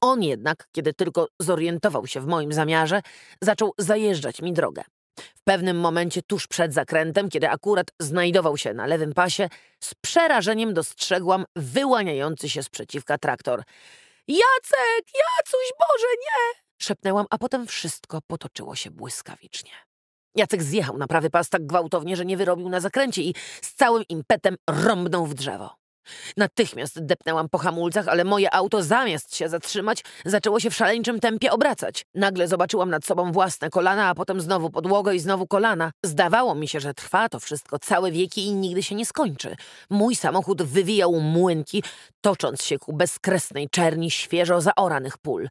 On jednak, kiedy tylko zorientował się w moim zamiarze, zaczął zajeżdżać mi drogę. W pewnym momencie, tuż przed zakrętem, kiedy akurat znajdował się na lewym pasie, z przerażeniem dostrzegłam wyłaniający się sprzeciwka traktor. Jacek, Jacuś, Boże, nie! Szepnęłam, a potem wszystko potoczyło się błyskawicznie. Jacek zjechał na prawy pas tak gwałtownie, że nie wyrobił na zakręcie i z całym impetem rąbnął w drzewo. Natychmiast depnęłam po hamulcach, ale moje auto zamiast się zatrzymać, zaczęło się w szaleńczym tempie obracać. Nagle zobaczyłam nad sobą własne kolana, a potem znowu podłogę i znowu kolana. Zdawało mi się, że trwa to wszystko całe wieki i nigdy się nie skończy. Mój samochód wywijał młynki, tocząc się ku bezkresnej czerni świeżo zaoranych pól.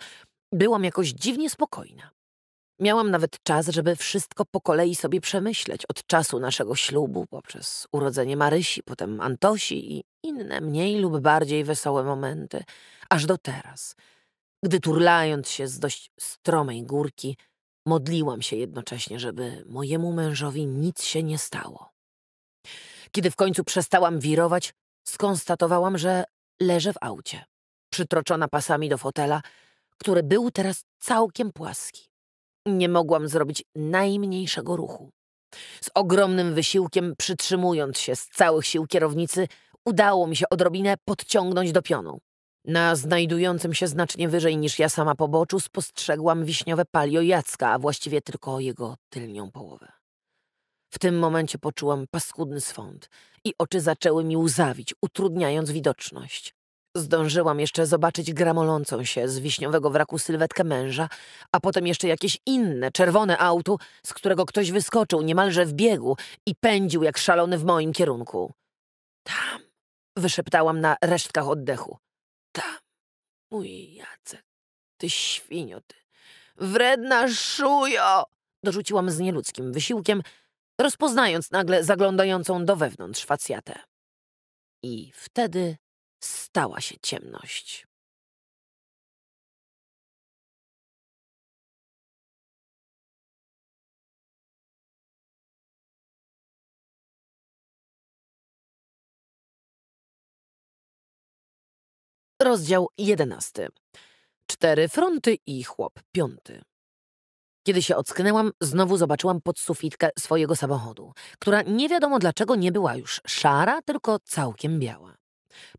Byłam jakoś dziwnie spokojna. Miałam nawet czas, żeby wszystko po kolei sobie przemyśleć. Od czasu naszego ślubu, poprzez urodzenie Marysi, potem Antosi i inne mniej lub bardziej wesołe momenty, aż do teraz, gdy turlając się z dość stromej górki, modliłam się jednocześnie, żeby mojemu mężowi nic się nie stało. Kiedy w końcu przestałam wirować, skonstatowałam, że leżę w aucie, przytroczona pasami do fotela, który był teraz całkiem płaski. Nie mogłam zrobić najmniejszego ruchu. Z ogromnym wysiłkiem, przytrzymując się z całych sił kierownicy, udało mi się odrobinę podciągnąć do pionu. Na znajdującym się znacznie wyżej niż ja sama poboczu spostrzegłam wiśniowe palio Jacka, a właściwie tylko jego tylnią połowę. W tym momencie poczułam paskudny swąd i oczy zaczęły mi łzawić, utrudniając widoczność. Zdążyłam jeszcze zobaczyć gramolącą się z wiśniowego wraku sylwetkę męża, a potem jeszcze jakieś inne, czerwone auto, z którego ktoś wyskoczył niemalże w biegu i pędził jak szalony w moim kierunku. Tam, wyszeptałam na resztkach oddechu. Tam, mój Jacek, ty świnio, ty, wredna szujo! Dorzuciłam z nieludzkim wysiłkiem, rozpoznając nagle zaglądającą do wewnątrz facjatę. I wtedy stała się ciemność. Rozdział jedenasty. Cztery fronty i chłop piąty. Kiedy się ocknęłam, znowu zobaczyłam podsufitkę swojego samochodu, która nie wiadomo dlaczego nie była już szara, tylko całkiem biała.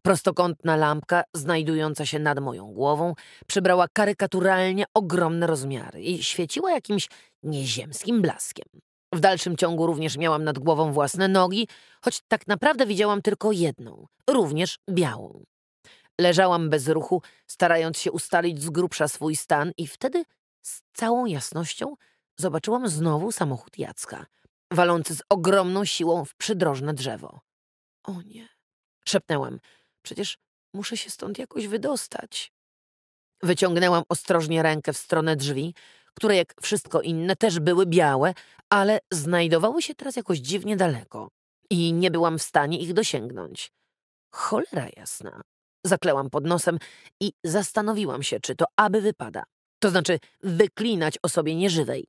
Prostokątna lampka, znajdująca się nad moją głową, przybrała karykaturalnie ogromne rozmiary i świeciła jakimś nieziemskim blaskiem. W dalszym ciągu również miałam nad głową własne nogi, choć tak naprawdę widziałam tylko jedną, również białą. Leżałam bez ruchu, starając się ustalić z grubsza swój stan i wtedy z całą jasnością zobaczyłam znowu samochód Jacka, walący z ogromną siłą w przydrożne drzewo. O nie, szepnęłam. Przecież muszę się stąd jakoś wydostać. Wyciągnęłam ostrożnie rękę w stronę drzwi, które jak wszystko inne też były białe, ale znajdowały się teraz jakoś dziwnie daleko i nie byłam w stanie ich dosięgnąć. Cholera jasna. Zaklełam pod nosem i zastanowiłam się, czy to aby wypada. To znaczy wyklinać osobie nieżywej.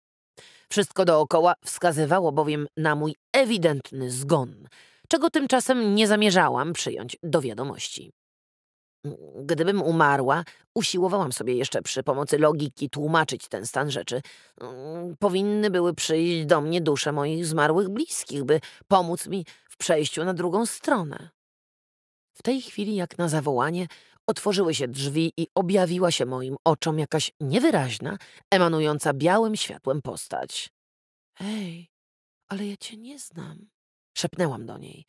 Wszystko dookoła wskazywało bowiem na mój ewidentny zgon, czego tymczasem nie zamierzałam przyjąć do wiadomości. Gdybym umarła, usiłowałam sobie jeszcze przy pomocy logiki tłumaczyć ten stan rzeczy. Powinny były przyjść do mnie dusze moich zmarłych bliskich, by pomóc mi w przejściu na drugą stronę. W tej chwili, jak na zawołanie, otworzyły się drzwi i objawiła się moim oczom jakaś niewyraźna, emanująca białym światłem postać. Ej, ale ja cię nie znam. Szepnęłam do niej.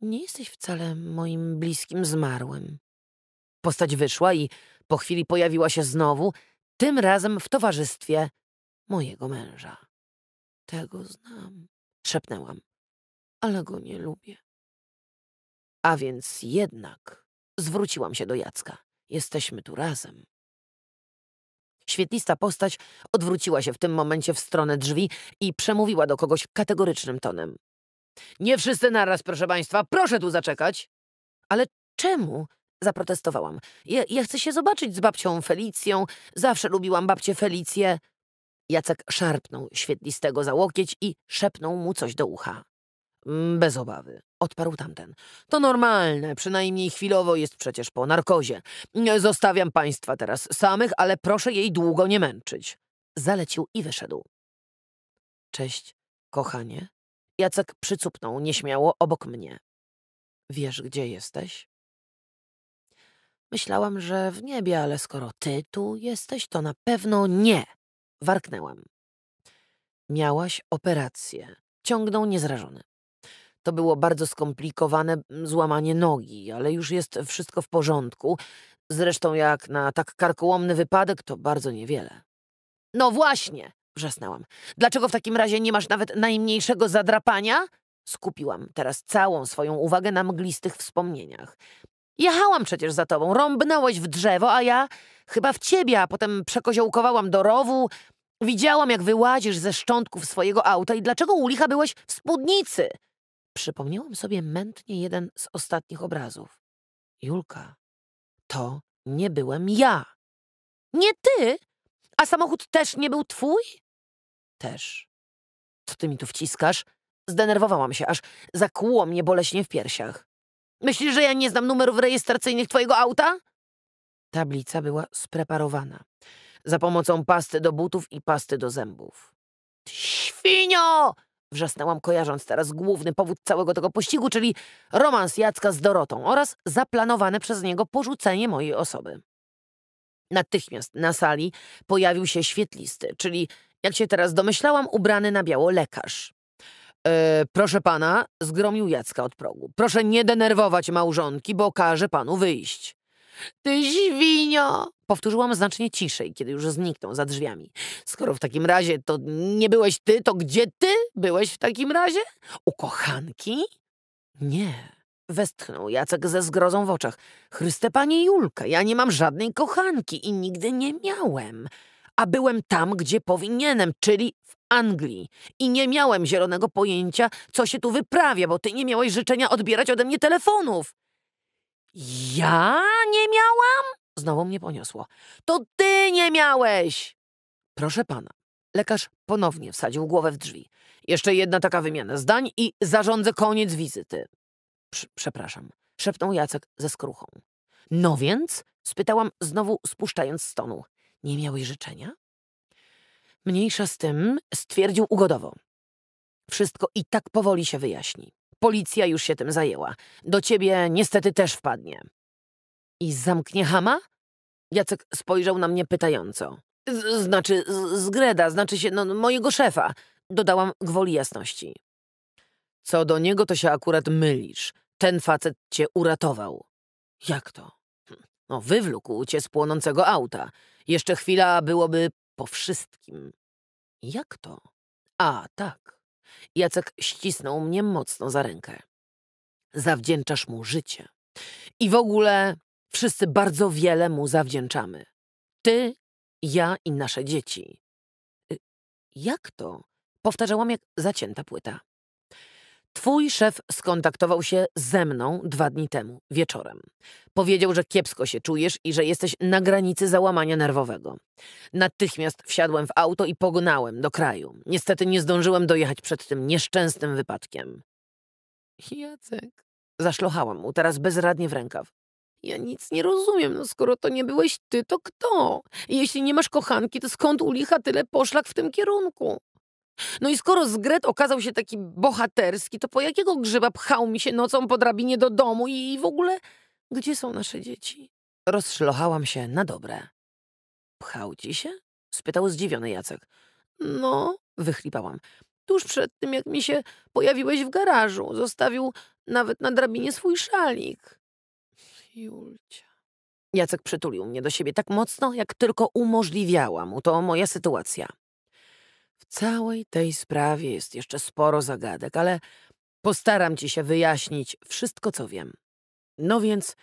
Nie jesteś wcale moim bliskim zmarłym. Postać wyszła i po chwili pojawiła się znowu, tym razem w towarzystwie mojego męża. Tego znam, szepnęłam, ale go nie lubię. A więc jednak zwróciłam się do Jacka. Jesteśmy tu razem. Świetlista postać odwróciła się w tym momencie w stronę drzwi i przemówiła do kogoś kategorycznym tonem. Nie wszyscy naraz, proszę państwa, proszę tu zaczekać. Ale czemu? Zaprotestowałam. Ja, ja chcę się zobaczyć z babcią Felicją. Zawsze lubiłam babcię Felicję. Jacek szarpnął świetlistego za łokieć i szepnął mu coś do ucha. Mm, bez obawy, odparł tamten. To normalne, przynajmniej chwilowo jest przecież po narkozie. Zostawiam państwa teraz samych, ale proszę jej długo nie męczyć. Zalecił i wyszedł. Cześć, kochanie. Jacek przycupnął nieśmiało obok mnie. Wiesz, gdzie jesteś? Myślałam, że w niebie, ale skoro ty tu jesteś, to na pewno nie. Warknęłam. Miałaś operację. Ciągnął niezrażony. To było bardzo skomplikowane złamanie nogi, ale już jest wszystko w porządku. Zresztą jak na tak karkołomny wypadek, to bardzo niewiele. No właśnie, wrzasnęłam. Dlaczego w takim razie nie masz nawet najmniejszego zadrapania? Skupiłam teraz całą swoją uwagę na mglistych wspomnieniach. Jechałam przecież za tobą, rąbnąłeś w drzewo, a ja chyba w ciebie, a potem przekoziołkowałam do rowu. Widziałam, jak wyłazisz ze szczątków swojego auta i dlaczego u licha byłeś w spódnicy? Przypomniałam sobie mętnie jeden z ostatnich obrazów. Julka, to nie byłem ja. Nie ty? A samochód też nie był twój? Też. Co ty mi tu wciskasz? Zdenerwowałam się, aż zakłuło mnie boleśnie w piersiach. Myślisz, że ja nie znam numerów rejestracyjnych twojego auta? Tablica była spreparowana. Za pomocą pasty do butów i pasty do zębów. Świnio! Wrzasnęłam, kojarząc teraz główny powód całego tego pościgu, czyli romans Jacka z Dorotą oraz zaplanowane przez niego porzucenie mojej osoby. Natychmiast na sali pojawił się świetlisty, czyli, jak się teraz domyślałam, ubrany na biało lekarz. E, proszę pana, zgromił Jacka od progu. Proszę nie denerwować małżonki, bo każe panu wyjść. Ty świnio! Powtórzyłam znacznie ciszej, kiedy już zniknął za drzwiami. Skoro w takim razie to nie byłeś ty, to gdzie ty byłeś w takim razie? U kochanki? Nie. Westchnął Jacek ze zgrozą w oczach. Chryste pani Julka, ja nie mam żadnej kochanki i nigdy nie miałem. A byłem tam, gdzie powinienem, czyli w Anglii. I nie miałem zielonego pojęcia, co się tu wyprawia, bo ty nie miałeś życzenia odbierać ode mnie telefonów. Ja nie miałam? Znowu mnie poniosło. To ty nie miałeś! Proszę pana. Lekarz ponownie wsadził głowę w drzwi. Jeszcze jedna taka wymiana zdań i zarządzę koniec wizyty. Przepraszam, szepnął Jacek ze skruchą. No więc? spytałam znowu spuszczając z tonu. Nie miałeś życzenia? Mniejsza z tym, stwierdził ugodowo. Wszystko i tak powoli się wyjaśni. Policja już się tym zajęła. Do ciebie niestety też wpadnie. I zamknie Hama? Jacek spojrzał na mnie pytająco. Z znaczy, z, z Greda, znaczy się, no, mojego szefa. Dodałam gwoli jasności. Co do niego, to się akurat mylisz. Ten facet cię uratował. Jak to? No, wywlókł cię z płonącego auta. Jeszcze chwila byłoby po wszystkim. Jak to? A, tak. Jacek ścisnął mnie mocno za rękę. Zawdzięczasz mu życie. I w ogóle wszyscy bardzo wiele mu zawdzięczamy. Ty, ja i nasze dzieci. Y, jak to? Powtarzałam jak zacięta płyta. Twój szef skontaktował się ze mną dwa dni temu, wieczorem. Powiedział, że kiepsko się czujesz i że jesteś na granicy załamania nerwowego. Natychmiast wsiadłem w auto i pognałem do kraju. Niestety nie zdążyłem dojechać przed tym nieszczęsnym wypadkiem. Jacek, zaszlochałam mu teraz bezradnie w rękaw. Ja nic nie rozumiem, no skoro to nie byłeś ty, to kto? Jeśli nie masz kochanki, to skąd u licha tyle poszlak w tym kierunku? No i skoro Zgret okazał się taki bohaterski, to po jakiego grzyba pchał mi się nocą po drabinie do domu i w ogóle gdzie są nasze dzieci? Rozszlochałam się na dobre. Pchał ci się? spytał zdziwiony Jacek. No, wychlipałam. Tuż przed tym, jak mi się pojawiłeś w garażu, zostawił nawet na drabinie swój szalik. Julcia. Jacek przytulił mnie do siebie tak mocno, jak tylko umożliwiała mu to moja sytuacja. W całej tej sprawie jest jeszcze sporo zagadek, ale postaram ci się wyjaśnić wszystko, co wiem. No więc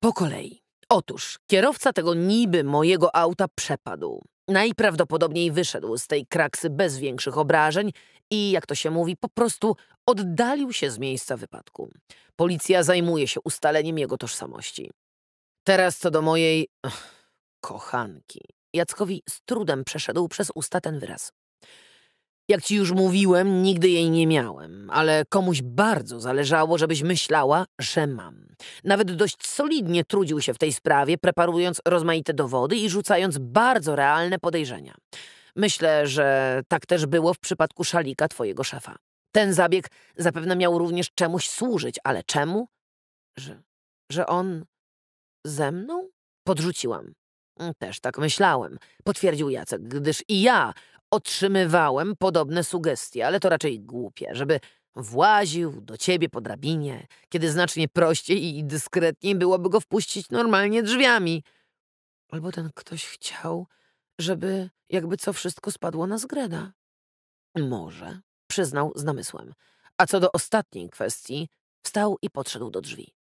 po kolei. Otóż kierowca tego niby mojego auta przepadł. Najprawdopodobniej wyszedł z tej kraksy bez większych obrażeń i, jak to się mówi, po prostu oddalił się z miejsca wypadku. Policja zajmuje się ustaleniem jego tożsamości. Teraz co do mojej kochanki. Jackowi z trudem przeszedł przez usta ten wyraz. Jak ci już mówiłem, nigdy jej nie miałem, ale komuś bardzo zależało, żebyś myślała, że mam. Nawet dość solidnie trudził się w tej sprawie, preparując rozmaite dowody i rzucając bardzo realne podejrzenia. Myślę, że tak też było w przypadku szalika twojego szefa. Ten zabieg zapewne miał również czemuś służyć, ale czemu? Że, że on ze mną? Podrzuciłam. Też tak myślałem, potwierdził Jacek, gdyż i ja otrzymywałem podobne sugestie, ale to raczej głupie, żeby właził do ciebie po drabinie, kiedy znacznie prościej i dyskretniej byłoby go wpuścić normalnie drzwiami. Albo ten ktoś chciał, żeby jakby co wszystko spadło na zgreda. Może, przyznał z namysłem. A co do ostatniej kwestii, wstał i podszedł do drzwi.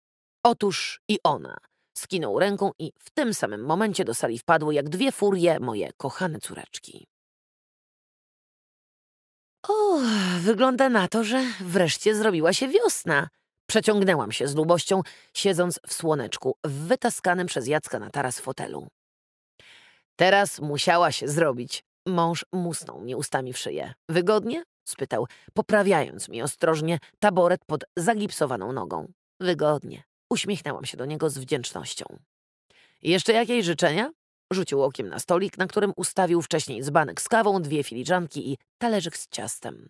Otóż i ona skinął ręką i w tym samym momencie do sali wpadły jak dwie furie moje kochane córeczki. O, wygląda na to, że wreszcie zrobiła się wiosna. Przeciągnęłam się z lubością, siedząc w słoneczku, w wytaskanym przez Jacka na taras fotelu. Teraz musiała się zrobić. Mąż musnął mnie ustami w szyję. Wygodnie? spytał, poprawiając mi ostrożnie taboret pod zagipsowaną nogą. Wygodnie. Uśmiechnęłam się do niego z wdzięcznością. Jeszcze jakieś życzenia? Rzucił okiem na stolik, na którym ustawił wcześniej dzbanek z kawą, dwie filiżanki i talerzyk z ciastem.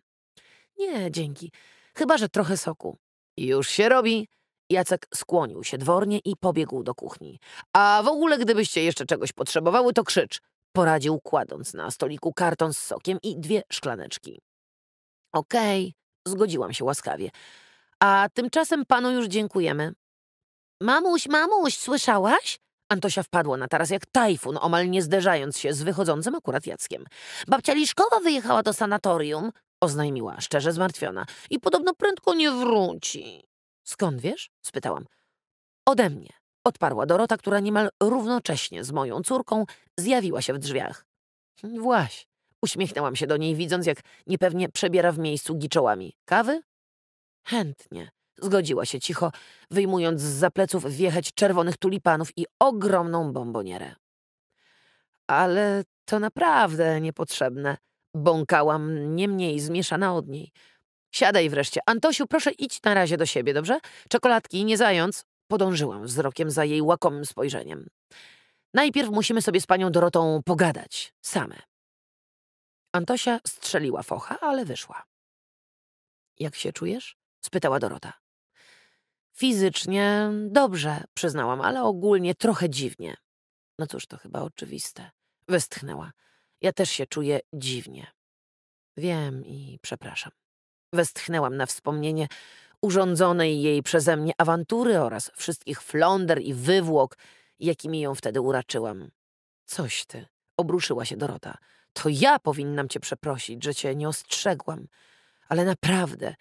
Nie, dzięki. Chyba, że trochę soku. Już się robi. Jacek skłonił się dwornie i pobiegł do kuchni. A w ogóle, gdybyście jeszcze czegoś potrzebowały, to krzycz. Poradził, kładąc na stoliku karton z sokiem i dwie szklaneczki. Okej, okay, zgodziłam się łaskawie. A tymczasem panu już dziękujemy. Mamuś, mamuś, słyszałaś? Antosia wpadła na taras jak tajfun, omal nie zderzając się z wychodzącym akurat Jackiem. Babcia Liszkowa wyjechała do sanatorium, oznajmiła, szczerze zmartwiona. I podobno prędko nie wróci. Skąd wiesz? spytałam. Ode mnie, odparła Dorota, która niemal równocześnie z moją córką zjawiła się w drzwiach. Właś, uśmiechnęłam się do niej, widząc, jak niepewnie przebiera w miejscu giczołami. Kawy? Chętnie. Zgodziła się cicho, wyjmując z zapleców wiechać czerwonych tulipanów i ogromną bombonierę. Ale to naprawdę niepotrzebne. Bąkałam nie mniej zmieszana od niej. Siadaj wreszcie. Antosiu, proszę idź na razie do siebie, dobrze? Czekoladki, nie zając. Podążyłam wzrokiem za jej łakomym spojrzeniem. Najpierw musimy sobie z panią Dorotą pogadać. Same. Antosia strzeliła focha, ale wyszła. Jak się czujesz? spytała Dorota. Fizycznie dobrze, przyznałam, ale ogólnie trochę dziwnie. No cóż, to chyba oczywiste. Westchnęła. Ja też się czuję dziwnie. Wiem i przepraszam. Westchnęłam na wspomnienie urządzonej jej przeze mnie awantury oraz wszystkich flonder i wywłok, jakimi ją wtedy uraczyłam. Coś ty, obruszyła się Dorota. To ja powinnam cię przeprosić, że cię nie ostrzegłam. Ale naprawdę,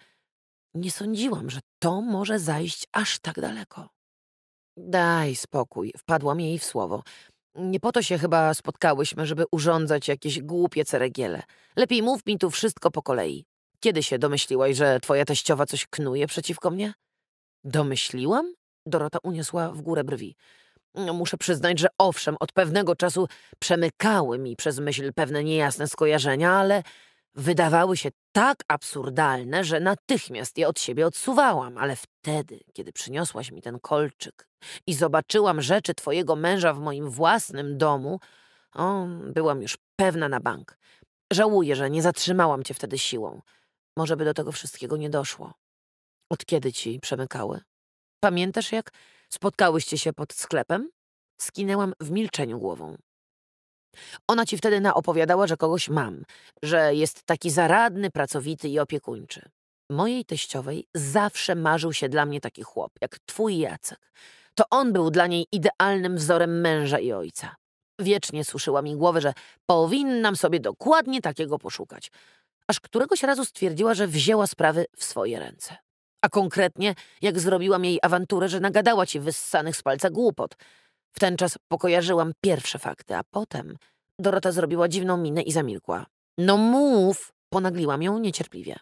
nie sądziłam, że to może zajść aż tak daleko. Daj spokój, wpadłam jej w słowo. Nie po to się chyba spotkałyśmy, żeby urządzać jakieś głupie ceregiele. Lepiej mów mi tu wszystko po kolei. Kiedy się domyśliłaś, że twoja teściowa coś knuje przeciwko mnie? Domyśliłam? Dorota uniosła w górę brwi. No, muszę przyznać, że owszem, od pewnego czasu przemykały mi przez myśl pewne niejasne skojarzenia, ale wydawały się tak absurdalne, że natychmiast je od siebie odsuwałam, ale wtedy, kiedy przyniosłaś mi ten kolczyk i zobaczyłam rzeczy twojego męża w moim własnym domu, o, byłam już pewna na bank. Żałuję, że nie zatrzymałam cię wtedy siłą. Może by do tego wszystkiego nie doszło. Od kiedy ci przemykały? Pamiętasz, jak spotkałyście się pod sklepem? Skinęłam w milczeniu głową. Ona ci wtedy naopowiadała, że kogoś mam, że jest taki zaradny, pracowity i opiekuńczy. Mojej teściowej zawsze marzył się dla mnie taki chłop, jak twój Jacek. To on był dla niej idealnym wzorem męża i ojca. Wiecznie suszyła mi głowę, że powinnam sobie dokładnie takiego poszukać. Aż któregoś razu stwierdziła, że wzięła sprawy w swoje ręce. A konkretnie, jak zrobiłam jej awanturę, że nagadała ci wyssanych z palca głupot. W ten czas pokojarzyłam pierwsze fakty, a potem Dorota zrobiła dziwną minę i zamilkła. No mów! Ponagliłam ją niecierpliwie.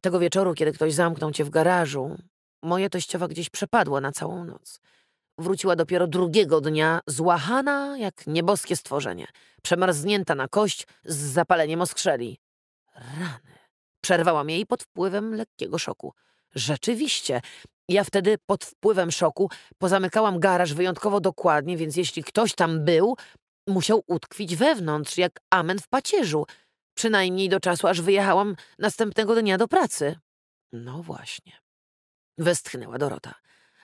Tego wieczoru, kiedy ktoś zamknął cię w garażu, moja teściowa gdzieś przepadła na całą noc. Wróciła dopiero drugiego dnia, złachana jak nieboskie stworzenie, przemarznięta na kość z zapaleniem oskrzeli. Rany. Przerwałam jej pod wpływem lekkiego szoku. Rzeczywiście, ja wtedy pod wpływem szoku pozamykałam garaż wyjątkowo dokładnie, więc jeśli ktoś tam był, musiał utkwić wewnątrz, jak amen w pacierzu. Przynajmniej do czasu, aż wyjechałam następnego dnia do pracy. No właśnie. Westchnęła Dorota.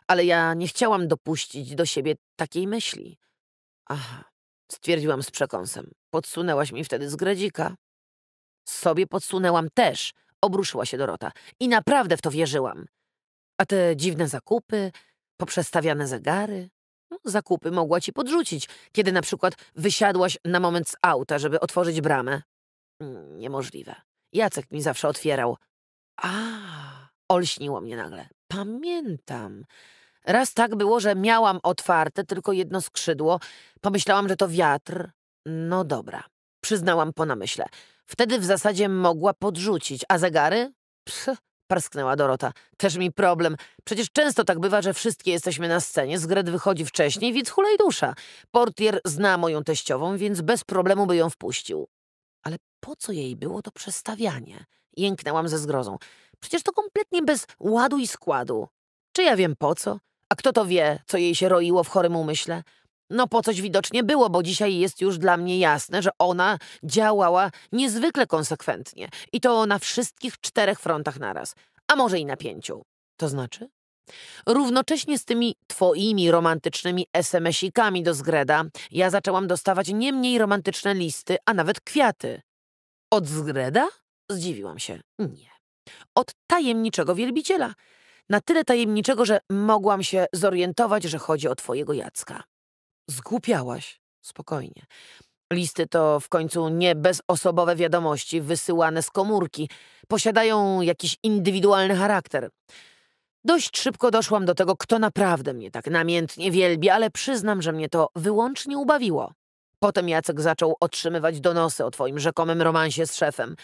Ale ja nie chciałam dopuścić do siebie takiej myśli. Aha, stwierdziłam z przekąsem. Podsunęłaś mi wtedy z gredzika. Sobie podsunęłam też, obruszyła się Dorota. I naprawdę w to wierzyłam. A te dziwne zakupy, poprzestawiane zegary. No, zakupy mogła ci podrzucić, kiedy na przykład wysiadłaś na moment z auta, żeby otworzyć bramę. Mm, niemożliwe. Jacek mi zawsze otwierał. A, olśniło mnie nagle. Pamiętam. Raz tak było, że miałam otwarte tylko jedno skrzydło. Pomyślałam, że to wiatr. No dobra, przyznałam po namyśle. Wtedy w zasadzie mogła podrzucić, a zegary? Pff, parsknęła Dorota. Też mi problem. Przecież często tak bywa, że wszystkie jesteśmy na scenie, zgret wychodzi wcześniej, więc hulej dusza. Portier zna moją teściową, więc bez problemu by ją wpuścił. Ale po co jej było to przestawianie? Jęknęłam ze zgrozą. Przecież to kompletnie bez ładu i składu. Czy ja wiem po co? A kto to wie, co jej się roiło w chorym umyśle? No po coś widocznie było, bo dzisiaj jest już dla mnie jasne, że ona działała niezwykle konsekwentnie i to na wszystkich czterech frontach naraz, a może i na pięciu. To znaczy? Równocześnie z tymi twoimi romantycznymi SMS-ikami do Zgreda, ja zaczęłam dostawać nie mniej romantyczne listy, a nawet kwiaty. Od Zgreda? Zdziwiłam się. Nie. Od tajemniczego wielbiciela. Na tyle tajemniczego, że mogłam się zorientować, że chodzi o twojego Jacka. Zgłupiałaś. Spokojnie. Listy to w końcu nie bezosobowe wiadomości wysyłane z komórki. Posiadają jakiś indywidualny charakter. Dość szybko doszłam do tego, kto naprawdę mnie tak namiętnie wielbi, ale przyznam, że mnie to wyłącznie ubawiło. Potem Jacek zaczął otrzymywać donosy o twoim rzekomym romansie z szefem.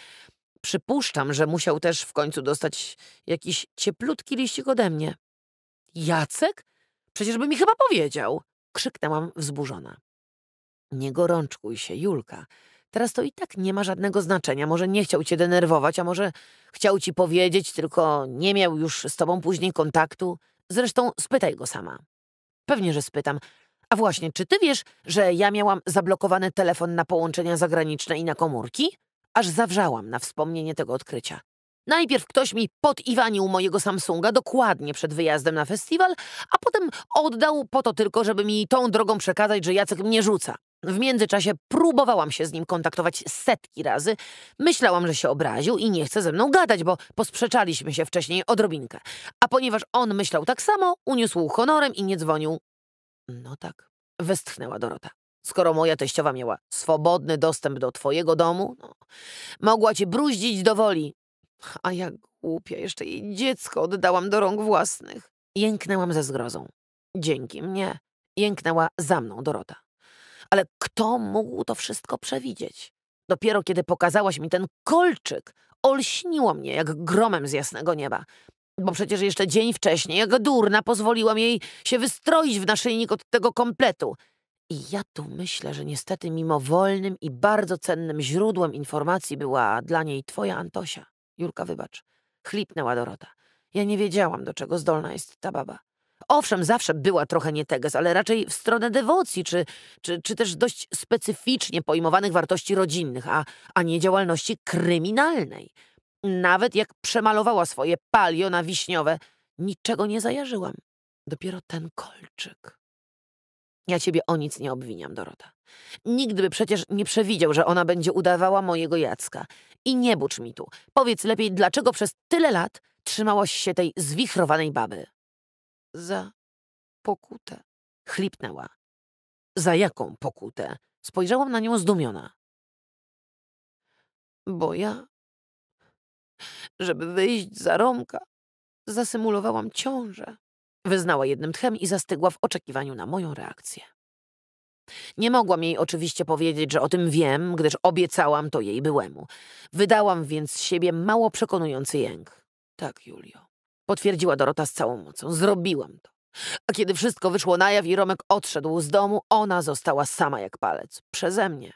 Przypuszczam, że musiał też w końcu dostać jakiś cieplutki liścik ode mnie. Jacek? Przecież by mi chyba powiedział. Krzyknęłam wzburzona. Nie gorączkuj się, Julka. Teraz to i tak nie ma żadnego znaczenia. Może nie chciał cię denerwować, a może chciał ci powiedzieć, tylko nie miał już z tobą później kontaktu. Zresztą spytaj go sama. Pewnie, że spytam. A właśnie, czy ty wiesz, że ja miałam zablokowany telefon na połączenia zagraniczne i na komórki? Aż zawrzałam na wspomnienie tego odkrycia. Najpierw ktoś mi podiwanił mojego Samsunga dokładnie przed wyjazdem na festiwal, a potem oddał po to tylko, żeby mi tą drogą przekazać, że Jacek mnie rzuca. W międzyczasie próbowałam się z nim kontaktować setki razy. Myślałam, że się obraził i nie chce ze mną gadać, bo posprzeczaliśmy się wcześniej odrobinkę. A ponieważ on myślał tak samo, uniósł honorem i nie dzwonił. No tak, westchnęła Dorota. Skoro moja teściowa miała swobodny dostęp do twojego domu, no, mogła cię bruździć do woli. A jak głupia, jeszcze jej dziecko oddałam do rąk własnych. Jęknęłam ze zgrozą. Dzięki mnie jęknęła za mną Dorota. Ale kto mógł to wszystko przewidzieć? Dopiero kiedy pokazałaś mi ten kolczyk, olśniło mnie jak gromem z jasnego nieba. Bo przecież jeszcze dzień wcześniej, jak durna, pozwoliłam jej się wystroić w naszyjnik od tego kompletu. I ja tu myślę, że niestety mimowolnym i bardzo cennym źródłem informacji była dla niej twoja Antosia. Julka, wybacz. Chlipnęła Dorota. Ja nie wiedziałam, do czego zdolna jest ta baba. Owszem, zawsze była trochę nieteges, ale raczej w stronę dewocji, czy, czy, czy też dość specyficznie pojmowanych wartości rodzinnych, a, a nie działalności kryminalnej. Nawet jak przemalowała swoje palio na wiśniowe, niczego nie zajarzyłam. Dopiero ten kolczyk. Ja ciebie o nic nie obwiniam, Dorota. Nikt by przecież nie przewidział, że ona będzie udawała mojego Jacka. I nie bucz mi tu. Powiedz lepiej, dlaczego przez tyle lat trzymałaś się tej zwichrowanej baby? Za pokutę. Chlipnęła. Za jaką pokutę? Spojrzałam na nią zdumiona. Bo ja, żeby wyjść za Romka, zasymulowałam ciążę. Wyznała jednym tchem i zastygła w oczekiwaniu na moją reakcję. Nie mogłam jej oczywiście powiedzieć, że o tym wiem, gdyż obiecałam to jej byłemu. Wydałam więc z siebie mało przekonujący jęk. Tak, Julio. Potwierdziła Dorota z całą mocą. Zrobiłam to. A kiedy wszystko wyszło na jaw i Romek odszedł z domu, ona została sama jak palec. Przeze mnie.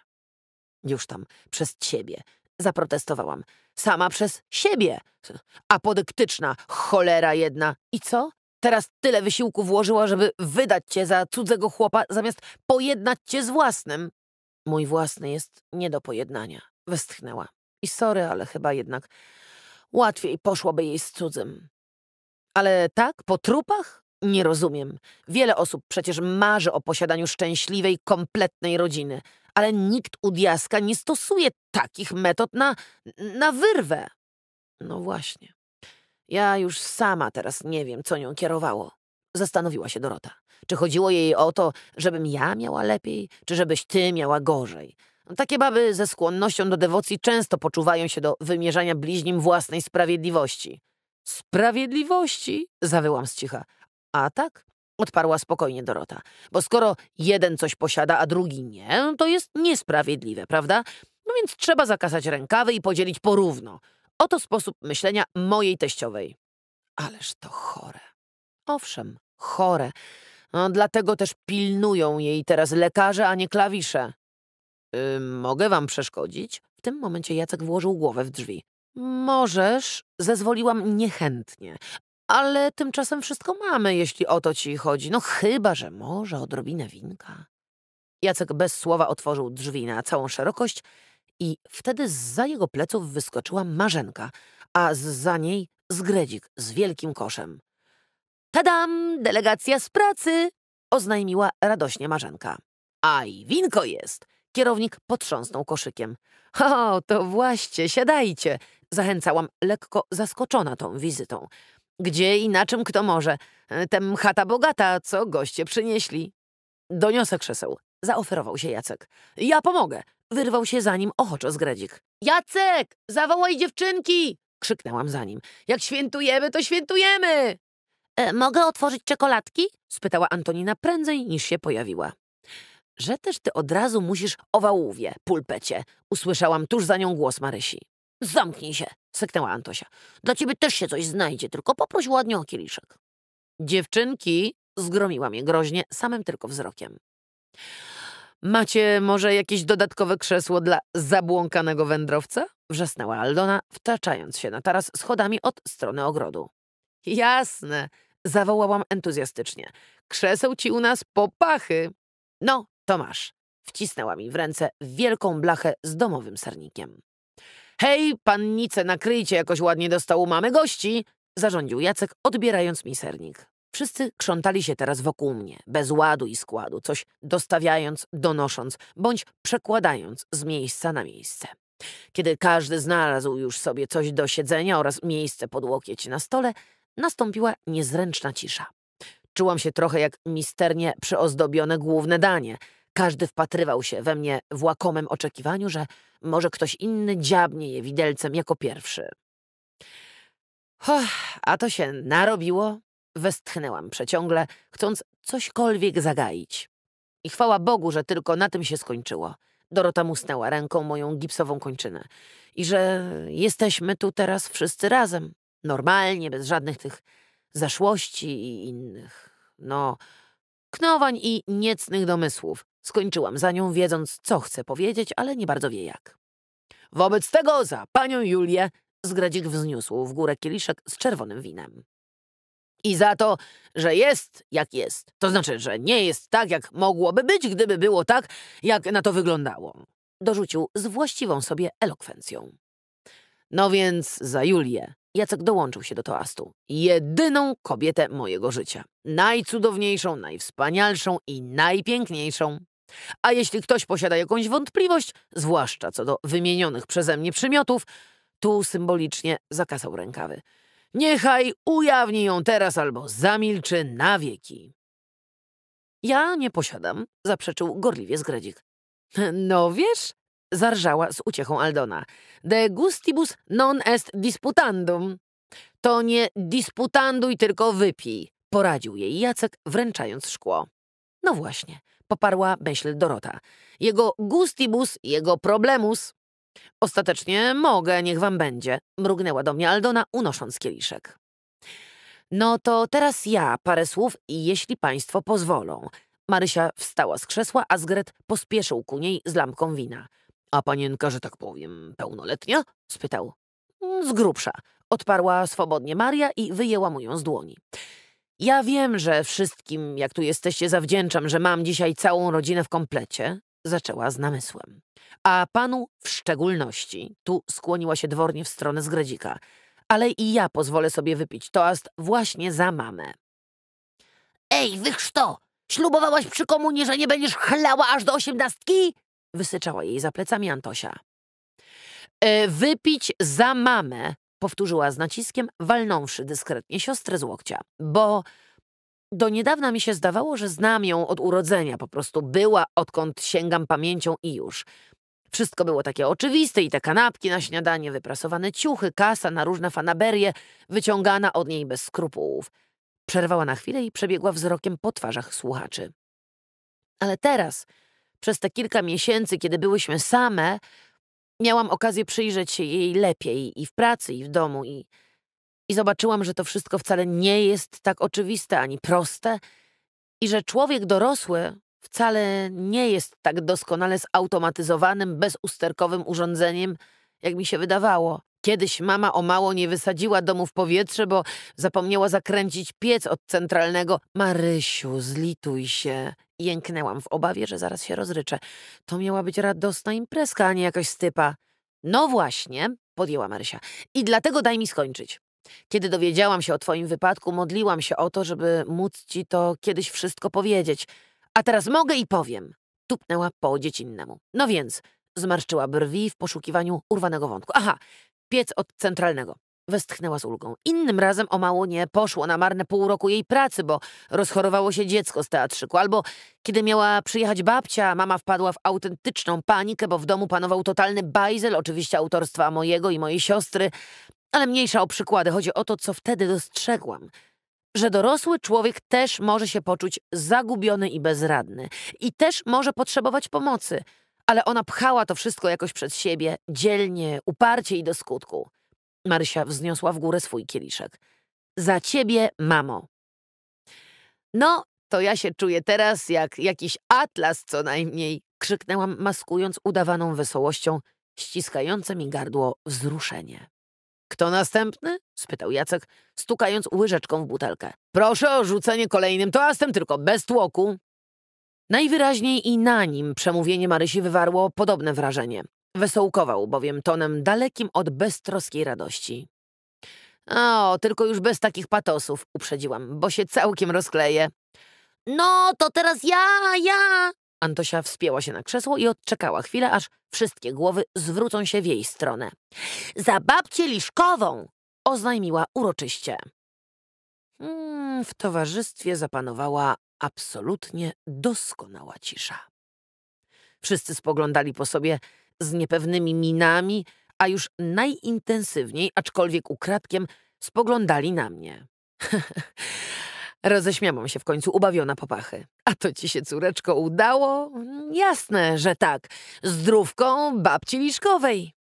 Już tam, przez ciebie. Zaprotestowałam. Sama przez siebie. Apodyktyczna, cholera jedna. I co? Teraz tyle wysiłku włożyła, żeby wydać cię za cudzego chłopa, zamiast pojednać cię z własnym. Mój własny jest nie do pojednania. Westchnęła. I sorry, ale chyba jednak łatwiej poszłoby jej z cudzym. Ale tak, po trupach? Nie rozumiem. Wiele osób przecież marzy o posiadaniu szczęśliwej, kompletnej rodziny, ale nikt u diaska nie stosuje takich metod na, na wyrwę. No właśnie. Ja już sama teraz nie wiem, co nią kierowało. Zastanowiła się Dorota. Czy chodziło jej o to, żebym ja miała lepiej, czy żebyś ty miała gorzej? Takie baby ze skłonnością do dewocji często poczuwają się do wymierzania bliźnim własnej sprawiedliwości. Sprawiedliwości? Zawyłam z cicha. A tak? Odparła spokojnie Dorota. Bo skoro jeden coś posiada, a drugi nie, to jest niesprawiedliwe, prawda? No więc trzeba zakasać rękawy i podzielić porówno. Oto sposób myślenia mojej teściowej. Ależ to chore. Owszem, chore. No, dlatego też pilnują jej teraz lekarze, a nie klawisze. Yy, mogę wam przeszkodzić? W tym momencie Jacek włożył głowę w drzwi. Możesz, zezwoliłam niechętnie. Ale tymczasem wszystko mamy, jeśli o to ci chodzi. No chyba, że może odrobinę winka. Jacek bez słowa otworzył drzwi na całą szerokość i wtedy za jego pleców wyskoczyła Marzenka, a za niej zgredzik z wielkim koszem. Tadam! Delegacja z pracy! oznajmiła radośnie Marzenka. A i winko jest! Kierownik potrząsnął koszykiem. O, to właśnie, siadajcie! Zachęcałam, lekko zaskoczona tą wizytą. Gdzie i na czym kto może? Tem chata bogata, co goście przynieśli. Doniosę krzeseł. Zaoferował się Jacek. Ja pomogę. Wyrwał się za nim ochoczo zgredzik. Jacek, zawołaj dziewczynki! Krzyknęłam za nim. Jak świętujemy, to świętujemy! E, mogę otworzyć czekoladki? spytała Antonina prędzej niż się pojawiła. Że też ty od razu musisz o wałówie, pulpecie, usłyszałam tuż za nią głos Marysi. Zamknij się, syknęła Antosia. Dla ciebie też się coś znajdzie, tylko poproś ładnie o kieliszek. Dziewczynki, zgromiła mnie groźnie, samym tylko wzrokiem. Macie może jakieś dodatkowe krzesło dla zabłąkanego wędrowca? Wrzasnęła Aldona, wtaczając się na taras schodami od strony ogrodu. Jasne, zawołałam entuzjastycznie. Krzeseł ci u nas popachy. No, to masz. Wcisnęła mi w ręce wielką blachę z domowym sernikiem. Hej, pannice, nakryjcie jakoś ładnie do stołu, mamy gości! Zarządził Jacek, odbierając mi sernik. Wszyscy krzątali się teraz wokół mnie, bez ładu i składu, coś dostawiając, donosząc, bądź przekładając z miejsca na miejsce. Kiedy każdy znalazł już sobie coś do siedzenia oraz miejsce pod łokieć na stole, nastąpiła niezręczna cisza. Czułam się trochę jak misternie przyozdobione główne danie. Każdy wpatrywał się we mnie w łakomym oczekiwaniu, że może ktoś inny dziabnie je widelcem jako pierwszy. a to się narobiło, Westchnęłam przeciągle, chcąc cośkolwiek zagaić. I chwała Bogu, że tylko na tym się skończyło. Dorota musnęła ręką moją gipsową kończynę. I że jesteśmy tu teraz wszyscy razem. Normalnie, bez żadnych tych zaszłości i innych, no, knowań i niecnych domysłów. Skończyłam za nią, wiedząc, co chcę powiedzieć, ale nie bardzo wie jak. Wobec tego za panią Julię Zgradzik wzniósł w górę kieliszek z czerwonym winem. I za to, że jest jak jest. To znaczy, że nie jest tak, jak mogłoby być, gdyby było tak, jak na to wyglądało. Dorzucił z właściwą sobie elokwencją. No więc za Julię, Jacek dołączył się do toastu. Jedyną kobietę mojego życia. Najcudowniejszą, najwspanialszą i najpiękniejszą. A jeśli ktoś posiada jakąś wątpliwość, zwłaszcza co do wymienionych przeze mnie przymiotów, tu symbolicznie zakasał rękawy. Niechaj ujawni ją teraz albo zamilczy na wieki. Ja nie posiadam, zaprzeczył gorliwie Zgredzik. No wiesz, zarżała z uciechą Aldona. De gustibus non est disputandum. To nie disputanduj, tylko wypij, poradził jej Jacek, wręczając szkło. No właśnie, poparła myśl Dorota. Jego gustibus, jego problemus. Ostatecznie mogę, niech wam będzie, mrugnęła do mnie Aldona, unosząc kieliszek. No to teraz ja parę słów jeśli państwo pozwolą. Marysia wstała z krzesła, a Zgret pospieszył ku niej z lampką wina. A panienka, że tak powiem, pełnoletnia? spytał. Z grubsza. Odparła swobodnie Maria i wyjęła mu ją z dłoni. Ja wiem, że wszystkim, jak tu jesteście, zawdzięczam, że mam dzisiaj całą rodzinę w komplecie, zaczęła z namysłem. A panu w szczególności, tu skłoniła się dwornie w stronę Zgredzika, ale i ja pozwolę sobie wypić toast właśnie za mamę. Ej, wychrzto! Ślubowałaś przy komunie, że nie będziesz chlała aż do osiemnastki? Wysyczała jej za plecami Antosia. E, wypić za mamę, powtórzyła z naciskiem, walnąwszy dyskretnie siostrę z łokcia, bo do niedawna mi się zdawało, że znam ją od urodzenia, po prostu była, odkąd sięgam pamięcią i już. Wszystko było takie oczywiste i te kanapki na śniadanie, wyprasowane ciuchy, kasa na różne fanaberie, wyciągana od niej bez skrupułów. Przerwała na chwilę i przebiegła wzrokiem po twarzach słuchaczy. Ale teraz, przez te kilka miesięcy, kiedy byłyśmy same, miałam okazję przyjrzeć się jej lepiej i w pracy, i w domu, i, i zobaczyłam, że to wszystko wcale nie jest tak oczywiste ani proste i że człowiek dorosły wcale nie jest tak doskonale zautomatyzowanym, bezusterkowym urządzeniem, jak mi się wydawało. Kiedyś mama o mało nie wysadziła domu w powietrze, bo zapomniała zakręcić piec od centralnego. Marysiu, zlituj się. Jęknęłam w obawie, że zaraz się rozryczę. To miała być radosna imprezka, a nie jakaś stypa. No właśnie, podjęła Marysia. I dlatego daj mi skończyć. Kiedy dowiedziałam się o twoim wypadku, modliłam się o to, żeby móc ci to kiedyś wszystko powiedzieć. A teraz mogę i powiem. Tupnęła po dziecinnemu. No więc, zmarszczyła brwi w poszukiwaniu urwanego wątku. Aha, piec od centralnego. Westchnęła z ulgą. Innym razem o mało nie poszło na marne pół roku jej pracy, bo rozchorowało się dziecko z teatrzyku. Albo kiedy miała przyjechać babcia, mama wpadła w autentyczną panikę, bo w domu panował totalny bajzel, oczywiście autorstwa mojego i mojej siostry. Ale mniejsza o przykłady. Chodzi o to, co wtedy dostrzegłam. Że dorosły człowiek też może się poczuć zagubiony i bezradny. I też może potrzebować pomocy. Ale ona pchała to wszystko jakoś przed siebie, dzielnie, uparcie i do skutku. Marysia wzniosła w górę swój kieliszek. Za ciebie, mamo. No, to ja się czuję teraz jak jakiś atlas co najmniej, krzyknęłam, maskując udawaną wesołością, ściskające mi gardło wzruszenie. Kto następny? spytał Jacek, stukając łyżeczką w butelkę. Proszę o rzucenie kolejnym toastem, tylko bez tłoku. Najwyraźniej i na nim przemówienie Marysi wywarło podobne wrażenie. Wesołkował bowiem tonem dalekim od beztroskiej radości. O, tylko już bez takich patosów, uprzedziłam, bo się całkiem rozkleję. No, to teraz ja, ja! Antosia wspięła się na krzesło i odczekała chwilę, aż wszystkie głowy zwrócą się w jej stronę. Za babcię Liszkową! oznajmiła uroczyście. Hmm, w towarzystwie zapanowała absolutnie doskonała cisza. Wszyscy spoglądali po sobie z niepewnymi minami, a już najintensywniej, aczkolwiek ukradkiem, spoglądali na mnie. Roześmiałam się w końcu, ubawiona popachy. A to ci się, córeczko, udało? Jasne, że tak. Zdrówką babci Liszkowej.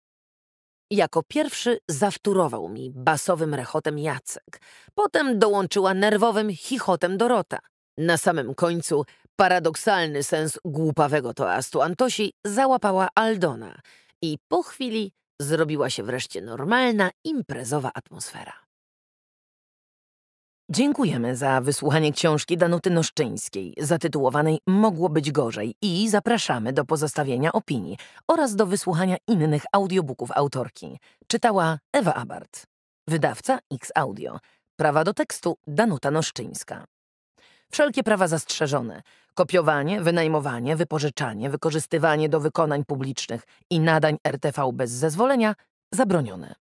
Jako pierwszy zawtórował mi basowym rechotem Jacek. Potem dołączyła nerwowym chichotem Dorota. Na samym końcu paradoksalny sens głupawego toastu Antosi załapała Aldona i po chwili zrobiła się wreszcie normalna, imprezowa atmosfera. Dziękujemy za wysłuchanie książki Danuty Noszczyńskiej zatytułowanej Mogło być gorzej i zapraszamy do pozostawienia opinii oraz do wysłuchania innych audiobooków autorki. Czytała Ewa Abart. Wydawca X Audio. Prawa do tekstu Danuta Noszczyńska. Wszelkie prawa zastrzeżone. Kopiowanie, wynajmowanie, wypożyczanie, wykorzystywanie do wykonań publicznych i nadań RTV bez zezwolenia zabronione.